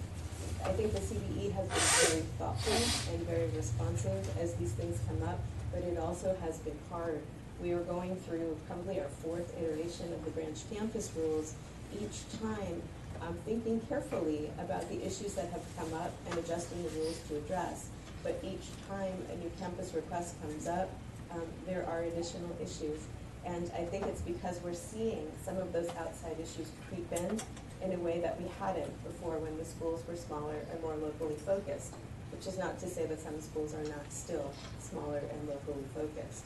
I think the CBE has been very thoughtful and very responsive as these things come up, but it also has been hard. We are going through probably our fourth iteration of the branch campus rules. Each time, um, thinking carefully about the issues that have come up and adjusting the rules to address. But each time a new campus request comes up, um, there are additional issues. And I think it's because we're seeing some of those outside issues creep in in a way that we hadn't before when the schools were smaller and more locally focused, which is not to say that some schools are not still smaller and locally focused.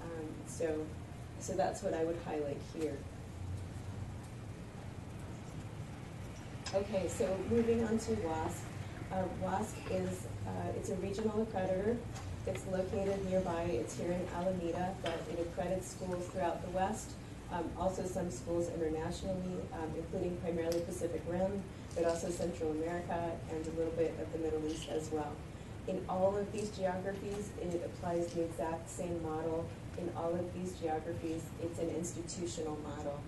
Um, so, so that's what I would highlight here. Okay, so moving on to WASC. Uh, WASC is, uh, it's a regional accreditor. It's located nearby, it's here in Alameda, but it accredits schools throughout the West. Um, also some schools internationally, um, including primarily Pacific Rim, but also Central America and a little bit of the Middle East as well. In all of these geographies, it applies the exact same model. In all of these geographies, it's an institutional model.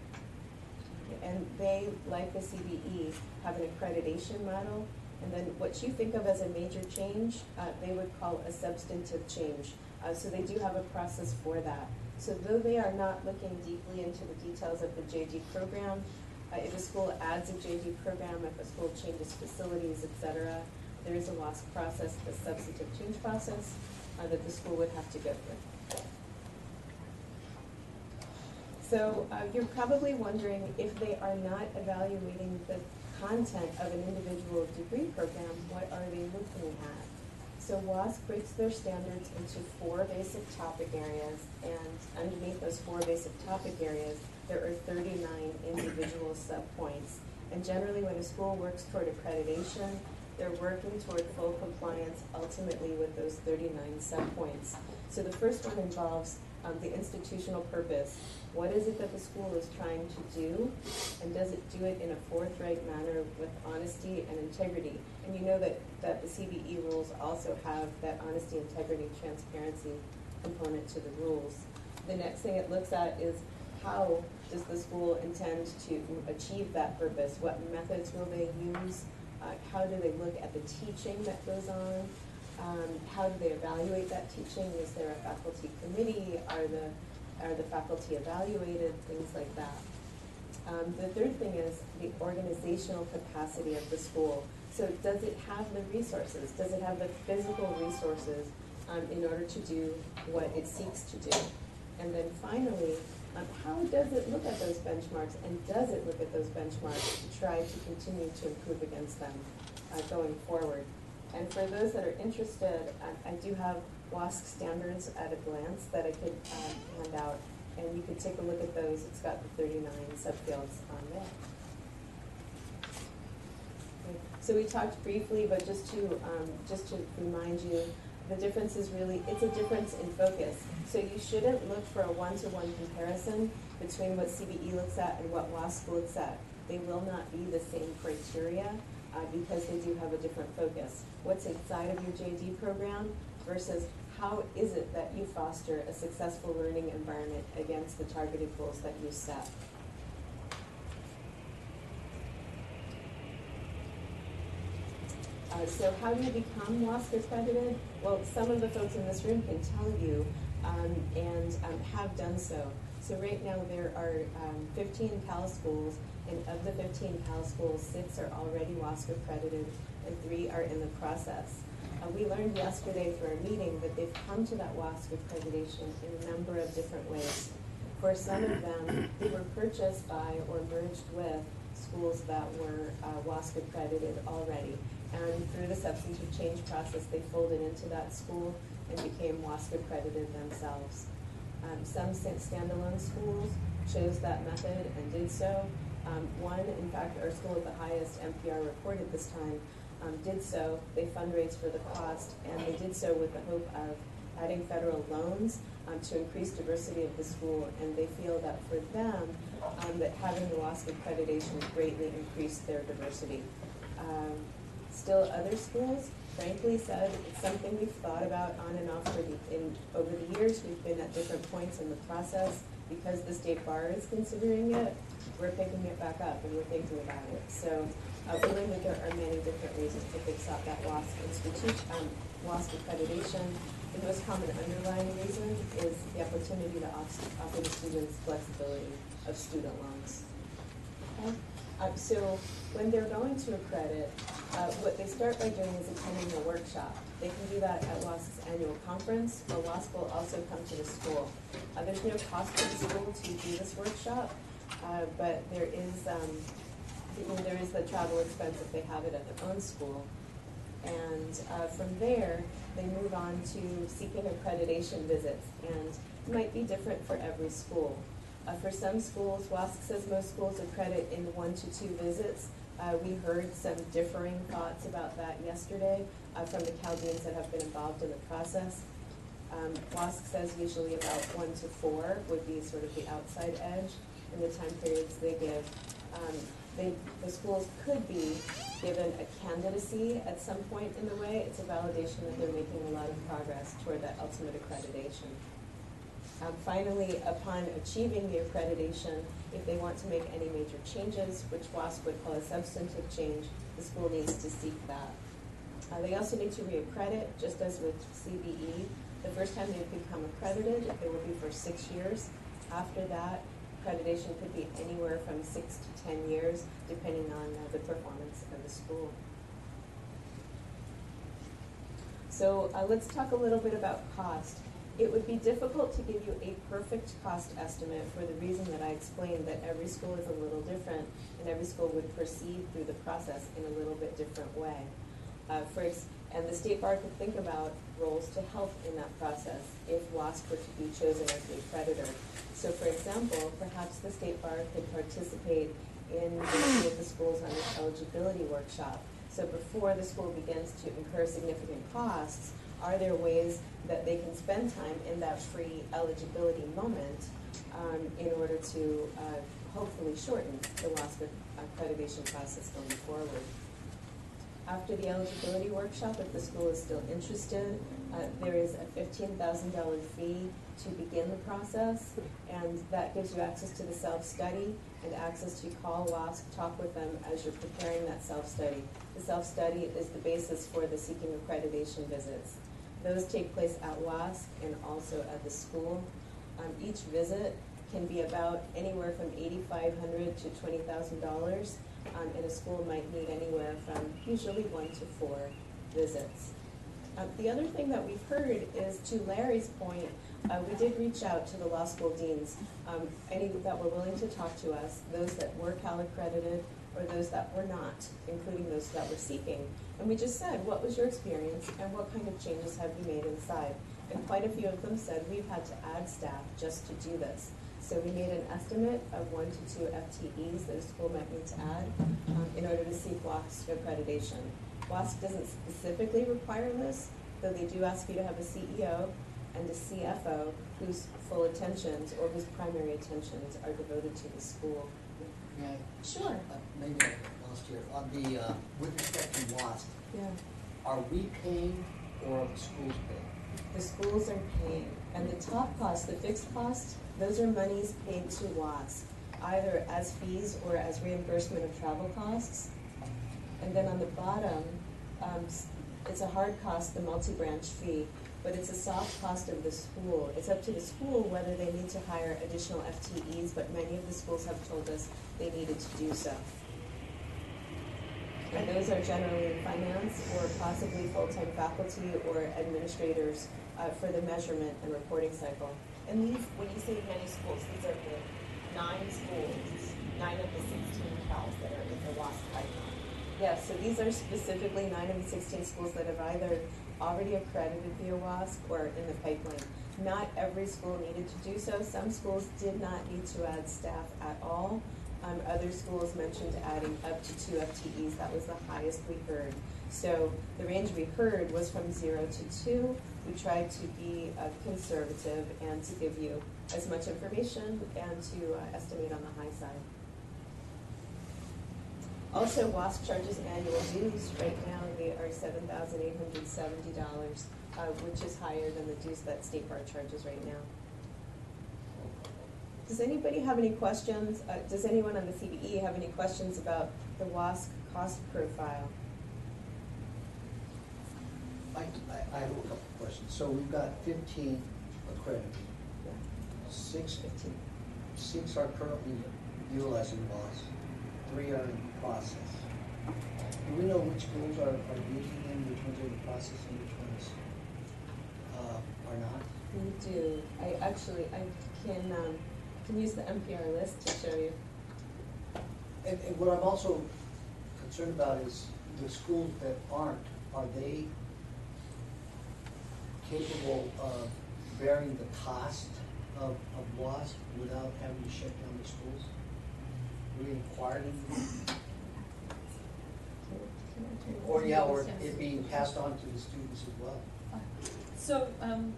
And they, like the CBE, have an accreditation model. And then what you think of as a major change, uh, they would call a substantive change. Uh, so they do have a process for that. So though they are not looking deeply into the details of the JD program, uh, if a school adds a JD program, if a school changes facilities, et cetera, there is a WASC process, a substantive change process, uh, that the school would have to go through. So uh, you're probably wondering if they are not evaluating the content of an individual degree program, what are they looking at? So WASC breaks their standards into four basic topic areas, and underneath those four basic topic areas, there are 39 individual subpoints. And generally, when a school works toward accreditation, they're working toward full compliance ultimately with those 39 subpoints. So the first one involves um, the institutional purpose. What is it that the school is trying to do? And does it do it in a forthright manner with honesty and integrity? And you know that, that the CBE rules also have that honesty, integrity, transparency component to the rules. The next thing it looks at is how does the school intend to achieve that purpose? What methods will they use? Uh, how do they look at the teaching that goes on? Um, how do they evaluate that teaching? Is there a faculty committee? Are the are the faculty evaluated? Things like that. Um, the third thing is the organizational capacity of the school. So does it have the resources? Does it have the physical resources um, in order to do what it seeks to do? And then finally, um, how does it look at those benchmarks and does it look at those benchmarks to try to continue to improve against them uh, going forward? And for those that are interested, I, I do have WASC standards at a glance that I could um, hand out, and you could take a look at those. It's got the 39 subfields on there. So we talked briefly, but just to um, just to remind you, the difference is really it's a difference in focus. So you shouldn't look for a one-to-one comparison between what CBE looks at and what WASC looks at. They will not be the same criteria uh, because they do have a different focus. What's inside of your JD program versus how is it that you foster a successful learning environment against the targeted goals that you set? Uh, so how do you become WASC accredited? Well, some of the folks in this room can tell you um, and um, have done so. So right now there are um, 15 Cal schools, and of the 15 Cal schools, six are already WASC accredited, and three are in the process. Uh, we learned yesterday through our meeting that they've come to that WASC accreditation in a number of different ways. For some of them, they were purchased by or merged with schools that were uh, WASC accredited already. And through the substantive change process, they folded into that school and became WASC accredited themselves. Um, some standalone schools chose that method and did so. Um, one, in fact, our school with the highest MPR reported this time, um, did so. They fundraised for the cost, and they did so with the hope of adding federal loans um, to increase diversity of the school. And they feel that for them, um, that having the WASC accreditation greatly increased their diversity. Um, Still, other schools frankly said it's something we've thought about on and off for the, in, over the years. We've been at different points in the process. Because the state bar is considering it, we're picking it back up and we're thinking about it. So, uh, believe that there are many different reasons to fix out that WASC institute, um, WASC accreditation. The most common underlying reason is the opportunity to offer the students flexibility of student loans. Okay? Um, so when they're going to accredit, uh, what they start by doing is attending a workshop. They can do that at WASC's annual conference, or WASC will also come to the school. Uh, there's no cost to the school to do this workshop, uh, but there is, um, you know, there is the travel expense if they have it at their own school. And uh, from there, they move on to seeking accreditation visits, and it might be different for every school. Uh, for some schools, WASC says most schools accredit in one to two visits. Uh, we heard some differing thoughts about that yesterday uh, from the Cal deans that have been involved in the process. Um, WASC says usually about one to four would be sort of the outside edge in the time periods they give. Um, they, the schools could be given a candidacy at some point in the way. It's a validation that they're making a lot of progress toward that ultimate accreditation. Um, finally, upon achieving the accreditation, if they want to make any major changes, which WASC would call a substantive change, the school needs to seek that. Uh, they also need to reaccredit, just as with CBE. The first time they become accredited, it will be for six years. After that, accreditation could be anywhere from six to ten years, depending on uh, the performance of the school. So uh, let's talk a little bit about cost. It would be difficult to give you a perfect cost estimate for the reason that I explained that every school is a little different and every school would proceed through the process in a little bit different way. Uh, ex- and the state bar could think about roles to help in that process if WASC were to be chosen as the accreditor. So for example, perhaps the state bar could participate in with the schools on this eligibility workshop. So before the school begins to incur significant costs, are there ways that they can spend time in that free eligibility moment um, in order to uh, hopefully shorten the WASC accreditation process going forward? After the eligibility workshop, if the school is still interested, uh, there is a $15,000 fee to begin the process, and that gives you access to the self-study and access to call WASC, talk with them as you're preparing that self-study. The self-study is the basis for the seeking accreditation visits. Those take place at WASC and also at the school. Um, each visit can be about anywhere from 8,500 to $20,000 um, and a school might need anywhere from usually one to four visits. Uh, the other thing that we've heard is, to Larry's point, uh, we did reach out to the law school deans, um, any that were willing to talk to us, those that were Cal accredited or those that were not, including those that were seeking. And we just said, what was your experience and what kind of changes have you made inside? And quite a few of them said, we've had to add staff just to do this. So we made an estimate of one to two FTEs that a school might need to add um, in order to seek WASC accreditation. WASC doesn't specifically require this, though they do ask you to have a CEO and a CFO whose full attentions or whose primary attentions are devoted to the school. May I? Sure. Uh, Maybe I lost here. On the, uh, with respect to WASC, Yeah. are we paying or are the schools paying? The schools are paying, and the top cost, the fixed cost, those are monies paid to WASC, either as fees or as reimbursement of travel costs. And then on the bottom, um, s- it's a hard cost, the multi-branch fee, but it's a soft cost of the school. It's up to the school whether they need to hire additional FTEs, but many of the schools have told us they needed to do so. And those are generally in finance or possibly full-time faculty or administrators uh, for the measurement and reporting cycle. And these, when you say many schools, these are the nine schools, nine of the sixteen CALs that are in the WASC pipeline. Yes, so these are specifically nine of the sixteen schools that have either already accredited via WASC or in the pipeline. Not every school needed to do so. Some schools did not need to add staff at all. Um, other schools mentioned adding up to two FTEs. That was the highest we heard. So the range we heard was from zero to two. We tried to be uh, conservative and to give you as much information and to uh, estimate on the high side. Also, WASC charges annual dues. Right now, they are seven thousand eight hundred seventy dollars, uh, which is higher than the dues that State Bar charges right now. Does anybody have any questions? Uh, does anyone on the CBE have any questions about the WASC cost profile? I, I I have a couple questions. So we've got fifteen accredited. Six, six are currently utilizing WASC, three are in process. Do we know which schools are, are using them, which ones are in process, and which ones, uh, are not? We do. I actually, I can, um, can use the MPR list to show you. And, and what I'm also concerned about is the schools that aren't, are they capable of bearing the cost of, of WASC without having to shut down the schools? We inquired into? Or, yeah, or it being passed on to the students as well? So, um,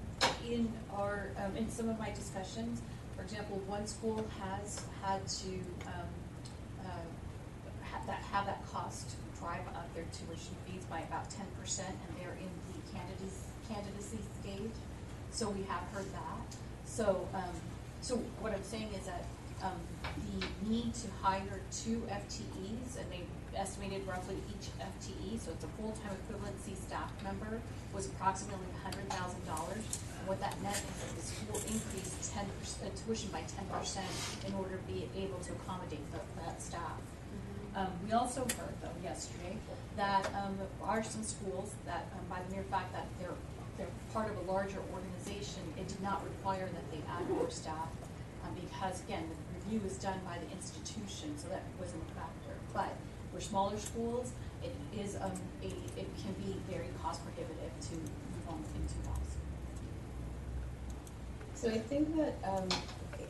in our, um, in some of my discussions, for example, one school has had to, um, uh, have that, have that cost drive up their tuition fees by about ten percent, and they're in the candidacy, candidacy stage. So we have heard that. So, um, so what I'm saying is that, um, the need to hire two FTEs, and they estimated roughly each FTE, so it's a full-time equivalency staff member, was approximately hundred thousand dollars. What that meant is that the school increased ten percent, tuition by ten percent in order to be able to accommodate the, that staff. Um, we also heard though yesterday that, um, there are some schools that, um, by the mere fact that they're, they're part of a larger organization, it did not require that they add more staff. Um, because again, the review is done by the institution, so that wasn't a factor. But for smaller schools, it is, um, a, it can be very cost prohibitive to move on into WASC. So I think that um,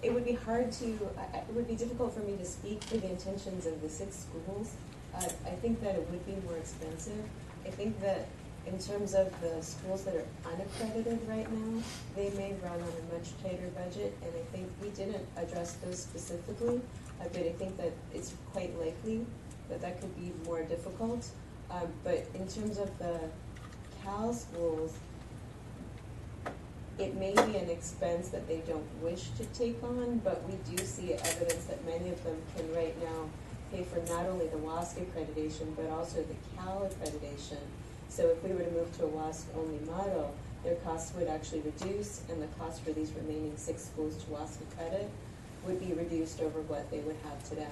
it would be hard to, I- it would be difficult for me to speak for the intentions of the six schools. Uh, I think that it would be more expensive. I think that in terms of the schools that are unaccredited right now, they may run on a much tighter budget, and I think we didn't address those specifically, uh, but I think that it's quite likely that that could be more difficult. Um, But in terms of the Cal schools, it may be an expense that they don't wish to take on, but we do see evidence that many of them can right now pay for not only the WASC accreditation, but also the Cal accreditation. So if we were to move to a WASC-only model, their costs would actually reduce, and the cost for these remaining six schools to WASC accredit would be reduced over what they would have today.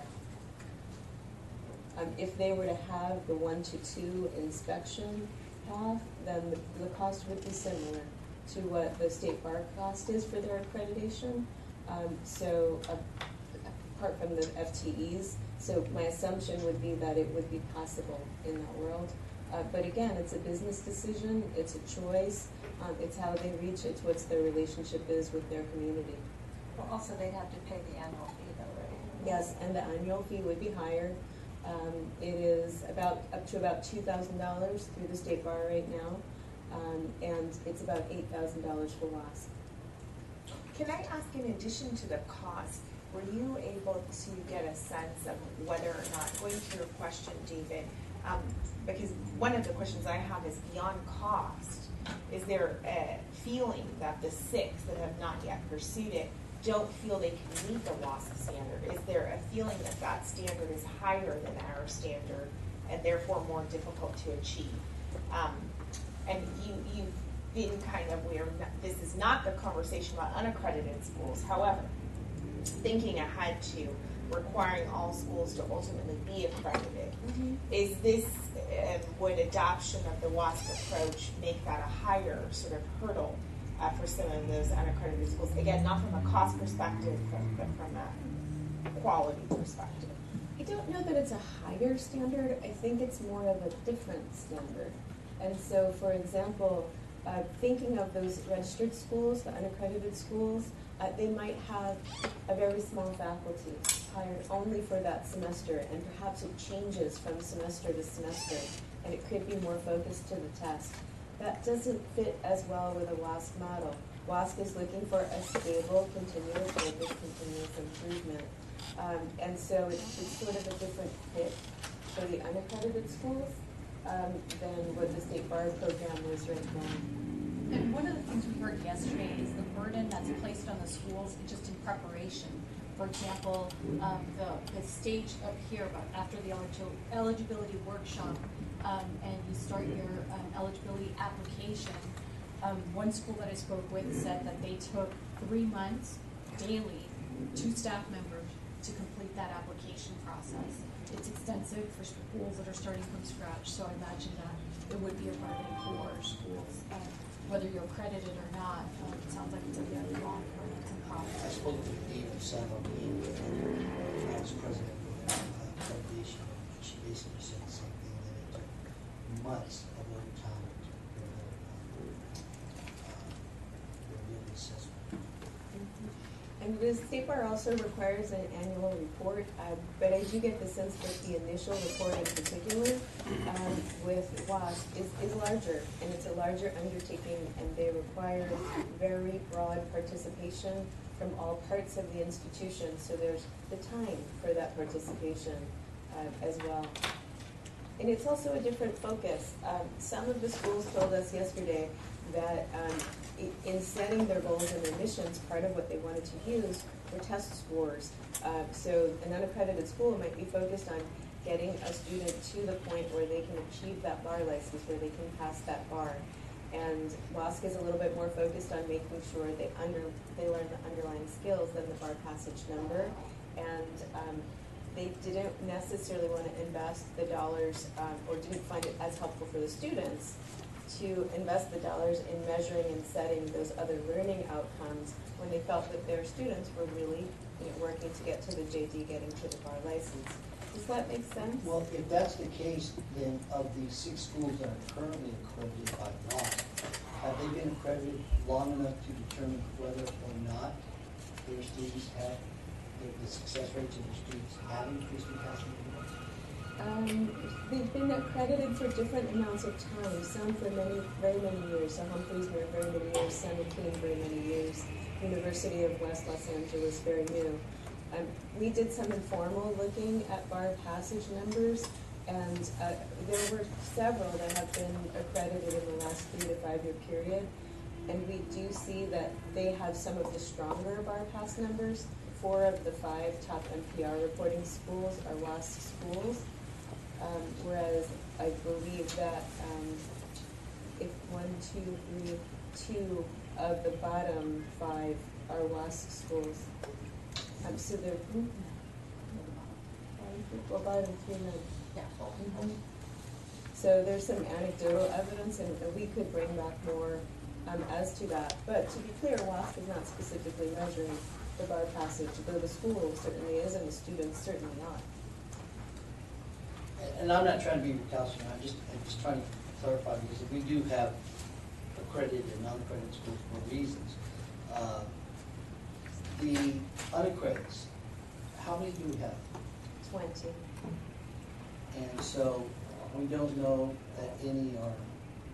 Um, if they were to have the one to two inspection path, then the, the cost would be similar to what the state bar cost is for their accreditation. Um, so, uh, apart from the FTEs, so my assumption would be that it would be possible in that world. Uh, but again, it's a business decision, it's a choice, um, it's how they reach it, it's what their relationship is with their community. Well, also they'd have to pay the annual fee though, right? Yes, and the annual fee would be higher. Um, it is about, up to about two thousand dollars through the state bar right now, um, and it's about eight thousand dollars for WASC. Can I ask, in addition to the cost, were you able to get a sense of whether or not, going to your question, David, um, because one of the questions I have is beyond cost, is there a feeling that the six that have not yet pursued it don't feel they can meet the WASC standard? Is there a feeling that that standard is higher than our standard and therefore more difficult to achieve? Um, and you, you've been kind of where this is not the conversation about unaccredited schools. However, thinking ahead to requiring all schools to ultimately be accredited, is this, um, would adoption of the WASC approach make that a higher sort of hurdle uh, for some of those unaccredited schools? Again, not from a cost perspective, but from a quality perspective. I don't know that it's a higher standard, I think it's more of a different standard. And so, for example, uh, thinking of those registered schools, the unaccredited schools, uh, they might have a very small faculty hired only for that semester, and perhaps it changes from semester to semester, and it could be more focused to the test. That doesn't fit as well with a WASC model. WASC is looking for a stable, continuous focus, continuous improvement. Um, and so it's, it's sort of a different fit. for the unaccredited schools um, than what the state bar program was right now. And one of the things we heard yesterday is the burden that's placed on the schools just in preparation. For example, um, the, the stage up here, about after the eligibility workshop, um, and you start your, um, eligibility application. Um, one school that I spoke with said that they took three months daily, two staff members, to complete that application process. It's extensive for schools that are starting from scratch, so I imagine that it would be a burden for schools, um, whether you're accredited or not. Um, it sounds like it's a very long, burdensome I process. spoke with San Joaquin, vice president of uh, accreditation, and she basically said the same thing, that it took months of uh, uh, assessment. And the state bar also requires an annual report, uh, but I do get the sense that the initial report in particular, um, with WASC is, is larger, and it's a larger undertaking, and they require very broad participation from all parts of the institution, so there's the time for that participation, uh, as well. And it's also a different focus. Um, some of the schools told us yesterday that um, in setting their goals and their missions, part of what they wanted to use were test scores. Uh, so an unaccredited school might be focused on getting a student to the point where they can achieve that bar license, where they can pass that bar. And WASC is a little bit more focused on making sure they under, they learn the underlying skills than the bar passage number. And um, they didn't necessarily want to invest the dollars, um, or didn't find it as helpful for the students to invest the dollars in measuring and setting those other learning outcomes when they felt that their students were really, you know, working to get to the JD, getting to the bar license. Does that make sense? Well, if that's the case, then of the six schools that are currently accredited by law, have they been accredited long enough to determine whether or not their students have, the, the success rates of their students have increased in the bar? Um, they've been accredited for different amounts of time, some for many, very many years, so Humphreys were very many years, San Joaquin very many years, University of West Los Angeles very new. Um, we did some informal looking at bar passage numbers, and, uh, there were several that have been accredited in the last three to five year period. And we do see that they have some of the stronger bar pass numbers. Four of the five top MPR reporting schools are WASC schools. Um, whereas I believe that, um, if one, two, three, two of the bottom five are WASC schools. Um, so they're, mm, well, bottom three. Yeah. Mhm. So there's some anecdotal evidence, and and we could bring back more um, as to that. But to be clear, WASC is not specifically measuring the bar passage, though the school certainly is, and the students certainly not. And- I'm not trying to be recalcitrant, I'm just, I'm just trying to clarify, because if we do have accredited and non-accredited schools for reasons. uh, The unaccredited, how many do we have? Twenty. And so, we don't know that any are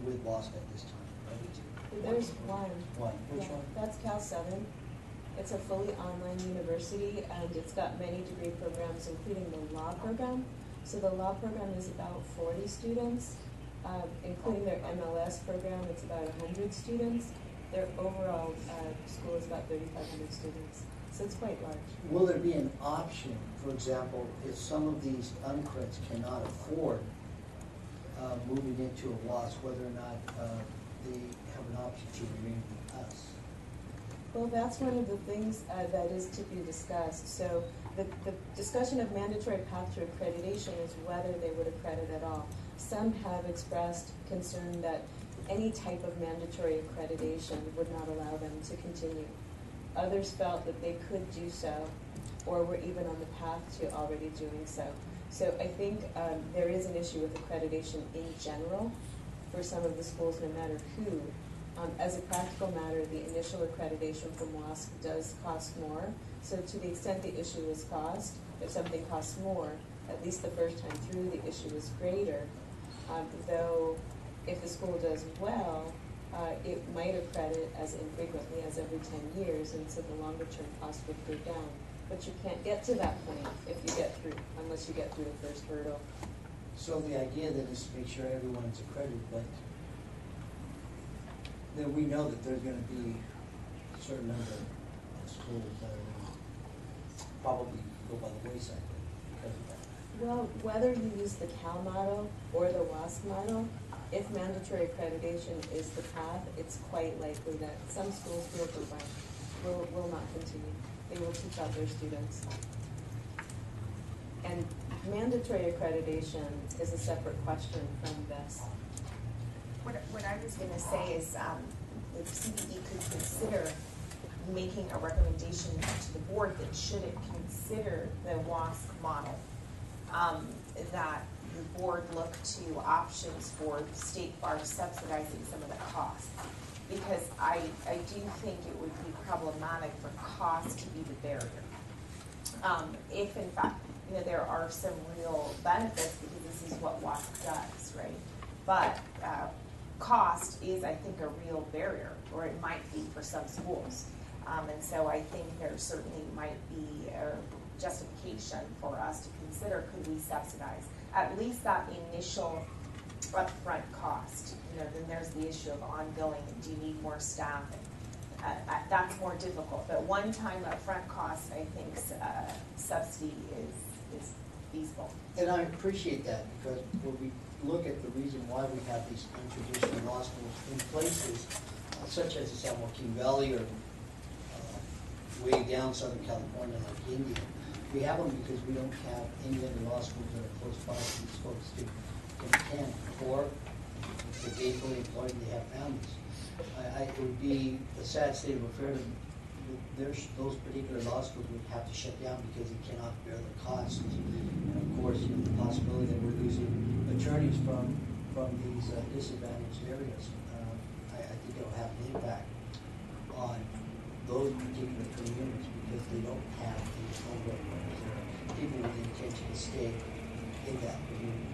with WASC at this time, right? There's one. One, which Yeah, one? That's Cal Southern. It's a fully online university and it's got many degree programs, including the law program. So the law program is about forty students, um, including their MLS program, it's about hundred students. Their overall, uh, school is about thirty-five hundred students, so it's quite large. Will there be an option, for example, if some of these uncreds cannot afford uh, moving into a WASC, whether or not uh, they have an option to remain with us? Well, that's one of the things uh, that is to be discussed. So the, the discussion of mandatory path to accreditation is whether they would accredit at all. Some have expressed concern that any type of mandatory accreditation would not allow them to continue. Others felt that they could do so, or were even on the path to already doing so. So I think um, there is an issue with accreditation in general for some of the schools, no matter who. Um, as a practical matter, the initial accreditation from WASC does cost more. So to the extent the issue is cost, if something costs more, at least the first time through, the issue is greater. Um, though, if the school does well, uh, it might accredit as infrequently as every ten years, and so the longer term cost would go down. But you can't get to that point if you get through, unless you get through the first hurdle. So the idea then is to make sure everyone's accredited, but then we know that there's gonna be a certain number of schools that are gonna probably go by the wayside because of that. Well, whether you use the Cal model or the WASC model, if mandatory accreditation is the path, it's quite likely that some schools will provide, will, will not continue. They will teach out their students. And mandatory accreditation is a separate question from this. What, what I was gonna say is, um, the CBE could consider making a recommendation to the board that should it consider the WASC model. Um, that the board look to options for state bar subsidizing some of the costs. Because I, I do think it would be problematic for cost to be the barrier. Um, if in fact, you know, there are some real benefits, because this is what WASC does, right? But, uh, cost is, I think, a real barrier, or it might be for some schools. Um, and so I think there certainly might be a justification for us to consider, could we subsidize at least that initial upfront cost? You know, then there's the issue of ongoing, do you need more staff? Uh, uh, that's more difficult, but one-time upfront cost, I think, uh, subsidy is, is feasible. And I appreciate that, because when we look at the reason why we have these untraditional law schools in places uh, such as the San Joaquin Valley or uh, way down Southern California like Indio, we have them because we don't have any other law schools that are close by for these folks to, to attend. Or if they're gainfully employed and they have families. I, I, it would be a sad state of affairs there's, those particular law schools would have to shut down because they cannot bear the costs. And of course, you know, the possibility that we're losing attorneys from, from these uh, disadvantaged areas. Uh, I, I think it'll have an impact on those particular communities because they don't have these homegrown representatives, people with the intention to stay in that community.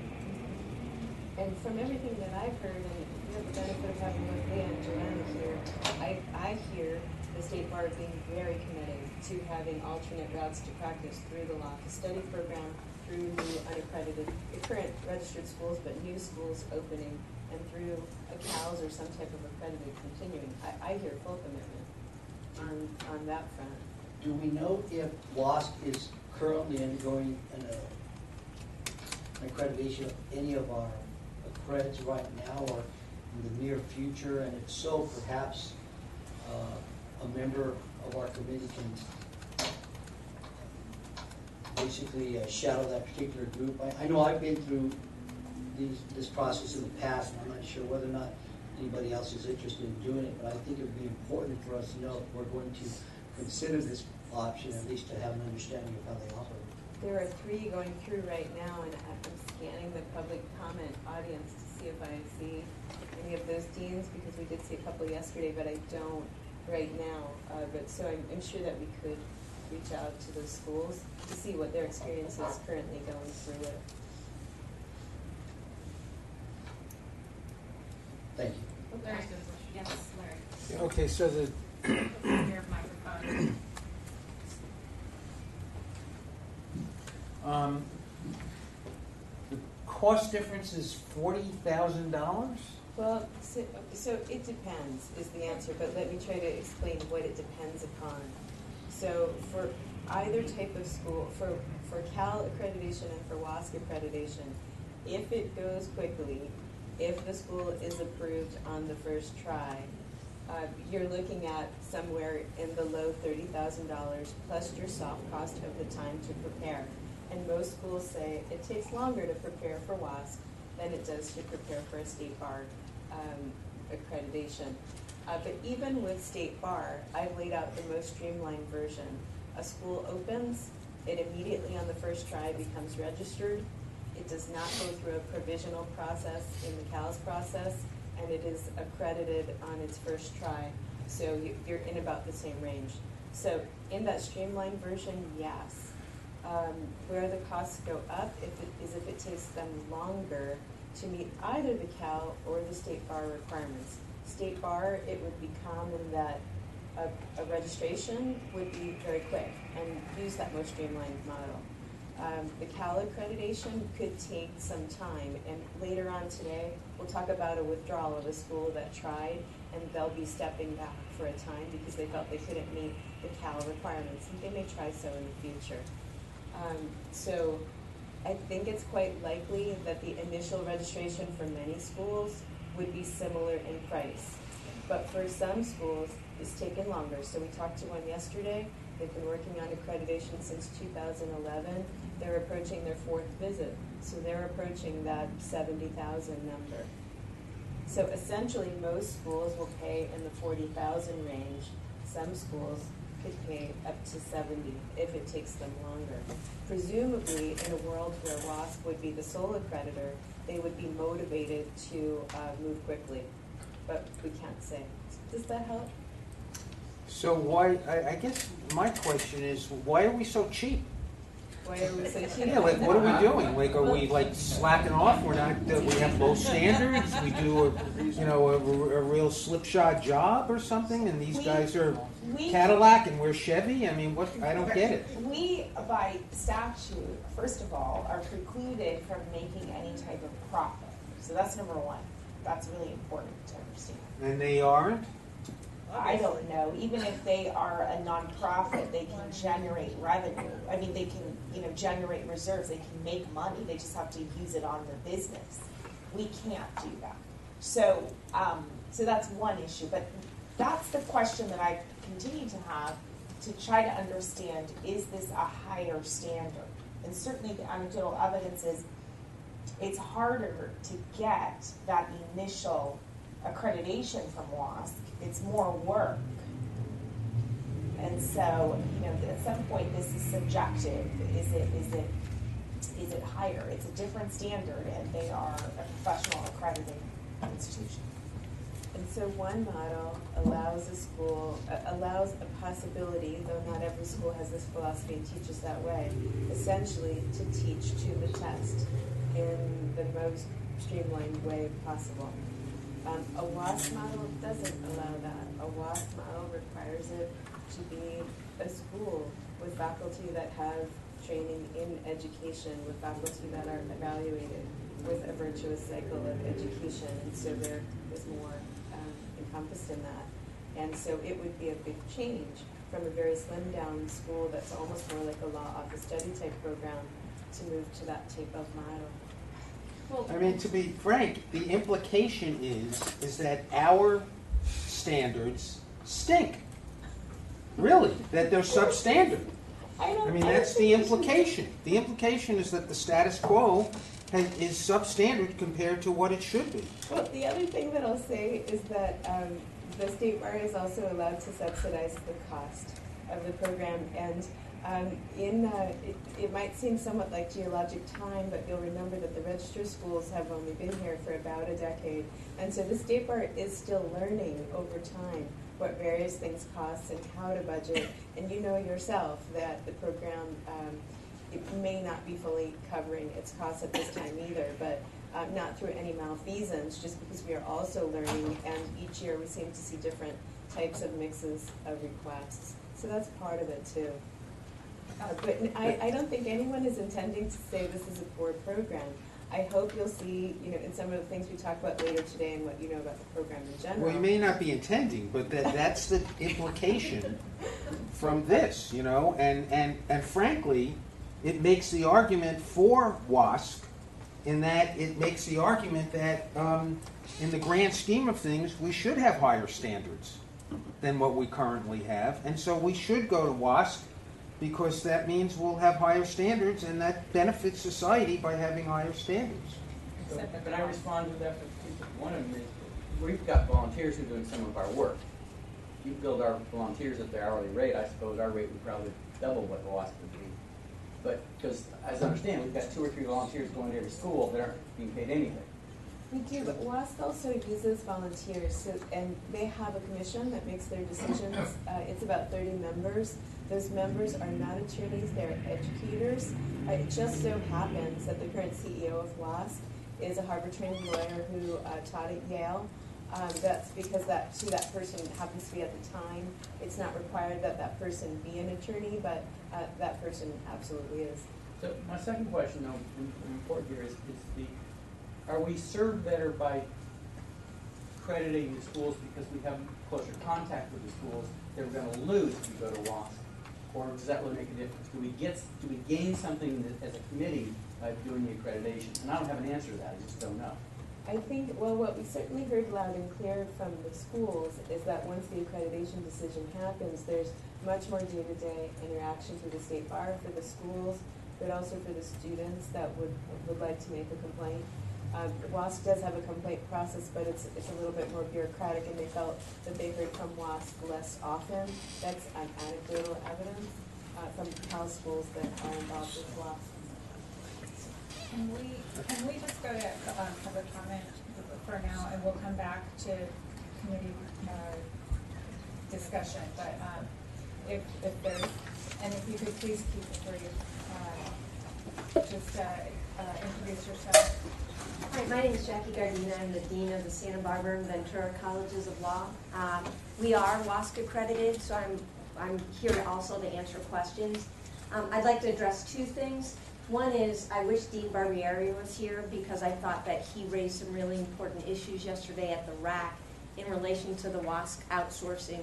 And from everything that I've heard, and you have the benefit of having both Leah and Joanna here, I, I hear the state bar being very committed to having alternate routes to practice through the law, the study program, through the unaccredited, current registered schools, but new schools opening, and through a CALS or some type of accredited continuing. I, I hear full commitment on, on that front. Do we know if WASC is currently undergoing an, uh, accreditation of any of our accredits right now or in the near future? And if so, perhaps uh, a member of our committee can basically uh, shadow that particular group. I, I know I've been through these, this process in the past, and I'm not sure whether or not anybody else is interested in doing it, but I think it would be important for us to know if we're going to consider this option, at least to have an understanding of how they operate. There are three going through right now, and I'm scanning the public comment audience to see if I see any of those deans, because we did see a couple yesterday, but I don't right now. Uh, but, so I'm, I'm sure that we could reach out to those schools to see what their experience is currently going through it. Thank you. Larry's got a question. Yes, Larry. Okay, so the, um, the cost difference is forty thousand dollars? Well, so, so it depends is the answer, but let me try to explain what it depends upon. So for either type of school, for, for Cal accreditation and for WASC accreditation, if it goes quickly, if the school is approved on the first try, uh, you're looking at somewhere in the low thirty thousand dollars plus your soft cost of the time to prepare. And most schools say it takes longer to prepare for WASC than it does to prepare for a state bar um, accreditation. Uh, but even with state bar, I've laid out the most streamlined version. A school opens, it immediately on the first try becomes registered. It does not go through a provisional process in the CALS process, and it is accredited on its first try. So you- you're in about the same range. So in that streamlined version, yes. Um, where the costs go up if it, is if it takes them longer to meet either the Cal or the state bar requirements. State bar, it would be common that a, a registration would be very quick and use that most streamlined model. Um, the Cal accreditation could take some time, and later on today, we'll talk about a withdrawal of a school that tried, and they'll be stepping back for a time because they felt they couldn't meet the Cal requirements, and they may try so in the future. Um, so I think it's quite likely that the initial registration for many schools would be similar in price. But for some schools, it's taken longer. So we talked to one yesterday. They've been working on accreditation since 2011. They're approaching their fourth visit. So they're approaching that 70,000 number. So essentially, most schools will pay in the 40,000 range. Some schools could pay up to 70 if it takes them longer. Presumably, in a world where WASC would be the sole accreditor, they would be motivated to uh, move quickly, but we can't say. Does that help? So why, I, I guess my question is, why are we so cheap? Why are we so cheap? Yeah, like, what are we doing? Like, are we like slacking off? We're not, uh, we have low standards? We do a, you know, a, a real slipshod job or something? And these guys are we- Cadillac and we're Chevy? I mean, what, I don't get it. We, by statute, first of all, are precluded from making any type of profit. So that's number one. That's really important to understand. And they aren't? I don't know, even if they are a nonprofit, they can generate revenue. I mean, they can, you know, generate reserves, they can make money, they just have to use it on their business. We can't do that. So, um, so that's one issue, but that's the question that I continue to have to try to understand, is this a higher standard? And certainly the anecdotal evidence is it's harder to get that initial accreditation from WASC. It's more work. And so, you know, at some point this is subjective. Is it is it is it higher? It's a different standard and they are a professional accrediting institution. And so one model allows a school, uh, allows a possibility, though not every school has this philosophy and teaches that way, essentially to teach to the test in the most streamlined way possible. Um, a WASC model doesn't allow that. A WASC model requires it to be a school with faculty that have training in education, with faculty that are evaluated, with a virtuous cycle of education, and so there is more encompassed in that. And so it would be a big change from a very slimmed down school that's almost more like a law office study type program to move to that type of model. I mean, to be frank, the implication is, is that our standards stink. Really, that they're substandard. I don't. I mean, I don't that's the think we should- implication. The implication is that the status quo has, is substandard compared to what it should be. Well, the other thing that I'll say is that um, the state bar is also allowed to subsidize the cost of the program. And um, in, uh, it, it might seem somewhat like geologic time, but you'll remember that the register schools have only been here for about a decade. And so the state bar is still learning over time what various things cost and how to budget. And you know yourself that the program um, it may not be fully covering its costs at this time either, but uh, not through any malfeasance, just because we are also learning, and each year we seem to see different types of mixes of requests. So that's part of it too. Uh, but I don't think anyone is intending to say this is a poor program. I hope you'll see, you know, in some of the things we talk about later today and what you know about the program in general. Well, you may not be intending, but that, that's the implication from this, you know, and, and, and frankly, it makes the argument for WASC in that it makes the argument that, um, in the grand scheme of things, we should have higher standards than what we currently have, and so we should go to WASC because that means we'll have higher standards, and that benefits society by having higher standards. So, Can I respond to that? One of them is, we've got volunteers who are doing some of our work. If you build our volunteers at their hourly rate, I suppose our rate would probably double what the WASC would be. But, because as I understand, we've got two or three volunteers going to every school that aren't being paid anything. We do, but WASC also uses volunteers, so, and they have a commission that makes their decisions. Uh, it's about thirty members. Those members are not attorneys, they're educators. Uh, it just so happens that the current CEO of WASC is a Harvard-trained lawyer who uh, taught at Yale. Um, that's because that, who that person happens to be at the time. It's not required that that person be an attorney, but uh, that person absolutely is. So my second question, though, important here is, is the, are we served better by crediting the schools because we have closer contact with the schools that we're gonna lose if we go to WASC? Or does that really make a difference? Do we get, do we gain something as a committee by doing the accreditation? And I don't have an answer to that, I just don't know. I think, well, what we certainly heard loud and clear from the schools is that once the accreditation decision happens, there's much more day-to-day interaction through the state bar for the schools, but also for the students that would, would like to make a complaint. Um, WASC does have a complaint process, but it's, it's a little bit more bureaucratic, and they felt that they heard from WASC less often. That's anecdotal evidence uh, from Cal schools that are involved with WASC. Can we, can we just go to um, public comment for now, and we'll come back to committee uh, discussion, but um, if, if there's, and if you could please keep it brief, uh, just uh, uh, introduce yourself. Hi, my name is Jackie Gardina. I'm the Dean of the Santa Barbara and Ventura Colleges of Law. Um, We are WASC accredited, so I'm, I'm here also to answer questions. Um, I'd like to address two things. One is, I wish Dean Barbieri was here because I thought that he raised some really important issues yesterday at the RAC in relation to the WASC outsourcing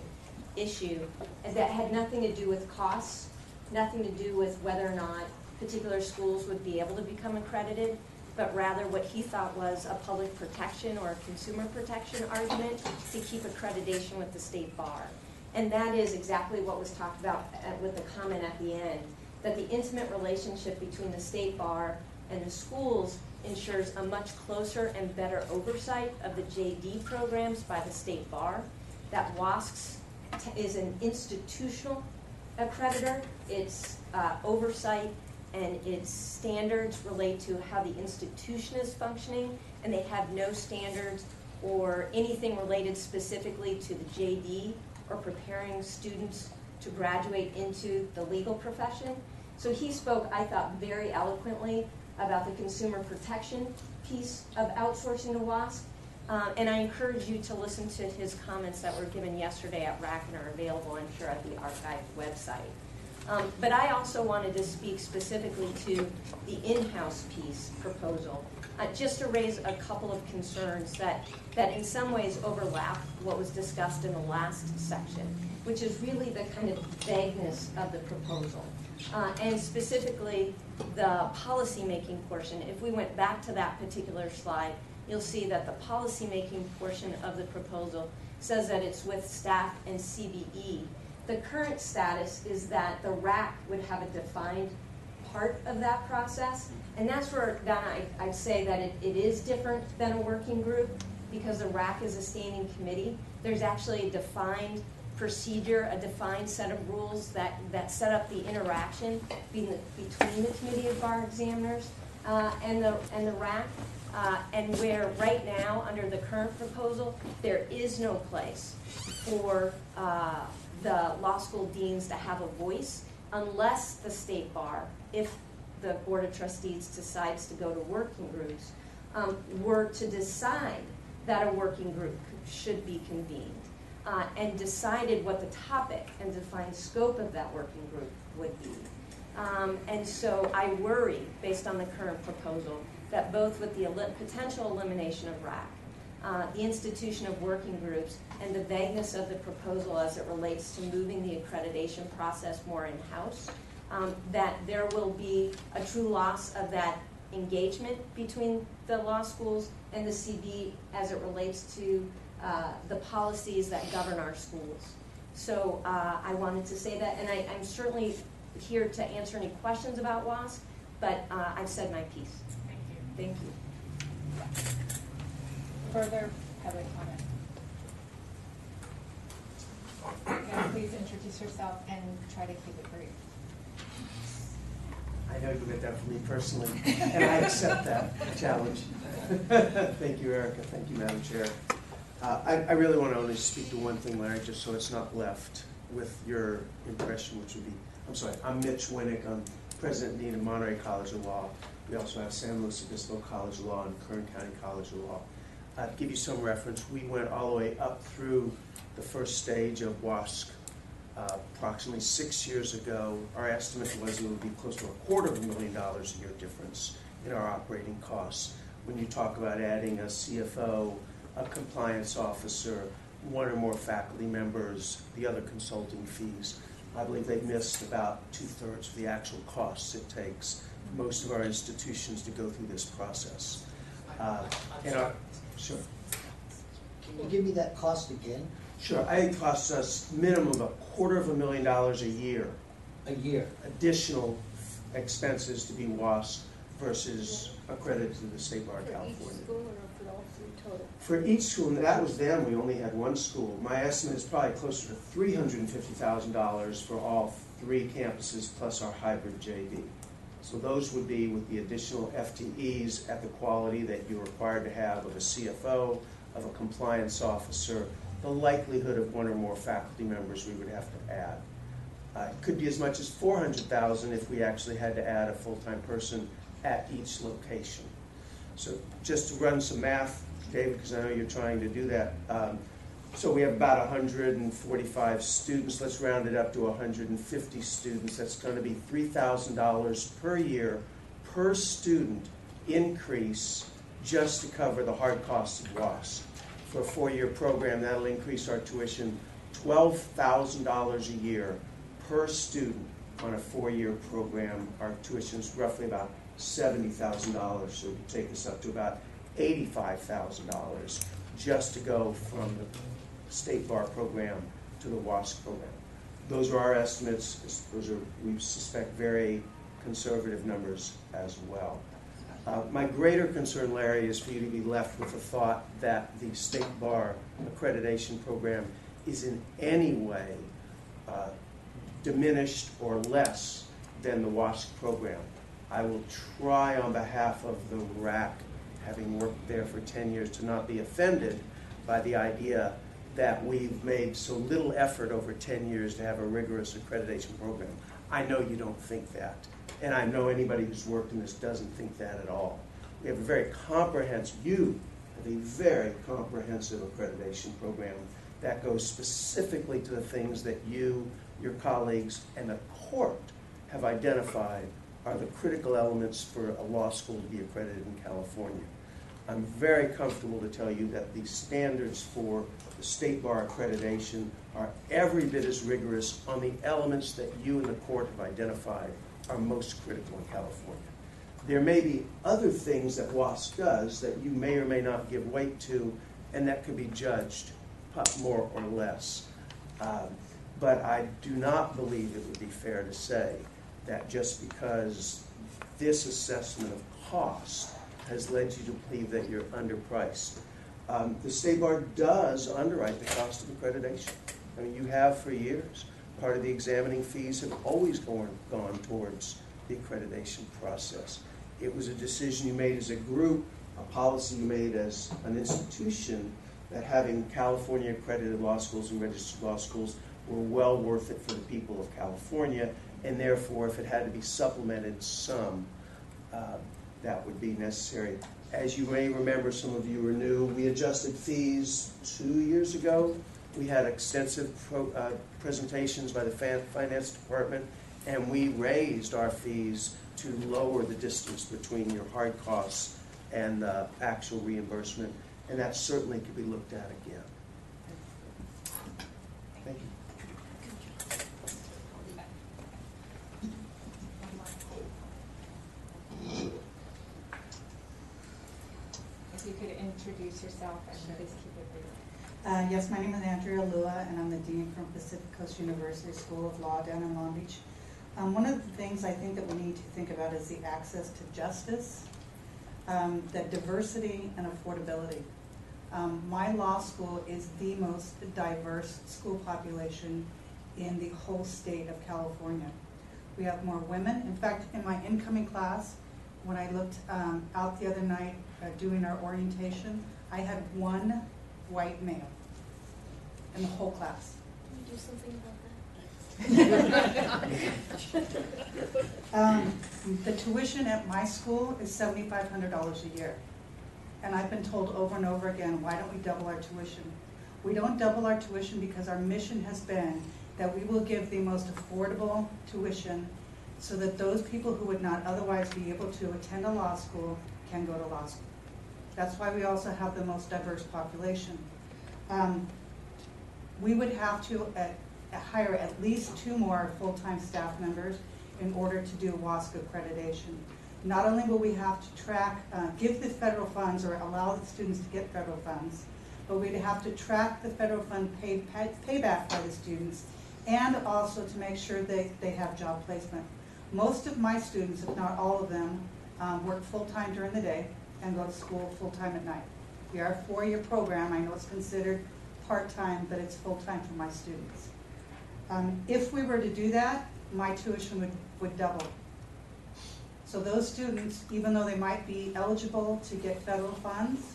issue. And that had nothing to do with costs, nothing to do with whether or not particular schools would be able to become accredited, but rather what he thought was a public protection or a consumer protection argument to keep accreditation with the state bar. And that is exactly what was talked about uh, with the comment at the end, that the intimate relationship between the state bar and the schools ensures a much closer and better oversight of the JD programs by the state bar, that WASC is an institutional accreditor, its uh, oversight and its standards relate to how the institution is functioning, and they have no standards or anything related specifically to the JD or preparing students to graduate into the legal profession. So he spoke, I thought, very eloquently about the consumer protection piece of outsourcing to WASC. Um, and I encourage you to listen to his comments that were given yesterday at RAC and are available, I'm sure, at the archive website. Um, but I also wanted to speak specifically to the in-house piece proposal, uh, just to raise a couple of concerns that, that in some ways overlap what was discussed in the last section, which is really the kind of vagueness of the proposal. Uh, and specifically, the policy-making portion. If we went back to that particular slide, you'll see that the policy-making portion of the proposal says that it's with staff and CBE. The current status is that the RAC would have a defined part of that process. And that's where, Donna, I, I'd say that it, it is different than a working group because the RAC is a standing committee. There's actually a defined procedure, a defined set of rules that, that set up the interaction between the, between the Committee of Bar Examiners uh, and the, and the RAC. Uh, and where right now, under the current proposal, there is no place for uh, the law school deans to have a voice unless the state bar, if the Board of Trustees decides to go to working groups, um, were to decide that a working group should be convened uh, and decided what the topic and defined scope of that working group would be. Um, and so I worry, based on the current proposal, that both with the el- potential elimination of RAC, uh, the institution of working groups, and the vagueness of the proposal as it relates to moving the accreditation process more in-house, um, that there will be a true loss of that engagement between the law schools and the CB as it relates to uh, the policies that govern our schools. So uh, I wanted to say that, and I, I'm certainly here to answer any questions about WASC, but uh, I've said my piece. Thank you. Thank you. Further public comment? And please introduce yourself and try to keep it brief. I know you get that from me personally, and I accept that challenge. Thank you, Erica. Thank you, Madam Chair. Uh, I, I really want to only speak to one thing, Larry, just so it's not left with your impression, which would be, I'm sorry, I'm Mitch Winick. I'm President Dean of Monterey College of Law. We also have San Luis Obispo College of Law and Kern County College of Law. Uh, give you some reference, we went all the way up through the first stage of WASC Uh, Approximately six years ago, our estimate was it would be close to a quarter of a million dollars a year difference in our operating costs. When you talk about adding a CFO, a compliance officer, one or more faculty members, the other consulting fees, I believe they've missed about two-thirds of the actual costs it takes most of our institutions to go through this process. Uh, And our, sure. Can you give me that cost again? Sure, I think it costs us minimum of a quarter of a million dollars a year. A year? Additional expenses to be WASC versus accredited to the State Bar of California. For each school, and that was then, we only had one school. My estimate is probably closer to three hundred and fifty thousand dollars for all three campuses plus our hybrid JD. So those would be with the additional FTEs at the quality that you're required to have of a CFO, of a compliance officer, the likelihood of one or more faculty members we would have to add. Uh, It could be as much as four hundred thousand if we actually had to add a full-time person at each location. So just to run some math, David, because I know you're trying to do that. um, So we have about hundred and forty-five students, let's round it up to hundred and fifty students. That's gonna be three thousand dollars per year per student increase just to cover the hard costs of WASC. For a four-year program, that'll increase our tuition twelve thousand dollars a year per student on a four-year program. Our tuition is roughly about seventy thousand dollars, so it take us up to about eighty-five thousand dollars just to go from the state bar program to the WASC program. Those are our estimates, those are, we suspect, very conservative numbers as well. Uh, My greater concern, Larry, is for you to be left with the thought that the state bar accreditation program is in any way uh, diminished or less than the WASC program. I will try on behalf of the RAC, having worked there for 10 years, to not be offended by the idea that we've made so little effort over 10 years to have a rigorous accreditation program. I know you don't think that, and I know anybody who's worked in this doesn't think that at all. We have a very comprehensive, you have a very comprehensive accreditation program that goes specifically to the things that you, your colleagues, and the court have identified are the critical elements for a law school to be accredited in California. I'm very comfortable to tell you that the standards for the state bar accreditation are every bit as rigorous on the elements that you and the court have identified are most critical in California. There may be other things that WASC does that you may or may not give weight to, and that could be judged uh, more or less. Um, But I do not believe it would be fair to say that just because this assessment of cost has led you to believe that you're underpriced. Um, The state bar does underwrite the cost of accreditation. I mean, you have for years. Part of the examining fees have always gone, gone towards the accreditation process. It was a decision you made as a group, a policy you made as an institution, that having California accredited law schools and registered law schools were well worth it for the people of California, and therefore, if it had to be supplemented some, uh, that would be necessary. As you may remember, some of you are new, we adjusted fees two years ago. We had extensive pro, uh, presentations by the finance department, and we raised our fees to lower the distance between your hard costs and uh, actual reimbursement, and that certainly could be looked at again. Thank you. If you could introduce yourself and please keep it brief. Uh, yes, my name is Andrea Lua, and I'm the dean from Pacific Coast University School of Law down in Long Beach. Um, one of the things I think that we need to think about is the access to justice, um, the diversity and affordability. Um, my law school is the most diverse school population in the whole state of California. We have more women. In fact, in my incoming class, when I looked um, out the other night uh, doing our orientation, I had one white male in the whole class. Can you do something about Um, the tuition at my school is seventy-five hundred dollars a year. And I've been told over and over again, why don't we double our tuition? We don't double our tuition because our mission has been, that we will give the most affordable tuition so that those people who would not otherwise be able to attend a law school can go to law school. That's why we also have the most diverse population. Um, we would have to uh, hire at least two more full-time staff members in order to do WASC accreditation. Not only will we have to track, uh, give the federal funds or allow the students to get federal funds, but we'd have to track the federal fund pay, pay, payback by the students and also to make sure they, they have job placement. Most of my students, if not all of them, um, work full-time during the day and go to school full-time at night. We are a four-year program. I know it's considered part-time, but it's full-time for my students. Um, if we were to do that, my tuition would, would double. So those students, even though they might be eligible to get federal funds,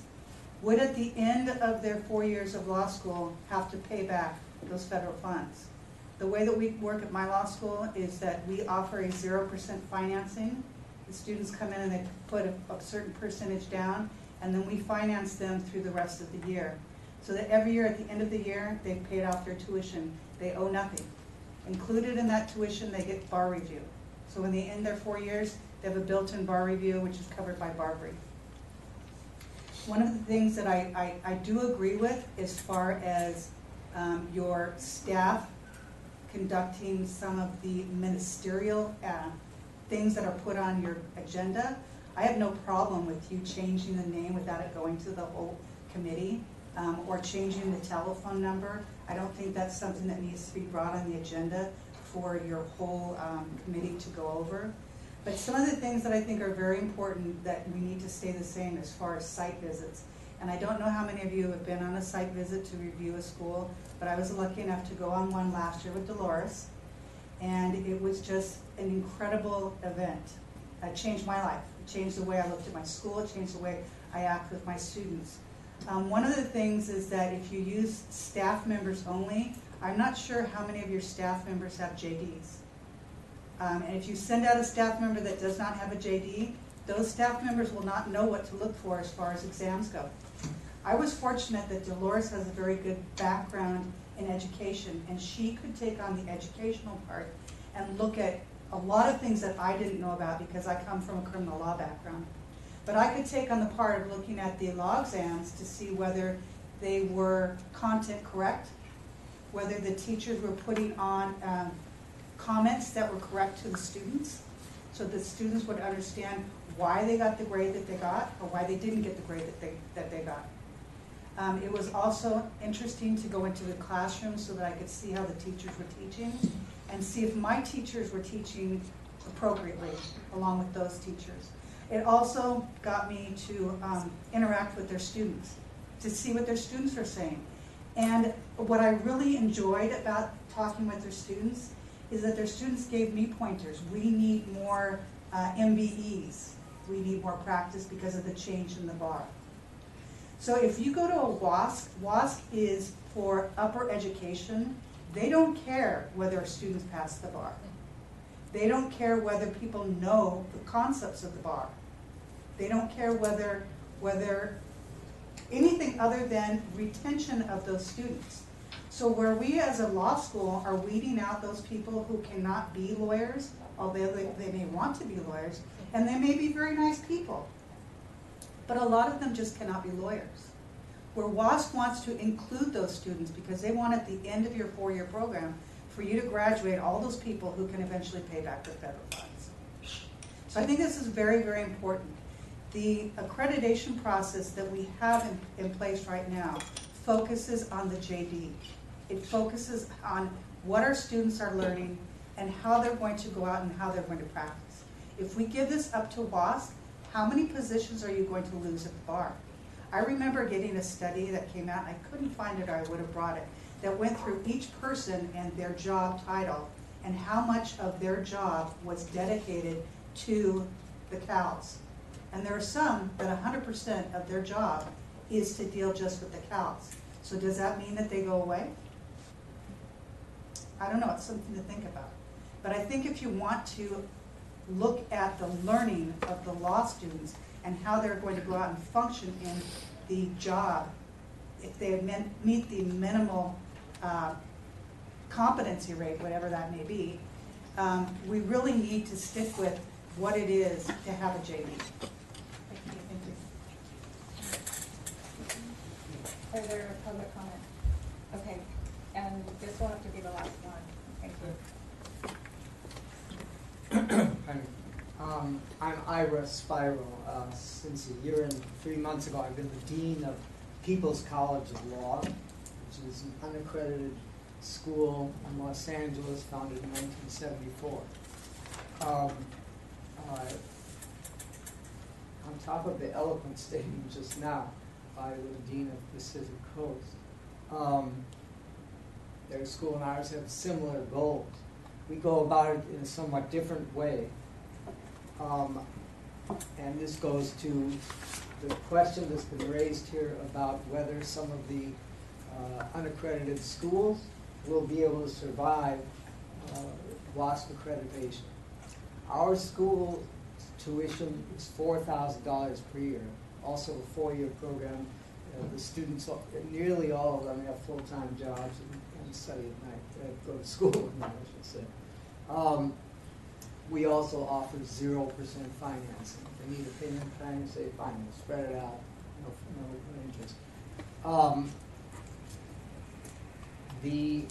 would at the end of their four years of law school have to pay back those federal funds. The way that we work at my law school is that we offer a zero percent financing. The students come in and they put a, a certain percentage down, and then we finance them through the rest of the year. So that every year, at the end of the year, they've paid off their tuition. They owe nothing. Included in that tuition, they get bar review. So when they end their four years, they have a built-in bar review, which is covered by BarBri. One of the things that I, I, I do agree with as far as um, your staff conducting some of the ministerial uh, things that are put on your agenda, I have no problem with you changing the name without it going to the whole committee um, or changing the telephone number. I don't think that's something that needs to be brought on the agenda for your whole um, committee to go over. But some of the things that I think are very important that we need to stay the same as far as site visits. And I don't know how many of you have been on a site visit to review a school, but I was lucky enough to go on one last year with Dolores. And it was just an incredible event. It changed my life. It changed the way I looked at my school. It changed the way I act with my students. Um, one of the things is that if you use staff members only, I'm not sure how many of your staff members have JDs. Um, and if you send out a staff member that does not have a JD, those staff members will not know what to look for as far as exams go. I was fortunate that Dolores has a very good background in education, and she could take on the educational part and look at a lot of things that I didn't know about because I come from a criminal law background. But I could take on the part of looking at the law exams to see whether they were content correct, whether the teachers were putting on um, comments that were correct to the students, so the students would understand why they got the grade that they got or why they didn't get the grade that they, that they got. Um, it was also interesting to go into the classroom so that I could see how the teachers were teaching and see if my teachers were teaching appropriately along with those teachers. It also got me to um, interact with their students, to see what their students are saying. And what I really enjoyed about talking with their students is that their students gave me pointers. We need more uh, MBEs. We need more practice because of the change in the bar. So if you go to a WASC, WASC is for upper education. They don't care whether students pass the bar. They don't care whether people know the concepts of the bar. They don't care whether, whether anything other than retention of those students. So where we as a law school are weeding out those people who cannot be lawyers, although they, they may want to be lawyers, and they may be very nice people, but a lot of them just cannot be lawyers. Where WASC wants to include those students because they want at the end of your four-year program for you to graduate all those people who can eventually pay back the federal funds. So I think this is very, very important. The accreditation process that we have in, in place right now focuses on the JD. It focuses on what our students are learning and how they're going to go out and how they're going to practice. If we give this up to WASC, how many positions are you going to lose at the bar? I remember getting a study that came out, and I couldn't find it or I would have brought it, that went through each person and their job title and how much of their job was dedicated to the CALs. And there are some that 100% of their job is to deal just with the CALs. So does that mean that they go away? I don't know, it's something to think about. But I think if you want to look at the learning of the law students and how they're going to go out and function in the job, if they meet the minimal uh, competency rate, whatever that may be, um, we really need to stick with what it is to have a JD. Further public comment? Okay, and this will have to be the last one. Thank you. Um, I'm Ira Spiro. Uh, since a year and three months ago, I've been the dean of People's College of Law, which is an unaccredited school in Los Angeles, founded in 1974. Um, uh, on top of the eloquent statement just now by the dean of Pacific Coast, um, their school and ours have similar goals. We go about it in a somewhat different way. Um, and this goes to the question that's been raised here about whether some of the uh, unaccredited schools will be able to survive uh, WASC accreditation. Our school tuition is four thousand dollars per year, also a four-year program. Uh, the students, nearly all of them have full-time jobs and, and study at night, uh, go to school at night, I should say. Um, we also offer zero percent financing. If they need a payment plan, say, fine, we'll spread it out, no, no, interest. Um, the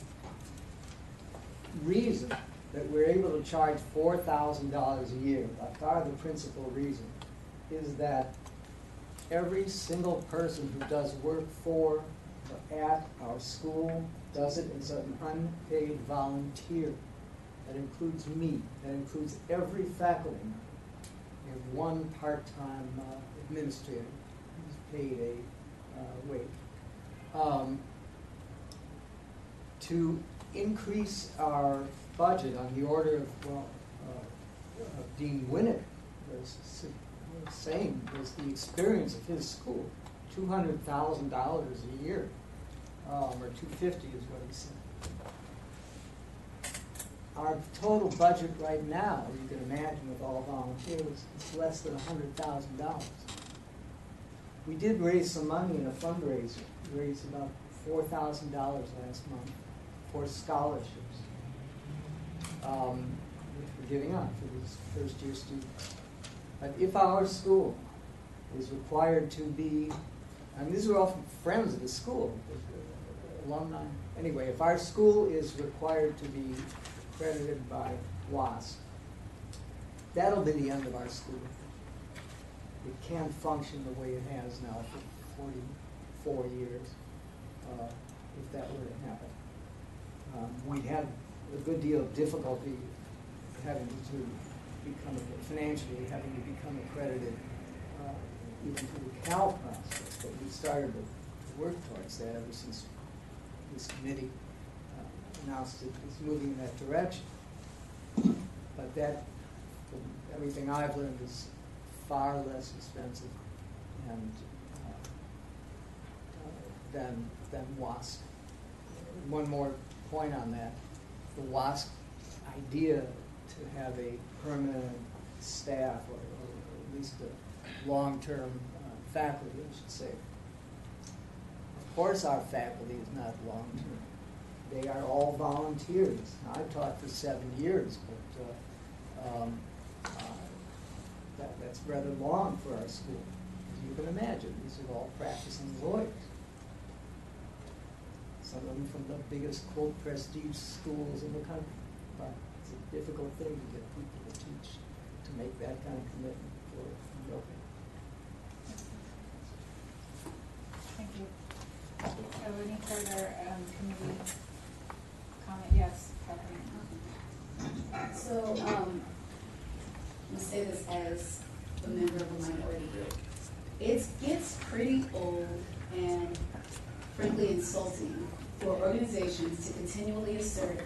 reason that we're able to charge four thousand dollars a year, by far the principal reason, is that every single person who does work for or at our school does it as an unpaid volunteer. That includes me, that includes every faculty member. We have one part-time uh, administrator who's paid a uh, wage. Um, to increase our budget on the order of, well, uh, Dean Winick was saying, was the experience of his school, two hundred thousand dollars a year, um, or two fifty is what he said. Our total budget right now, you can imagine with all volunteers, is less than a hundred thousand dollars. We did raise some money in a fundraiser, We raised about four thousand dollars last month for scholarships. Um, which we're giving out for these first year students. But if our school is required to be, and these are all friends of the school, alumni. Anyway, if our school is required to be accredited by WASC, that'll be the end of our school. It can't function the way it has now for forty-four years, uh, if that were to happen. Um, we'd have a good deal of difficulty having to become, financially having to become accredited, uh, even through the Cal process, but we started to work towards that ever since this committee uh, announced it was moving in that direction. But that, everything I've learned, is far less expensive and uh, than, than WASC. One more point on that, the WASC idea to have a permanent staff, or, or at least a long-term uh, faculty, I should say. Of course, our faculty is not long-term. They are all volunteers. I've taught for seven years, but uh, um, uh, that, that's rather long for our school. As you can imagine, these are all practicing lawyers. Some of them from the biggest, quote, prestige schools in the country. But it's a difficult thing to get people to teach, to make that kind of commitment for pay. Thank you. So any further, um, committee comment? Yes, Kathleen? So, um, I'm gonna say this as a member of a minority group. It gets pretty old and frankly insulting for organizations to continually assert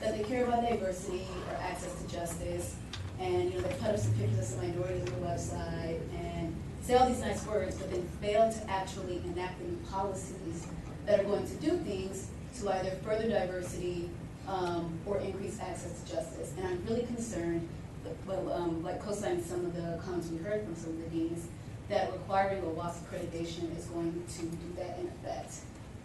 that they care about diversity or access to justice, and, you know, they put up some pictures of some minorities on the website, and say all these nice words, but then fail to actually enact new policies that are going to do things to either further diversity, um, or increase access to justice. And I'm really concerned, well, um, like co-signing some of the comments we heard from some of the deans, that requiring a WASC accreditation is going to do that in effect.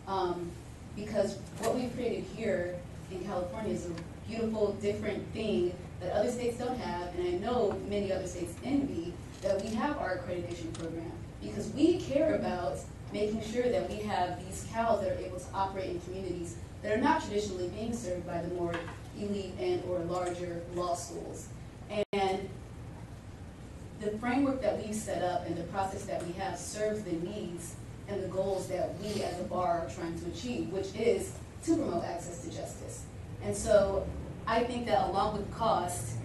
Um, because what we've created here in California is a beautiful, different thing that other states don't have, and I know many other states envy, that we have our accreditation program. Because we care about making sure that we have these CALs that are able to operate in communities that are not traditionally being served by the more elite and or larger law schools. And the framework that we've set up and the process that we have serves the needs and the goals that we as a bar are trying to achieve, which is to promote access to justice. And so I think that along with cost,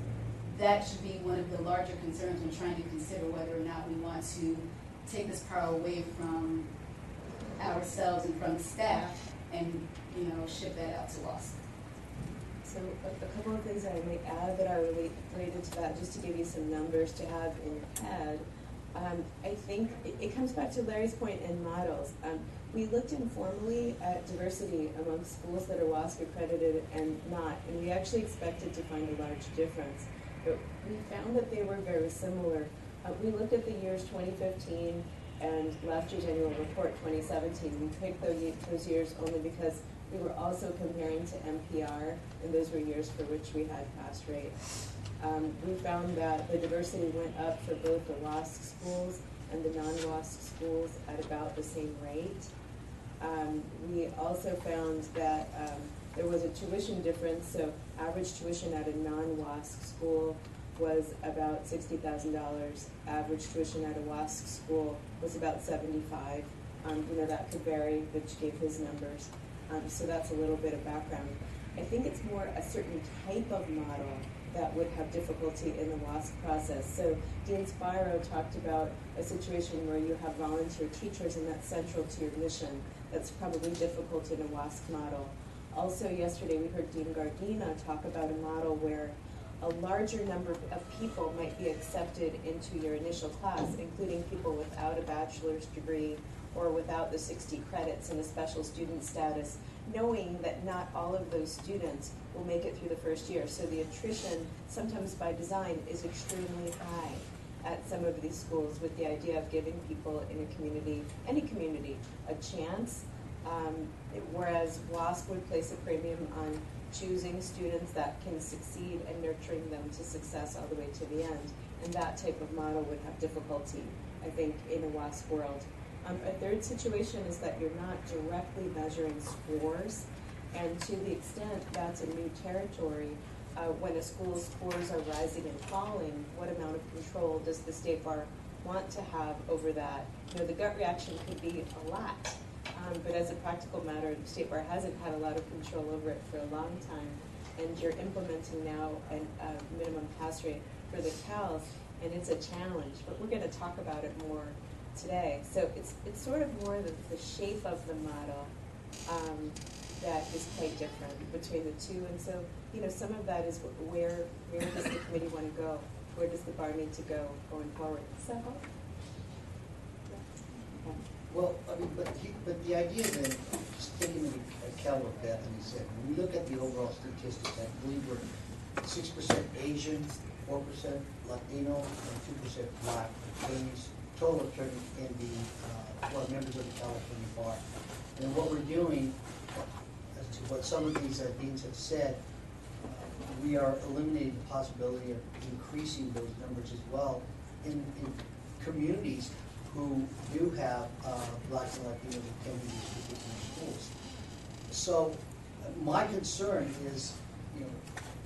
that should be one of the larger concerns when trying to consider whether or not we want to take this power away from ourselves and from the staff and, you know, ship that out to us. So a, a couple of things I might add that are relate, related to that, just to give you some numbers to have in your head. Um, I think it, it comes back to Larry's point in models. Um, we looked informally at diversity among schools that are WASC accredited and not, and we actually expected to find a large difference. But we found that they were very similar. Uh, we looked at the years 2015 and last year's annual report 2017. We picked those, those years only because we were also comparing to MPR, and those were years for which we had pass rates. Um, we found that the diversity went up for both the WASC schools and the non-WASC schools at about the same rate. Um, we also found that um, there was a tuition difference, so average tuition at a non-WASC school was about sixty thousand dollars. Average tuition at a WASC school was about seventy-five. Um, you know, that could vary, which gave his numbers. Um, so that's a little bit of background. I think it's more a certain type of model that would have difficulty in the WASC process. So Dean Spiro talked about a situation where you have volunteer teachers and that's central to your mission. That's probably difficult in a WASC model. Also yesterday we heard Dean Gardina talk about a model where a larger number of people might be accepted into your initial class, including people without a bachelor's degree or without the 60 credits and a special student status, knowing that not all of those students will make it through the first year. So the attrition, sometimes by design, is extremely high at some of these schools with the idea of giving people in a community, any community, a chance. Um, whereas WASC would place a premium on choosing students that can succeed and nurturing them to success all the way to the end. And that type of model would have difficulty, I think, in a WASC world. Um, a third situation is that you're not directly measuring scores, and to the extent that's a new territory, uh, when a school's scores are rising and falling, what amount of control does the state bar want to have over that? You know, the gut reaction could be a lot, um, but as a practical matter, the state bar hasn't had a lot of control over it for a long time, and you're implementing now a minimum pass rate for the CALs, and it's a challenge, but we're gonna talk about it more today. So it's, it's sort of more the, the shape of the model, um, that is quite different between the two. And so, you know, some of that is where, where does the committee wanna go? Where does the bar need to go going forward? Help? Well, I mean, but but the idea then, just taking into account what Bethany said, when we look at the overall statistics, I believe we're six percent Asian, four percent Latino, and two percent Black attorneys, total attorneys in the, uh, well, members of the California Bar. And what we're doing, as to what some of these uh, deans have said, uh, we are eliminating the possibility of increasing those numbers as well in, in communities who do have uh, and Latinos attending these particular schools. So my concern is, you know,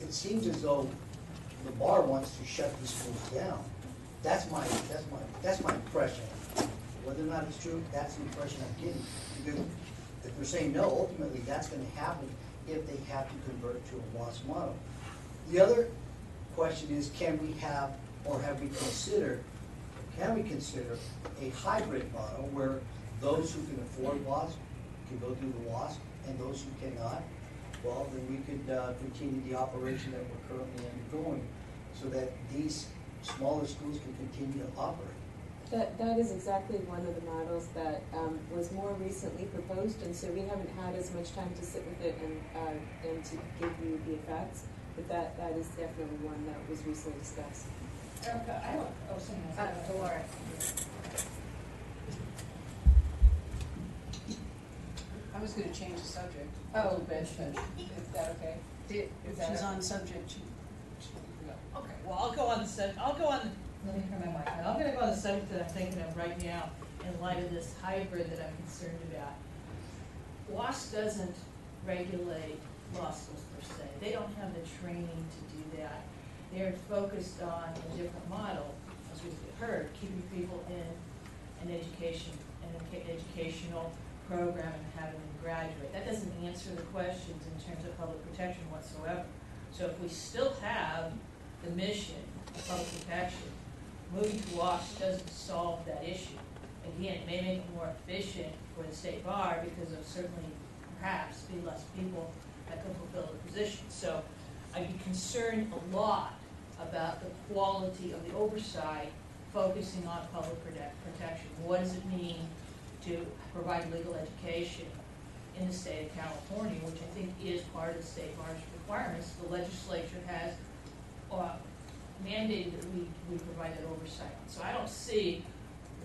it seems as though the bar wants to shut these schools down. That's my, that's my, that's my impression. Whether or not it's true, that's the impression I'm getting. Because if they're saying no, ultimately, that's gonna happen if they have to convert to a WASC model. The other question is, can we have, or have we considered, can we consider a hybrid model where those who can afford WASC can go through the WASC, and those who cannot, well, then we could uh, continue the operation that we're currently undergoing, so that these smaller schools can continue to operate. That, that is exactly one of the models that um, was more recently proposed, and so we haven't had as much time to sit with it and, uh, and to give you the effects, but that, that is definitely one that was recently discussed. Erica, I don't, oh, someone else. Uh, Dolores. Um, was gonna change the subject a Oh. little bit, but Is that okay? Did, is if that? she's on subject, she, she go. Okay, well, I'll go on the sub, I'll go on, let me turn my mic on. I'm gonna go on the subject that I'm thinking of right now in light of this hybrid that I'm concerned about. WASC doesn't regulate law schools per se. They don't have the training to do that. They're focused on a different model, as we've heard, keeping people in an education, an educational program and having them graduate. That doesn't answer the questions in terms of public protection whatsoever. So if we still have the mission of public protection, moving to WASC doesn't solve that issue. Again, it may make it more efficient for the state bar because of certainly perhaps be less people that can fulfill the position. So I'd be concerned a lot about the quality of the oversight focusing on public protect- protection. What does it mean to provide legal education in the state of California, which I think is part of the state bar's requirements? The legislature has uh, mandated that we, we provide that oversight. So I don't see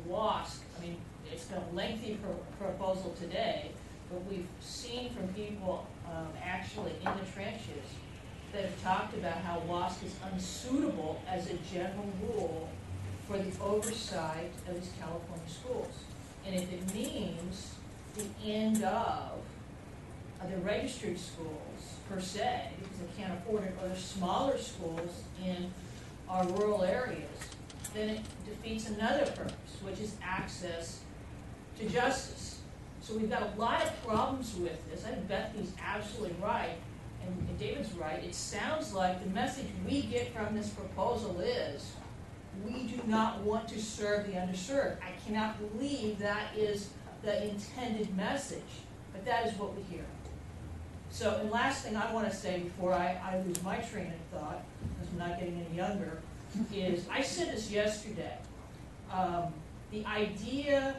WASC, I mean, it's been a lengthy pro- proposal today, but we've seen from people um, actually in the trenches that have talked about how WASC is unsuitable as a general rule for the oversight of these California schools. And if it means the end of the registered schools per se, because they can't afford it, or the smaller schools in our rural areas, then it defeats another purpose, which is access to justice. So we've got a lot of problems with this. I think Bethany's absolutely right, and and David's right. It sounds like the message we get from this proposal is, we do not want to serve the underserved. I cannot believe that is the intended message, but that is what we hear. So, and last thing I want to say before I, I lose my train of thought, because I'm not getting any younger, is I said this yesterday. Um, the idea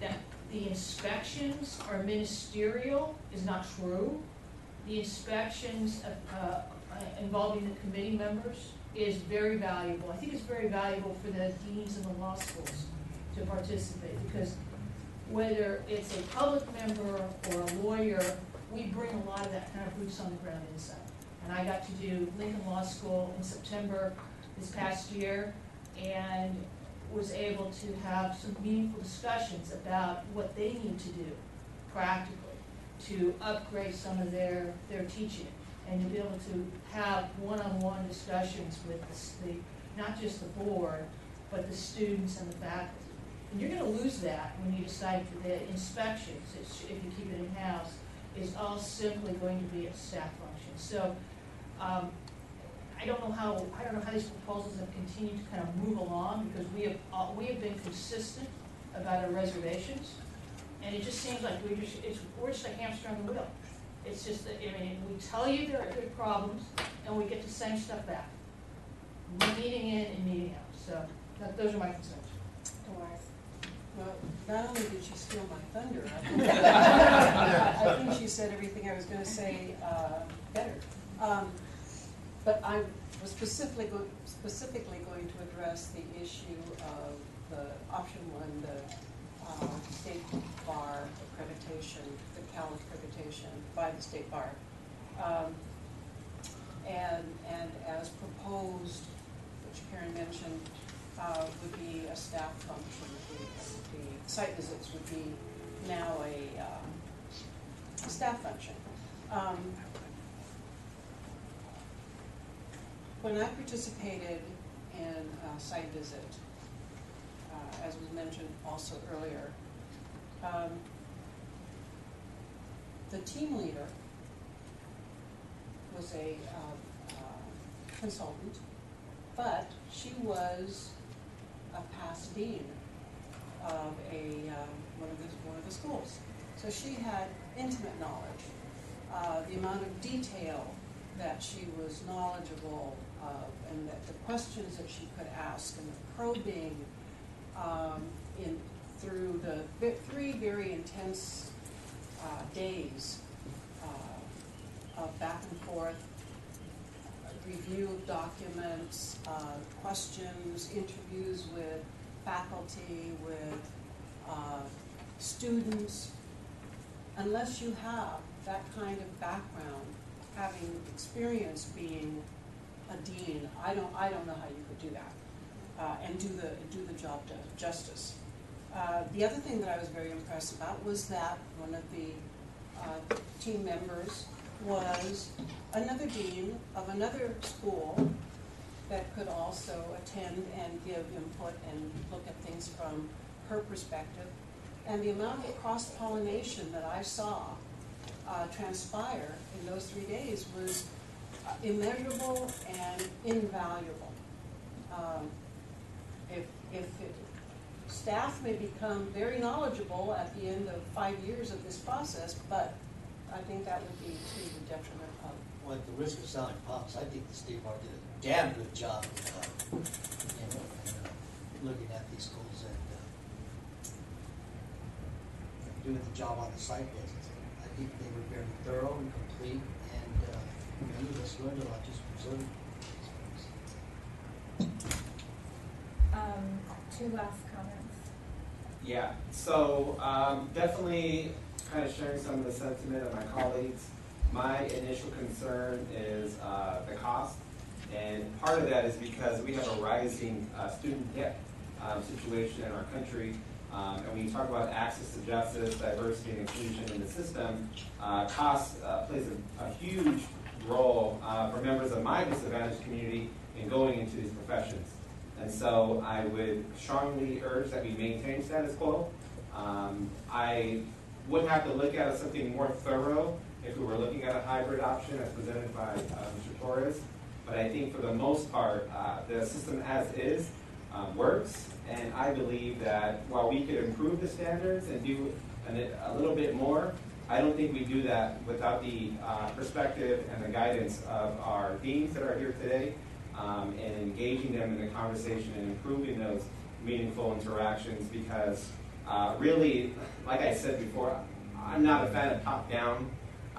that the inspections are ministerial is not true. The inspections uh, uh, involving the committee members is very valuable. I think it's very valuable for the deans and the law schools to participate because whether it's a public member or a lawyer, we bring a lot of that kind of boots on the ground insight. And I got to do Lincoln Law School in September this past year and was able to have some meaningful discussions about what they need to do practically to upgrade some of their, their teaching and to be able to have one-on-one discussions with the, the, not just the board, but the students and the faculty. And you're gonna lose that when you decide for the inspections, if you keep it in-house, is all simply going to be a staff function. So, um, I don't know how, I don't know how these proposals have continued to kind of move along, because we have, uh, we have been consistent about our reservations. And it just seems like we just, it's, we're just a hamster on the wheel. It's just that, I mean, we tell you there are good problems, and we get the same stuff back. Meeting in and meeting out, so, that, those are my concerns. Well, not only did she steal my thunder, I think, I think she said everything I was gonna say, uh, better. Um, but I was specifically, go- specifically going to address the issue of the option one, the, uh, state bar accreditation, the Cal accreditation by the state bar. Um, and, and as proposed, which Karen mentioned, uh, would be a staff function. The, the site visits would be now a, um, a staff function. Um, when I participated in a site visit, uh, as was mentioned also earlier, um, the team leader was a uh, uh, consultant, but she was a past dean of a, um, one of the, one of the schools. So she had intimate knowledge. Uh, the amount of detail that she was knowledgeable of and that the questions that she could ask and the probing um, in, through the three very intense uh, days uh, of back and forth review of documents, uh, questions, interviews with faculty, with uh, students. unless you have that kind of background, having experience being a dean, I don't, I don't know how you could do that, uh, and do the, do the job ju- justice. Uh, the other thing that I was very impressed about was that one of the, uh, team members was another dean of another school that could also attend and give input and look at things from her perspective. And the amount of cross-pollination that I saw uh, transpire in those three days was uh, immeasurable and invaluable. Um, If, if it, staff may become very knowledgeable at the end of five years of this process, but I think that would be to the detriment of Well, at the risk of sounding pompous, I think the state bar did a damn good job of, uh, you know, uh, looking at these schools and, uh, doing the job on the site visits. I think they were very thorough and complete, and, uh, many of us learned a lot just from observing. Um, two last comments. Yeah, so um, definitely kind of sharing some of the sentiment of my colleagues. My initial concern is uh, the cost, and part of that is because we have a rising uh, student debt um, situation in our country. Um, and when you talk about access to justice, diversity, and inclusion in the system, uh, cost uh, plays a, a huge role uh, for members of my disadvantaged community in going into these professions. And so I would strongly urge that we maintain status quo. Um, I would have to look at something more thorough if we were looking at a hybrid option as presented by uh, Mr. Torres. But I think for the most part, uh, the system as is um, works. And I believe that while we could improve the standards and do an, a little bit more, I don't think we do that without the uh, perspective and the guidance of our deans that are here today um, and engaging them in the conversation and improving those meaningful interactions because uh, really, like I said before, I'm not a fan of top down.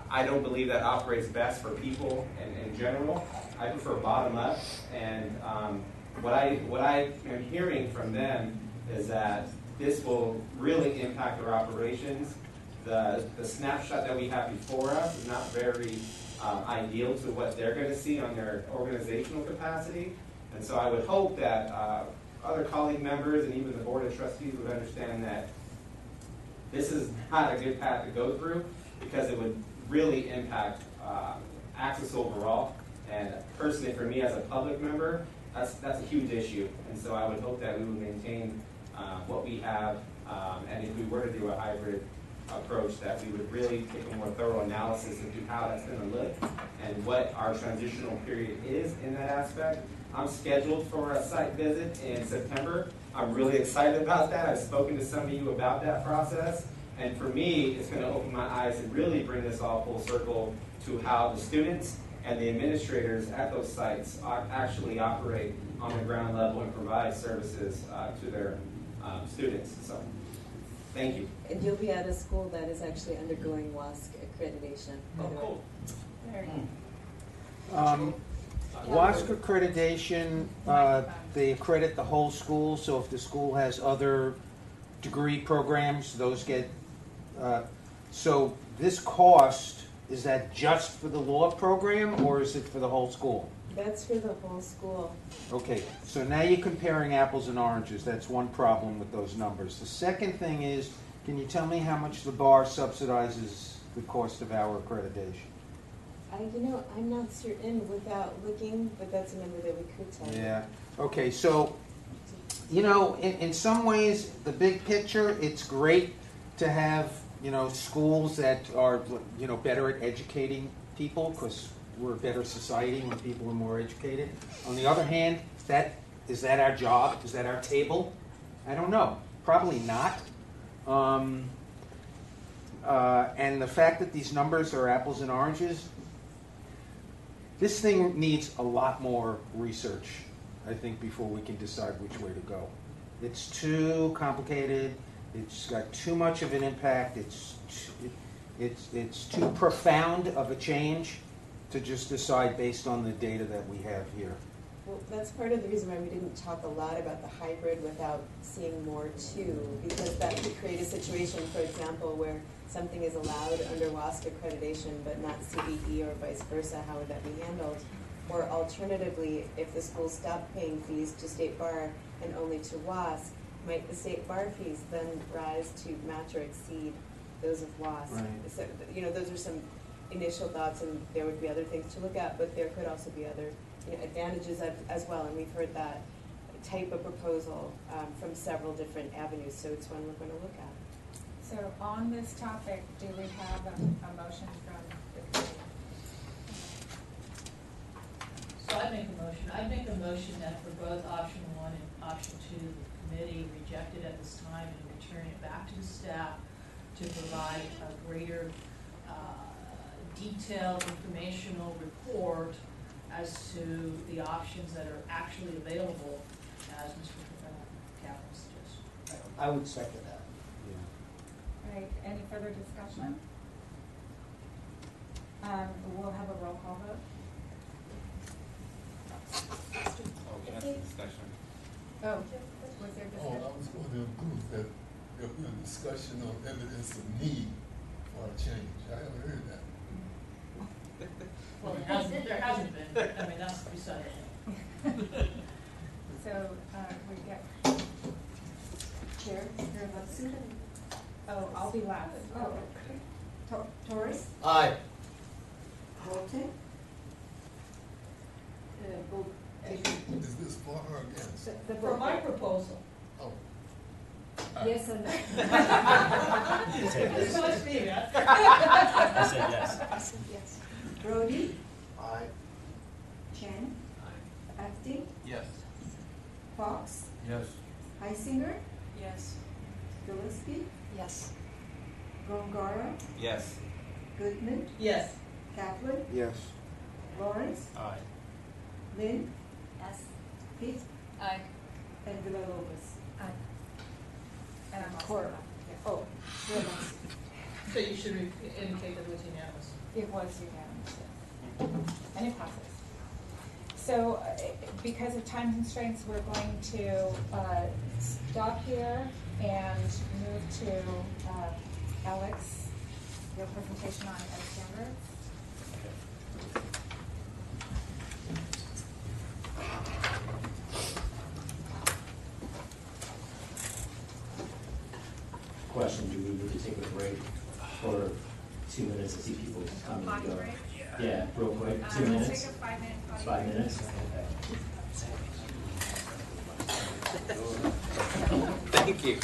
I don't believe that operates best for people in, in general. I prefer bottom up. And um, what I what I am hearing from them is that this will really impact our operations. The, the snapshot that we have before us is not very um, ideal to what they're going to see on their organizational capacity. And so I would hope that uh, other colleague members and even the board of trustees would understand that this is not a good path to go through because it would really impact uh, access overall. And personally, for me as a public member, that's, that's a huge issue. And so I would hope that we would maintain uh, what we have. Um, and if we were to do a hybrid approach, that we would really take a more thorough analysis into how that's going to look and what our transitional period is in that aspect. I'm scheduled for a site visit in September. I'm really excited about that. I've spoken to some of you about that process. And for me, it's going to open my eyes and really bring this all full circle to how the students and the administrators at those sites actually operate on the ground level and provide services uh, to their um, students. So, thank you. And you'll be at a school that is actually undergoing WASC accreditation, by Oh, cool. Very Um, WASC accreditation, uh, they accredit the whole school, so if the school has other degree programs, those get, uh, so this cost, is that just for the law program, or is it for the whole school? That's for the whole school. Okay, so now you're comparing apples and oranges. That's one problem with those numbers. The second thing is, can you tell me how much the bar subsidizes the cost of our accreditation? I, you know, I'm not certain without looking, but that's a number that we could tell. Yeah, okay, so, you know, in, in some ways, the big picture, it's great to have, you know, schools that are, you know, better at educating people, because we're a better society when people are more educated. On the other hand, that, is that our job? Is that our table? I don't know. Probably not. Um, uh, and the fact that these numbers are apples and oranges, this thing needs a lot more research, I think, before we can decide which way to go. It's too complicated. It's got too much of an impact. It's too, it's it's too profound of a change to just decide based on the data that we have here. Well, that's part of the reason why we didn't talk a lot about the hybrid without seeing more too, because that could create a situation, for example, where something is allowed under WASC accreditation but not CBE or vice versa, how would that be handled? Or alternatively, if the school stopped paying fees to State Bar and only to WASC, might the State Bar fees then rise to match or exceed those of WASC? Right. So, you know, those are some initial thoughts and there would be other things to look at, but there could also be other, you know, advantages as, as well, and we've heard that type of proposal, um, from several different avenues, so it's one we're gonna look at. So on this topic, do we have a, a motion from the committee? So I make a motion, I make a motion that for both option one and option two, the committee reject it at this time and return it back to the staff to provide a greater, uh, detailed informational report as to the options that are actually available, as Mr. Kaplan suggested. I would second that. All right, any further discussion? Um, we'll have a roll call vote. Okay, that's the discussion. Oh, was there Oh, I was going to include that there'll be a discussion on evidence of need for a change. I haven't heard that. Well, there hasn't, there hasn't been, I mean, that's beside the point. So, uh, we get, Chair, Chair Hudson? oh, I'll be last. Oh, Tor- Torres? Aye. Volte? Uh, vote. Is this for or against? The- the For vote. my proposal. Oh. Yes or no? You said yes. me, man. I said yes. I said yes. Brody? Aye. Chen? Acting? Yes. Fox? Yes. Heisinger? Yes. Gillespie? Yes. Gongora? Yes. Goodman? Yes. Kaplan? Yes. Lawrence? Aye. Lynn? Yes. Pitt? Aye. And Villalobos? Aye. And I'm also. Cora. Yes. Oh, Villalobos. So you should re- indicate that it was unanimous. It was unanimous, yes. And it passes. So, uh, because of time constraints, we're going to uh, stop here and move to uh, Alex, your presentation on ed standards. Question, do we need to take a break for two minutes to see people come and go? Break? Yeah, real quick, Uh, two let's minutes? take a five-minute potty Five break. minutes? Okay. Thank you.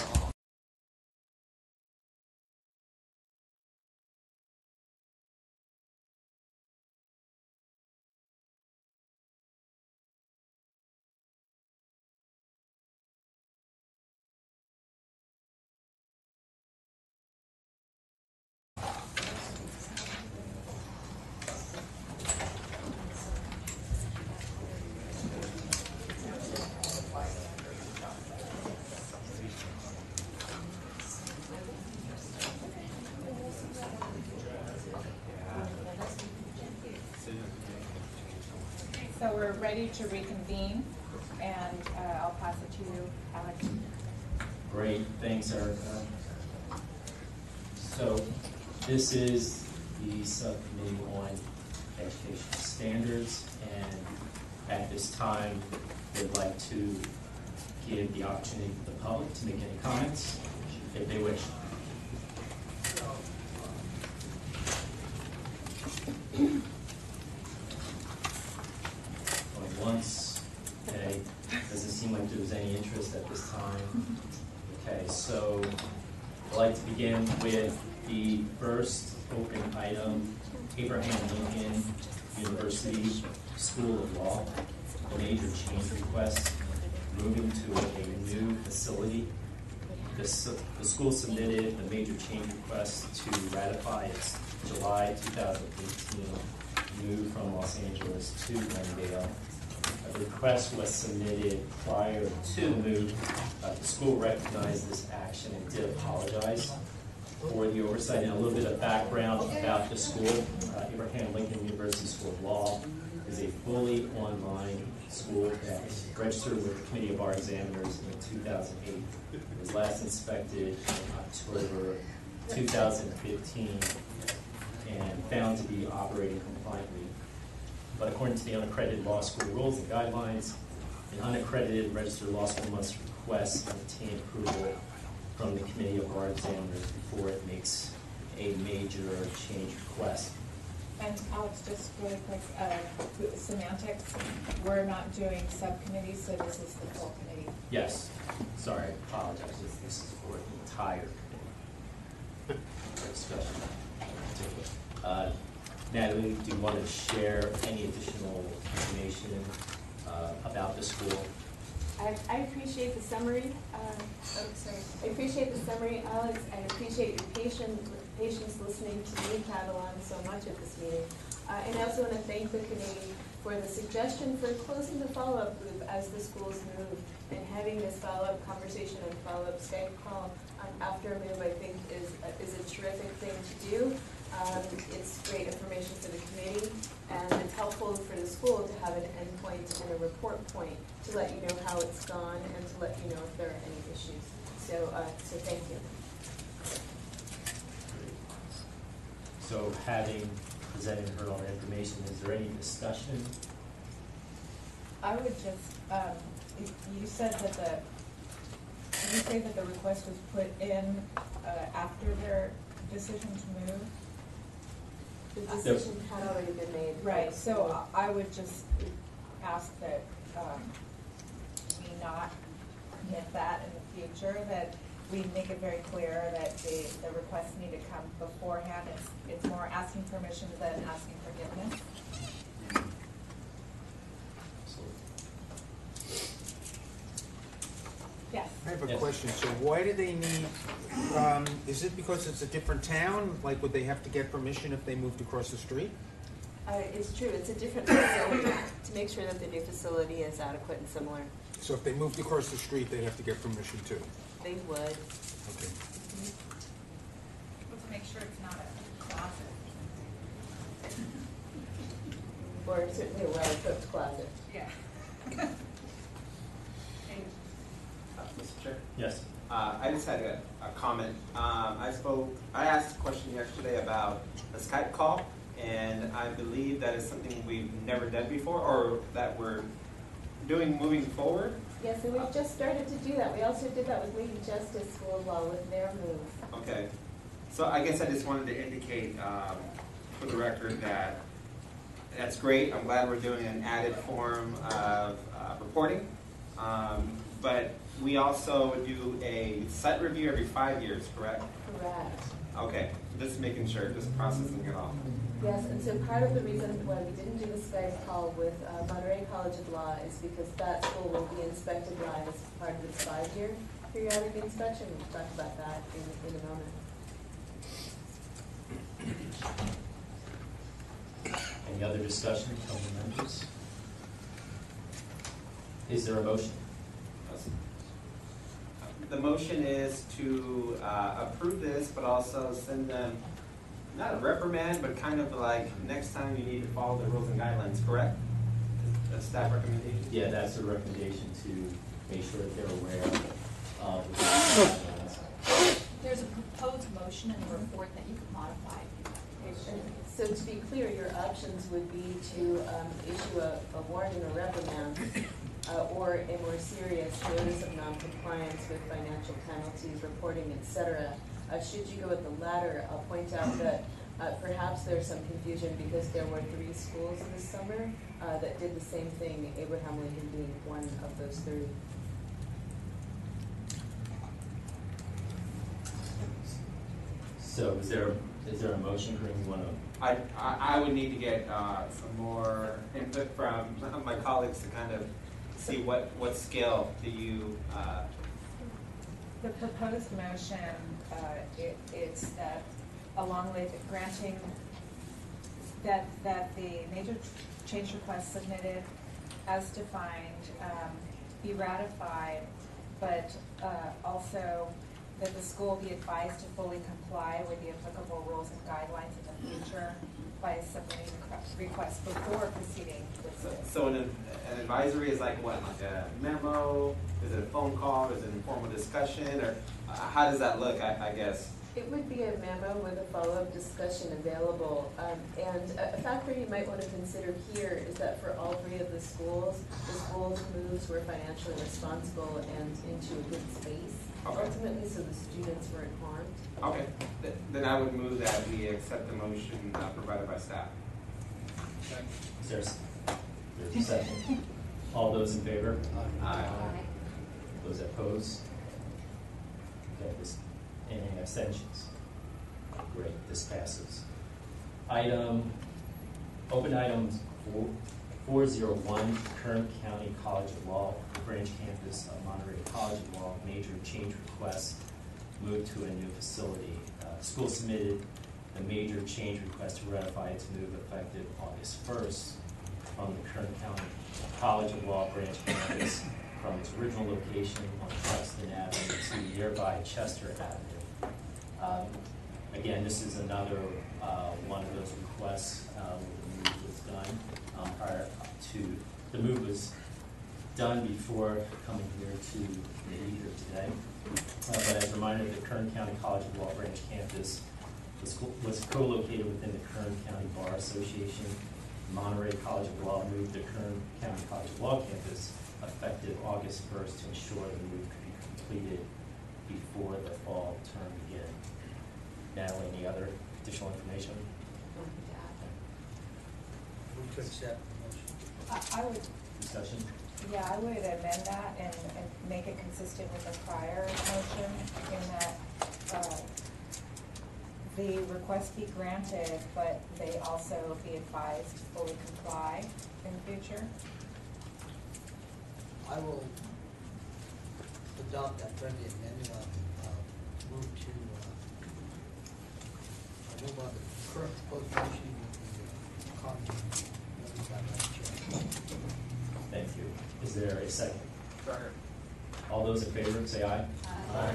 So we're ready to reconvene, and uh, I'll pass it to you, Alex. Great, thanks, Erica. So this is the subcommittee on education standards, and at this time, we'd like to give the opportunity for the public to make any comments, if they wish. Going once, okay, doesn't seem like there was any interest at this time. Okay, so I'd like to begin with the first open item, Abraham Lincoln University School of Law, a major change request, moving to a new facility. The, the school submitted the major change request to ratify its July 2018 move from Los Angeles to Glendale. A request was submitted prior to the move. Uh, The school recognized this action and did apologize for the oversight. And a little bit of background about the school. Uh, Abraham Lincoln University School of Law is a fully online school that registered with the Committee of Bar Examiners in 2008. It was last inspected in October two thousand fifteen and found to be operating compliantly. But according to the unaccredited law school rules and guidelines, an unaccredited registered law school must request and obtain approval from the committee of bar examiners before it makes a major change request. And Alex, just really quick, uh, semantics, we're not doing subcommittees, so this is the full committee. Yes, sorry, I apologize, this, this is for the entire committee. Discussion. Uh, Natalie, do you want to share any additional information, uh, about the school? I, I appreciate the summary, uh, oh, I appreciate the summary, Alex, I appreciate your patience, patience listening to me tattle on so much at this meeting. Uh, and I also want to thank the committee for the suggestion for closing the follow-up group as the schools move, and having this follow-up conversation and follow-up Skype call um, after a move, I think is, is a terrific thing to do. Um, it's great information for the committee, and it's helpful for the school to have an endpoint and a report point to let you know how it's gone and to let you know if there are any issues. So, uh, so thank you. So having presented her all the information, is there any discussion? I would just, um, you you said that the, did you say that the request was put in, uh, after their decision to move? The decision had already been made. Right, so I would just ask that, um, we not hit that in the future, that we make it very clear that the, the requests need to come beforehand. It's, it's more asking permission than asking forgiveness. Yes. I have a Yes. question, so why do they need, um, is it because it's a different town? Like, would they have to get permission if they moved across the street? Uh, it's true, it's a different facility, to make sure that the new facility is adequate and similar. So if they moved across the street, they'd have to get permission too? They would. Okay. Let's make sure it's not a closet. Or certainly a well-equipped closet. Yeah. Mr. Chair? Yes. Uh, I just had a, a comment. Um, I spoke, I asked a question yesterday about a Skype call, and I believe that is something we've never done before, or that we're doing moving forward. Yes, and we've just started to do that. We also did that with Legal Justice School of Law with their move. Okay. So I guess I just wanted to indicate, um, for the record that that's great. I'm glad we're doing an added form of, uh, reporting. Um, but we also do a site review every five years, correct? Correct. Okay, just making sure, just processing it all. Yes, and so part of the reason why we didn't do the Skype call with uh, Monterey College of Law is because that school will be inspected live as part of its five-year periodic inspection. We'll talk about that in, in a moment. Any other discussion from the members? Is there a motion? The motion is to uh, approve this, but also send them, not a reprimand, but kind of like, next time you need to follow the rules and guidelines, correct? The staff recommendation? Yeah, that's a recommendation to make sure that they're aware of the guidelines. There's a proposed motion in the report that you can modify. So to be clear, your options would be to um, issue a a warning or reprimand, uh, or a more serious notice of noncompliance with financial penalties, reporting, etc. Uh, Should you go with the latter, I'll point out that uh, perhaps there's some confusion because there were three schools this summer uh, that did the same thing, Abraham Lincoln being one of those three. So is there, is there a motion, Green, you wanna? I, I I would need to get uh, some more input from my colleagues to kind of see what, what scale do you, uh, The proposed motion, uh, it, it's that along with granting that, that the major change request submitted as defined, um, be ratified, but, uh, also that the school be advised to fully comply with the applicable rules and guidelines in the future by submitting the request before proceeding with so- so an an advisory is like what, like a memo? Is it a phone call? Is it an informal discussion? Or uh, how does that look, I I guess? It would be a memo with a follow-up discussion available. Um, And a a factor you might want to consider here is that for all three of the schools, the schools' moves were financially responsible and into a good space Okay. ultimately, so the students weren't harmed. Okay, Th- then I would move that we accept the motion uh, provided by staff. Is there, a s- there's a second? All those in favor? Aye. Those opposed? Okay, this, any abstentions? Great, this passes. Item, open items four, four zero one, Kern County College of Law, branch campus of Monterey College of Law, major change request, move to a new facility. Uh, School submitted a major change request to ratify its move effective August first from the Kern County College of Law branch campus from its original location on Preston Avenue to nearby Chester Avenue. Um, Again, this is another uh, one of those requests uh, where the move was done um, to, the move was done before coming here to be here today. Uh, But as a reminder, the Kern County College of Law branch campus was was co-located within the Kern County Bar Association. Monterey College of Law moved the Kern County College of Law campus effective August first to ensure the move could be completed before the fall term began. Natalie, any other additional information? Move to accept the motion. I, I would, Discussion? yeah, I would amend that and, and make it consistent with the prior motion in that, uh, the request be granted, but they also be advised to fully comply in the future. I will adopt that friendly amendment, uh, uh, move to, uh, I move on the current proposed motion with the uh, comment noted by Madam Chair. Thank you. Is there a second? All those in favor, say aye. Aye.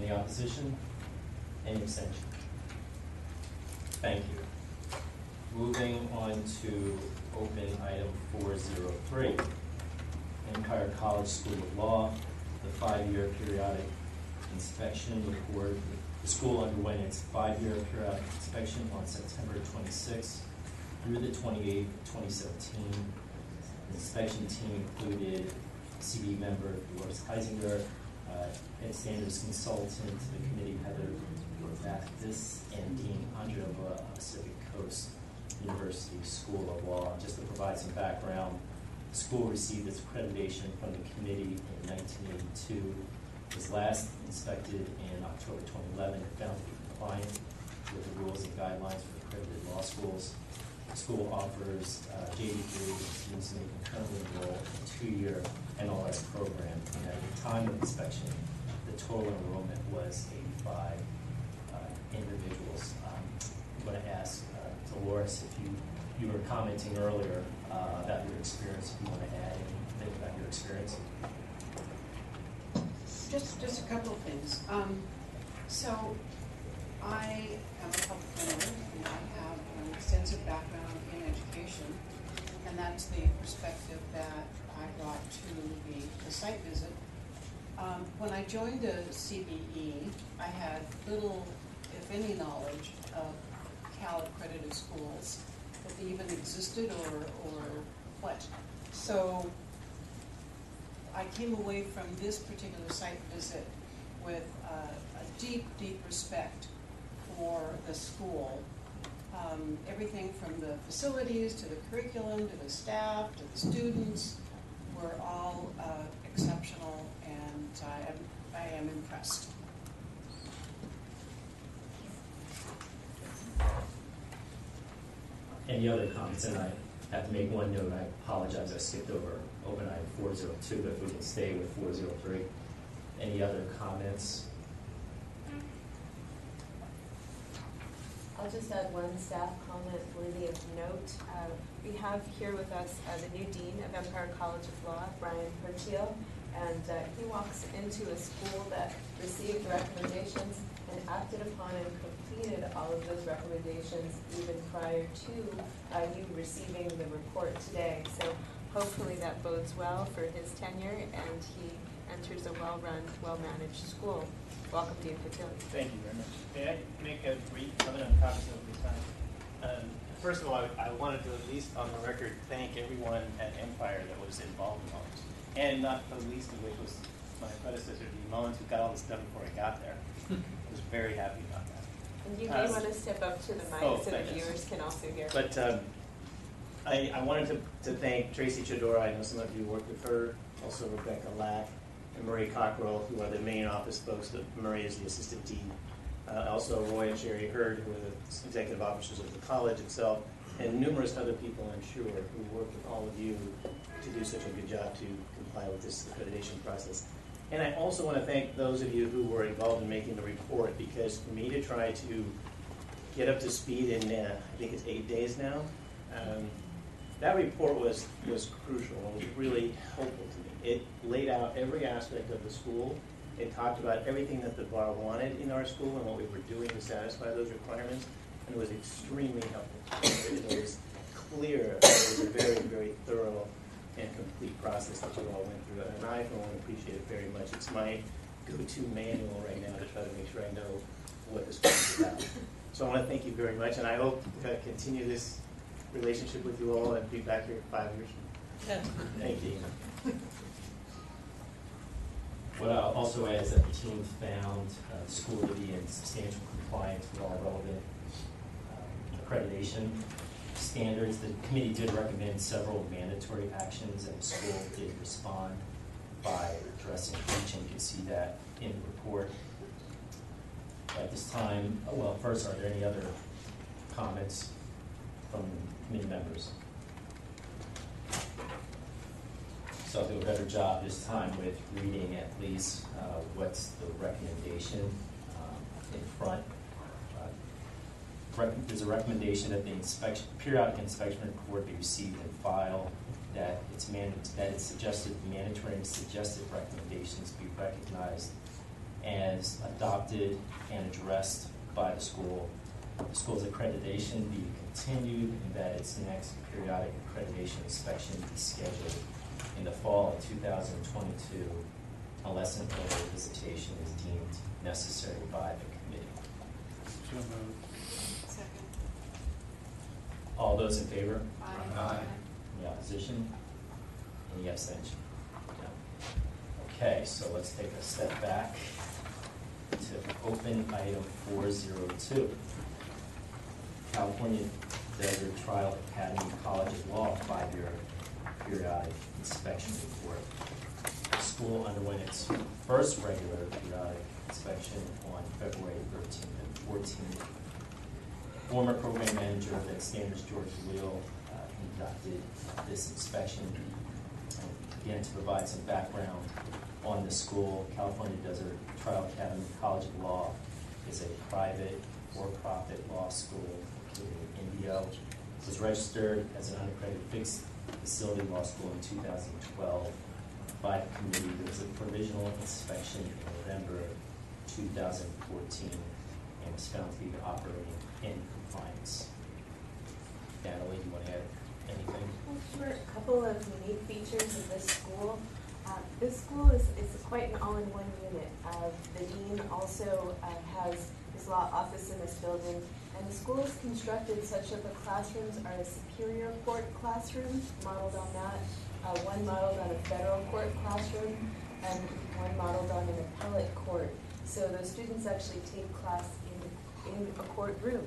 Any opposition? Any abstention? Thank you. Moving on to open item four zero three. Empire College School of Law, the five-year periodic inspection report. The school underwent its five-year periodic inspection on September twenty-sixth through the twenty-eighth, twenty seventeen. The inspection team included CB member Dolores Heisinger, uh, Ed Standards consultant, the committee Heather Baptist, and Dean Androva of Pacific Coast University School of Law. Just to provide some background, the school received its accreditation from the committee in nineteen eighty-two, was last inspected in October twenty eleven, and found to be compliant with the rules and guidelines for accredited law schools. School offers uh, JD degree to students making currently enroll in a two-year NLS program. And at the time of inspection, the total enrollment was eighty-five uh, individuals. Um, I'm going to ask uh, Dolores if you, you were commenting earlier uh, about your experience, if you want to add anything about your experience. Just, just a couple of things. Um, so, I am a public lawyer, and I have extensive background in education, and that's the perspective that I brought to the, the site visit. Um, when I joined the CBE, I had little, if any, knowledge of Cal accredited schools, that they even existed or, or what. So, I came away from this particular site visit with uh, a deep, deep respect for the school. Um, everything from the facilities to the curriculum to the staff to the students were all uh, exceptional, and I am, I am impressed. Any other comments? And I have to make one note, I apologize, I skipped over open item four zero two, but if we can stay with four zero three. Any other comments? I'll just add one staff comment worthy of note. Uh, We have here with us uh, the new dean of Empire College of Law, Brian Perchio, and uh, he walks into a school that received recommendations and acted upon and completed all of those recommendations even prior to uh, you receiving the report today. So hopefully that bodes well for his tenure and he enters a well-run, well-managed school. Welcome, to your Patilli. Thank you very much. May I make a brief comment on topics of the time? Um, First of all, I- I wanted to at least on the record thank everyone at Empire that was involved in all this. And not the least of which was my predecessor, Dee Mullins, who got all this done before I got there. I was very happy about that. And you may want to step up to the mic oh, so the viewers can also hear. But um, I, I wanted to, to thank Tracy Chidora, I know some of you worked with her, also Rebecca Lack, and Marie Cockrell, who are the main office folks, that Marie is the assistant dean. Uh, also Roy and Sherry Hurd, who are the executive officers of the college itself, and numerous other people, I'm sure, who worked with all of you to do such a good job to comply with this accreditation process. And I also want to thank those of you who were involved in making the report, because for me to try to get up to speed in, uh, I think it's eight days now, um, that report was, was crucial, and was really helpful. It laid out every aspect of the school. It talked about everything that the bar wanted in our school and what we were doing to satisfy those requirements, and it was extremely helpful. It was clear, it was a very, very thorough and complete process that you all went through, and I, for one, appreciate it very much. It's my go-to manual right now to try to make sure I know what this school is about. So I want to thank you very much, and I hope to continue this relationship with you all and be back here five years from now. Thank you. What I'll also add is that the team found uh, the school to be in substantial compliance with all relevant um, accreditation standards. The committee did recommend several mandatory actions, and the school did respond by addressing each, and you can see that in the report. At this time, well, first, are there any other comments from committee members? So I'll do a better job this time with reading at least uh, what's the recommendation um, in front. Uh, There's a recommendation that the inspection, periodic inspection report be received and filed, that it's man, that it's suggested, mandatory and suggested recommendations be recognized as adopted and addressed by the school. The school's accreditation be continued, and that its next periodic accreditation inspection be scheduled in the fall of 2022 unless an early visitation is deemed necessary by the committee. Second. All those in favor? Aye. Any opposition? Any abstention? No. Okay, so let's take a step back to open item 402. California Desert Trial Academy College of Law five-year periodic inspection report. The school underwent its first regular periodic inspection on February 13th and 14th. Former program manager of Standards, George Leal, uh, conducted this inspection. And Again, to provide some background on the school, California Desert Trial Academy College of Law is a private, for-profit law school in Indio. It was registered as an unaccredited fixed facility law school in 2012 by the committee. There was a provisional inspection in November 2014 and was found to be operating in compliance. Natalie, do you want to add anything? Well, Sure, a couple of unique features of this school. Uh, This school is, is quite an all-in-one unit. Uh, The dean also uh, has his law office in this building, and the school is constructed such that the classrooms are a superior court classroom, modeled on that, uh, one modeled on a federal court classroom, and one modeled on an appellate court. So those students actually take class in, in a courtroom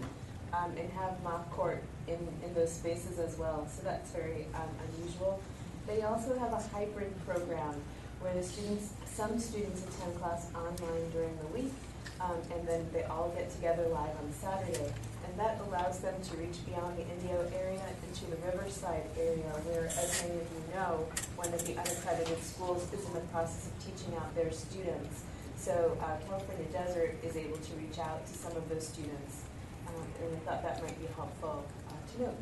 um, and have mock court in, in those spaces as well. So that's very um, unusual. They also have a hybrid program where the students, some students attend class online during the week, um, and then they all get together live on Saturday. And that allows them to reach beyond the Indio area into the Riverside area, where, as many of you know, one of the unaccredited schools is in the process of teaching out their students. So uh, California Desert is able to reach out to some of those students, um, and I thought that might be helpful uh, to know.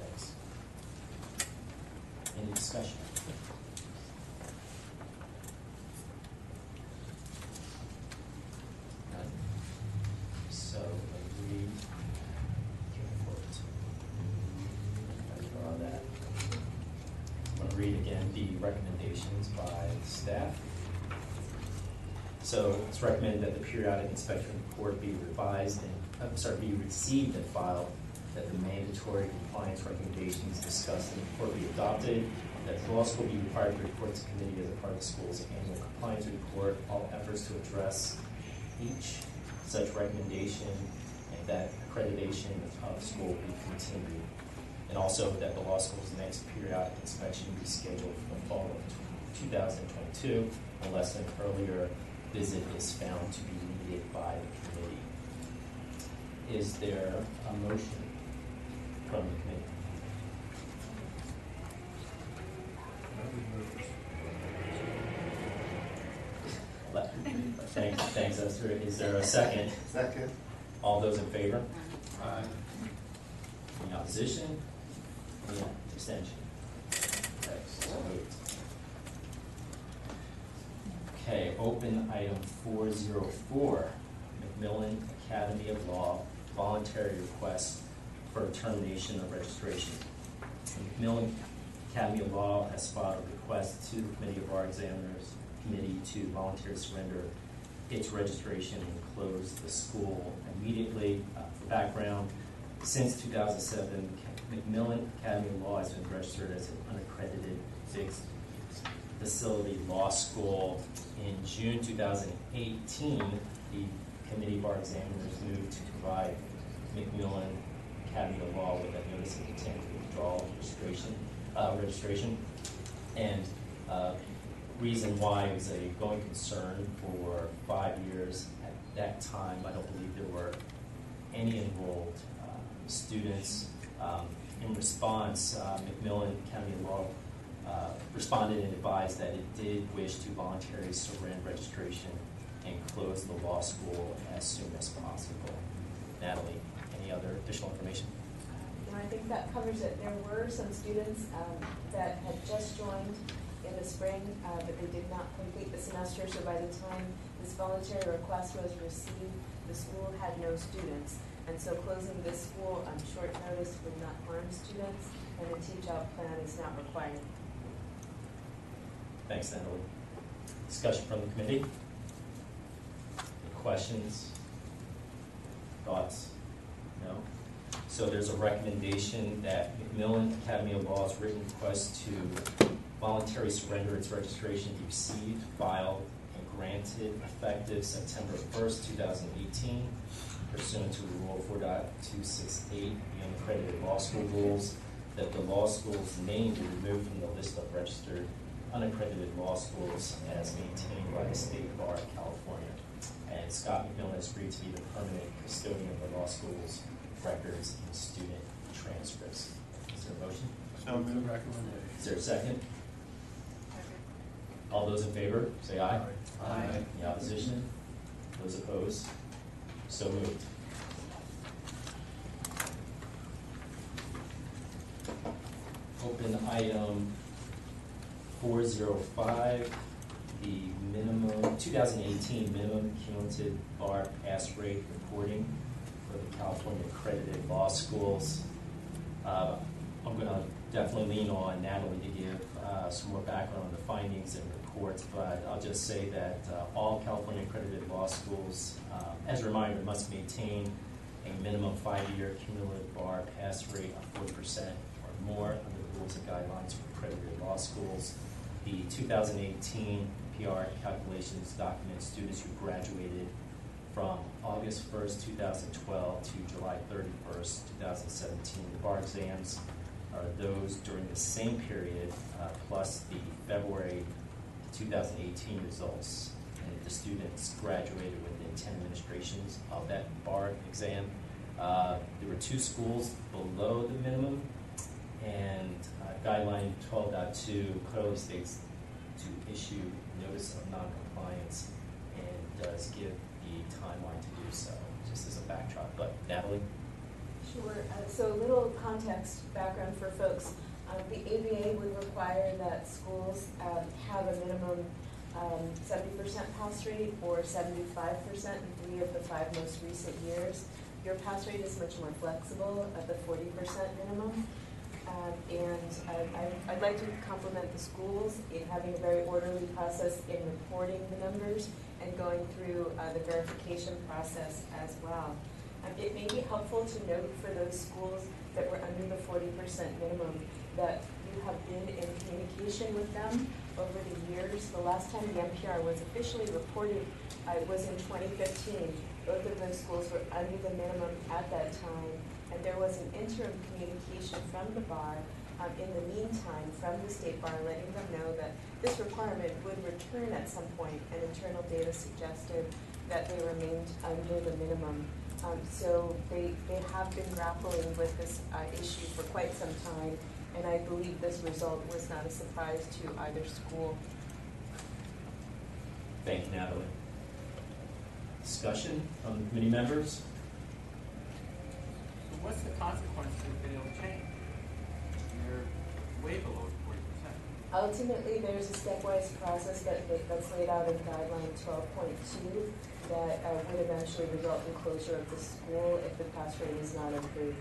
Thanks. Any discussion? None? I draw that. recommendations by staff. So it's recommended that the periodic inspection report be revised and, I'm sorry, be received and filed, that the mandatory compliance recommendations discussed in the report be adopted, that the law school be required to report to committee as a part of the school's annual compliance report, all efforts to address each such recommendation, and that accreditation of the school be continued. And also that the law school's next periodic inspection be scheduled for the fall of two thousand twenty-two, unless an earlier visit is found to be needed by the committee. Is there a motion from the committee? Le- Thanks, thanks, Esther. Is there a second? Second. All those in favor? Aye. Any opposition? Any abstention? Okay, so moved. Okay, open item four zero four, McMillan Academy of Law voluntary request for termination of registration. McMillan Academy of Law has filed a request to the Committee of Bar Examiners Committee to voluntarily surrender its registration and close the school immediately. Uh, For background, since 2007, McMillan Academy of Law has been registered as an unaccredited fixed facility law school. In June 2018, the Committee Bar Examiners moved to provide McMillan Academy of Law with a notice of intent to withdraw registration, uh, registration. And, uh, reason why it was a going concern for five years. At that time, I don't believe there were any enrolled uh, students. Um, In response, uh, McMillan County Law uh, responded and advised that it did wish to voluntarily surrender registration and close the law school as soon as possible. Natalie, any other additional information? I think that covers it. There were some students um, that had just joined in the spring, uh, but they did not complete the semester, so by the time this voluntary request was received, the school had no students. And so closing this school on short notice would not harm students, and the teach-out plan is not required. Thanks, Natalie. Discussion from the committee? Any Questions? Thoughts? No? So there's a recommendation that McMillan Academy of Law's written request to voluntarily surrender its registration be received, filed, and granted effective September first, two thousand eighteen pursuant to Rule 4.268 the unaccredited law school rules, that the law school's name be removed from the list of registered unaccredited law schools as maintained by the State Bar of California. And Scott McMillan has agreed to be the permanent custodian of the law school's records and student transcripts. Is there a motion? So moved. Recommendation. Is there a second? All those in favor, say aye. Aye. Any opposition? Those opposed? So moved. Open item four zero five, the minimum, two thousand eighteen minimum cumulative bar pass rate reporting for the California accredited law schools. Uh, I'm gonna definitely lean on Natalie to give uh, some more background on the findings and reports, but I'll just say that uh, all California accredited law schools, uh, as a reminder, must maintain a minimum five-year cumulative bar pass rate of forty percent or more under the rules and guidelines for accredited law schools. The 2018 PR calculations document students who graduated from August 1st, 2012 to July 31st, 2017. The bar exams are those during the same period, uh, plus the February 2018 results. And the students graduated within 10 administrations of that bar exam. Uh, There were two schools below the minimum, and uh, guideline 12.2 clearly states to issue notice of noncompliance and does give the timeline to do so, just as a backdrop. But Natalie? Sure, uh, so a little context background for folks. Um, the ABA would require that schools, um, have a minimum, um, seventy percent pass rate or seventy-five percent in three of the five most recent years. Your pass rate is much more flexible at the forty percent minimum. Um, and I, I'd like to compliment the schools in having a very orderly process in reporting the numbers and going through uh, the verification process as well. Um, it may be helpful to note for those schools that were under the forty percent minimum that you have been in communication with them over the years. The last time the MPR was officially reported uh, was in twenty fifteen. Both of those schools were under the minimum at that time, and there was an interim communication from the bar um, in the meantime from the state bar letting them know that this requirement would return at some point, and internal data suggested that they remained under the minimum. Um, so they, they have been grappling with this uh, issue for quite some time, and I believe this result was not a surprise to either school. Thank you, Natalie. Discussion from the committee members? So what's the consequence if they don't change? They're way below forty percent. Ultimately, there's a stepwise process that, that- that's laid out in guideline twelve point two that uh, would eventually result in closure of the school if the pass rate is not improved.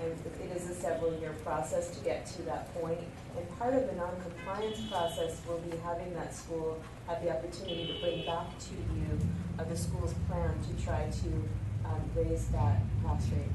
And it- it is a several-year process to get to that point. And part of the non-compliance process will be having that school have the opportunity to bring back to you uh, the school's plan to try to um, raise that pass rate.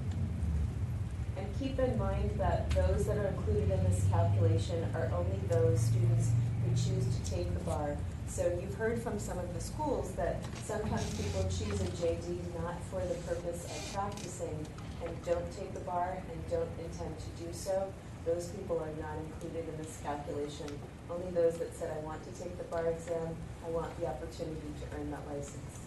And keep in mind that those that are included in this calculation are only those students who choose to take the bar. So you've heard from some of the schools that sometimes people choose a JD not for the purpose of practicing and don't take the bar and don't intend to do so. Those people are not included in this calculation. Only those that said, I want to take the bar exam, I want the opportunity to earn that license.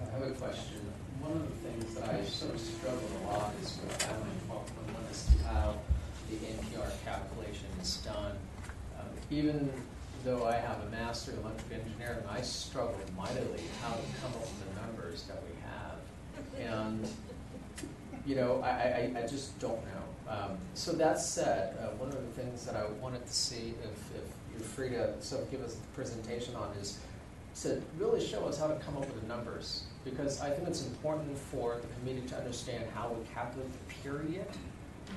I have a question. One of the things that I sort of struggle a lot is with to how the MPR calculation is done. Um, Even though I have a master in electrical engineering, I struggle mightily how to come up with the numbers that we have. And, you know, I, I, I just don't know. Um, so that said, uh, one of the things that I wanted to see if, if you're free to sort of give us a presentation on is to really show us how to come up with the numbers. Because I think it's important for the committee to understand how we calculate the period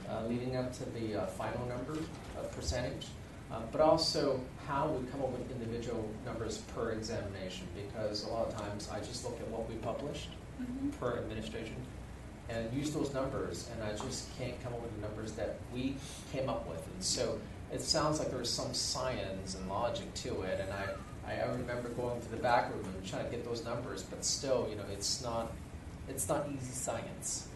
uh, leading up to the uh, final number of percentage, uh, but also how we come up with individual numbers per examination. Because a lot of times I just look at what we published per administration and use those numbers, and I just can't come up with the numbers that we came up with. And so it sounds like there's some science and logic to it, and I, I I remember going to the back room and trying to get those numbers, but still, you know, it's not, it's not easy science.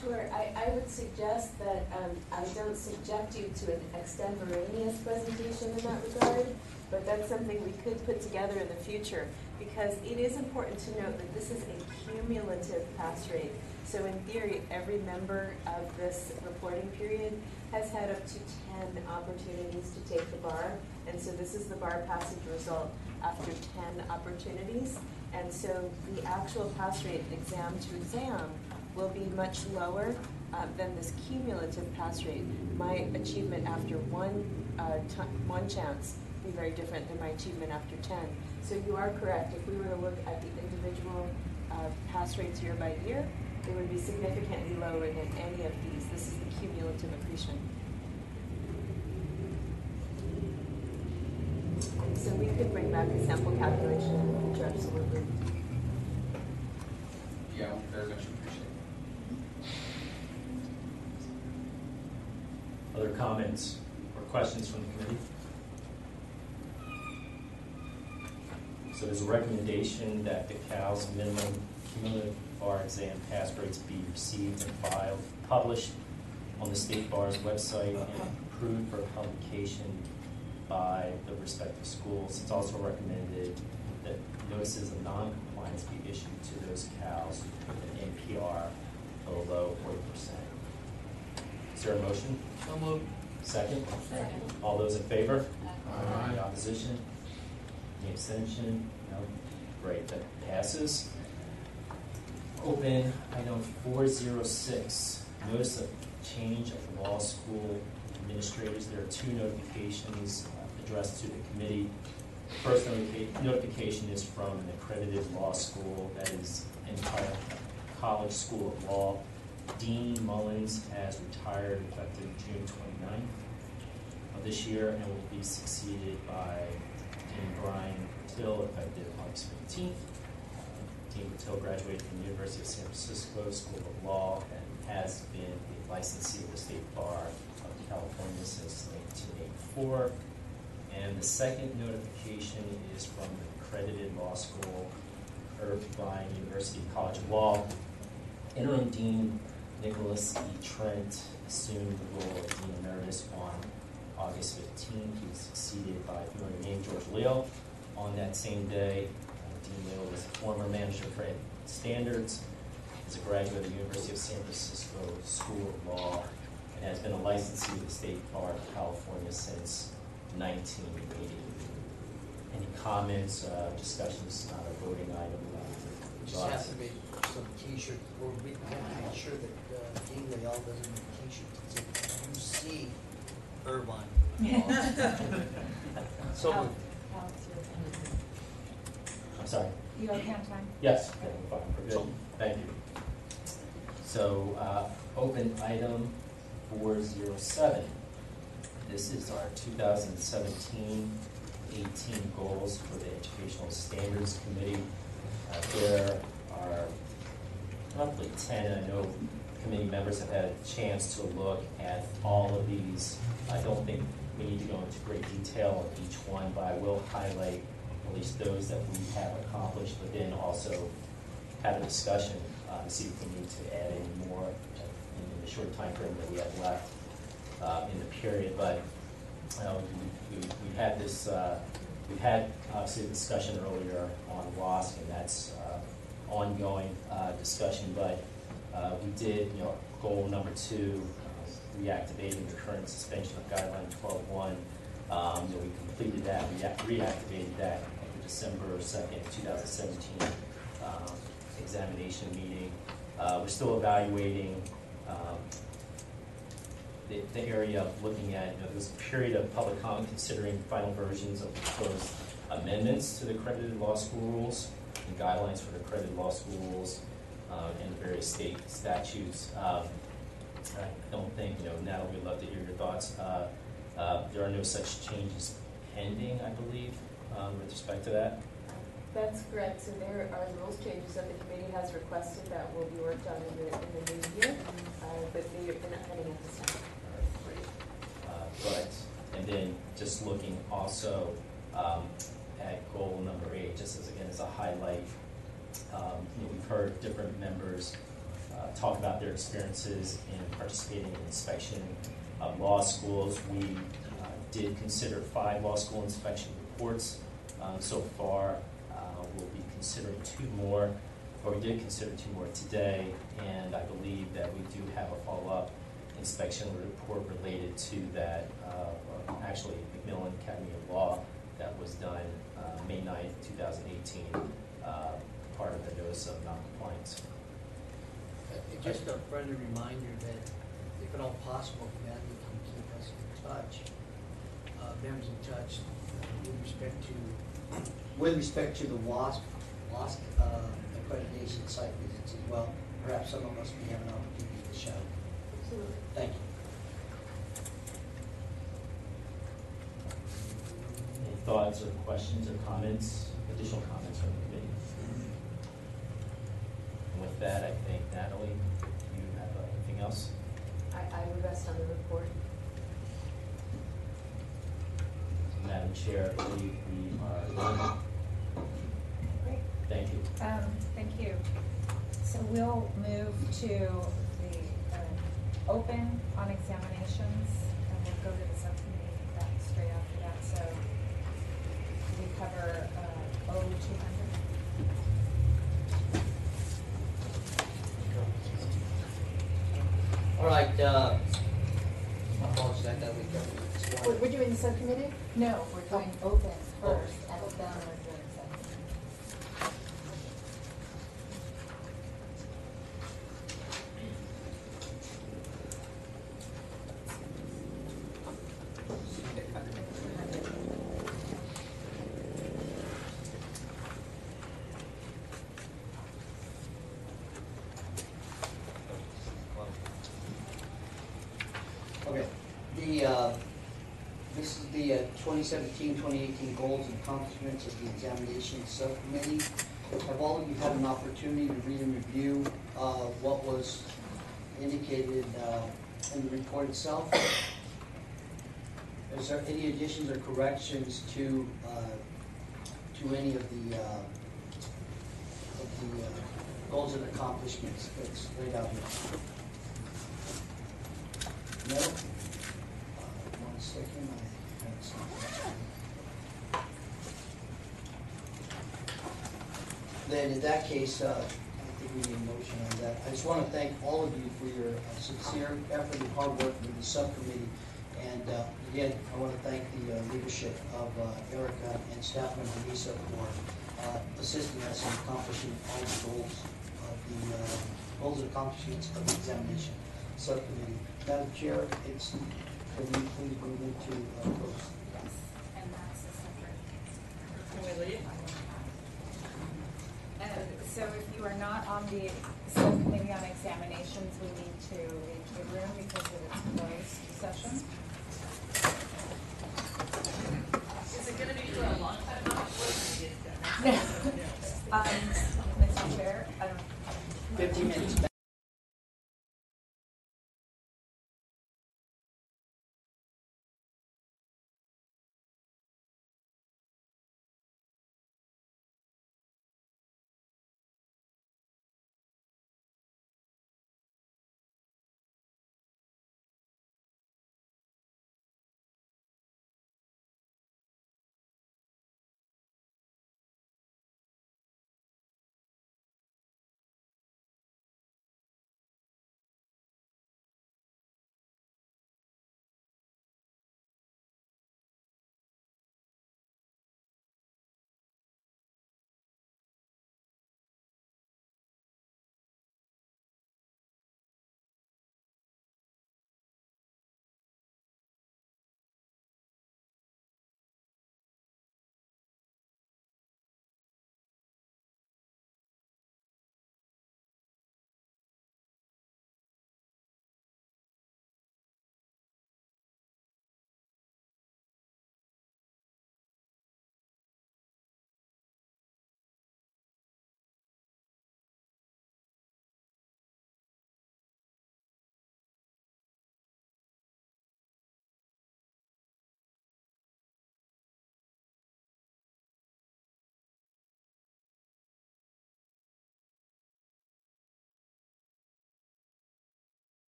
Sure, I, I would suggest that um, I don't subject you to an extemporaneous presentation in that regard, but that's something we could put together in the future, because it is important to note that this is a cumulative pass rate. So in theory, every member of this reporting period has had up to ten opportunities to take the bar, and so this is the bar passage result after ten opportunities. And so the actual pass rate exam to exam will be much lower uh, than this cumulative pass rate. My achievement after one, uh, one chance be very different than my achievement after 10. So you are correct. If we were to look at the individual uh, pass rates year by year, they would be significantly lower than any of these. This is the cumulative accretion. So we could bring back a sample calculation in the future, absolutely. Yeah, very much appreciate it. Other comments or questions from the committee? So there's a recommendation that the CAL's minimum cumulative bar exam pass rates be received and filed, published on the state bar's website and approved for publication by the respective schools. It's also recommended that notices of non-compliance be issued to those CALs with an MPR below forty percent. Is there a motion? So moved. Second? Second. All those in favor? Aye. Any opposition? Any abstention? No? Great, that passes. Open item four zero six, notice of change of law school administrators. There are two notifications uh, addressed to the committee. The First notification is from an accredited law school that is Empire College School of Law. Dean Mullins has retired effective June 29th of this year and will be succeeded by Dean Brian Till effective August 15th. Dean Patil graduated from the University of San Francisco School of Law and has been a licensee of the State Bar of California since 1984. And the second notification is from the accredited law school, Irvine University College of Law. Interim Dean Nicholas E. Trent assumed the role of Dean Emeritus on August 15. He was succeeded by a familiar name George Leal. On that same day, uh, Dean Leal was a former manager for Standards, is a graduate of the University of San Francisco School of Law, and has been a licensee of the State Bar of California since 1980. Any comments, uh, discussions, not a voting item? uh, just have to make some t-shirt, or we to make sure that Dean Leal doesn't make t-shirts that say, UC Irvine. So Al- moved. Alex, you're- I'm sorry. You okay on time? Yes, okay, fine, we're good, thank you. So, uh, open item four zero seven. This is our 2017-18 goals for the Educational Standards Committee. Uh, There are roughly ten, I know committee members have had a chance to look at all of these. I don't think we need to go into great detail on each one, but I will highlight at least those that we have accomplished, but then also have a discussion, uh, to see if we need to add any more in the short time frame that we have left, uh, in the period, but, uh, we, we, we had this, uh, we had obviously a discussion earlier on WASC, and that's, uh, ongoing, uh, discussion, but, uh, we did, you know, goal number two, uh, reactivating the current suspension of guideline twelve-one, um, you know, we completed that, we reactivated that at the December second, two thousand seventeen, um, examination meeting. Uh, we're still evaluating, um, the, the area of looking at, you know, this period of public comment considering final versions of proposed amendments to the accredited law school rules and guidelines for the accredited law school rules, uh, and the various state statutes. Um, I don't think, you know, Natalie, we'd love to hear your thoughts. Uh, uh, there are no such changes pending, I believe, um, with respect to that. That's correct, so there are rules changes that the committee has requested that will be worked on in the, in the new year, uh, but they are not pending at this time. Uh, But, and then just looking also um, at goal number eight, just as, again, as a highlight, um, you know, we've heard different members uh, talk about their experiences in participating in inspection of law schools. We uh, did consider five law school inspection reports um, so far. Uh, We'll be considering two more, or we did consider two more today, and I believe that we do have a follow-up inspection report related to that, uh, actually McMillan Academy of Law that was done uh, May 9th, 2018, uh, part of the notice of noncompliance. Uh, Just a friendly reminder that if at all possible, Matt, you can keep us in touch, uh, members in touch uh, with respect to, with respect to the WASC, WASC uh, accreditation site visits as well. Perhaps some of us may have an opportunity to show. Absolutely. Thank you. Any thoughts or questions or comments, additional comments that, I think, Natalie, do you have anything else? I, I would rest on the report. Madam Chair, I believe we are done. Great. Thank you. Um, thank you. So we'll move to the uh, open on examinations, and we'll go to the subcommittee back straight after that. So we cover uh, O200. Right, uh, my apologies, I thought we covered this one. We're, we're doing the subcommittee? No, we're doing open first, and then we're doing subcommittee. Okay, the, uh, this is the uh, 2017-2018 goals and accomplishments of the examination subcommittee. Have all of you had an opportunity to read and review uh, what was indicated uh, in the report itself? Is there any additions or corrections to, uh, to any of the, uh, of the uh, goals and accomplishments that's laid out here? No? Uh, One second, I had something. Then in that case, uh, I think we need a motion on that. I just want to thank all of you for your uh, sincere effort and hard work with the subcommittee. And uh, again, I want to thank the uh, leadership of uh, Erica and staff member Lisa for uh, assisting us in accomplishing all the goals of the, uh, goals and accomplishments of the examination subcommittee. Madam Chair, it's, can we please move into uh, close? Yes, and that's a separate. Can we leave? So if you are not on the subcommittee on examinations, we need to leave the room because of its closed session. Is it gonna be for a long time? How much work do you get done? Um, Mr. Chair, I don't. Fifteen minutes.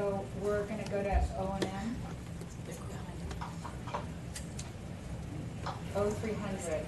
so we're going to go to O and M. O three hundred.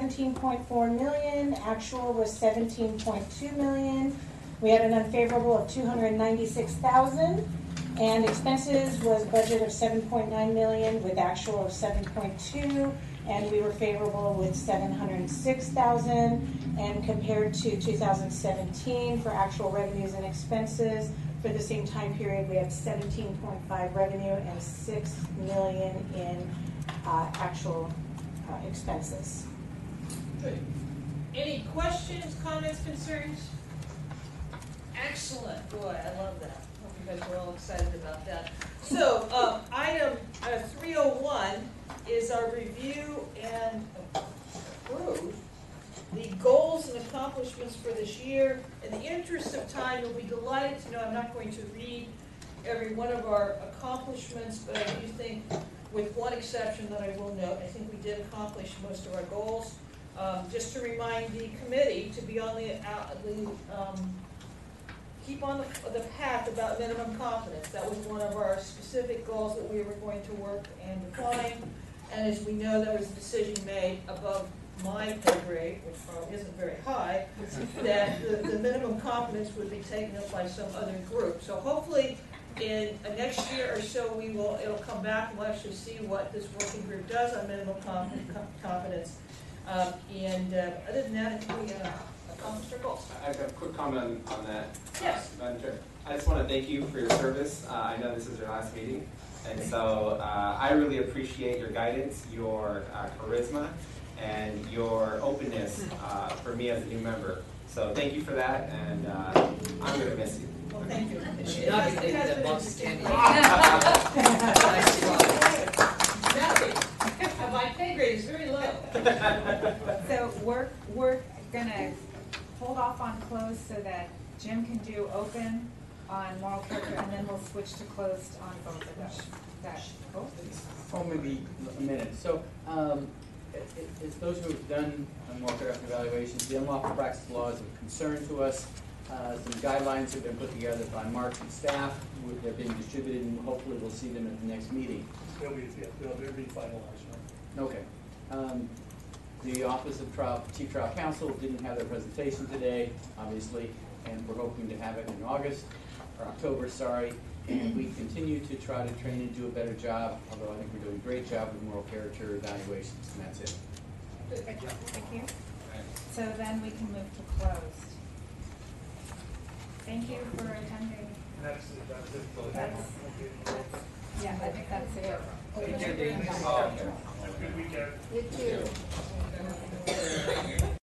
17.4 million, actual was 17.2 million. We had an unfavorable of 296,000 and expenses was budget of 7.9 million with actual of 7.2 and we were favorable with 706,000 and compared to 2017 for actual revenues and expenses for the same time period we had 17.5 revenue and 6 million in uh, actual uh, expenses. Any questions, comments, concerns? Excellent, boy, I love that. Hope you guys are all excited about that. So, um, item uh, three oh one is our review and approve the goals and accomplishments for this year. In the interest of time, you'll be delighted to know I'm not going to read every one of our accomplishments, but I do think, with one exception that I will note, I think we did accomplish most of our goals. Um, just to remind the committee to be on the, uh, the, um, keep on the, the path about minimum confidence. That was one of our specific goals that we were going to work and define. And as we know, there was a decision made above my pay grade, which probably isn't very high, that the, the minimum confidence would be taken up by some other group. So hopefully, in next year or so, we will, it'll come back and we'll actually see what this working group does on minimum confi- confidence. Um, and, uh, other than that, I think we, uh, accomplished our goals. I've got a quick comment on that. Yes. Uh, Madam Chair, I just want to thank you for your service. Uh, I know this is your last meeting, and so uh, I really appreciate your guidance, your uh, charisma, and your openness uh, for me as a new member. So thank you for that, and uh, I'm going to miss you. Well, thank you. And she's not has- gonna it eat has that box of candy. Now, my pay grade is very low. So we're, we're gonna hold off on closed so that Jim can do open on moral character, and then we'll switch to closed on both of those. That, oh, Oh, maybe a minute. So, um, it, it- it's those who have done uh, moral character evaluations, the unlawful practice law is of concern to us. Uh, some guidelines have been put together by Mark and staff, Would- they're being distributed, and hopefully we'll see them at the next meeting. They'll be, yeah, they'll, they'll be finalized, right? Okay. Um, The Office of Trial, Chief Trial Counsel didn't have their presentation today, obviously, and we're hoping to have it in August, or October, sorry. And we continue to try to train and do a better job, although I think we're doing a great job with moral character evaluations, and that's it. Thank you. So then we can move to closed. Thank you for attending. And that's, that's it. for the- That's- that's- Yeah, I think that's it. Thank you. Thank you. Have a good weekend. You too.